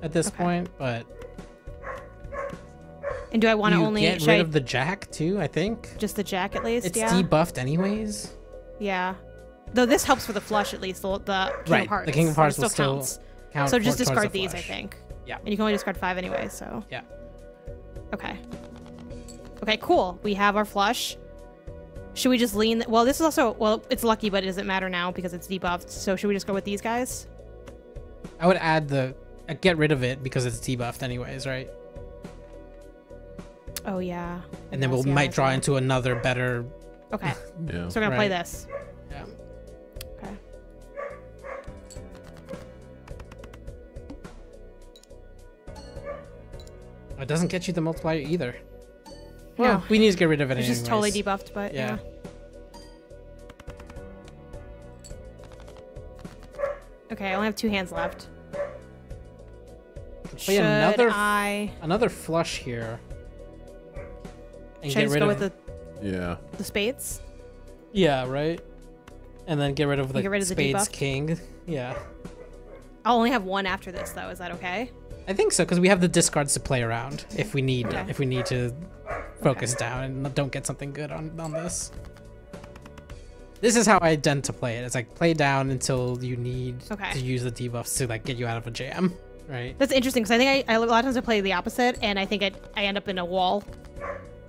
at this Okay. point, but And do I want to only get rid I- of the jack too. I think just the jack at least? it's yeah. debuffed anyways. Yeah. Though this helps for the flush at least, the, the King Right, of Hearts. the King of so Hearts will still still counts. Count So just towards the discard these, I think. Yeah. And you can only discard five anyway, so. Yeah. Okay. Okay, cool. We have our flush. Should we just lean? Well, this is also well, it's lucky, but it doesn't matter now because it's debuffed. So should we just go with these guys? I would add the uh, get rid of it because it's debuffed anyways, right? Oh yeah. And then Yes, we yeah, might draw actually. into another better. Okay, Yeah. so we're gonna play Right. this. Yeah. Okay. It doesn't get you the multiplier either. Well, No. we need to get rid of it. It's just totally debuffed, but yeah. Yeah. Okay, I only have two hands left. Play Should another I? another flush here. And Should I get just rid go of with the Yeah. the spades? Yeah, right. And then get rid of the get rid of spades debuff? king. Yeah. I'll only have one after this, though. Is that okay? I think so because we have the discards to play around if we need Okay. if we need to focus down and don't get something good on on this. This is how I tend to play it. It's like play down until you need Okay. to use the debuffs to like get you out of a jam, right? That's interesting because I think I, I a lot of times I play the opposite, and I think I, I end up in a wall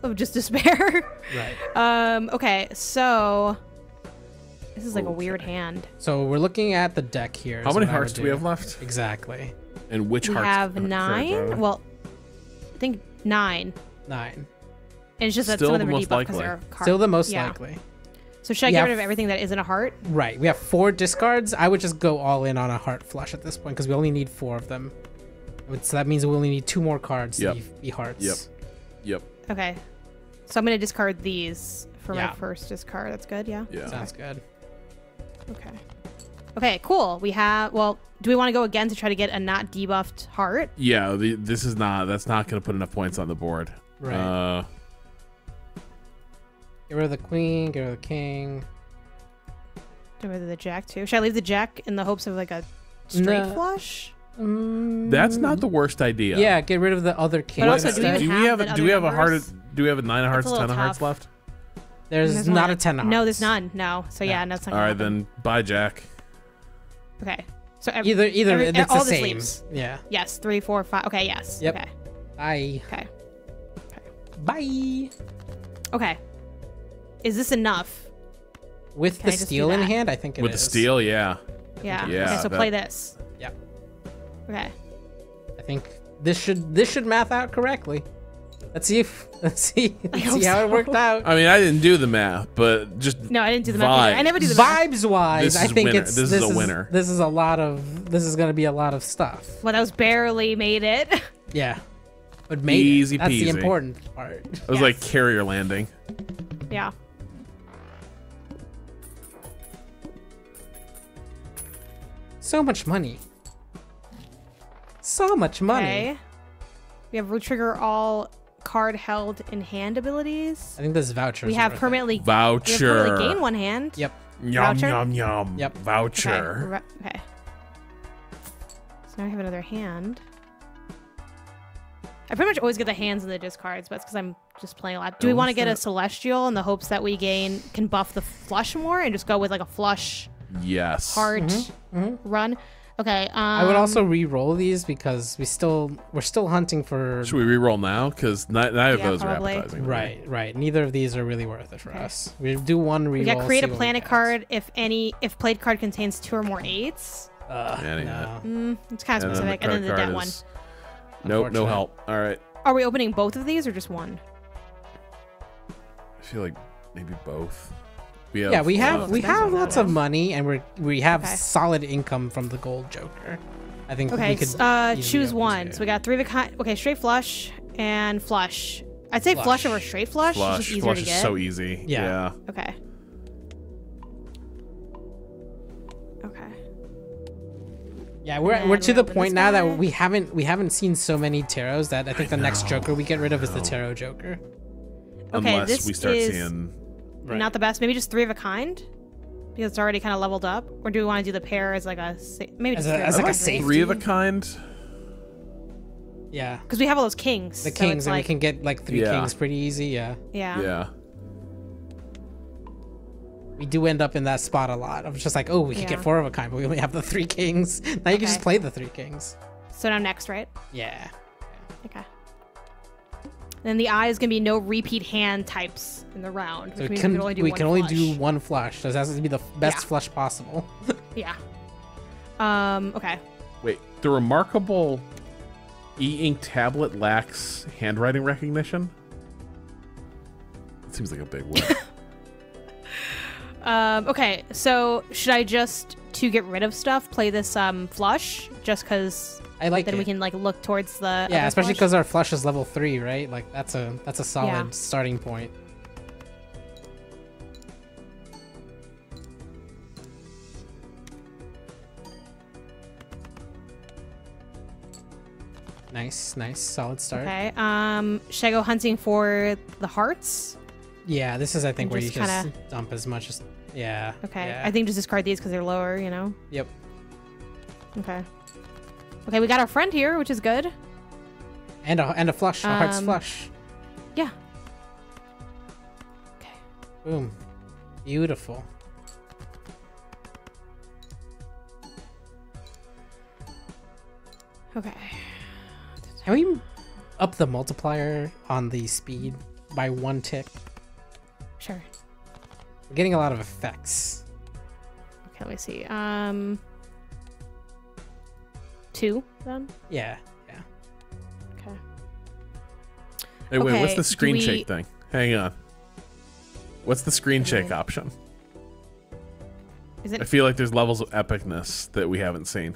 of just despair. Right. um. Okay. So this is like a weird hand. So we're looking at the deck here. How many what I would hearts do we have left? Exactly And which We hearts? have uh, nine. Well, I think nine. nine. And it's just that Still some of them the are most debuffed because likely. they're cards. Still the most yeah. likely. So should I We get rid of everything that isn't a heart? Right. We have four discards. I would just go all in on a heart flush at this point because we only need four of them. So that means we only need two more cards Yep. to be, be hearts. Yep. Yep. Okay. So I'm gonna discard these for Yeah. my first discard. That's good. Yeah. Yeah. Sounds good. Okay. Okay. Cool. We have. Well, do we want to go again to try to get a not debuffed heart? Yeah. The, this is not. That's not going to put enough points on the board. Right. Uh, Get rid of the queen. Get rid of the king. Get rid of the jack too. Should I leave the jack in the hopes of like a straight No. flush? that's not the worst idea. Mm. Yeah. Get rid of the other king. But also, do we do we have? have do we have other a heart? numbers? Do we have a nine of hearts, ten little of hearts left? There's, There's not only- a ten. of hearts. No, there's none. No. So yeah, No. that's not All happen. then bye, Jack. Okay. So ev- Either either every- it's all the this same. leaves. Yeah. Yes. Three, four, five. Okay. Yes. Yep. Okay. Bye. Okay. Bye. Okay. Is this enough? With Can the I just do steel in hand, I think it With the steel, yeah. Yeah. Yeah, Okay. So that- play this. Yeah. Okay. I think this should this should math out correctly. Let's see if let's see let's see how it worked out. I mean, I didn't do the math, but just No, I didn't do the math. either. I never do the math. Vibes wise, This I think winner. it's This is a winner. This is a lot of this is gonna be a lot of stuff. Well, that was barely made it. Yeah, but made Easy it. That's the important part. it was like carrier landing. yeah. So much money. So much money. Okay. We have root trigger all card held in hand abilities. I think this voucher. We have permanently we have Voucher. permanently gain one hand. Yep. Yum Voucher? yum yum. Yep. Voucher. re- Okay. So now I have another hand. I pretty much always get the hands and the discards, but it's because I'm just playing a lot. Do we want to get a celestial in the hopes that we gain can buff the flush more and just go with like a flush Yes. heart run? Okay. Um, I would also re-roll these because we still we're still hunting for. Should we re-roll now? Because neither of those probably. are appetizing. Right, right. Neither of these are really worth it for us. We do one re-roll. We got create a see what we planet card if any if played card contains two or more eights. Ugh, Yeah, no. Mm, it's kind of And then specific, the and then the credit debt card one. is- Nope, no help. All right. Are we opening both of these or just one? I feel like maybe both. We have, Yeah, we have little we have lots of money and we're we have Okay. solid income from the gold joker. I think Okay, we could uh, choose one. So we got three of a kind. Okay, straight flush and flush. I'd say flush, Flush. over straight flush. Flush. just easier Flush is so easy. Yeah. yeah. Okay. Okay. Yeah, we're And we're to the point now guy. that we haven't we haven't seen so many tarots that I think the next joker we get rid of is the tarot joker. Okay, Unless this we start is- seeing. Not the best. Maybe just three of a kind. Because it's already kind of leveled up. Or do we want to do the pair as like a sa- maybe As just a- three as of like a kind, Three of a kind. Yeah. Because we have all those kings. The kings it's and like, we can get like three Yeah. kings pretty easy, yeah. Yeah. Yeah. We do end up in that spot a lot. I'm just like, oh, we could Yeah. get four of a kind, but we only have the three kings. Now you can just play the three kings. So now next, right? Yeah. Okay. Then the eye is gonna be no repeat hand types in the round, which So we means can we can only do we one can only flush. do one flush. So it has to be the best Yeah. flush possible. Yeah. Um. Okay. Wait. The reMarkable e-ink tablet lacks handwriting recognition. It seems like a big one. Um. Okay. So should I just to get rid of stuff play this um flush just because I like then it. we can like look towards the yeah, especially because our flush is level three, right? Like that's a that's a solid Yeah. starting point. Nice, nice, solid start. Okay. Um. Should I go hunting for the hearts? Yeah, this is I think And where you just just kinda- dump as much as yeah. Okay. yeah. I think just discard these because they're lower. You know. Yep. Okay. Okay. We got our friend here, which is good. And a and a flush, a heart's Um, flush. Yeah. Okay. Boom. Beautiful. Okay. Can we up the multiplier on the speed by one tick? Sure. We're getting a lot of effects. Okay. Let me see. Um. Two then. Yeah, yeah. Okay. hey, wait. What's the screen we- shake thing? Hang on. What's the screen shake option? Is it I feel like there's levels of epicness that we haven't seen.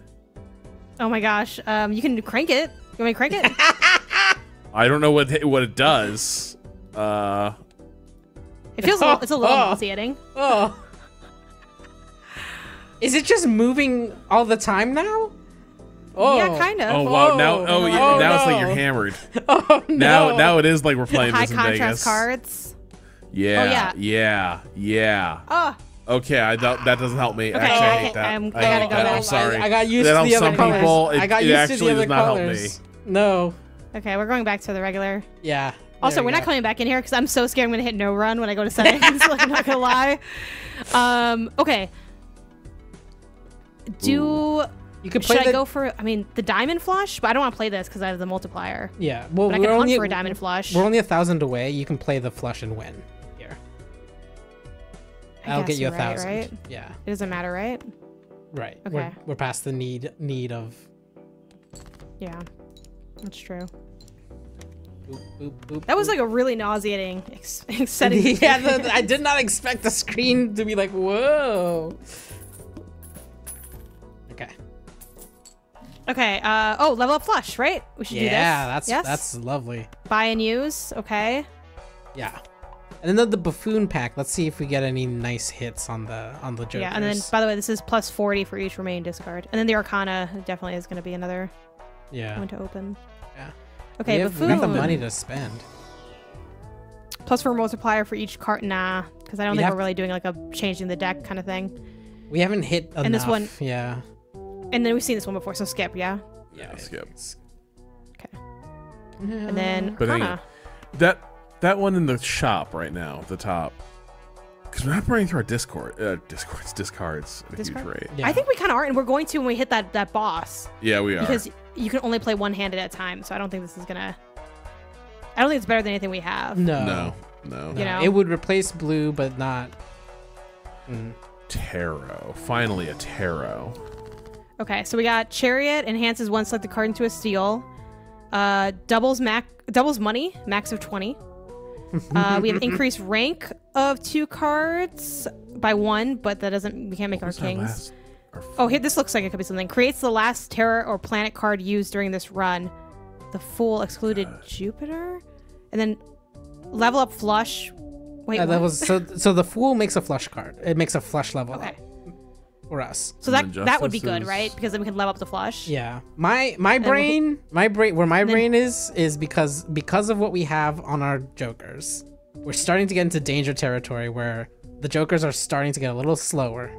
Oh my gosh. Um. You can crank it. You want me to crank it? I don't know what it- what it does. Uh, It feels a little, it's a little Oh. nauseating. Oh. Is it just moving all the time now? Oh. Yeah, kind of. oh wow! Now, oh yeah, Oh, now it's like you're hammered. Oh no. Now, now it is like we're playing High this in contrast Vegas. cards. Yeah, yeah. yeah, yeah, Oh, Okay, I don't, that doesn't help me. Okay, Actually, I okay, hate that. I'm- I I gotta go that. I'm sorry. I, I got used That to helps the other some colors. people. It, I got it used to actually the other does not colors. help me. No. okay. We're going back to the regular. Yeah. Also, there we're we not coming back in here because I'm so scared I'm gonna hit no run when I go to settings. like, I'm not gonna lie. Um. Okay. Do You could play should the, I go for? I mean, the diamond flush, but I don't want to play this because I have the multiplier. Yeah. Well, But I we're can hunt only for a diamond flush. we're only a thousand away. You can play the flush and win here. I That'll get you a right, thousand. right? Yeah. It doesn't matter, right? Right. Okay. We're we're past the need need of Yeah, that's true. boop boop boop. That was like a really nauseating setting. yeah, the, I did not expect the screen to be like, whoa. Okay. Uh. Oh, level up flush, right? We should do this. Yeah, that's yes? that's lovely. buy and use. Okay. Yeah. And then the, the buffoon pack. Let's see if we get any nice hits on the on the jokers. Yeah, and then by the way, this is plus forty for each remaining discard, and then the Arcana definitely is going to be another yeah. one to open. Yeah. Okay, we have, we buffoon. got the money to spend. Plus for multiplier for each card. Nah, because I don't We think we're really doing like a changing the deck kind of thing. We haven't hit enough. And this one- Yeah. And then we've seen this one before, so skip. Yeah. Yeah. skip. Okay. And then But Arcana. That that one in the shop right now, at the top. Because we're not running through our Discord. Uh, Discords, discards at a Discard? huge rate. Yeah. I think we kind of are, and we're going to when we hit that that boss Yeah, we are. because you can only play one hand at a time. So I don't think this is gonna. I don't think it's better than anything we have. no. no, no. No. You know? It would replace blue, but not. Mm. Tarot. Finally, a tarot. Okay, so we got Chariot enhances one selected card into a steel. Uh, doubles mac doubles money, max of twenty. Uh, we have increased rank of two cards by one, but that doesn't we can't make our kings. our Oh, here this looks like it could be something. Creates the last tarot or planet card used during this run. The fool excluded Jupiter, and then level up flush. Wait, Yeah, that was so. So the fool makes a flush card. It makes a flush level okay. up for us. So that that would be good, right? Because then we can level up the flush. Yeah, my my we'll- brain, my brain, where my then- brain is, is because because of what we have on our jokers, we're starting to get into danger territory where the jokers are starting to get a little slower.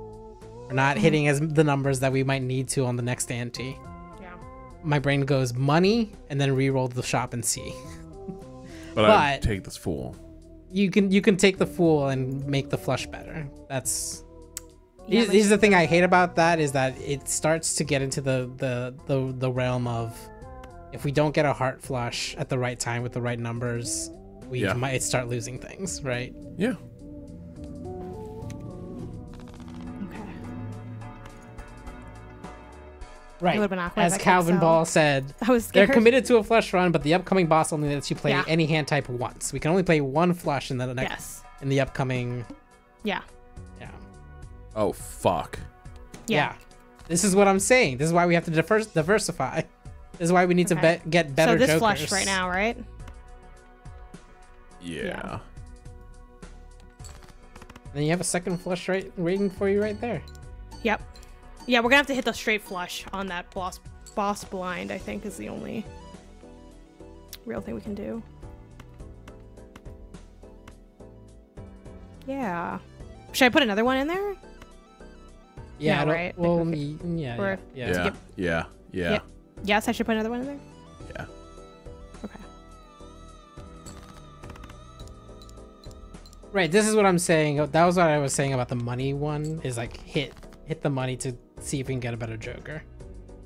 We're not Mm-hmm. hitting as the numbers that we might need to on the next ante. Yeah. My brain goes money and then re-roll the shop and see. But, I take this fool. You can you can take the fool and make the flush better. That's Yeah, here's, but- the thing I hate about that is that it starts to get into the the the, the realm of if we don't get a heart flush at the right time with the right numbers, we Yeah. might start losing things, right? Yeah. Okay. Right. would've been awkward As if I clicked Calvin sell. Ball said, I was they're committed to a flush run, but the upcoming boss only lets you play Yeah. any hand type once. We can only play one flush in the next Yes. in the upcoming. Yeah. Yeah. Oh fuck. Yeah. This is what I'm saying. This is why we have to divers- diversify. This is why we need to Okay. bet get better so this jokers. flush right now, right? Yeah. Then you have a second flush right waiting for you right there. Yep. Yeah, we're gonna have to hit the straight flush on that boss boss blind. I think is the only real thing we can do. Yeah. Should I put another one in there? Yeah, No, right? Well, Okay. y- yeah, yeah, Yeah. yeah. Yeah. Yeah. Yep. Yes, I should put another one in there. Yeah. Okay. Right. This is what I'm saying. That was what I was saying about the money one. Is like hit hit the money to see if we can get a better Joker.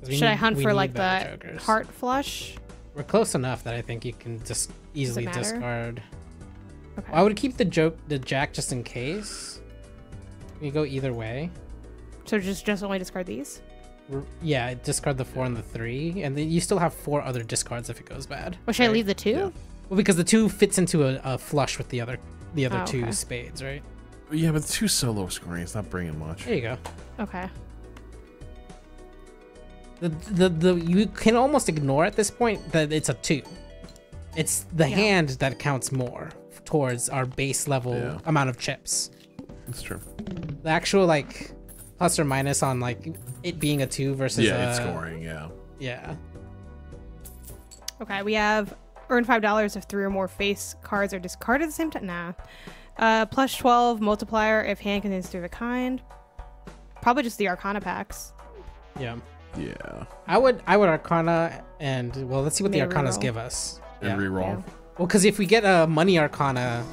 we Should I hunt for like the better jokers. heart flush? We're close enough that I think you can just easily discard. Okay. I would keep the joke, the jack, just in case. You go either way. So just just only discard these. Yeah, discard the four and the three, and then you still have four other discards if it goes bad. Or should I leave the two? Yeah. Well, because the two fits into a, a flush with the other, the other Oh, two okay. spades, right? Yeah, but two solo scoring. It's not bringing much. There you go. Okay. The, the the you can almost ignore at this point that it's a two. It's the Yeah. hand that counts more towards our base level Yeah. amount of chips. That's true. The actual like plus or minus on like it being a two versus Yeah, a, it's scoring. Yeah. Yeah. Okay, we have earn five dollars if three or more face cards are discarded at the same time. Nah. Uh, plus twelve multiplier if hand contains three of a kind. Probably just the Arcana packs. Yeah. Yeah. I would I would Arcana and well let's see what the Maybe Arcanas reroll. give us. And Yeah. reroll. Yeah. Well, because if we get a money Arcana,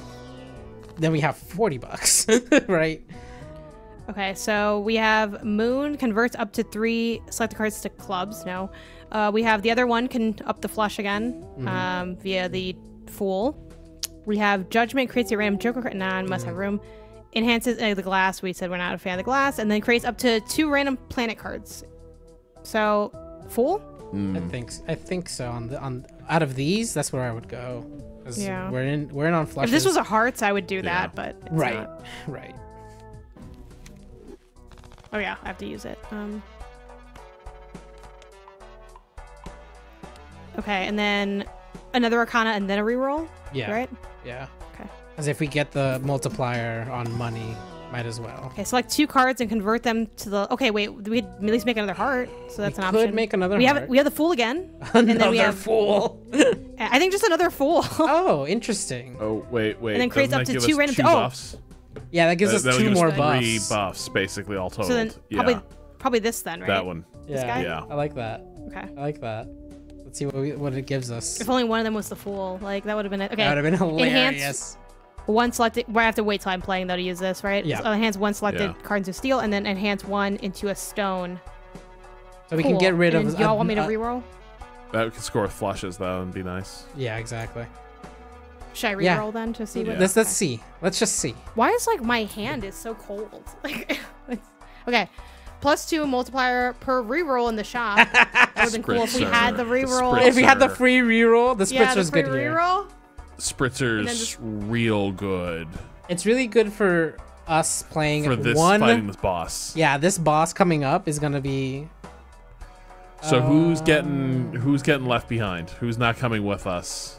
then we have forty bucks, right? Okay, so we have Moon converts up to three selected cards to clubs. No. Uh, we have the other one can up the flush again um, via the Fool. We have Judgment creates a random Joker card. Nah, must have room. Enhances uh, the glass. We said we're not a fan of the glass. And then creates up to two random planet cards. So, Fool? Hmm. I think s- I think so. On the on out of these, that's where I would go. Yeah. We're in we're in on flushes. If this was a hearts, I would do Yeah. that, but it's right, not. right. Oh yeah, I have to use it. Um. Okay, and then another Arcana and then a reroll. Yeah. Right. Yeah. Okay. As if we get the multiplier on money, might as well. Okay, select two cards and convert them to the. Okay, wait. We at least make another heart, so that's we an could option. Could make another. we heart. have we have the fool again, another and then we have. fool. I think just another fool, oh, interesting. Oh wait, wait. And then creates doesn't up to two random- two oh! Buffs? Yeah, that gives That- us that would two give more three buffs. buffs, basically all total. so then yeah. probably probably this then, right? that one. Yeah, guy? Yeah. I like that. Okay. I like that. Let's see what we, what it gives us. If only one of them was the fool, like that would have been it. Okay. That would have been Enhance- hilarious. One selected. Where I have to wait till I'm playing though to use this, right? Yeah. So enhance one selected Yeah. card into steel, and then enhance one into a stone. So we can get rid And of. then Y'all uh, want me to uh, reroll? That could score with flushes though and be nice. Yeah, exactly. Should I reroll Yeah. then to see what? Yeah. Let's let's see. Let's just see. Why is like my hand is so cold? Like, okay, plus two multiplier per reroll in the shop. Would have been cool if we had the Spritzer. The reroll. If we had the free reroll, the yeah, the spritzer's free good here. reroll. Spritzer's just- real good It's really good for us playing for this one. fighting this boss. Yeah, this boss coming up is gonna be. So who's Um, getting who's getting left behind? Who's not coming with us?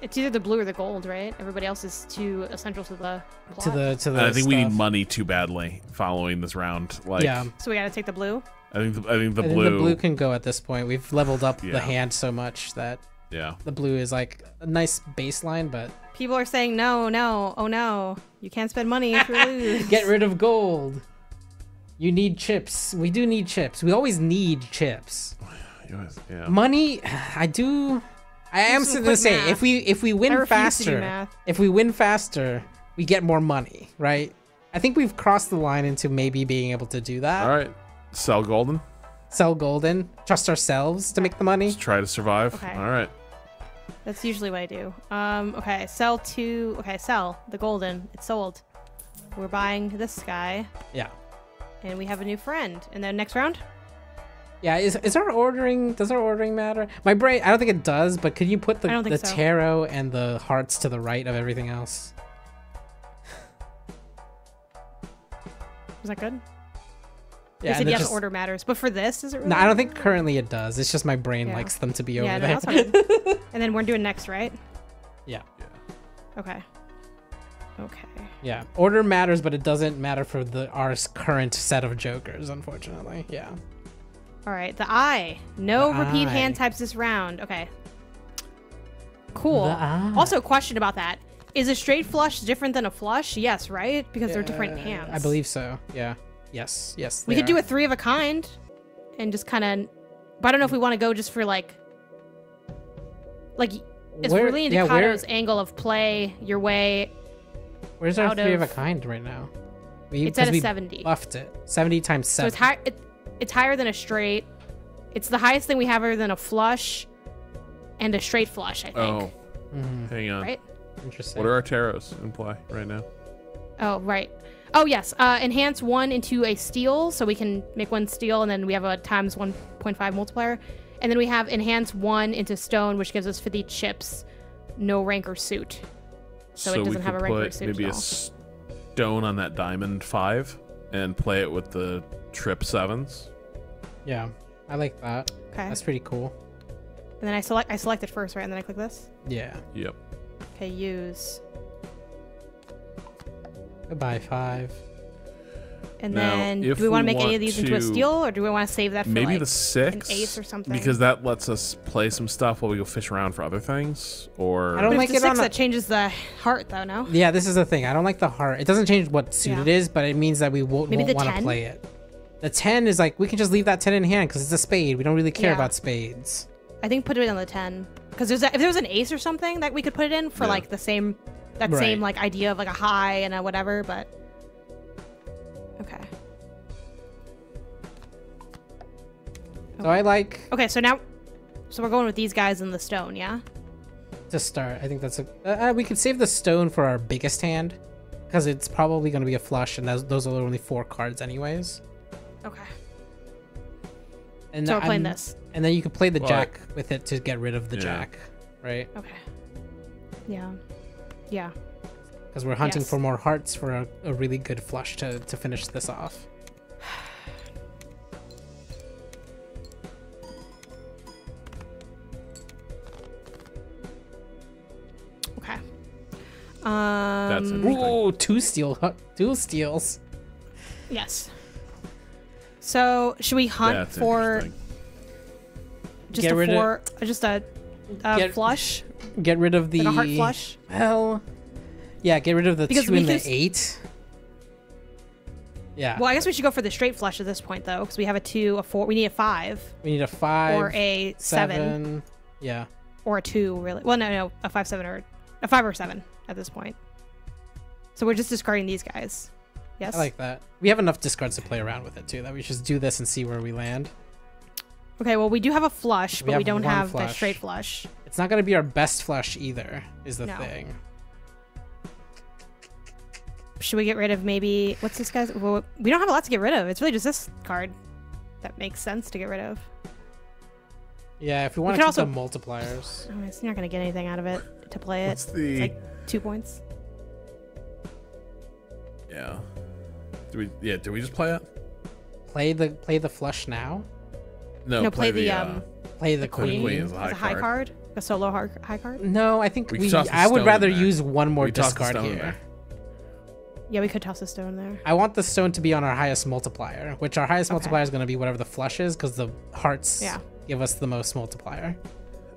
It's either the blue or the gold, right? Everybody else is too essential to the plot. to the to the. And I think we need stuff. money too badly following this round. Like yeah, So we gotta take the blue. I think the, I think the I think blue, the blue can go at this point. We've leveled up Yeah. the hand so much that yeah. the blue is like a nice baseline, but People are saying no, no, oh no, you can't spend money if you lose. get rid of gold. You need chips. We do need chips. We always need chips. Yes, yeah. Money, I do. I am some gonna say math. if we if we win refuse to do faster, if we win faster, we get more money, right? I think we've crossed the line into maybe being able to do that. All right, sell golden. Sell golden, trust ourselves to make the money. Just try to survive. Okay. All right. That's usually what I do. Um, okay, sell two. Okay, sell the golden. It's sold. We're buying this guy, Yeah. and we have a new friend. And then next round, Yeah, is, is our ordering does our ordering matter? My brain I don't think it does, but could you put the, I don't think the so. tarot and the hearts to the right of everything else? was that good? Yeah, said yes, just- order matters, but for this, is it? Really No, I don't think currently it does. It's just my brain Yeah. likes them to be over Yeah, no, there. and then we're doing next, right? yeah. Okay. Okay. Yeah. Order matters, but it doesn't matter for the our current set of jokers, unfortunately. Yeah. All right. The eye. No The repeat hand types this round. Okay. Cool. Eye. Also, question about that: Is a straight flush different than a flush? Yes, right? Because they're different hands. I believe so. Yeah. Yes. Yes. we could do a three of a kind, and just kind of. But I don't know if we want to go just for like. Like, it's Where- really yeah, where- Indicado's angle of play your way. Where's our three of, of- a kind right now? We, It's at a we 70. Buffed it. Seventy times 7. So it's high. It, it's higher than a straight. It's the highest thing we have other than a flush, and a straight flush. I think. Oh, Mhm, hang on. Right. Interesting. What are our tarots in play right now? Oh, right. Oh, yes. Uh, enhance one into a steel, so we can make one steel, and then we have a times 1.5 multiplier. And then we have enhance one into stone, which gives us 50 chips, no rank or suit. So, it doesn't have a rank or put suit maybe at a stone on that diamond five and play it with the trip sevens. Yeah, I like that. Okay. That's pretty cool. And then I select I select it first, right? And then I click this. Yeah. Yep. Okay, use. Goodbye, five. And Now, then do we want to make any of these into a to- steel, or do we want to save that for Maybe like the six. ace or something? Because that lets us play some stuff while we go fish around for other things. Or I don't like it the on six a- that changes the heart, though. No. Yeah, this is the thing. I don't like the heart. It doesn't change what suit Yeah. it is, but it means that we won't, Maybe won't the want to 10? play it. The 10 is like, we can just leave that 10 in hand because it's a spade. We don't really care Yeah. about spades. I think put it on the ten because if there was an ace or something that we could put it in for Yeah. like the same that Right. same like idea of like a high and a whatever, but okay. So I like Okay, so now, so we're going with these guys in the stone, yeah. to start. I think that's a. Uh, uh, we could save the stone for our biggest hand because it's probably going to be a flush, and those, those are only four cards, anyways. Okay. And So we're playing and- this. And then you can play the Well, jack with it to get rid of the Yeah. jack, right? Okay. Yeah. Yeah. Because we're hunting Yes. for more hearts for a, a really good flush to, to finish this off. Okay. Um. That's interesting. Ooh, two steel, two steels. Yes. So should we hunt That's for just Get a rid of- four, just a, a Get- flush, Get rid of the like a heart flush? Well, yeah, get rid of the Because two and the eight. Yeah, Well, I guess we should go for the straight flush at this point, though, because we have a two, a four. We need a five we need a five or a seven, seven. Yeah, or a two. Really? Well, no, no, a five, seven, or a five or seven at this point. So we're just discarding these guys. Yes. I like that. We have enough discards to play around with it too. That we just do this and see where we land. Okay. Well, we do have a flush, We but we have don't one have the straight flush. It's not going to be our best flush either. Is the No. thing. Should we get rid of maybe what's this guy's? Well, we don't have a lot to get rid of. It's really just this card that makes sense to get rid of. Yeah, if we want to keep also- the multipliers. Oh, it's not gonna get anything out of it to play it. What's the? It's like two points. yeah. Do we? Yeah. Do we just play it? Play the play the flush now. No. No, play the, uh, um, Play the, The queen. queen, queen is a as a high high card. card, a solo high, high card. No, I think We we. I would rather there. use one more We discard here. there. Yeah, we could toss a stone there. I want the stone to be on our highest multiplier, which our highest Okay. multiplier is going to be whatever the flush is, because the hearts Yeah. give us the most multiplier.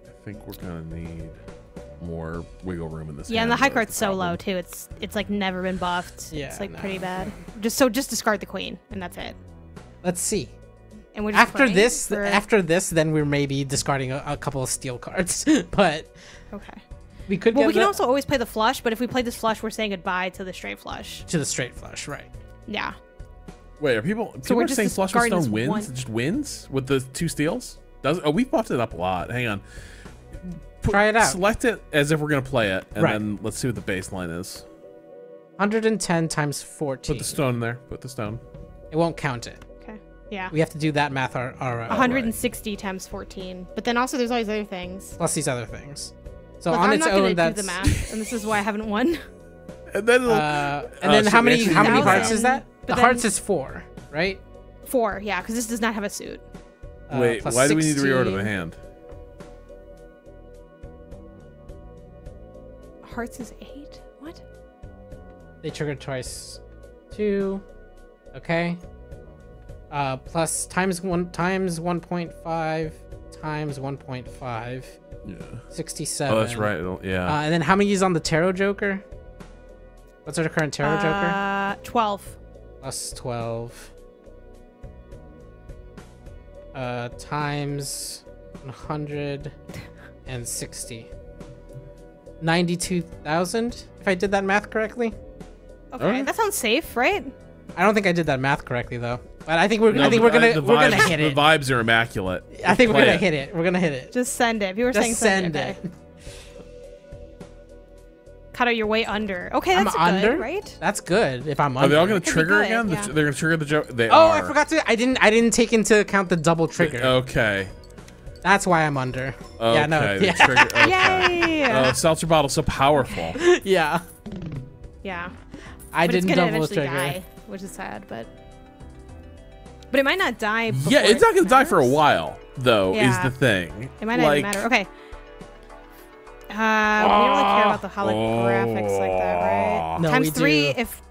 I think we're gonna need more wiggle room in this. Yeah, and the high card's so low too. It's it's like never been buffed. Yeah, it's like no. pretty bad. Just so just discard the queen and that's it. Let's see. And we're just After this, for- after this, then we're maybe discarding a, a couple of steel cards, but okay. we could Well, get we can the- also always play the flush, but if we play this flush, we're saying goodbye to the straight flush. to the straight flush, right? Yeah. Wait, are people? people we're are just saying flush with discarding stone wins? one- just wins with the two steals? Does oh we buffed it up a lot. Hang on. Put- Try it out. Select it as if we're gonna play it, and Right. then let's see what the baseline is. 110 times 14. Put the stone in there. Put the stone. It won't count it. Okay. Yeah. We have to do that math our, our uh, 160 times 14. But then also there's all these other things. plus these other things. So Look, on I'm its not gonna own, do the math, and this is why I haven't won. And then Uh, and Oh, then shit, how many how many hearts is that? But the hearts is four, right? Four, yeah, because this does not have a suit. Uh, wait. plus Why do we need to reorder the hand? Hearts is eight? What? They trigger twice. Two. Okay. Uh, plus times one times 1.5 times 1.5. Yeah. 67. Oh, that's right. It'll, yeah. Uh, and then how many is on the Tarot Joker? What's our current Tarot Joker? Uh, 12. Plus 12. Uh, times 160. 92,000, if I did that math correctly. Okay, Alright. that sounds safe, right? I don't think I did that math correctly though. But I think we're No, I think we're gonna the we're gonna hit it. The vibes are immaculate. I think we're gonna it. hit it. We're gonna hit it. Just send it. People are Just saying send send, it. Okay. Cutter your way under. Okay, I'm that's under, good, right? That's good. If I'm Are under. they all going to Could be trigger good, again? The- yeah. They're going to trigger the joke. They Oh, are. I forgot to. I didn't. I didn't take into account the double trigger. Okay. That's why I'm under. Okay. Yeah. No. Yeah. trigger- okay. Yay! Oh, seltzer bottle so powerful. yeah. yeah. I but didn't gonna double eventually trigger. die, which is sad, but but it might not die. yeah, it's not going to die for a while, though Yeah. is the thing. It might not like, even matter. Okay. Uh, we don't really care about the holographics like that, right? No, Times we three do. if.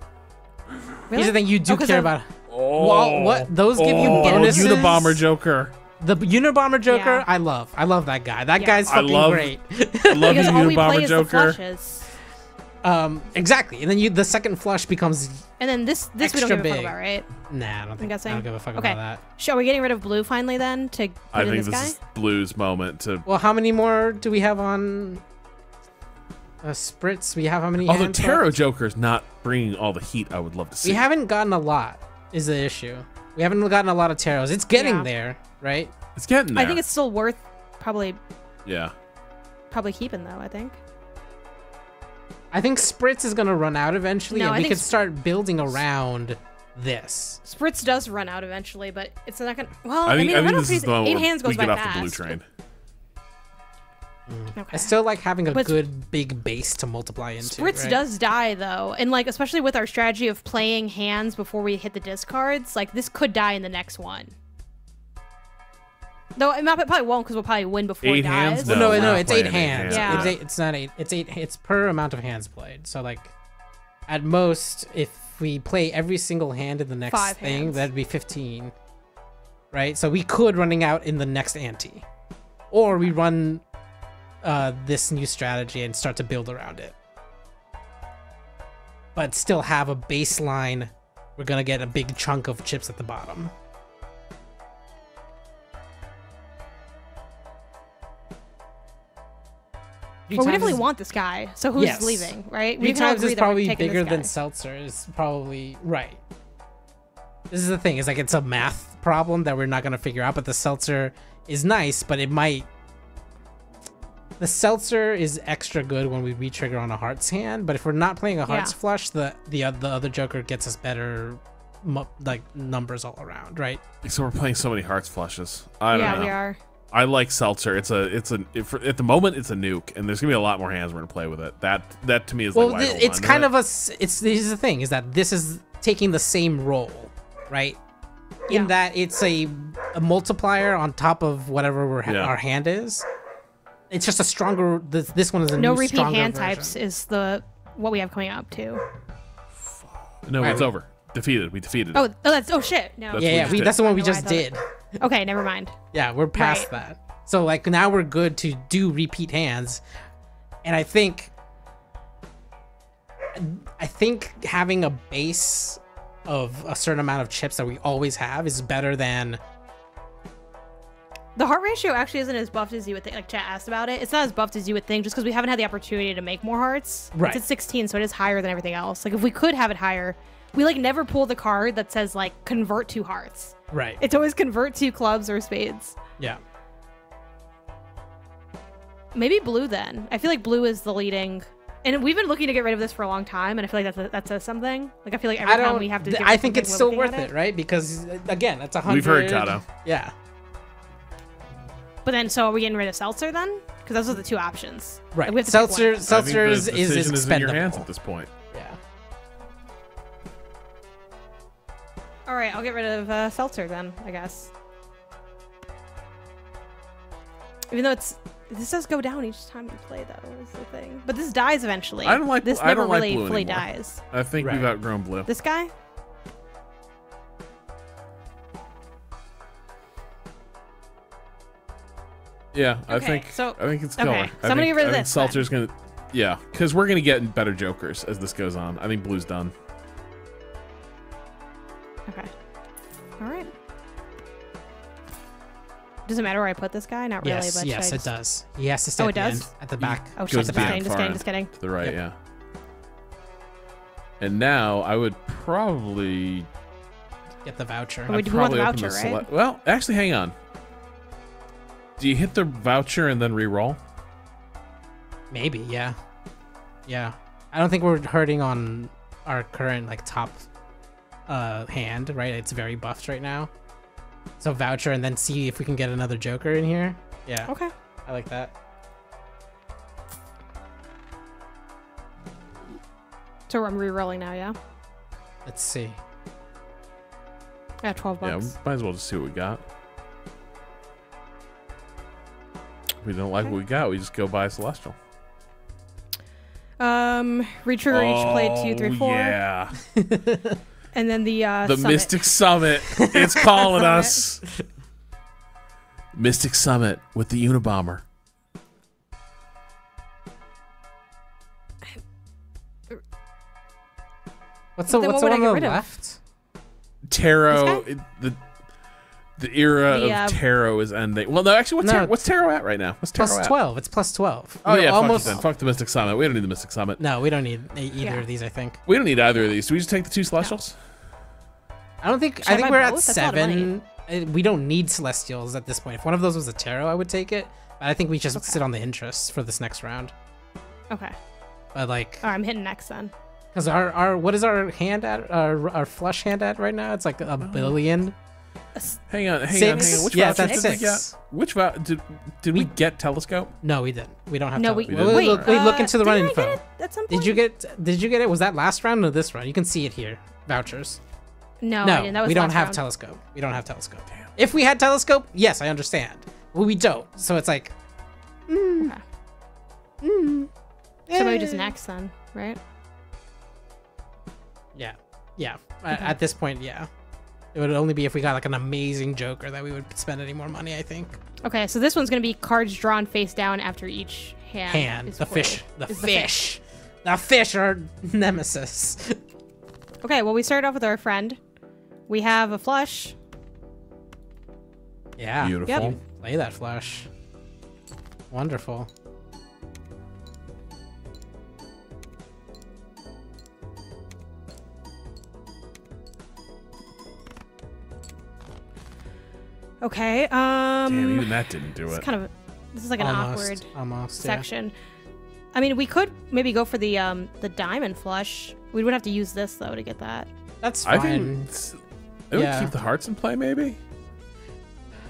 Here's the thing: you do Oh, 'cause care of- about Oh, Well, what- those give you oh, bonuses? Unabomber Joker. The Unabomber Joker. Yeah. I love. I love that guy. That Yeah. guy's I fucking love- great. I love Because you, all we play Unabomber Joker. um, exactly. And then you, the second flush becomes. And then this this we don't give a fuck big. about, right? Nah, I don't think. guessing. I don't give a fuck Okay. about that. So are we getting rid of blue finally then to put I in think this this guy? is Blue's moment to. Well, how many more do we have on? Uh, spritz. We have how many? Although hands Tarot left? Joker's not bringing all the heat I would love to see. We haven't gotten a lot. Is the issue? We haven't gotten a lot of tarots. It's getting Yeah. there, right? It's getting there. I think it's still worth probably yeah. probably keeping though. I think. I think spritz is gonna run out eventually, No, and I we think could start building around this. Spritz does run out eventually, but it's not gonna. Well, I I, think, mean, I it think run out this is the moment eight hands goes we by get off fast. the blue train. Okay. I still like having a But- good big base to multiply into. Spritz right? does die though, and like especially with our strategy of playing hands before we hit the discards, like this could die in the next one. Though it might- it probably won't because we'll probably win before Eight it hands? dies. Well, No, no, we're no, it's eight playing eight hands. hands. It's Yeah. eight. It's not eight. It's eight. It's per amount of hands played. So like, at most, if we play every single hand in the next Five thing, hands. that'd be fifteen. Right. So we could running out in the next ante, or we run uh, this new strategy and start to build around it. But still have a baseline. We're gonna get a big chunk of chips at the bottom. Well, we definitely is- want this guy. So who's Yes. leaving, right? We can all times agree is that we're probably bigger than seltzer. Is probably right. This is the thing. Is like it's a math problem that we're not gonna figure out. But the seltzer is nice, but it might. The seltzer is extra good when we re-trigger on a hearts hand, but if we're not playing a hearts Yeah. flush, the the uh, the other joker gets us better, mu- like numbers all around, right? So we're playing so many hearts flushes. I don't Yeah, know. Yeah, we are. I like seltzer. It's a it's a if, at the moment it's a nuke, and there's gonna be a lot more hands we're gonna play with it. That that to me is Well, like why th- it's kind of a It's this is the thing is that this is taking the same role, right? In Yeah. that it's a, a multiplier on top of whatever we're ha- Yeah. our hand is. It's just a stronger. This, this one is a No new, repeat stronger hand version. types is the what we have coming up too. no, Right, it's we- over. Defeated. We defeated. Oh, oh, that's oh shit. No. That's Yeah, yeah. we We, that's the one we did. I just know, I did. Okay, never mind. Yeah, we're past Right. that. So like now we're good to do repeat hands, and I think, I think having a base of a certain amount of chips that we always have is better than The heart ratio actually isn't as buffed as you would think. Like chat asked about it, it's not as buffed as you would think, just because we haven't had the opportunity to make more hearts. Right. It's at 16, so it is higher than everything else. Like if we could have it higher, we like never pull the card that says like convert to hearts. right. It's always convert to clubs or spades. yeah. Maybe blue then. I feel like blue is the leading. And we've been looking to get rid of this for a long time, and I feel like that's a, that says something. Like I feel like every I time don't. we have to. th- give I think it's still worth at it, right? Because uh, again, it's a hundred. We've heard Cado. Yeah. But then, so are we getting rid of seltzer then? Because those are the two options. Right. Like, we have to pick one of Seltzer. them. Seltzer is, is, decision is in expendable. your hands at this point. Yeah. All right, I'll get rid of uh, seltzer then, I guess. Even though it's this does go down each time you play, though, is the thing. But this dies eventually. I don't like- this. I Never don't like really blue fully anymore. dies. I think we've outgrown blue. This guy. Yeah, I think so- I think it's okay, killer. so I I'm gonna get rid of I think this then. Seltzer's gonna, yeah, because we're gonna get better jokers as this goes on. I think blue's done. Okay. All right. Does it matter where I put this guy? Not really, Yes. but yes, I it just- does. He has to stay Oh, at it the does? end, at the back. Oh shit! Just kidding. Just kidding. Just kidding. To the right, Yep. yeah. And now I would probably Get the voucher. Oh, we I'd do want the probably open voucher, right? sele- Well, actually, hang on. Do you hit the voucher and then re-roll? Maybe. Yeah. Yeah. I don't think we're hurting on our current like top uh hand, right? It's very buffed right now. So voucher and then see if we can get another joker in here. Yeah. Okay. I like that. So I'm re-rolling now. Yeah. Let's see. Yeah, twelve bucks. Yeah, might as well just see what we got. we don't like what we got, we just go buy a celestial. Um, retrigger each play two, three, Oh, four, Yeah, and then the uh, the summit. Mystic Summit. It's calling us. Mystic Summit with the Unabomber. What's the what's what the one on the rid of? left? Tarot. The the era The, uh, of tarot is ending. Well, no, actually, what's No. tarot, what's tarot at right now? What's tarot Plus at? twelve. It's plus twelve. Oh We're yeah, almost. fuck, it then. fuck the Mystic Summit. We don't need the Mystic Summit. No, we don't need e- either Yeah. of these. I think. We don't need either of these. Do we just take the two celestials? I don't think. Should I I think buy we're at? That's a lot of seven. We don't need celestials at this point. If one of those was a tarot, I would take it. But I think we just sit on the interest for this next round. Okay. But like, All right, I'm hitting next then. because our our what is our hand at our our flush hand at right now? It's like a billion. Hang on, hang on, hang on. Which Yeah, voucher that's did we six. get? Which vou- did did we get telescope? No, we didn't. We don't have. No, tele- we, We Wait, didn't? wait. look, wait, look uh, into the run didn't info. at some point? Did you get? Did you get it? Was that last round or this round? You can see it here. Vouchers. No, no, I didn't. That was we don't have round. telescope. We don't have telescope. If we had telescope, yes, I understand. But we don't. So it's like. So maybe eh. just next then, right? Yeah, yeah. A- At this point, yeah. It would only be if we got like an amazing Joker that we would spend any more money. I think. Okay, so this one's gonna be cards drawn face down after each hand. Hand, is the fish, the fish, the fish are nemesis. Okay, well we started off with our friend. We have a flush. yeah. Beautiful. Yep. Play that flush. Wonderful. Okay, um Damn, even that didn't do it. it's kind of this is like an almost, awkward almost yeah. section. I mean, we could maybe go for the um the diamond flush. We would have to use this though to get that. That's fine. I think s- I would Yeah. keep the hearts in play. Maybe.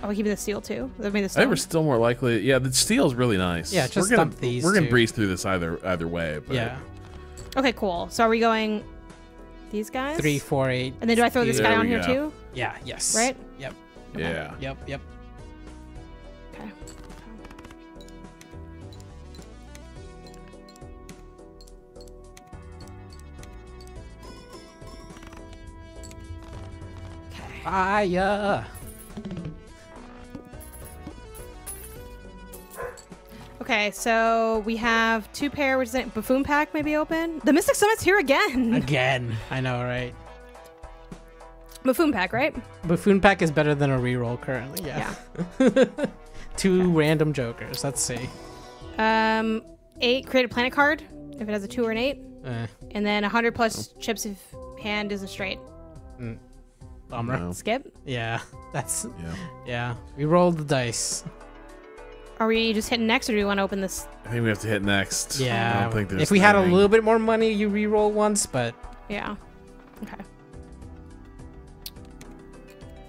Oh, we keeping the steel too. I mean, the I think we're still more likely. Yeah, the steel's really nice. Yeah, just we're gonna, dump these We're gonna two. breeze through this either either way. But yeah. Okay, cool. So are we going these guys? Three, four, eight. And then do I throw this guy we on here too? Yeah. Yes. Right? Yep. Yeah. Yep. Yep. Okay. Okay. Fire. Okay, so we have two pair, which is it? Buffoon pack maybe open. The Mystic Summit's here again. Again. I know, right? Buffoon pack, right? Buffoon pack is better than a reroll currently. Yeah. Two random jokers. Let's see. Um, eight create a planet card if it has a two or an eight, Eh, and then a hundred plus chips if hand is a straight. bummer. No. Skip. Yeah. That's Yeah. yeah. We rolled the dice. Are we just hitting next, or do we want to open this? I think we have to hit next. I Yeah. don't think there's If we had a little bit more money, you re-roll once, but Yeah. Okay.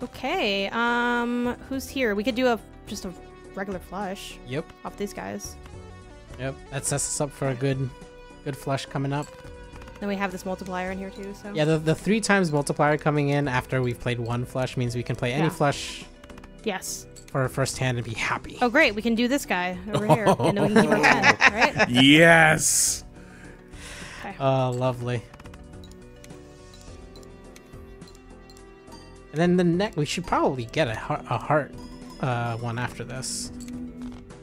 Okay. Um, who's here? We could do a just a regular flush yep. off these guys. Yep. That sets us up for a good good flush coming up. Then we have this multiplier in here too. So Yeah, the, the three times multiplier coming in after we've played one flush means we can play any Yeah. flush yes. for our first hand and be happy. Oh, great. We can do this guy over here, and we can keep our pen, right? Yes. Oh, lovely. And then the neck, we should probably get a heart, a heart uh, one after this.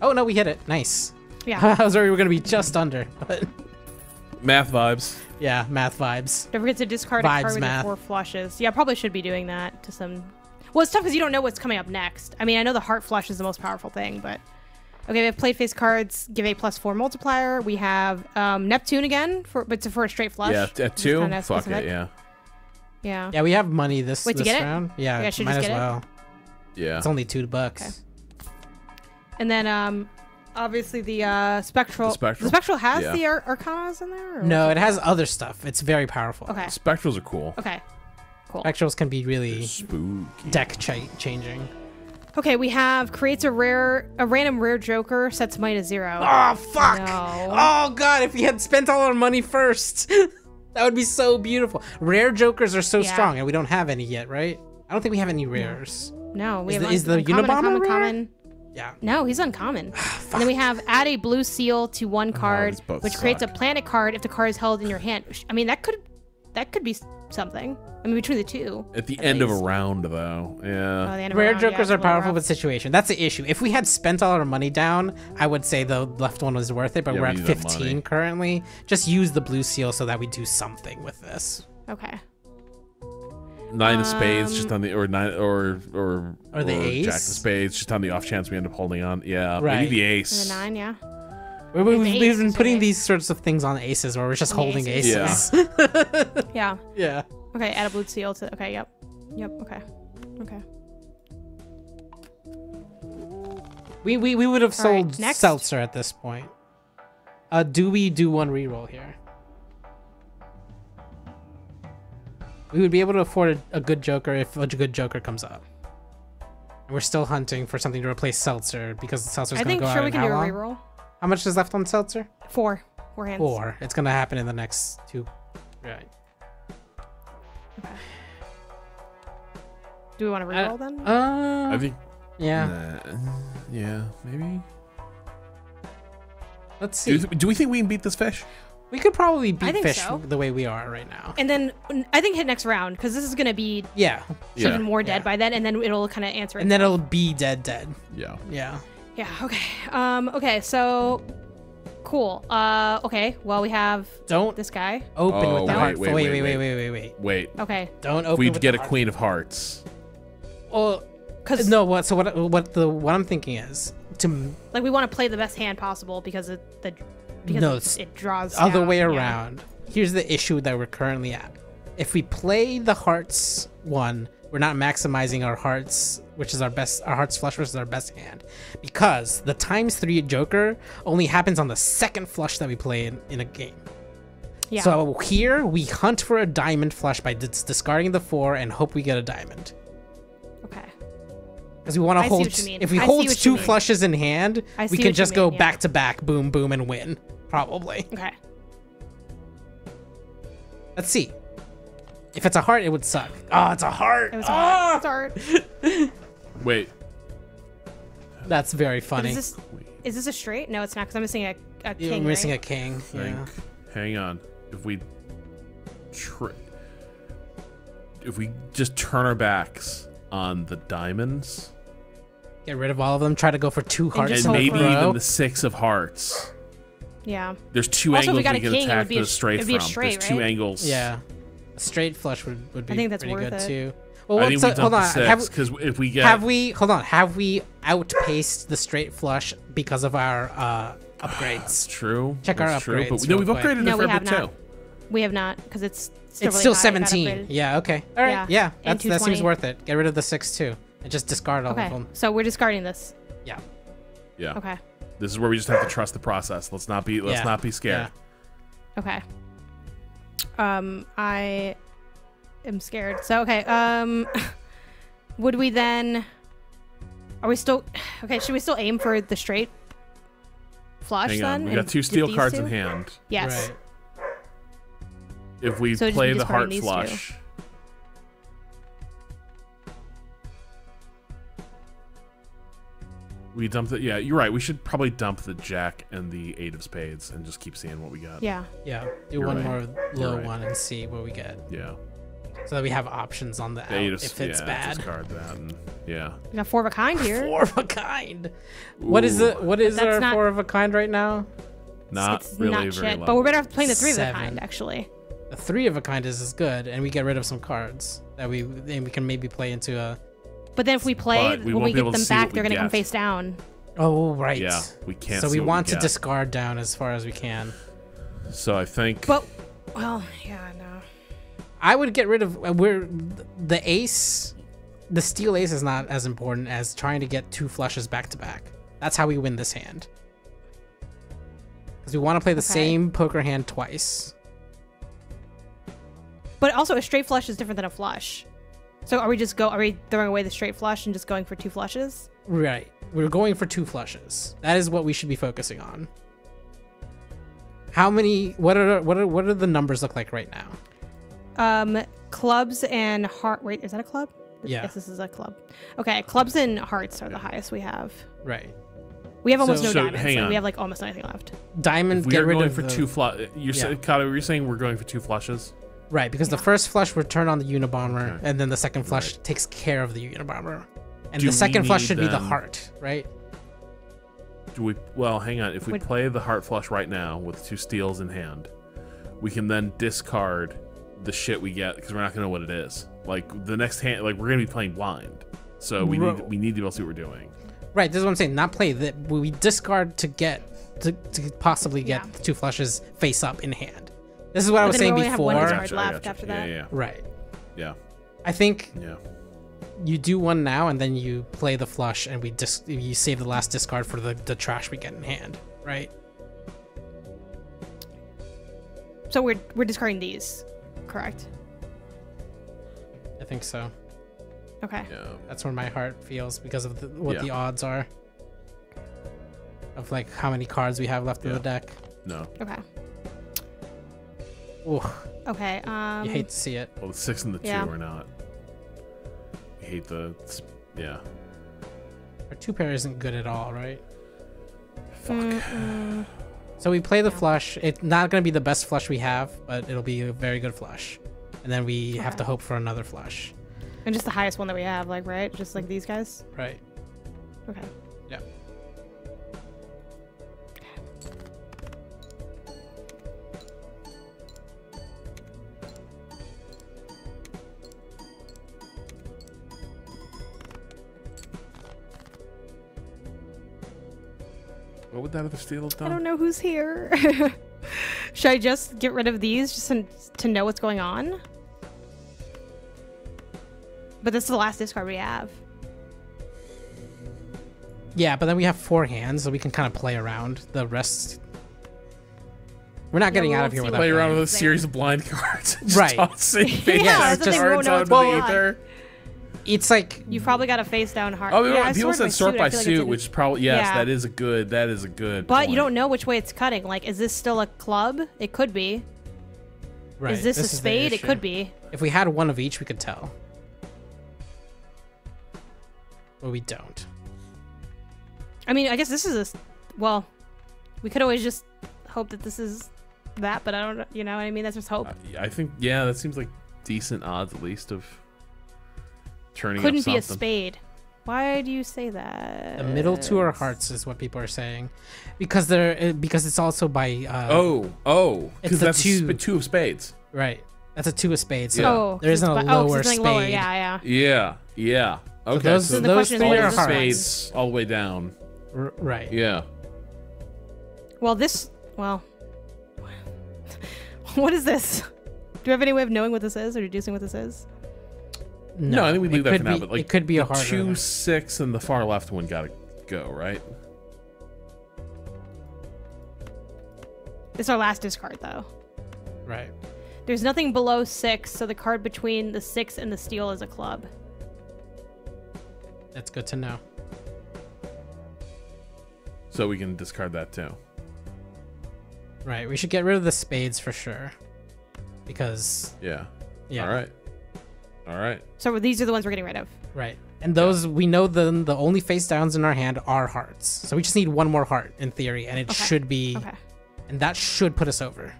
Oh no, we hit it. Nice. Yeah. I was worried we were gonna be just under, but Math vibes. yeah, math vibes. Don't forget to discard Vibes a card with your math. four flushes. Yeah, probably should be doing that to some. Well, it's tough because you don't know what's coming up next. I mean, I know the heart flush is the most powerful thing, but okay, we have played face cards. Give a plus four multiplier. We have um, Neptune again for, but it's for a straight flush. Yeah, at two. kinda Fuck specific. it. Yeah. Yeah. Yeah, we have money this Wait, to this get it? round. Yeah, Yeah, should might just as get it? well. Yeah. It's only two bucks. Okay. And then um, obviously the uh, spectral. The spectral? spectral has Yeah. the Ar- Arcanas in there. Or No, it has other stuff. It's very powerful. Okay. Spectrals are cool. Okay. Cool. Spectrals can be really Spooky. deck cha- changing. Okay, we have creates a rare, a random rare Joker, sets money to zero. Oh fuck! No. Oh god, if we had spent all our money first, that would be so beautiful. Rare jokers are so Yeah. strong, and we don't have any yet, right? I don't think we have any rares. No, we Is have the- is the uncommon, Unabomber uncommon, rare? common. Yeah. No, he's uncommon. and then we have add a blue seal to one oh, card, these both which creates a planet card if the card is held in your hand. I mean, that could that could be s- something. I mean, between the two. At the end of a round, though. Oh, Yeah. the end of Rare round, jokers it's a are powerful rough. with situation. That's the issue. If we had spent all our money down, I would say the left one was worth it, but Yeah, we're we at 15 money. currently. Just use the blue seal so that we do something with this. Okay. Nine of spades, just Um, on the or nine or or Or the Jack of ace? spades, just on the off chance we end up holding on. Yeah, Right. maybe the And ace. the nine, yeah. We, we, the we've been is putting right. these sorts of things on aces where we're just The holding aces, aces. Yeah. yeah. Okay, add a blue seal to. Okay, yep. Yep, okay. Okay. We, we, we would have All right, sold next. seltzer at this point. Uh, do we do one reroll here? We would be able to afford a, a good joker if a good joker comes up. And we're still hunting for something to replace seltzer because seltzer's I gonna think go out sure we can how do a long? reroll. How much is left on seltzer? Four. Four hands. Four. It's gonna happen in the next two. Right. Do we want to reroll then? Uh, I think. yeah. Nah, yeah, maybe. Let's see. do we think we can beat this fish? We could probably beat think fish so. the way we are right now. and then I think hit next round because this is gonna be Yeah. Yeah. even more dead Yeah. by then, and then it'll kind of answer. And then itself. it'll be dead, dead. Yeah. Yeah. Yeah. Okay. Um. Okay. So. Cool. Uh. Okay. Well, we have Don't this guy. open Oh, with the wait, heart. wait, Wait, wait, wait, wait, wait. wait, wait, wait. Wait. Okay. Don't open. we with get the a heart. queen of hearts. Oh, Because no. What? So what? What the? What I'm thinking is to like we want to play the best hand possible because it the because No, it, it draws other down, way yeah. around. Here's the issue that we're currently at. If we play the hearts one, we're not maximizing our hearts, which is our best. Our hearts flush versus our best hand, because the times three joker only happens on the second flush that we play in, in a game. Yeah. So here we hunt for a diamond flush by dis- discarding the four and hope we get a diamond. okay. Because we want to hold. mean. If we I hold two flushes in hand, we can just go yeah. back to back, boom, boom, and win. Probably. Okay. Let's see. If it's a heart, it would suck. Oh, it's a heart. It was Ah! hard. It's hard. Wait. That's very funny. is this is this a straight? No, it's not because I'm missing a, a You're king. missing right? a king. Think. Yeah. Hang on. If we. Tr- if we just turn our backs on the diamonds Get rid of all of them. Try to go for two hearts just and in a hope maybe row. even the six of hearts. Yeah. There's two Also, if we angles got we a can king, it attack would be a the straight it'd be a from. straight, There's two right? angles. Yeah. A straight flush would, would be I think that's pretty worth good it. too. Well, I think so, we hold on. the Have, because if we get have we hold on? Have we outpaced the straight flush because of our uh, That's upgrades? true. Check our That's true, upgrades But we, no, we've quick. upgraded No, a we have not. too. We have not because it's still it's really still high, 17. Yeah. Okay. All right. Yeah. Yeah. That's, that seems worth it. Get rid of the six too, and just discard all Okay. of them. So we're discarding this. Yeah. Yeah. Okay. This is where we just have to trust the process. Let's not be. Let's Yeah. not be scared. Okay. Um, I am scared. So okay. Um, would we then? Are we still? Okay. Should we still aim for the straight flush Hang then? on. We got two steel cards two? in hand. Yes. Right. If we So play be the heart discarding these two. flush, we dump the. Yeah, you're right. We should probably dump the jack and the eight of spades and just keep seeing what we got. Yeah. Yeah. Do You're one right. more low right. one and see what we get, Yeah. so that we have options on the The eight of if it's yeah, bad. Discard that. And, yeah. We got four of a kind here. Four of a kind. What is the Ooh, what is That's our not- four of a kind right now? Not it's really not very shit, but we're better off playing the three of a kind actually. The three of a kind is is good, and we get rid of some cards that we then we can maybe play into a. But then if we play, we when we get them back, they're gonna come face down. Oh right. Yeah, we can't. So see we what want to get. discard down as far as we can. So I think. But well, yeah, no. I would get rid of uh, we're the ace. The steel ace is not as important as trying to get two flushes back to back. That's how we win this hand. Because we want to play the Okay. same poker hand twice. But also, a straight flush is different than a flush. So are we just go? Are we throwing away the straight flush and just going for two flushes? Right. We're going for two flushes. That is what we should be focusing on. How many? What are what are what are the numbers look like right now? Um, clubs and heart. Wait, is that a club? Yeah. Yes, this is a club. Okay, clubs and hearts are the highest we have. Right. We have almost So- no So, diamonds. hang like, on. we have like almost nothing left. Diamond. we get are rid going of for the, two flush. You're Yeah. saying, Cado, were you saying we're going for two flushes? Right, because the first flush would turn on the Unabomber, Okay. and then the second flush takes care of the Unabomber. And Do the second flush need should be the heart, right? Do we? Well, hang on. If we Would- play the heart flush right now with two steels in hand, we can then discard the shit we get because we're not gonna know what it is. Like the next hand, like we're gonna be playing blind, so we Ro- need we need to be able to see what we're doing. Right, this is what I'm saying. Not play that. We discard to get to, to possibly get Yeah. the two flushes face up in hand. This is what I was saying we only have one before. discard. Gotcha, I left gotcha. after yeah, that. Yeah, Right. yeah, I think yeah. you do one now, and then you play the flush, and we dis- you save the last discard for the, the trash we get in hand. Right. So we're we're discarding these, correct? I think so. Okay. yeah. That's where my heart feels because of the, what Yeah. the odds are of like how many cards we have left in the deck. No. Okay. Ooh, Okay. Um. you hate to see it. Well, the six and the two are not. We hate the. Yeah. Our two pair isn't good at all, right? Fuck. mm, So we play the flush. It's not going to be the best flush we have, but it'll be a very good flush. And then we have to hope for another flush. and just the highest one that we have, like right, just like these guys. Right. Okay. Yeah. What would that other steel have I don't know who's here. Should I just get rid of these just to, to know what's going on? But this is the last discard we have. Yeah, but then we have four hands, so we can kind of play around. The rest. We're not getting we'll out of here without. what Play around with a series of blind cards. Just Right. Tossing Yeah, face that's the thing, we won't cards know out what's the going on. ether. It's like You probably got a face down heart. Oh, yeah, I people sorted said my sort suit, by I feel like suit, didn't- which probably yes, Yeah. that is a good. That is a good. But you don't know which way it's cutting. Like, is this still a club? It could be. right, is this, a the spade? It could be. If we had one of each, we could tell. But we don't. I mean, I guess this is a Well, we could always just hope that this is that, but I don't. You know what I mean? That's just hope. I, I think yeah, that seems like decent odds at least of turning. Couldn't up be a spade. Why do you say that? The middle two are hearts, is what people are saying, because they're uh, because it's also by. Uh, Oh, oh, It's because the that's a two- sp- two of spades. right. That's a two of spades. So Yeah. Oh, there isn't a 'cause it's by- oh, 'cause lower it's spade. lower. Yeah, yeah. Yeah, yeah. Okay, those- so So those three are is this hearts. one? spades all the way down. R- right. Yeah. Well, this. Well. what is this? Do you have any way of knowing what this is or deducing what this is? No, I think we it leave that could for now. be- But like, it could be a the harder. two six and the far left one gotta go right. It's our last discard, though. Right. There's nothing below six, so the card between the six and the steel is a club. That's good to know. So we can discard that too. Right. We should get rid of the spades for sure, because Yeah. yeah. All right. All right. So these are the ones we're getting rid of. Right. And those we know the the only face downs in our hand are hearts. So we just need one more heart in theory, and it Okay. should be, Okay. and that should put us over.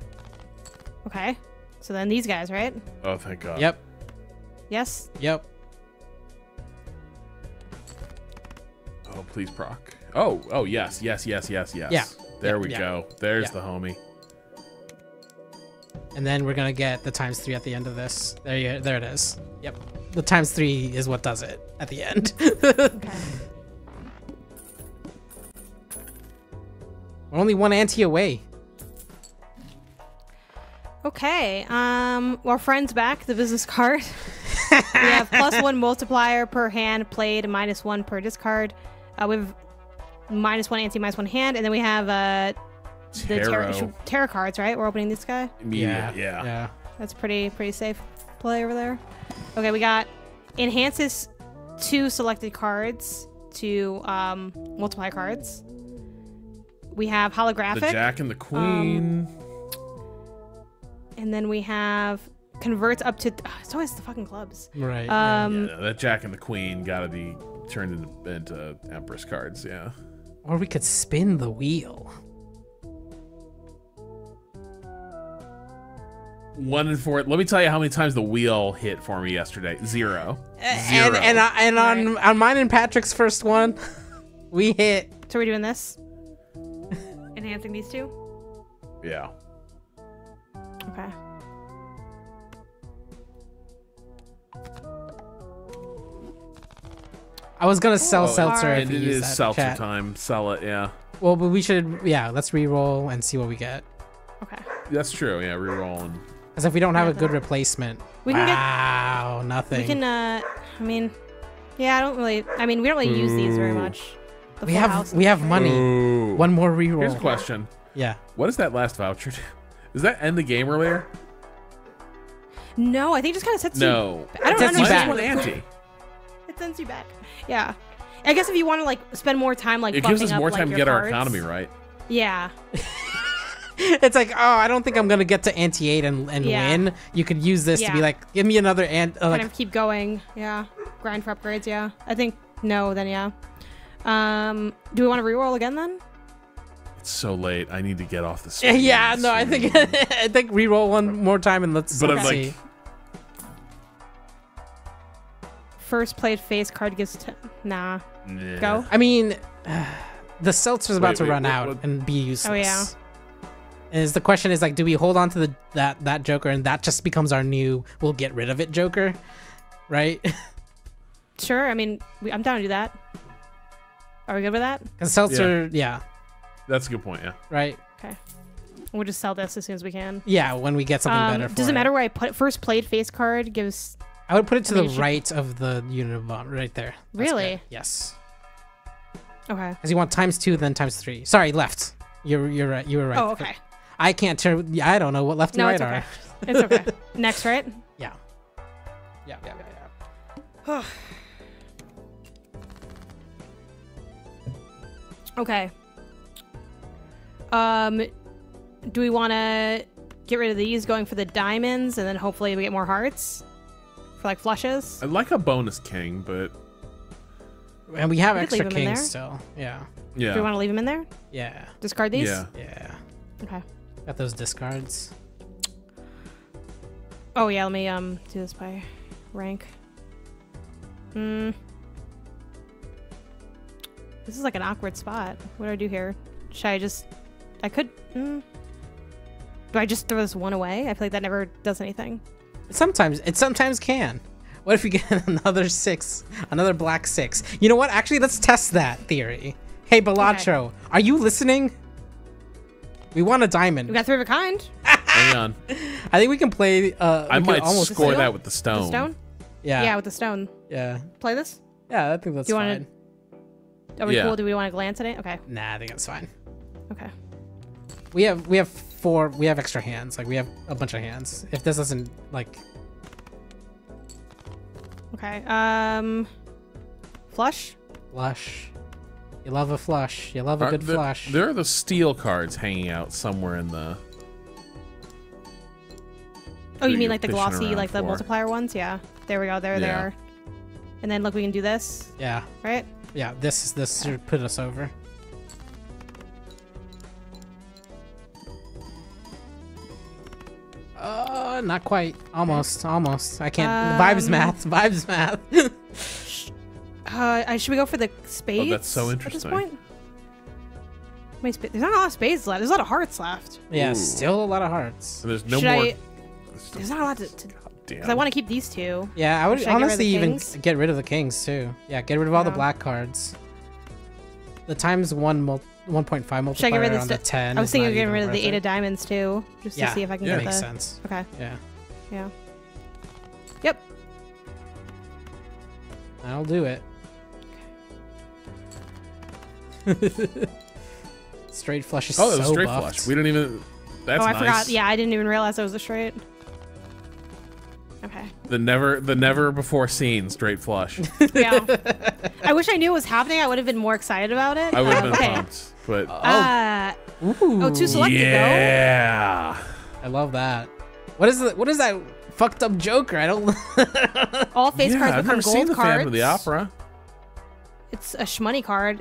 Okay. So then these guys, right? Oh, thank God. Yep. Yes. Yep. Oh, please proc. Oh, oh yes, yes, yes, yes, yes. Yeah. There Yeah, we yeah. go. There's Yeah. the homie. And then we're gonna get the times three at the end of this. There you, there it is. Yep. The times three is what does it at the end. Okay. We're only one ante away. Okay. Um, well, friends back the business card. we have plus one multiplier per hand played, minus one per discard. Uh, we have minus one ante, minus one hand, and then we have uh the tarot, Tarot. tarot cards. Right? We're opening this guy. Immediate. Yeah. Yeah. That's pretty pretty safe play over there. Okay, we got enhances two selected cards to um, multiply cards. We have holographic. The jack and the queen. and then we have converts up to. ugh, it's always the fucking clubs. Right. Um, Yeah, that Jack and the Queen got to be turned into, into Empress cards. Yeah. Or we could spin the wheel. One and four. Let me tell you how many times the wheel hit for me yesterday. Zero. Eh, and Zero. and I- and on on mine and Patrick's first one, we hit. so we're doing this. Enhancing these two. yeah. Okay. I was gonna sell Oh, seltzer if And we it use is that seltzer chat. time. Sell it. Yeah. Well, but we should. Yeah, let's re-roll and see what we get. Okay. That's true. Yeah. Reroll and Because if we don't have a good replacement, We can get- wow, nothing. We can. uh I mean, yeah. I don't really. I mean, we don't really use these very much. The we have house we have money. Ooh. One more re-roll. Here's a question. Yeah. What does that last voucher do? Does that end the game earlier? No, I think it just kind of sets No. you. I don't sets you back. one understand. ante. It sends you back. Yeah. I guess if you want to like spend more time like It gives buffing us up, more like, time to your get our economy right. Yeah. it's like, oh, I don't think I'm gonna get to ante eight and, and Yeah. win. You could use this to be like, give me another ant. Uh, like, kind of keep going. Yeah. Grind for upgrades. Yeah. I think no. Then yeah. Um. Do we want to reroll again then? It's so late. I need to get off the screen. yeah, no, I think soon. I think re-roll one more time and let's But I'm like- First played face card gives. T- nah. Nah. Go. I mean, the seltzer's about Wait, to wait, run what- out what- and be useless. Oh, yeah. Is the question is like, do we hold on to the that that Joker and that just becomes our new we'll get rid of it Joker, right? Sure. I mean, we, I'm down to do that. Are we good with that? Because seltzer, yeah. That's a good point. Yeah. right. Okay. We'll just sell this as soon as we can. Yeah, when we get something Um, better. For does it it matter where I put first played face card gives? I would put it to I mean, the should- right of the Unibond, right there. That's Really? good. Yes. Okay. Because you want times two, then times three. Sorry, left. You're you're right. You were right. Oh, okay. I can't turn. I don't know what left and No, right it's are. okay. It's okay. Next, right? Yeah. Yeah. Yeah. Yeah. Okay. Um, do we want to get rid of these, going for the diamonds, and then hopefully we get more hearts for like flushes? I'd like a bonus king, but. And we have We could leave extra kings still. Yeah. yeah. Do we want to leave them in there? Yeah. Discard these? Yeah. Yeah. Okay. Got those discards. Oh yeah, let me um do this by rank. Hmm. This is like an awkward spot. What do I do here? Should I just? I could. Mm, do I just throw this one away? I feel like that never does anything. Sometimes it sometimes can. What if you get another six, another black six? You know what? Actually, let's test that theory. Hey, Balatro, are you listening? We want a diamond. We got three of a kind. Hang on. I think we can play. Uh, I might almost score that with the stone. The stone. Yeah, Yeah, with the stone. yeah, Play this. yeah. I think that's Do you wanna- Are we Yeah. cool? Do we want to glance at it? Okay. Nah, I think that's fine. Okay. We have we have four. We have extra hands. Like we have a bunch of hands. If this doesn't like, Okay. Um. Flush. flush. You love a flush. You love a Are good the- flush. There are the steel cards hanging out somewhere in the. Oh, you mean like the glossy, around like the multiplier ones? Yeah. There we go. There they Yeah. are. And then look, we can do this, Yeah, right? yeah. This is this should put us over. Uh, not quite. Almost, almost. I can't. vibes Um, math. Vibes math. Uh, should we go for the spades? Oh, that's so interesting. At this interesting. point, How many spa- there's not a lot of spades left. There's a lot of hearts left. yeah, Ooh. still a lot of hearts. So there's no Should more. I? There's not a lot to. to Damn. Because I want to keep these two. Yeah, I would Should I get honestly even get rid of the kings too. Yeah, get rid of all the black cards. The times one mul- 1.5 multiplier Should I get rid of on the the 10. I was thinking of getting rid of the eight of diamonds too, just Yeah, to see if I can that get makes the. sense. Okay. Yeah, Yeah. Yep. I'll do it. straight flush is Oh, it was so straight buffed. flush. We didn't even. That's oh, I nice. forgot. Yeah, I didn't even realize it was a straight. Okay. The never, the never before seen straight flush. Yeah. I wish I knew it was happening. I would have been more excited about it. I would have been okay. pumped, but Uh, Ooh. oh, two selected though. yeah. I love that. What is the, what is that fucked up Joker? I don't. All face yeah, cards I've become never gold seen the cards. Phantom of the Opera. It's a shmoney card.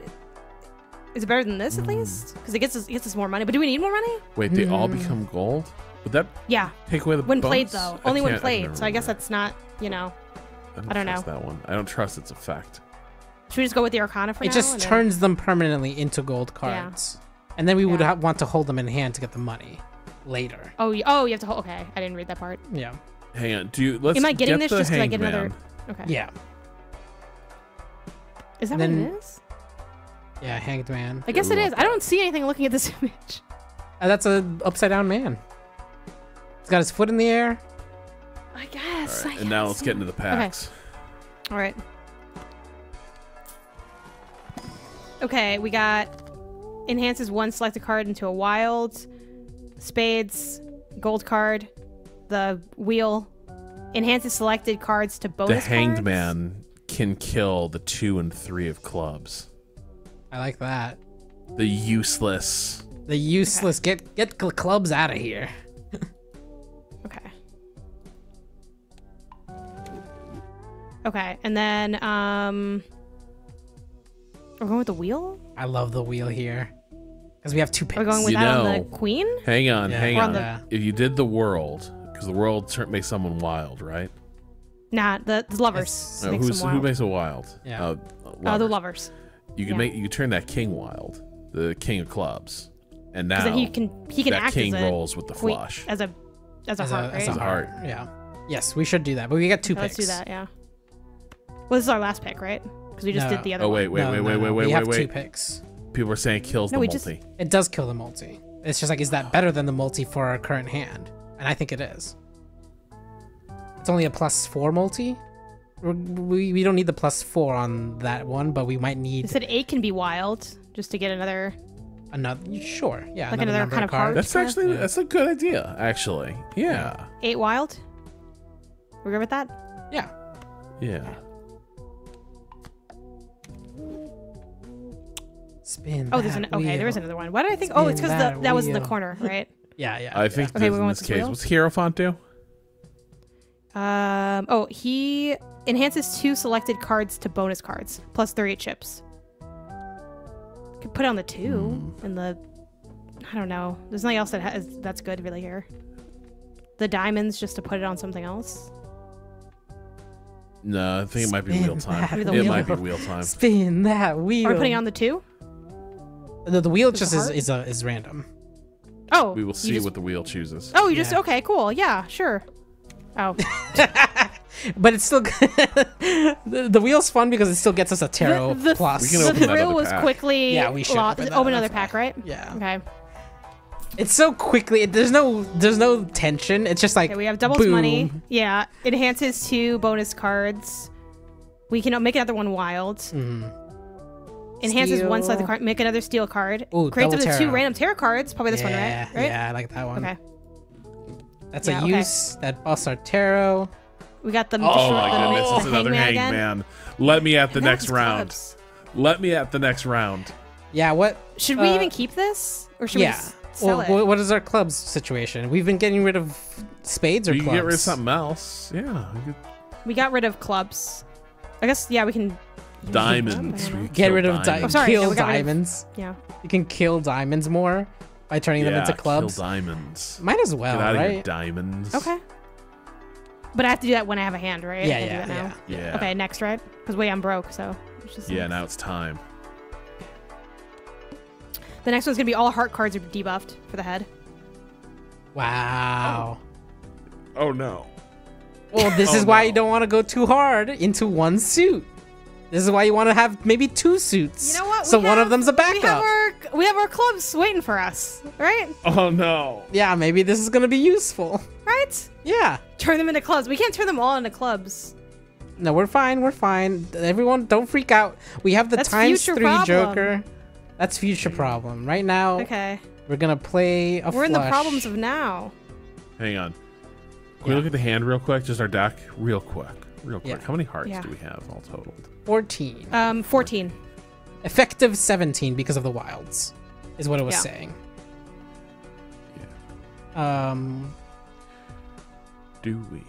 Is it better than this at Hmm. least? Because it gets us it gets us more money. But do we need more money? Wait, they Hmm. all become gold? Would that Yeah. take away the When played though, only when can't- I played. So I guess remember. that's not you know. I don't trust know. that one. I don't trust its effect. Should we just go with the Arcana for it now? just and then- turns them permanently into gold Yeah. cards, and then we would Yeah. ha- want to hold them in hand to get the money later. Oh, oh, you have to hold. Okay, I didn't read that part. Yeah. Hang on. Do you let's Am I getting get this just just 'cause I get another? Okay. Yeah. Is that Then- what it is? Yeah. Hanged man. I guess it is. I don't see anything looking at this image. Uh, that's a upside down man. He's got his foot in the air. I guess. All right, I and now let's get into the packs. Okay. All right. Okay, we got enhances one selected card into a wild, spades, gold card, the wheel, enhances selected cards to bonus. The Hanged cards. Man can kill the two and three of clubs. I like that. The useless. The useless. Get get cl- clubs out of here. Okay. Okay, and then um, we're going with the wheel. I love the wheel here because we have two picks. We're going with You that on the queen. Hang on, Yeah. hang We're on. on the- Yeah. If you did the world, because the world makes someone wild, right? Nah, the, the lovers. Uh, makes who's, them who makes a wild? Yeah. Uh, Uh, the lovers. Lovers. You can yeah. make you can turn that king wild, the king of clubs, and now he can he can that act king as a rolls with the flush. as a as a as heart, a, right? as a heart. heart. Yeah. Yes, we should do that. But we got two Okay, picks. Let's do that. Yeah. Well, this is our last pick, right? Because we just No. did the other Oh one. wait, wait, No, wait, no, wait, no, wait, we wait, have wait, two picks. People are saying kills No, the we just- It does kill the multi. It's just like, is that better than the multi for our current hand? And I think it is. It's only a plus four multi. We're- We, we don't need the plus four on that one, but we might They need said eight can be wild just to get another. another. Sure, yeah, Like another number kind of card? That's Yeah. actually that's a good idea, actually. Yeah, Eight wild. We're good with that. Yeah, yeah. spin. Oh, there's that an okay. There is another one. Why did I think? Oh, it's because that that that was in the corner, right? Yeah, yeah. I think Okay, this, we're in going this with the case, wheel? what's Hierophant do? Um. Oh, he enhances two selected cards to bonus cards plus three chips. Could put on the two Hmm. and the. I don't know. There's nothing else that has that's good really here. The diamonds just to put it on something else. No, I think it might be Spin wheel time. It wheel. might be wheel time. Spin that wheel. Are we putting on the two? the, the wheel Just just the is is, a, is random. Oh, We will see just- what the wheel chooses. Oh, you just okay, cool, yeah, sure. Oh, But it's still the, the wheel's fun because it still gets us a tarot the, the, plus. We can the open that thrill was pack. quickly. Yeah, we should lo- open open, another pack. pack, right? Yeah. Okay. It's so quickly. There's no there's no tension. It's just like Okay, we have doubles boom. money. Yeah, enhances two bonus cards. We can make another one wild. Mm-hmm. Enhances one selected Steel. card. Make another steel card. Ooh, Creates double up to two random tarot cards. Probably this yeah, one, right? Right. Yeah, I like that one. Okay. That's Yeah, a okay. use that buffs our tarot. We got the. Oh my the, goodness, the it's another hangman hangman. Let me at the And next round. clubs. Let me at the next round. Yeah, what? Should we Uh, even keep this, or should yeah. we s- sell Well, it? what is our clubs situation? We've been getting rid of spades or clubs. You clubs. get rid of something else. Yeah. could- We got rid of clubs. I guess yeah, we can. Diamonds. I don't know. We could Get rid of di- diamonds. Oh, sorry, kill no, we got rid of- diamonds. Yeah. You can kill diamonds more by turning them into clubs. Kill diamonds. Might as well, Get out of your diamonds. Okay. But I have to do that when I have a hand, right? Yeah, can't yeah, do that now. yeah. Yeah. Okay, next, right? Because wait, I'm broke, so. it's just- Yeah, now it's time. The next one's gonna be all heart cards are debuffed for the head. Wow. Oh no. Well, this Oh, is why no. you don't want to go too hard into one suit. This is why you want to have maybe two suits. You know what? So We one of them's a backup. We have backup. our we have our clubs waiting for us, right? Oh no. Yeah, maybe this is gonna be useful. Right? Yeah. Turn them into clubs. We can't turn them all into clubs. No, we're fine. We're fine. Everyone, don't freak out. We have the That's times three problem. Joker. That's future problem. Right now, Okay. we're gonna play a We're in the problems of now. Hang on. Can we look at the hand real quick? Just our deck, real quick, real quick. Yeah. How many hearts Yeah. do we have all totaled? 14. Um, 14. Effective 17 because of the wilds, is what it was Yeah. saying. Um, do we?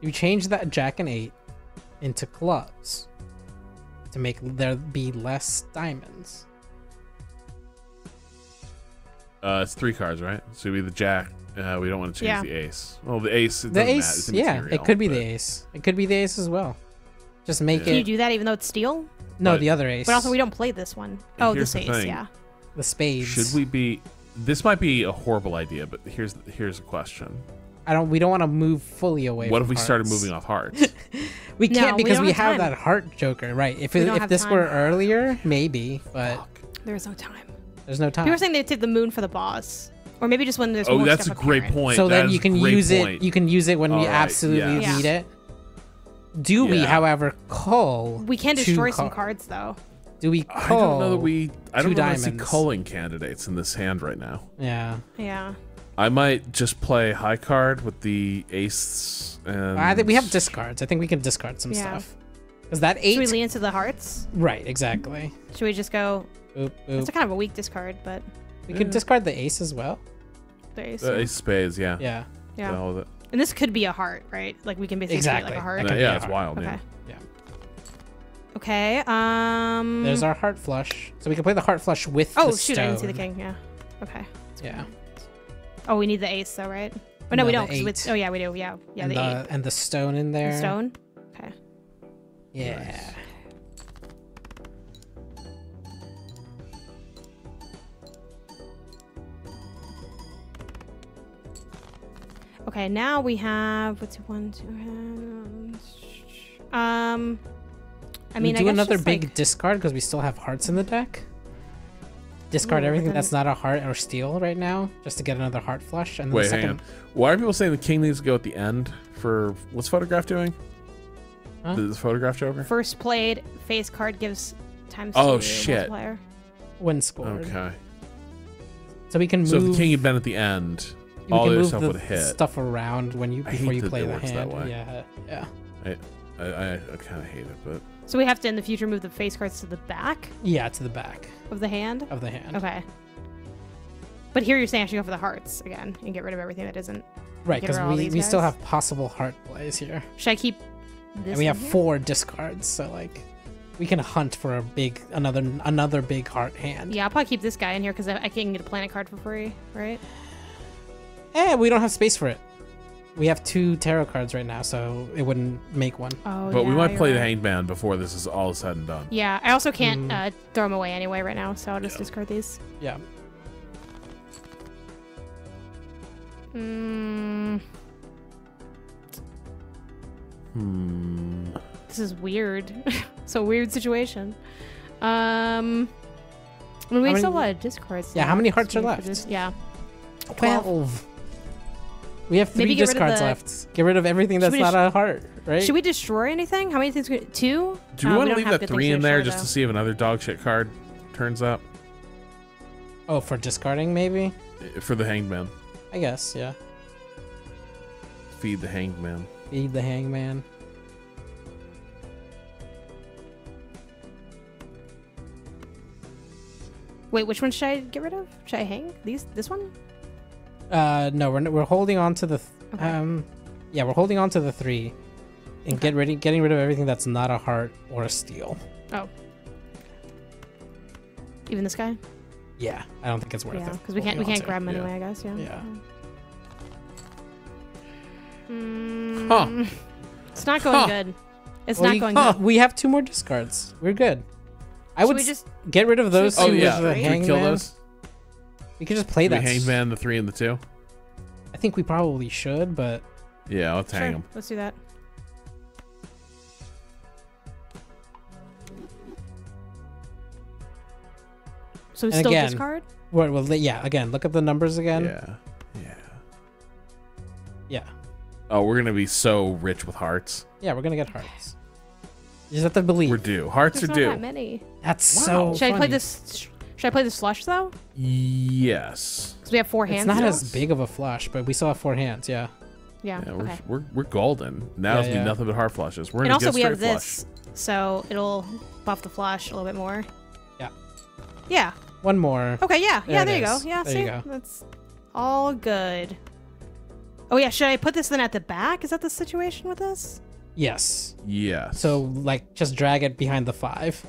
You change that jack and eight into clubs to make there be less diamonds. Uh, it's three cards, right? So it'd be the jack. Uh, we don't want to change Yeah. the ace. Well, the ace. It The doesn't matter. ace, It's yeah, immaterial, it could be but- the ace. It could be the ace as well. Just make it. Can you do that even though it's steel? no But- the other ace. But also, we don't play this one. Oh, here's this the ace, thing. yeah. the spades. Should we be? This might be a horrible idea, but here's here's a question: I don't. We don't want to move fully away. What from if we started moving off hearts? We No, can't we because don't we, have have, that heart joker, right? If We it, if this time. were earlier, maybe, but There's no time. there's no time. People were saying they'd take the moon for the boss, or maybe just when there's oh, more that's a great apparent. point. so That then you can use point. it. You can use it when All you right, absolutely yes. need it. Do we, however, call? We can destroy some cards though. Do we I call? don't know that we. I don't know if see culling candidates in this hand right now. Yeah, Yeah. I might just play high card with the ace and. I think we have discards. I think we can discard some Yeah. stuff. Because that Should we eight, lean into the hearts? right? Exactly. Should we just go? Oop, It's oop. a kind of a weak discard, but We could discard the ace as well. the ace. Yeah. ace spades, yeah. Yeah. yeah. The it. And this could be a heart, right? Like we can basically Exactly. like a heart. It Uh, could be yeah, a it's heart. wild. Okay. Yeah. Yeah. Okay. Um. There's our heart flush. So we can play the heart flush with Oh the shoot! I didn't see the king. Yeah. Okay. Yeah. Oh, we need the ace though, right? But no, we don't. the 'cause we- oh yeah, we do. Yeah. Yeah. and the, the, eight. and the stone in there. The stone. Okay. Yeah. Okay. Now we have what's it, one, two. Um. I mean, we I do guess another just, big like- discard because we still have hearts in the deck. Discard Ooh, everything then- that's not a heart or steel right now, just to get another heart flush. And then Wait, the hang second, on. Why are people saying the king needs to go at the end for what's photograph doing? Huh? The photograph joker. First played face card gives times. Oh, two shit. multiplier. when scored. Okay. So we can move. So if the king had been at the end, we all can the move stuff the would have hit. stuff around when you I before hate you that play it the works that hand. way. Yeah, yeah, I I, I kind of hate it, but So we have to in the future move the face cards to the back yeah. To the back of the hand. of the hand. Okay. But here you're saying I should go for the hearts again and get rid of everything that isn't. Right, because rid of all we, we still have possible heart plays here, Should I keep this? and we in have here? four discards. So like, we can hunt for a big another another big heart hand. Yeah, I'll probably keep this guy in here because I, I can get a planet card for free, right? Eh, we don't have space for it. We have two tarot cards right now, so it wouldn't make one. Oh, but we might you're play the right. hanged man before this is all said and done. Yeah, I also can't Mm. uh, throw them away anyway right now, so I'll just Yeah. discard these. Yeah. Mm, Hmm. this is weird. so weird situation. Um, I mean, we How still have a lot of discards. Yeah, how many hearts are left? just- yeah. Twelve. We have Maybe three get rid of discards the- left. Get rid of everything Should that's we not a heart, right? Should we destroy anything? How many things? We, two? Do we um, want to leave have that three in there destroy, just to see if another dog shit card turns up Oh, for discarding, maybe. For the hanged man? I guess, yeah. Feed the hanged man. Feed the hangman. Wait, which one should I get rid of? Should I hang these? This one? Uh, no, we're we're holding on to the. Th- Okay. Um, yeah, we're holding on to the three, and get ready, getting rid of everything that's not a heart or a steel. Oh. Even this guy? Yeah, I don't think it's worth Yeah, it. because we can't we can't grab to. him yeah. anyway. I guess. Yeah. Yeah. Mm, It's not going Huh. good. It's Well, not you- going huh, good. We have two more discards. We're good. I Should would we just get rid of those Should Oh two we with yeah, the we kill those? We could just play The that. hanged s- the three and the two. I think we probably should, but Yeah, let's hang sure, them. let's do that. So we And still again, discard? well, well, yeah. Again, look at the numbers again. Yeah, yeah. Yeah, Oh, we're gonna be so rich with hearts. yeah. We're gonna get hearts. You just have to believe. We're due. Hearts There's are not that due. many. That's so. Should I play funny. this? Should I play the slush though? Yes. Because we have four hands. It's not now? as big of a flush, but we still have four hands. Yeah. Yeah. Yeah, we're, okay. we're we're golden. Now Yeah, it's gonna yeah. be nothing but heart flushes. We're And gonna also get we have straight this, so it'll buff the flush a little bit more. Yeah. Yeah. One more. Okay, yeah, There yeah. it There you go. Yeah, There see, you go. that's all good. Oh yeah, should I put this then at the back? Is that the situation with this? Yes. Yes. So like just drag it behind the five.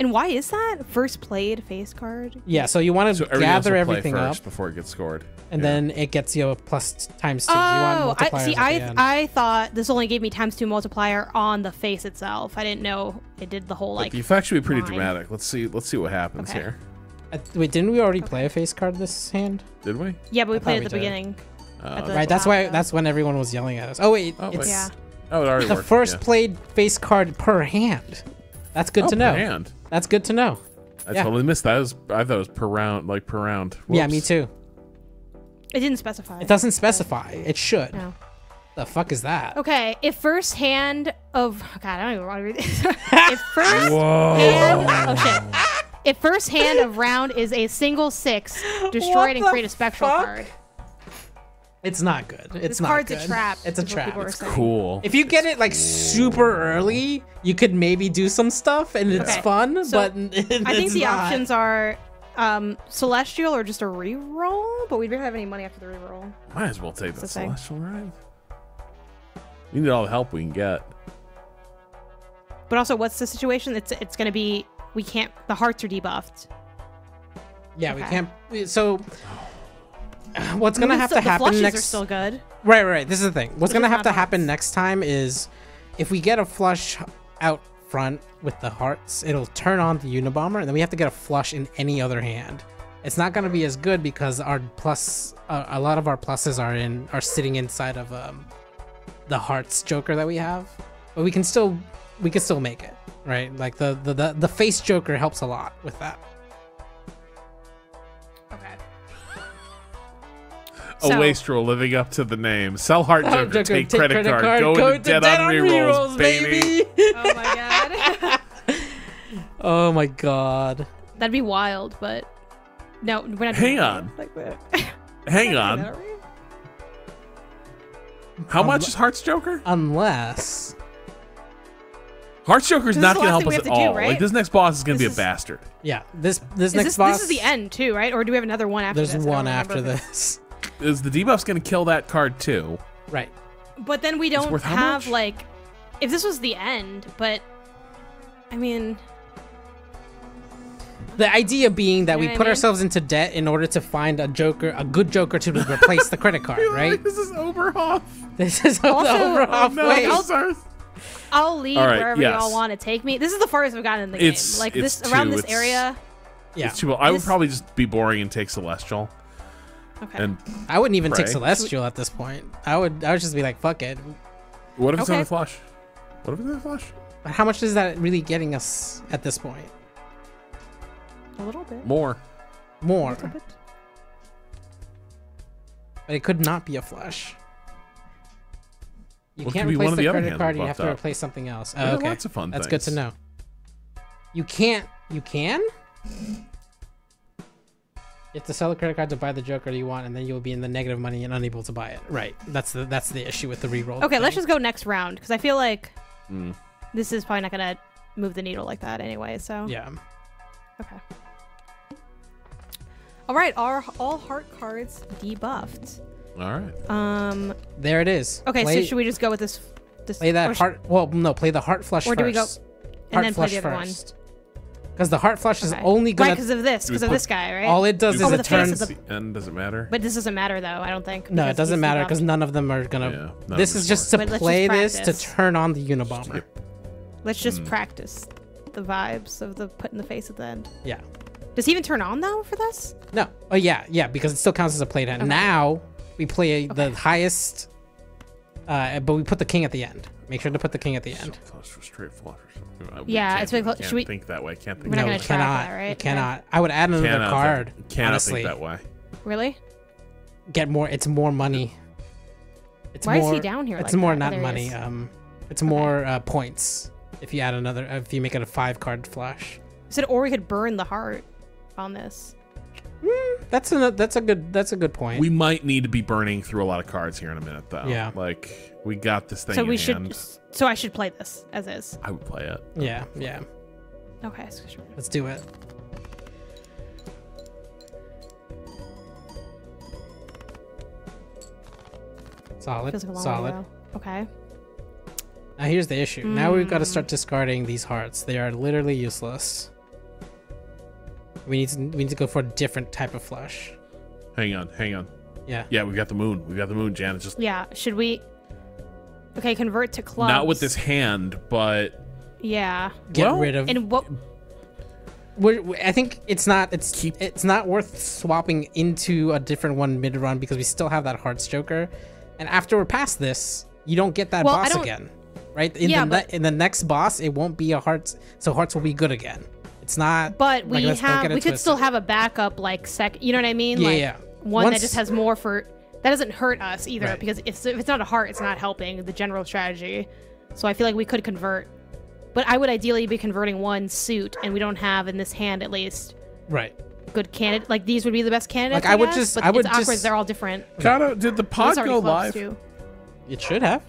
And why is that first played face card? Yeah. So you want to everybody else gather everything up, before it gets scored. and Yeah. then it gets you a plus times two. you Oh, want I see. I. I thought this only gave me times two multiplier on the face itself. I didn't know it did the whole But like. the effect should be pretty line. dramatic. Let's see. Let's see what happens Okay. here. Uh, wait, didn't we already play a face card this hand? Did we? Yeah, but we thought played at the beginning. Uh, the- Right. That's why. Yeah. That's when everyone was yelling at us. Oh wait, Oh, wait. Yeah. oh, it already the worked. first yeah. played face card per hand. That's good Oh, to per know. hand. That's good to know. I Yeah. totally missed that. Was, I thought it was per round, like per round. Yeah, me too. It didn't specify. It doesn't specify. It should. No. The fuck is that? Okay, if first hand of God, I don't even want to read this. if first Whoa. hand, oh shit. If first hand of round is a single six, destroy it and create a spectral fuck? card. It's not good. It's This not card's good. a trap. It's a trap. It's saying. Cool. If you get it like super early, you could maybe do some stuff and it's Okay, fun, so but I think the options are um, celestial or just a reroll, but we don't have any money after the reroll. Might as well take the That's the thing. celestial ride. We need all the help we can get. But also, what's the situation? It's it's gonna be we can't. The hearts are debuffed. Yeah, we can't. So, what's gonna have fl- to happen next? are still good. Right, right. This is the thing. What's gonna have to happen next time is if we get a flush out front with the hearts, it'll turn on the Unabomber, and then we have to get a flush in any other hand. It's not gonna be as good because our plus, uh, a lot of our pluses are in are sitting inside of um, the hearts Joker that we have, but we can still we can still make it, right? Like the the the, the face Joker helps a lot with that. A wastrel living up to the name. Sell Heart Oh, Joker, Joker, take, credit, card, go, go to dead, on rerolls, baby. Oh my god. oh my god. That'd be wild, but no, we're not. Hang on. Like. Hang on. we? How much is Hearts Joker? Unless Hearts Joker's is not going to help us at to do, all. right? Like this next boss is going to be This a is- bastard. yeah, this this Is next this, boss. this is the end too, right? Or do we have another one after There's this? I don't one after this. Is the debuff's going to kill that card too? Right. But then we don't have like, if this was the end, but I mean, The idea being that You know we what I put mean? ourselves into debt in order to find a joker, a good joker to replace the credit card, right? this is Oberhoff. This is how Also- the overall Oh, no, way. this starts- I'll lead All right, wherever yes. y'all want to take me. This is the farthest we've gotten in the It's- game. Like it's this around this it's- area. Yeah, It's too, I would probably just be boring and take Celestial. Okay. And I wouldn't even take celestial at this point. I would, I would just be like, fuck it. what if it's Okay. on a flush? What if it's on a flush? But how much is that really getting us at this point? a little bit. More. More, A little bit. but it could not be a flush. You Well, can't could one replace the the credit card. You have to buffed up. replace something else. Oh, okay, lots of fun thing. that's good to know. You can't. You can. You have to sell the credit card to buy the Joker you want, and then you'll be in the negative money and unable to buy it. Right. That's the that's the issue with the reroll. Okay, let's just go next round because I feel like Mm. this is probably not gonna move the needle like that anyway. So Yeah. Okay. All right, our all heart cards debuffed. All right. Um. There it is. Okay, play, so should we just go with this? This play or that sh- heart? Well, no, play the heart flush Or do we go- first. and heart then play flush the other one? First. Because the heart flush is Okay. only right gonna. because of this, because of this guy, right? all it does Do is it the face turns. of the- The end doesn't matter. but this doesn't matter though. I don't think. No, it doesn't matter because none of them are gonna. Yeah, this is just to But let's just play this to turn on the Unabomber. Yep. Let's just Hmm. practice the vibes of the put in the face at the end. Yeah. Does he even turn on though for this? No. Oh yeah, yeah, because it still counts as a played hand. Okay. Now we play the highest, uh, but we put the king at the end. Make sure to put the king at the end. Flush or straight flush or something. Yeah, it's do- very close. Should we- think that way. Can't think We're not no, gonna we track cannot. that, right? We Okay. cannot. I would add another Cannot think- card. Cannot honestly, think that way. Really? get more. It's more money. It's Why is more, he down here It's like more that? Oh, not there he money. is. Um, it's more uh, points if you add another. If you make it a five card flush. Said, or we could burn the heart on this. Mm. That's a that's a good that's a good point. We might need to be burning through a lot of cards here in a minute, though. Yeah. Like we got this thing. so in we hand. should. So I should play this as is. I would play it. yeah, yeah. Okay. so- Let's do it. Solid. Feels like a long solid. way. Okay. Now here's the issue. Now we've got to start discarding these hearts. They are literally useless. We need to we need to go for a different type of flush. Hang on, hang on. Yeah. Yeah, we got the moon. We got the moon, Janet. Just Yeah. Should we? Okay, convert to clubs. not with this hand, but Yeah. Get Well, rid of. And what? we're, I think it's not it's Keep- it's not worth swapping into a different one mid run because we still have that Hearts Joker, and after we're past this, you don't get that Well, boss again, right? In Yeah, the but- ne- in the next boss, it won't be a Hearts, so Hearts will be good again. It's not. But like, we let's have. We could still twisted. have a backup, like sec. You know what I mean? Yeah, like, yeah. One Once- that just has more for. That doesn't hurt us either Right. because if, if it's not a heart, it's not helping the general strategy. So I feel like we could convert. But I would ideally be converting one suit, and we don't have in this hand at least right. good candidate. Like these would be the best candidates. Like, I would guess, just- But I would it's awkward. just- They're all different. Kind of. did the pod go clubs, live? too. It should have.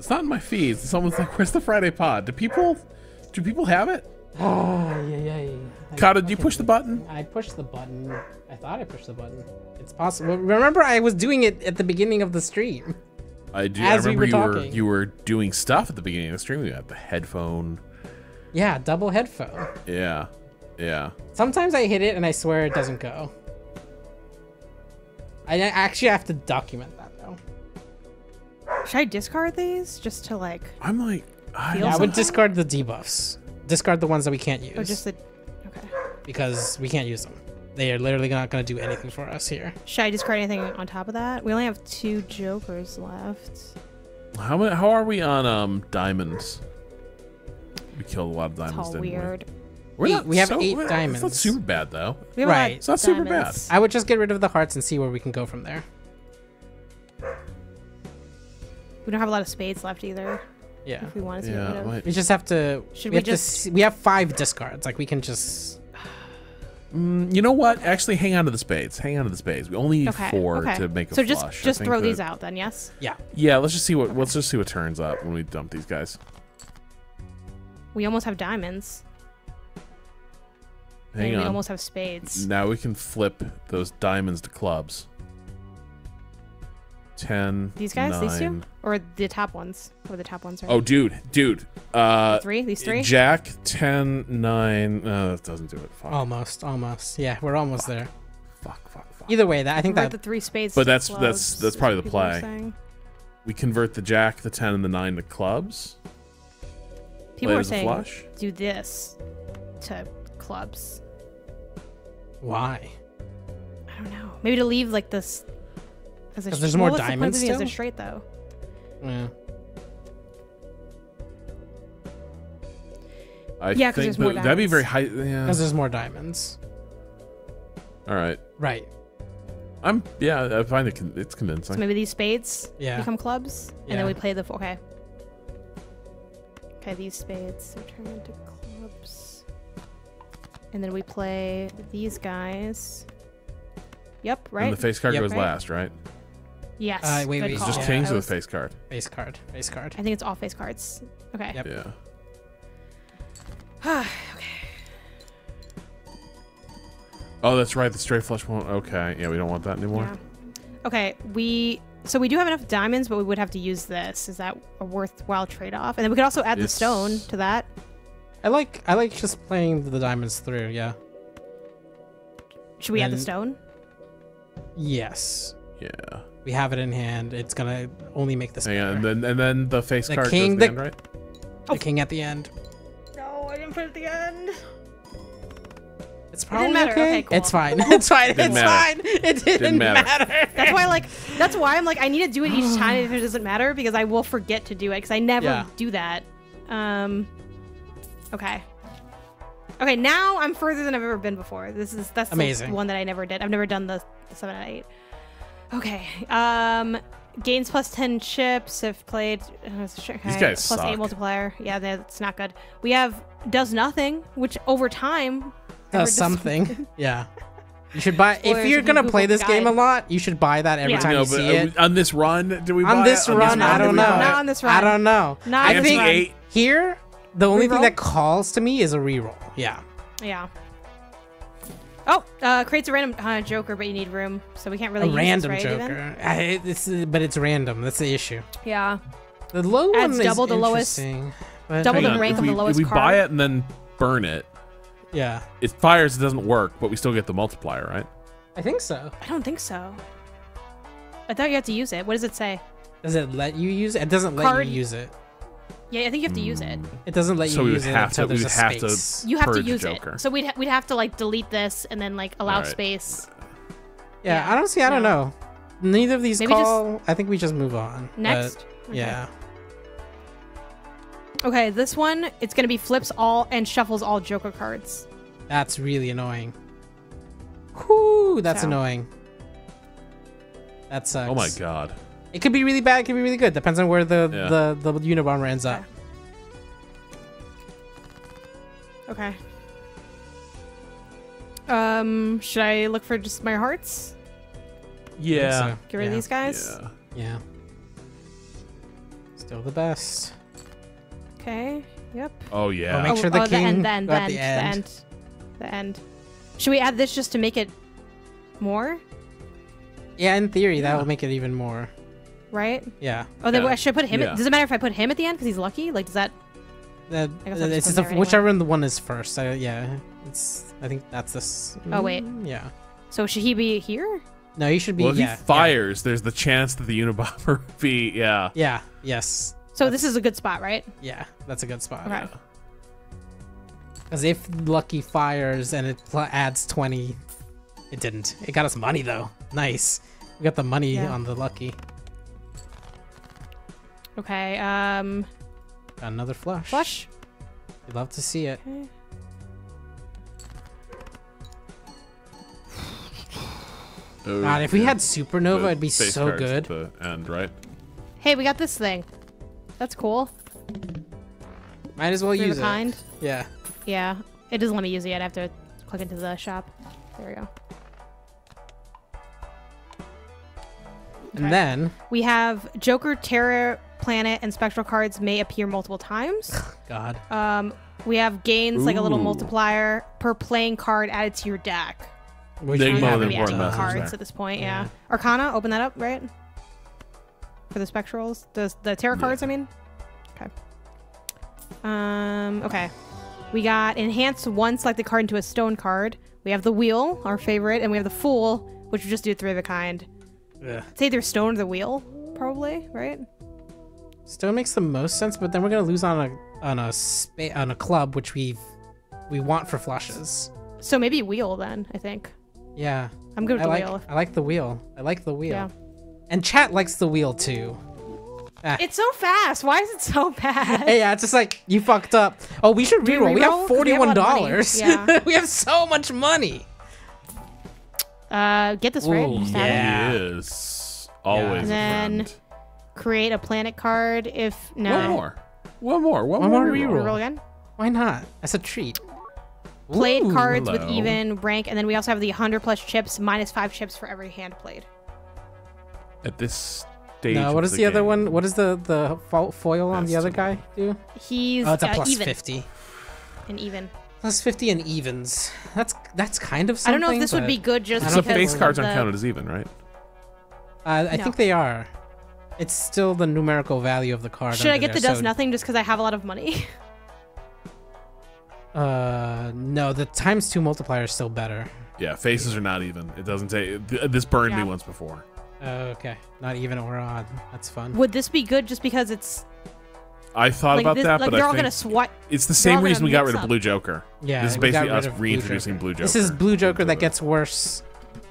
It's not in my feeds. Someone's like, "Where's the Friday pod?" Do people, do people have it? Oh yeah yeah. Cado, did you push the button? I pushed the button. I thought I pushed the button. It's possible. Remember, I was doing it at the beginning of the stream. I do. As I we were you were talking. you were doing stuff at the beginning of the stream. You had the headphone. Yeah, double headphone. Yeah, yeah. Sometimes I hit it and I swear it doesn't go. I actually have to document that though. Should I discard these just to like, I'm like, I, Yeah, I would discard the debuffs. Discard the ones that we can't use or just the? Okay. because we can't use them. They are literally not going to do anything for us here. Should I discard anything on top of that? We only have two jokers left. how many, How are we on um diamonds? We killed a lot of It's diamonds. all didn't weird. We? We're Eight- not we have so- eight It's not super bad though. We have a Right. It's not super bad. I would just get rid of the hearts and see where we can go from there. We don't have a lot of spades left either. Yeah. If we wanted to Yeah, get rid of. We just have to. Should we, we have just- to. See, we have five discards. Like we can just. Mm, you know what? Actually, hang on to the spades. Hang on to the spades. We only need Okay. four okay. to make a so flush. just just throw that- these out then. Yes. Yeah. Yeah, let's just see what let's just see what turns up when we dump these guys. We almost have diamonds. Hang and We almost have spades. Now we can flip those diamonds to clubs. Ten. These guys, these two, or the top ones, or the top ones are. Oh, dude, dude. Uh, three. These three. Jack, 10, 9. No, that doesn't do it. Fuck. Almost. Almost. Yeah, we're almost there. fuck, fuck, fuck. Either way, that I think Convert that the three spades. But that's- that's- clubs, that's is probably the play. We convert the Jack, the 10, and the 9 to clubs. People Play are saying flush. do this to clubs. why. I don't know. Maybe to leave like this. As a 'Cause there's well, more what's the point of diamonds doing it still? straight though. Yeah. I Yeah, 'cause think there's more that- that'd be diamonds. very high. Yeah. Because there's more diamonds. All right. Right. I'm, yeah, I find it con- it's convincing. So maybe these spades Yeah. become clubs, and then we play the f- okay. Okay, these spades are turned into clubs, and then we play these guys. Yep, right. And the face card Yep. goes Right. last, right? Yes. Uh, wait, wait, It's call. just Yeah. kings I face card. Face card. Face card. I think it's all face cards. Okay. Yep. Yeah. Oh, that's right. The straight flush won't. Okay. Yeah, we don't want that anymore. Yeah. Okay, we so we do have enough diamonds, but we would have to use this. Is that a worthwhile trade-off? And then we could also add the stone to that. I like I like just playing the diamonds through. Yeah. Should we add the stone? Yes. Yeah. We have it in hand. It's gonna only make this Hang on, better. and then and then the face The card king- goes the- the end, right? The king at the end. No, I didn't put it at the end. It's didn't probably matter. okay. Okay, cool. It's fine. It's fine. Didn't it's matter. fine. It didn't, matter. matter. That's why, like, that's why I'm like, I need to do it each time if it doesn't matter because I will forget to do it because I never Yeah. do that. Um, okay. Okay, now I'm further than I've ever been before. This is that's the Amazing. one that I never did. I've never done the, the seven and eight. Okay. Um, gains plus ten chips if played. uh, okay, guys plus eight suck. multiplier. Yeah, that's not good. We have does nothing, which over time Does ever dis- something. yeah. You should buy if you're gonna Google play this game a lot. You should buy that every Yeah. time no, you but see uh, it. on this run, do we buy On it? this run, did I we don't know. Not on this run. I don't know. Not I on this think eight. here The only thing that calls to me is a reroll. Yeah. Yeah. Oh, uh, creates a random uh, Joker, but you need room, so we can't really a use random this, right, even? Joker. I, it's, uh, but it's random. That's the issue. Yeah. The low Adds one double is the lowest- but- double the on, rank of we, the lowest If we card. buy it and then burn it, Yeah, it fires. It doesn't work, but we still get the multiplier, right? I think so. I don't think so. I thought you had to use it. What does it say? Does it let you use it? It doesn't let Card- you use it. Yeah, I think you have to use it. Mm. It doesn't let So you we would use it have until to- we there's would a have to- space. You have to use Joker. it. So we'd ha- we'd have to like delete this and then like allow Alright. space. Yeah, Yeah, I don't see. I don't no. know. Neither of these Maybe just- call. I think we just move on. but Next. Okay. Yeah. Okay, this one it's gonna be flips all and shuffles all Joker cards. That's really annoying. Whoo, that's So. annoying. That sucks. Oh my god. It could be really bad. It could be really good. Depends on where the Yeah. the the Unabomber ends up. Okay. Um, should I look for just my hearts? Yeah. so. Get rid of these guys. Yeah. Yeah. Still the best. Okay. Yep. Oh yeah. make oh, sure the oh, king end, the end, go the end, the the end. end, the end. Should we add this just to make it more? Yeah, in theory, that Yeah. will make it even more. Right? Yeah. Oh, then Yeah. should I put him? Yeah. At, does it matter if I put him at the end because he's lucky? Like, does that? That, I guess I'll it's just a, there whichever one the one is first. Uh, yeah, it's. I think that's this. Oh, wait. Mm, Yeah. So should he be here? No, he should be. well, if yeah, he fires, there's the chance that the Unabomber be. Yeah. Yeah. yeah. Yes. So this is a good spot, right? Yeah. That's a good spot. Okay. Because if Lucky fires and it adds 20, it didn't. It got us money, though. Nice. We got the money Yeah. on the Lucky. Okay. Um, Got another flush. flush. You'd love to see it. Okay. God, if we had Supernova, The it'd be so good. at The end, right? Hey, we got this thing. That's cool. Might as well Three use it. kind. Yeah. Yeah. It doesn't let me use it yet. I have to click into the shop. There we go. Okay. And then, We have Joker, Tarot, Planet, and Spectral cards may appear multiple times. God. Um, we have gains like a little multiplier per playing card added to your deck. Which Big we don't have more any important cards there. at this point. Yeah. Yeah. Arcana, open that up, right? For the spectrals, the the tarot Yeah. cards. I mean. Okay. Um. Okay. We got enhance one selected card into a stone card. We have the wheel, our favorite, and we have the fool, which would just do three of a kind. Ugh. It's either stone or the wheel, probably, right? Still makes the most sense, but then we're gonna lose on a on a spa- on a club, which we've we want for flushes. So maybe wheel then. I think Yeah. I'm good with I the like wheel. I like the wheel. I like the wheel. Yeah. And chat likes the wheel too. Ah. It's so fast. Why is it so bad? Hey, yeah, it's just like you fucked up. Oh, we should reroll. We have we have forty-one dollars. Yeah. we have so much money. Uh, get this right. Ooh, Just add it. yeah. He is always And then- friend. Create a planet card if no. One more. One more. One, One more. more reroll. reroll. Roll again. Why not? That's a treat. Played Ooh, cards with even rank, and then we also have the 100 plus chips, minus five chips for every hand played. At this stage. No, what is the other game. one? What does the the fo- foil on the other too guy do? He's Oh, it's a uh, plus even fifty. and even. Plus fifty and evens. That's that's kind of I don't know if this would be good just I So don't because face of cards the, aren't counted as even, right? Uh, I No. think they are. It's still the numerical value of the card. Should I under get the there, does so- nothing just because I have a lot of money? Uh, no, the times two multiplier is still better. Yeah, faces are not even. It doesn't take. This burned Yeah. me once before. Uh, okay, not even or odd. That's fun. would this be good just because it's I thought like about this, that, like but they're I all think gonna swipe? it's the same reason we got rid of. Blue Joker. Yeah, this is basically us of Blue reintroducing Joker. Blue Joker. This is Blue Joker that the- gets worse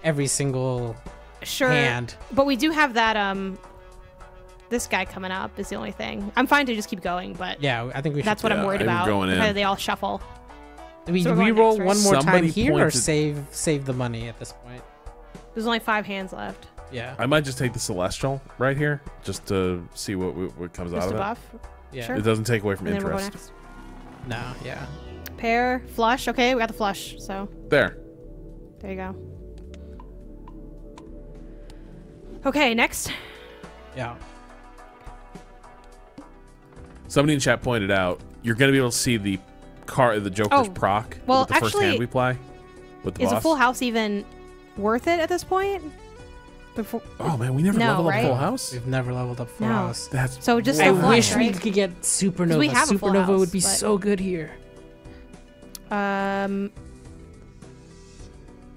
every single Sure, hand. but we do have that um. This guy coming up is the only thing. I'm fine to just keep going, but Yeah, I think we should. that's what Yeah, I'm worried I'm about. going in. How they all shuffle. Do we So we're re-roll next, right? one more Somebody time here or save save the money at this point? There's only five hands left. Yeah. I might just take the celestial right here, just to see what what comes Just out a of it. Yeah. Sure. It doesn't take away from And then we'll go interest. next. No. Yeah. Pair, flush. Okay, we got the flush. So There. there you go. Okay, next. Yeah. Somebody in chat pointed out you're gonna be able to see the car, the Joker's Oh, proc well, with the first actually, hand we play with the Is boss. a full house even worth it at this point? Before, oh man, we never No, leveled right? up full house. We've never leveled up full No. house. That's so just I the flush, wish we could get supernova. we have a full supernova would be but- so good here. Um,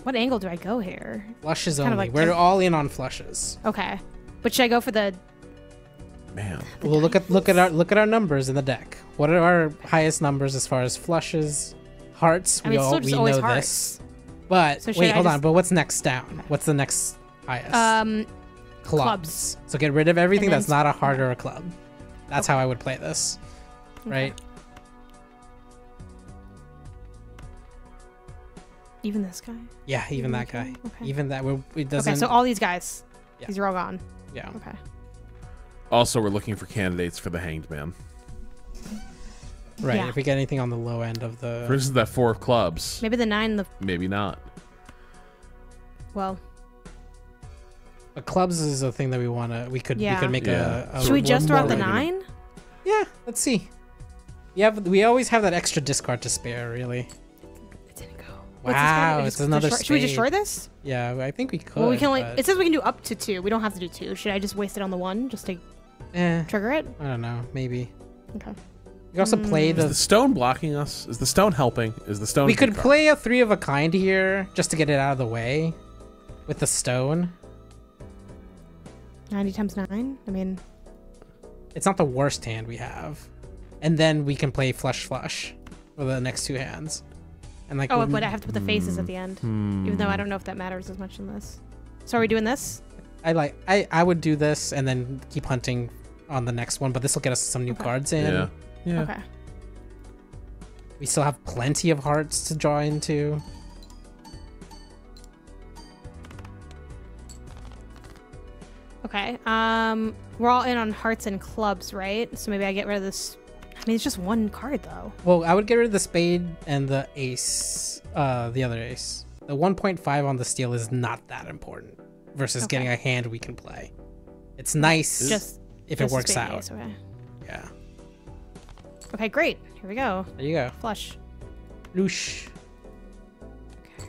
what angle do I go here? Flushes Kind only. of like We're all in on flushes. Okay, but should I go for the? Man. Well, look at look at our look at our numbers in the deck. What are our highest numbers as far as flushes, hearts? I we mean, it's all we know hearts. this. But So wait, I hold on. But what's next down? What's the next highest? Um, clubs. clubs. So get rid of everything that's not a heart or a club. That's how I would play this, right? even this guy. Yeah, even that guy. Okay. Even that. It doesn't. Okay, so all these guys. Yeah. These are all gone. yeah. Okay. Also, we're looking for candidates for the Hanged Man. Right. Yeah. If we get anything on the low end of For the. instance, that four of clubs. Maybe the nine. The Maybe not. well. But clubs is a thing that we want to. We could. We Yeah. could make Yeah. a, a. Should we just throw out the more- nine? Yeah. Let's see. We have. We always have that extra discard to spare. Really. It didn't go. Wow, it's another Should we destroy this? Yeah. I think we could. well, we can only. but- It says we can do up to two. We don't have to do two. Should I just waste it on the one just to Eh, trigger it? I don't know. Maybe. Okay. We could also play Is the. the stone blocking us? Is the stone helping? Is the stone? We could card? play a three of a kind here just to get it out of the way, with the stone. Ninety times nine. I mean, It's not the worst hand we have, and then we can play flush flush for the next two hands, and like. oh, but I have to put the faces Hmm. at the end, even though I don't know if that matters as much in this. So are we doing this? I like I I would do this and then keep hunting on the next one, but this will get us some new cards in. Yeah. Yeah. Okay. We still have plenty of hearts to draw into. Okay. Um, we're all in on hearts and clubs, right? So maybe I get rid of this. I mean, it's just one card though. Well, I would get rid of the spade and the ace, uh, the other ace. The 1.5 on the steel is not that important versus Okay. getting a hand we can play. It's nice Just if just it works spade out. ace, okay. Yeah. Okay, great. Here we go. There you go. Flush. Loosh. Okay.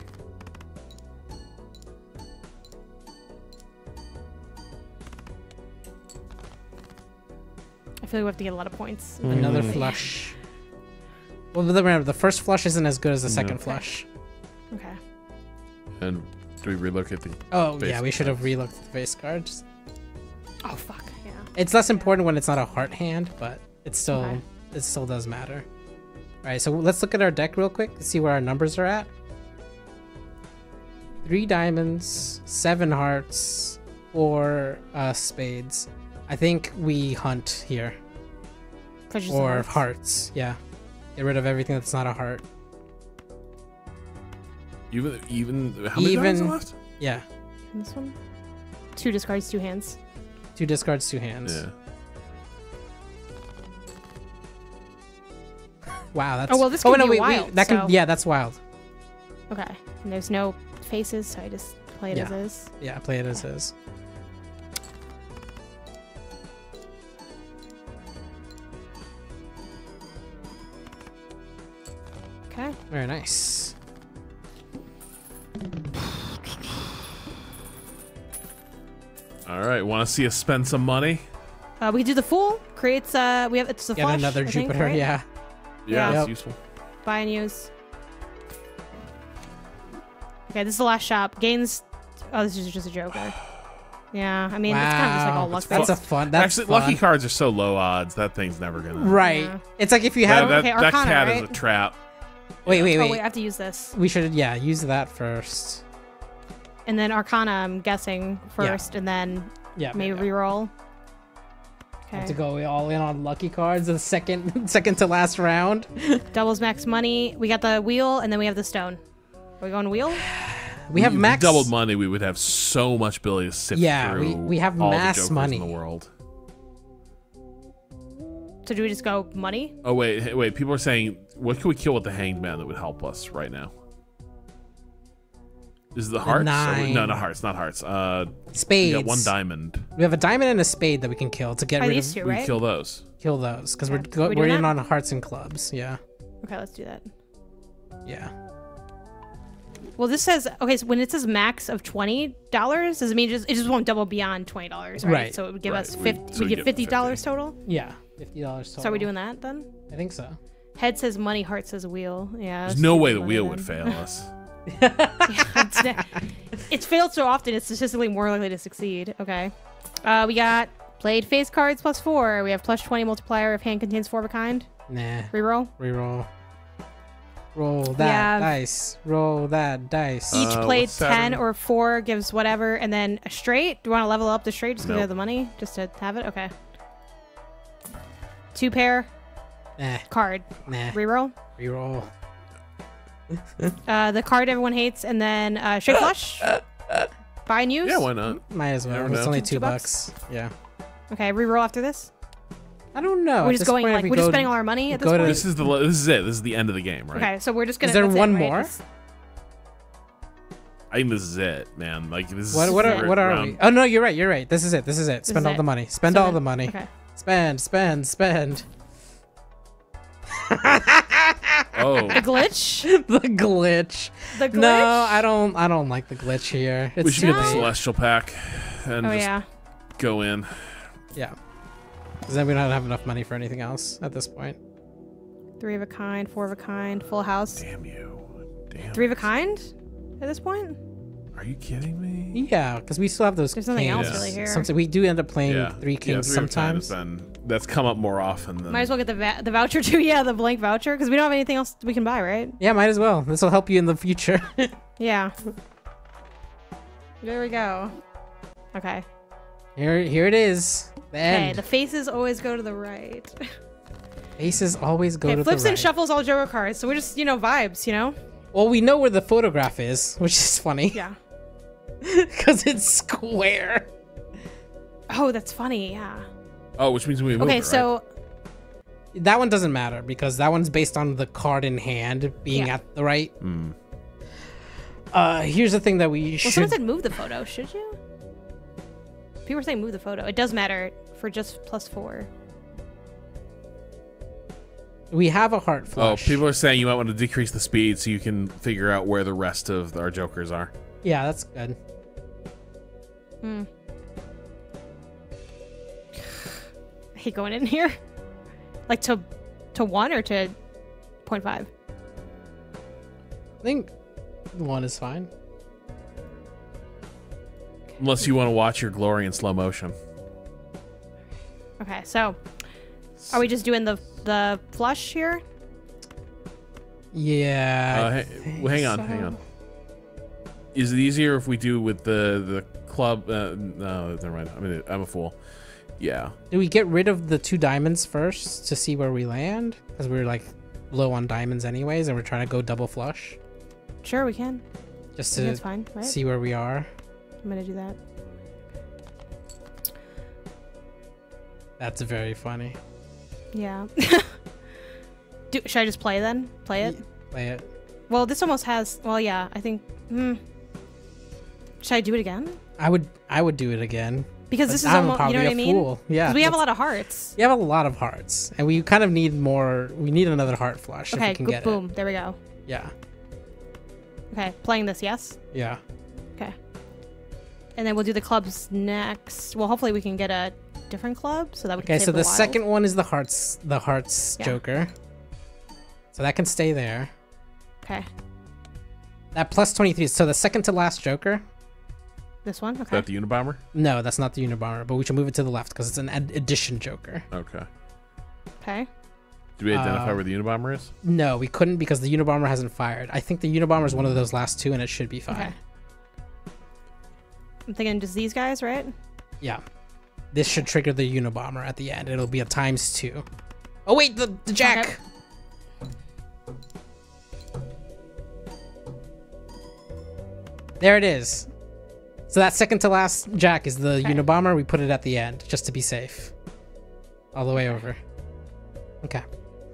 I feel like we have to get a lot of points. Another Mm. flush. Well, remember, the first flush isn't as good as the second Okay. flush. Okay. And do we relook at the? Oh, Face yeah, we should have cards. relooked at the face cards. Oh fuck. Yeah. It's less important when it's not a heart hand, but it still Okay. it still does matter. All right, so let's look at our deck real quick to see where our numbers are at. Three diamonds, seven hearts, four uh, spades. I think we hunt here Flushes and or hearts. hearts. Yeah, get rid of everything that's not a heart. Even even how many Even- diamonds are left? Yeah, And this one. Two discards, two hands. Two discards, two hands. Yeah. Wow, that's. Oh, well, this oh could no, be wait, wild, wait, that so- can. Yeah, that's wild. Okay. And there's no faces, so I just play it as Yeah. is. Yeah, play it as is. Okay. Very nice. All right. Want to see us spend some money? Uh, we do the fool. Creates. Uh, we have it's the Get flush. another I think, Jupiter. right? Yeah. Yeah, Yeah. that's Yep. useful. Buy and use. Okay, this is the last shop. Gains. Oh, this is just a Joker. Yeah, I mean, it's kind of just like all luck That's a based. fun. That's Actually, fun. lucky cards are so low odds. That thing's never gonna. Right. Yeah. It's like if you That, had. that, Okay, that Arcana, cat is right? a trap. wait, wait, Oh wait. wait, I have to use this, We should, yeah, use that first. And then Arcana. I'm guessing first, and then Yeah. maybe yeah. reroll. Have to go all in on lucky cards the second, second to last round. Doubles max money. We got the wheel, and then we have the stone. Are we going wheel? We have If max. doubled money. We would have so much ability to sift Yeah, through. we- we have all the mass Jokers money. in the world. So do we just go money? Oh wait, wait. People are saying, what can we kill with the Hanged Man that would help us right now? Is the hearts? Are we- no, nine. not hearts. Not hearts. Uh, we Spades. got one diamond. We have a diamond and a spade that we can kill to get Are rid these of two, We right? kill those. kill those because we're go, We we're in that? on hearts and clubs. Yeah, Okay, let's do that. yeah. Well, this says okay. So when it says max of twenty dollars, does it mean just it just won't double beyond twenty dollars, right? Right. So it would give Right, us we- fifty. so we we get get fifty dollars total. Yeah, fifty dollars. Total. So are we doing that then? I think so. Head says money, heart says wheel. Yeah. There's no way the wheel then. would fail us. it's, it's failed so often, it's statistically more likely to succeed. Okay. Uh, we got played face cards plus four. We have plus 20 multiplier if hand contains four of a kind. Nah. Reroll. Reroll. Roll that Yeah. dice. Roll that dice. Each Uh, played what's 10 or four gives whatever, and then a straight. Do you want to level up the straight just because Nope. you have the money? Just to have it? Okay. Two pair, Nah. card. Nah. Reroll. Reroll. Uh, the card everyone hates, and then uh, straight flush. Buy and use. Yeah, why not? Might as well. It's know. only Two two bucks? bucks. Yeah. Okay, reroll after this. I don't know. we're just going point, like we we're just go- spending all our money at this go to- point. This is the this is it. This is the end of the game, right? Okay, so we're just gonna. there that's it, one right? more? It's- I think this is it, man. Like this is What what are what are around- we? Oh no, you're right. You're right. This is it. This is it. Spend is all it. the money. Spend So all then- the money. Okay. Spend, spend, spend. Oh, The glitch. the glitch. The glitch. No, I don't. I don't like the glitch here. It's we should too get the celestial pack and Oh just yeah. go in. Yeah. Because then we don't have enough money for anything else at this point. Three of a kind, four of a kind, full house. Damn you. Damn. Three of a kind. At this point, Are you kidding me? Yeah, because we still have those. There's nothing else kings. really here. Something we do end up playing Yeah. three Yeah, kings three of a kind sometimes. been- that's come up more often than. might as well get the va- the voucher too. Yeah, the blank voucher because we don't have anything else we can buy, right? Yeah, might as well. This will help you in the future. Yeah. There we go. Okay. here, here it is. The Okay. end. The faces always go to the right. faces always go Okay. to the right. Flips and shuffles all Joker cards, so we're just you know vibes, you know. Well, we know where the photograph is, which is funny Yeah. because it's square. Oh, that's funny. Yeah. oh, which means we move Okay, it, right? so That one doesn't matter because that one's based on the card in hand being Yeah. at the right. Hmm. Uh, here's the thing that we Well, should. someone said move the photo. Should you? People were saying move the photo. It does matter for just plus four. we have a heart Oh, flush. people are saying you might want to decrease the speed so you can figure out where the rest of our jokers are. Yeah, that's good. Hmm. I hate going in here. Like to to one or to point five. I think one is fine. Unless you want to watch your glory in slow motion. Okay, so are we just doing the the flush here? Yeah. Uh, I well, hang on, so. hang on. Is it easier if we do with the the club? Uh, no, never mind. I mean, I'm a fool. Yeah. Do we get rid of the two diamonds first to see where we land? Because we're like low on diamonds anyways, and we're trying to go double flush Sure, we can. just to fine, right? see where we are. I'm gonna do that. That's very funny. Yeah. do, should I just play then? Play it. Play it. Well, this almost has. Well, yeah. I think. Hmm. Should I do it again? I would. I would do it again. Because this is I'm almost. You know what I mean? fool. Yeah. we have a lot of hearts. We have a lot of hearts, and we kind of need more. We need another heart flush Okay. if we can go- get boom. There we go. Yeah. Okay. Playing this. Yes. Yeah. Okay. And then we'll do the clubs next. Well, hopefully we can get a different club so that we can. Okay. So the wild. second one is the hearts. The hearts Yeah. Joker. So that can stay there. Okay. That plus twenty three. So the second to last Joker. This one. Is Okay. that the Unabomber? No, that's not the Unabomber, but we should move it to the left because it's an ad- addition Joker. Okay. Okay. Do we identify Uh, where the Unabomber is? No, we couldn't because the Unabomber hasn't fired. I think the Unabomber is one of those last two, and it should be fine. Okay. I'm thinking just these guys, right? Yeah. This should trigger the Unabomber at the end. It'll be a times two. Oh wait, the, the Jack. Okay. There it is. So that second to last Jack is the Okay. Unabomber. We put it at the end just to be safe. All the way over. Okay.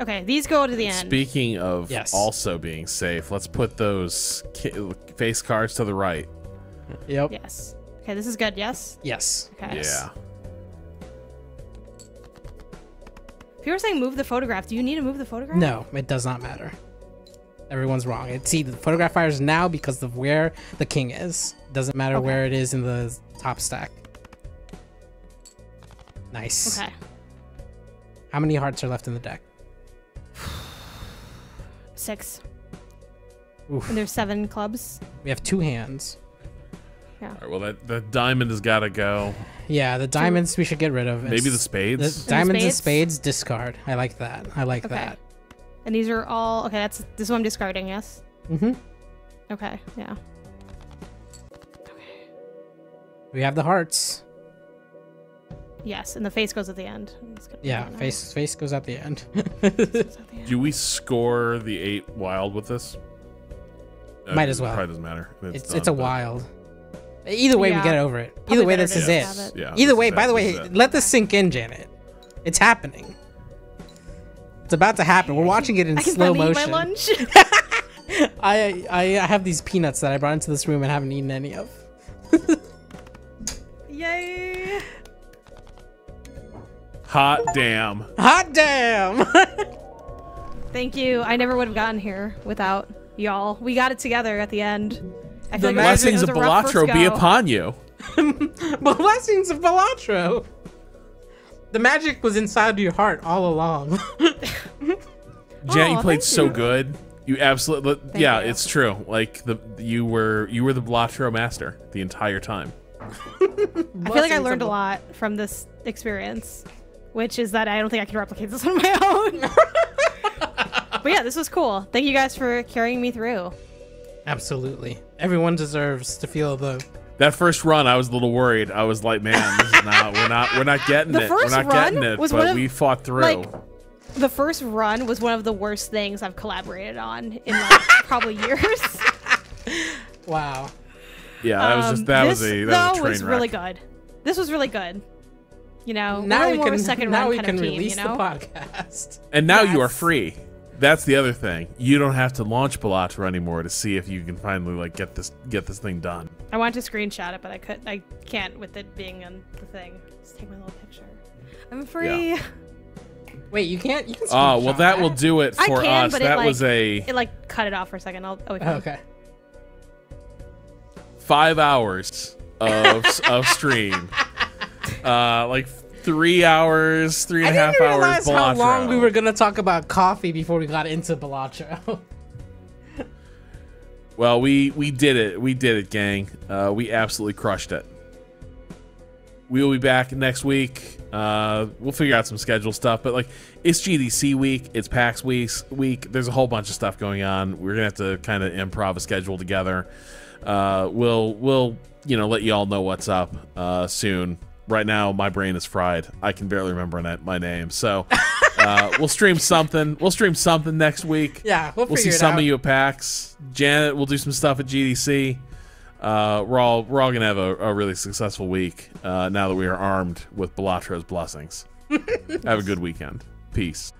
Okay, these go to the end. Speaking of Yes. also being safe, let's put those ki- face cards to the right. Yep. yes. Okay, this is good. Yes. Yes. Okay. Yeah. If you were saying move the photograph, do you need to move the photograph? No, it does not matter. Everyone's wrong. It's see the photograph fires now because of where the king is. Doesn't matter Okay. where it is in the top stack. Nice. Okay. How many hearts are left in the deck? Six. Oof. And there's seven clubs. We have two hands. Yeah. All right, well, that the diamond has got to go. Yeah, the diamonds we should get rid of. Maybe the spades. The diamonds and spades? spades discard. I like that. I like Okay. that. And these are all okay. That's this is what I'm discarding. Yes. Mm-hmm. Okay. Yeah. We have the hearts. Yes. And the face goes at the end. It's gonna be Yeah, face face goes at the end. at the end. Do we score the eight wild with this? Uh, Might as well. Probably doesn't matter. it's done, it's a but- wild. Either way, Yeah. we get over it. Probably Either way, this is it. it. Yeah. Either way, by the way, is it. let this sink in, Janet. It's happening. It's about to happen. We're watching it in I can slow finally eat my motion. lunch. I, I I have these peanuts that I brought into this room and haven't eaten any of. Yay! Hot damn. Hot damn! Thank you. I never would have gotten here without y'all. We got it together at the end. I The feel like it Blessings of a rough first Balatro be upon you. Blessings of Balatro. The magic was inside your heart all along. Janet, you played so you. good. You absolutely. yeah, you. it's true. Like the you were you were the Balatro master the entire time. I feel like I learned a lot from this experience, which is that I don't think I can replicate this on my own. but yeah, this was cool. Thank you guys for carrying me through. Absolutely. Everyone deserves to feel the. That first run, I was a little worried. I was like, man, this is not. We're not. We're not getting The it. first we're not run getting it. was but one of, we fought through. like, The first run was one of the worst things I've collaborated on in like probably years. Wow. Yeah, that was Um, just that this, was a that though, was a train was wreck. really good. This was really good. You know, Now we're we more of can second now we can of team, release you know? the podcast. And now you are free. That's the other thing. You don't have to launch Balatro anymore to see if you can finally like get this get this thing done. I wanted to screenshot it, but I could I can't with it being on the thing. Just take my little picture. I'm free. Wait, you can't. You can. Oh well, screenshot that will do it I for can, us. but it, That like- was a It like cut it off for a second. I'll oh, okay. Five hours of of stream. Uh, like three hours, three I and a half didn't hours. realize how long we were gonna talk about coffee before we got into Balatro. Well, we we did it. We did it, gang. Uh, we absolutely crushed it. We will be back next week. Uh, we'll figure out some schedule stuff, but like it's GDC week, it's PAX weeks week. There's a whole bunch of stuff going on. We're gonna have to kind of improv a schedule together. Uh, we'll we'll you know let you all know what's up uh, soon. Right now, my brain is fried. I can barely remember my name. So uh, we'll stream something. We'll stream something next week. yeah, we'll, We'll see some out. of you at PAX. Janet, we'll do some stuff at GDC. Uh, we're all we're all gonna have a, a really successful week uh, now that we are armed with Balatro's blessings. have a good weekend. Peace.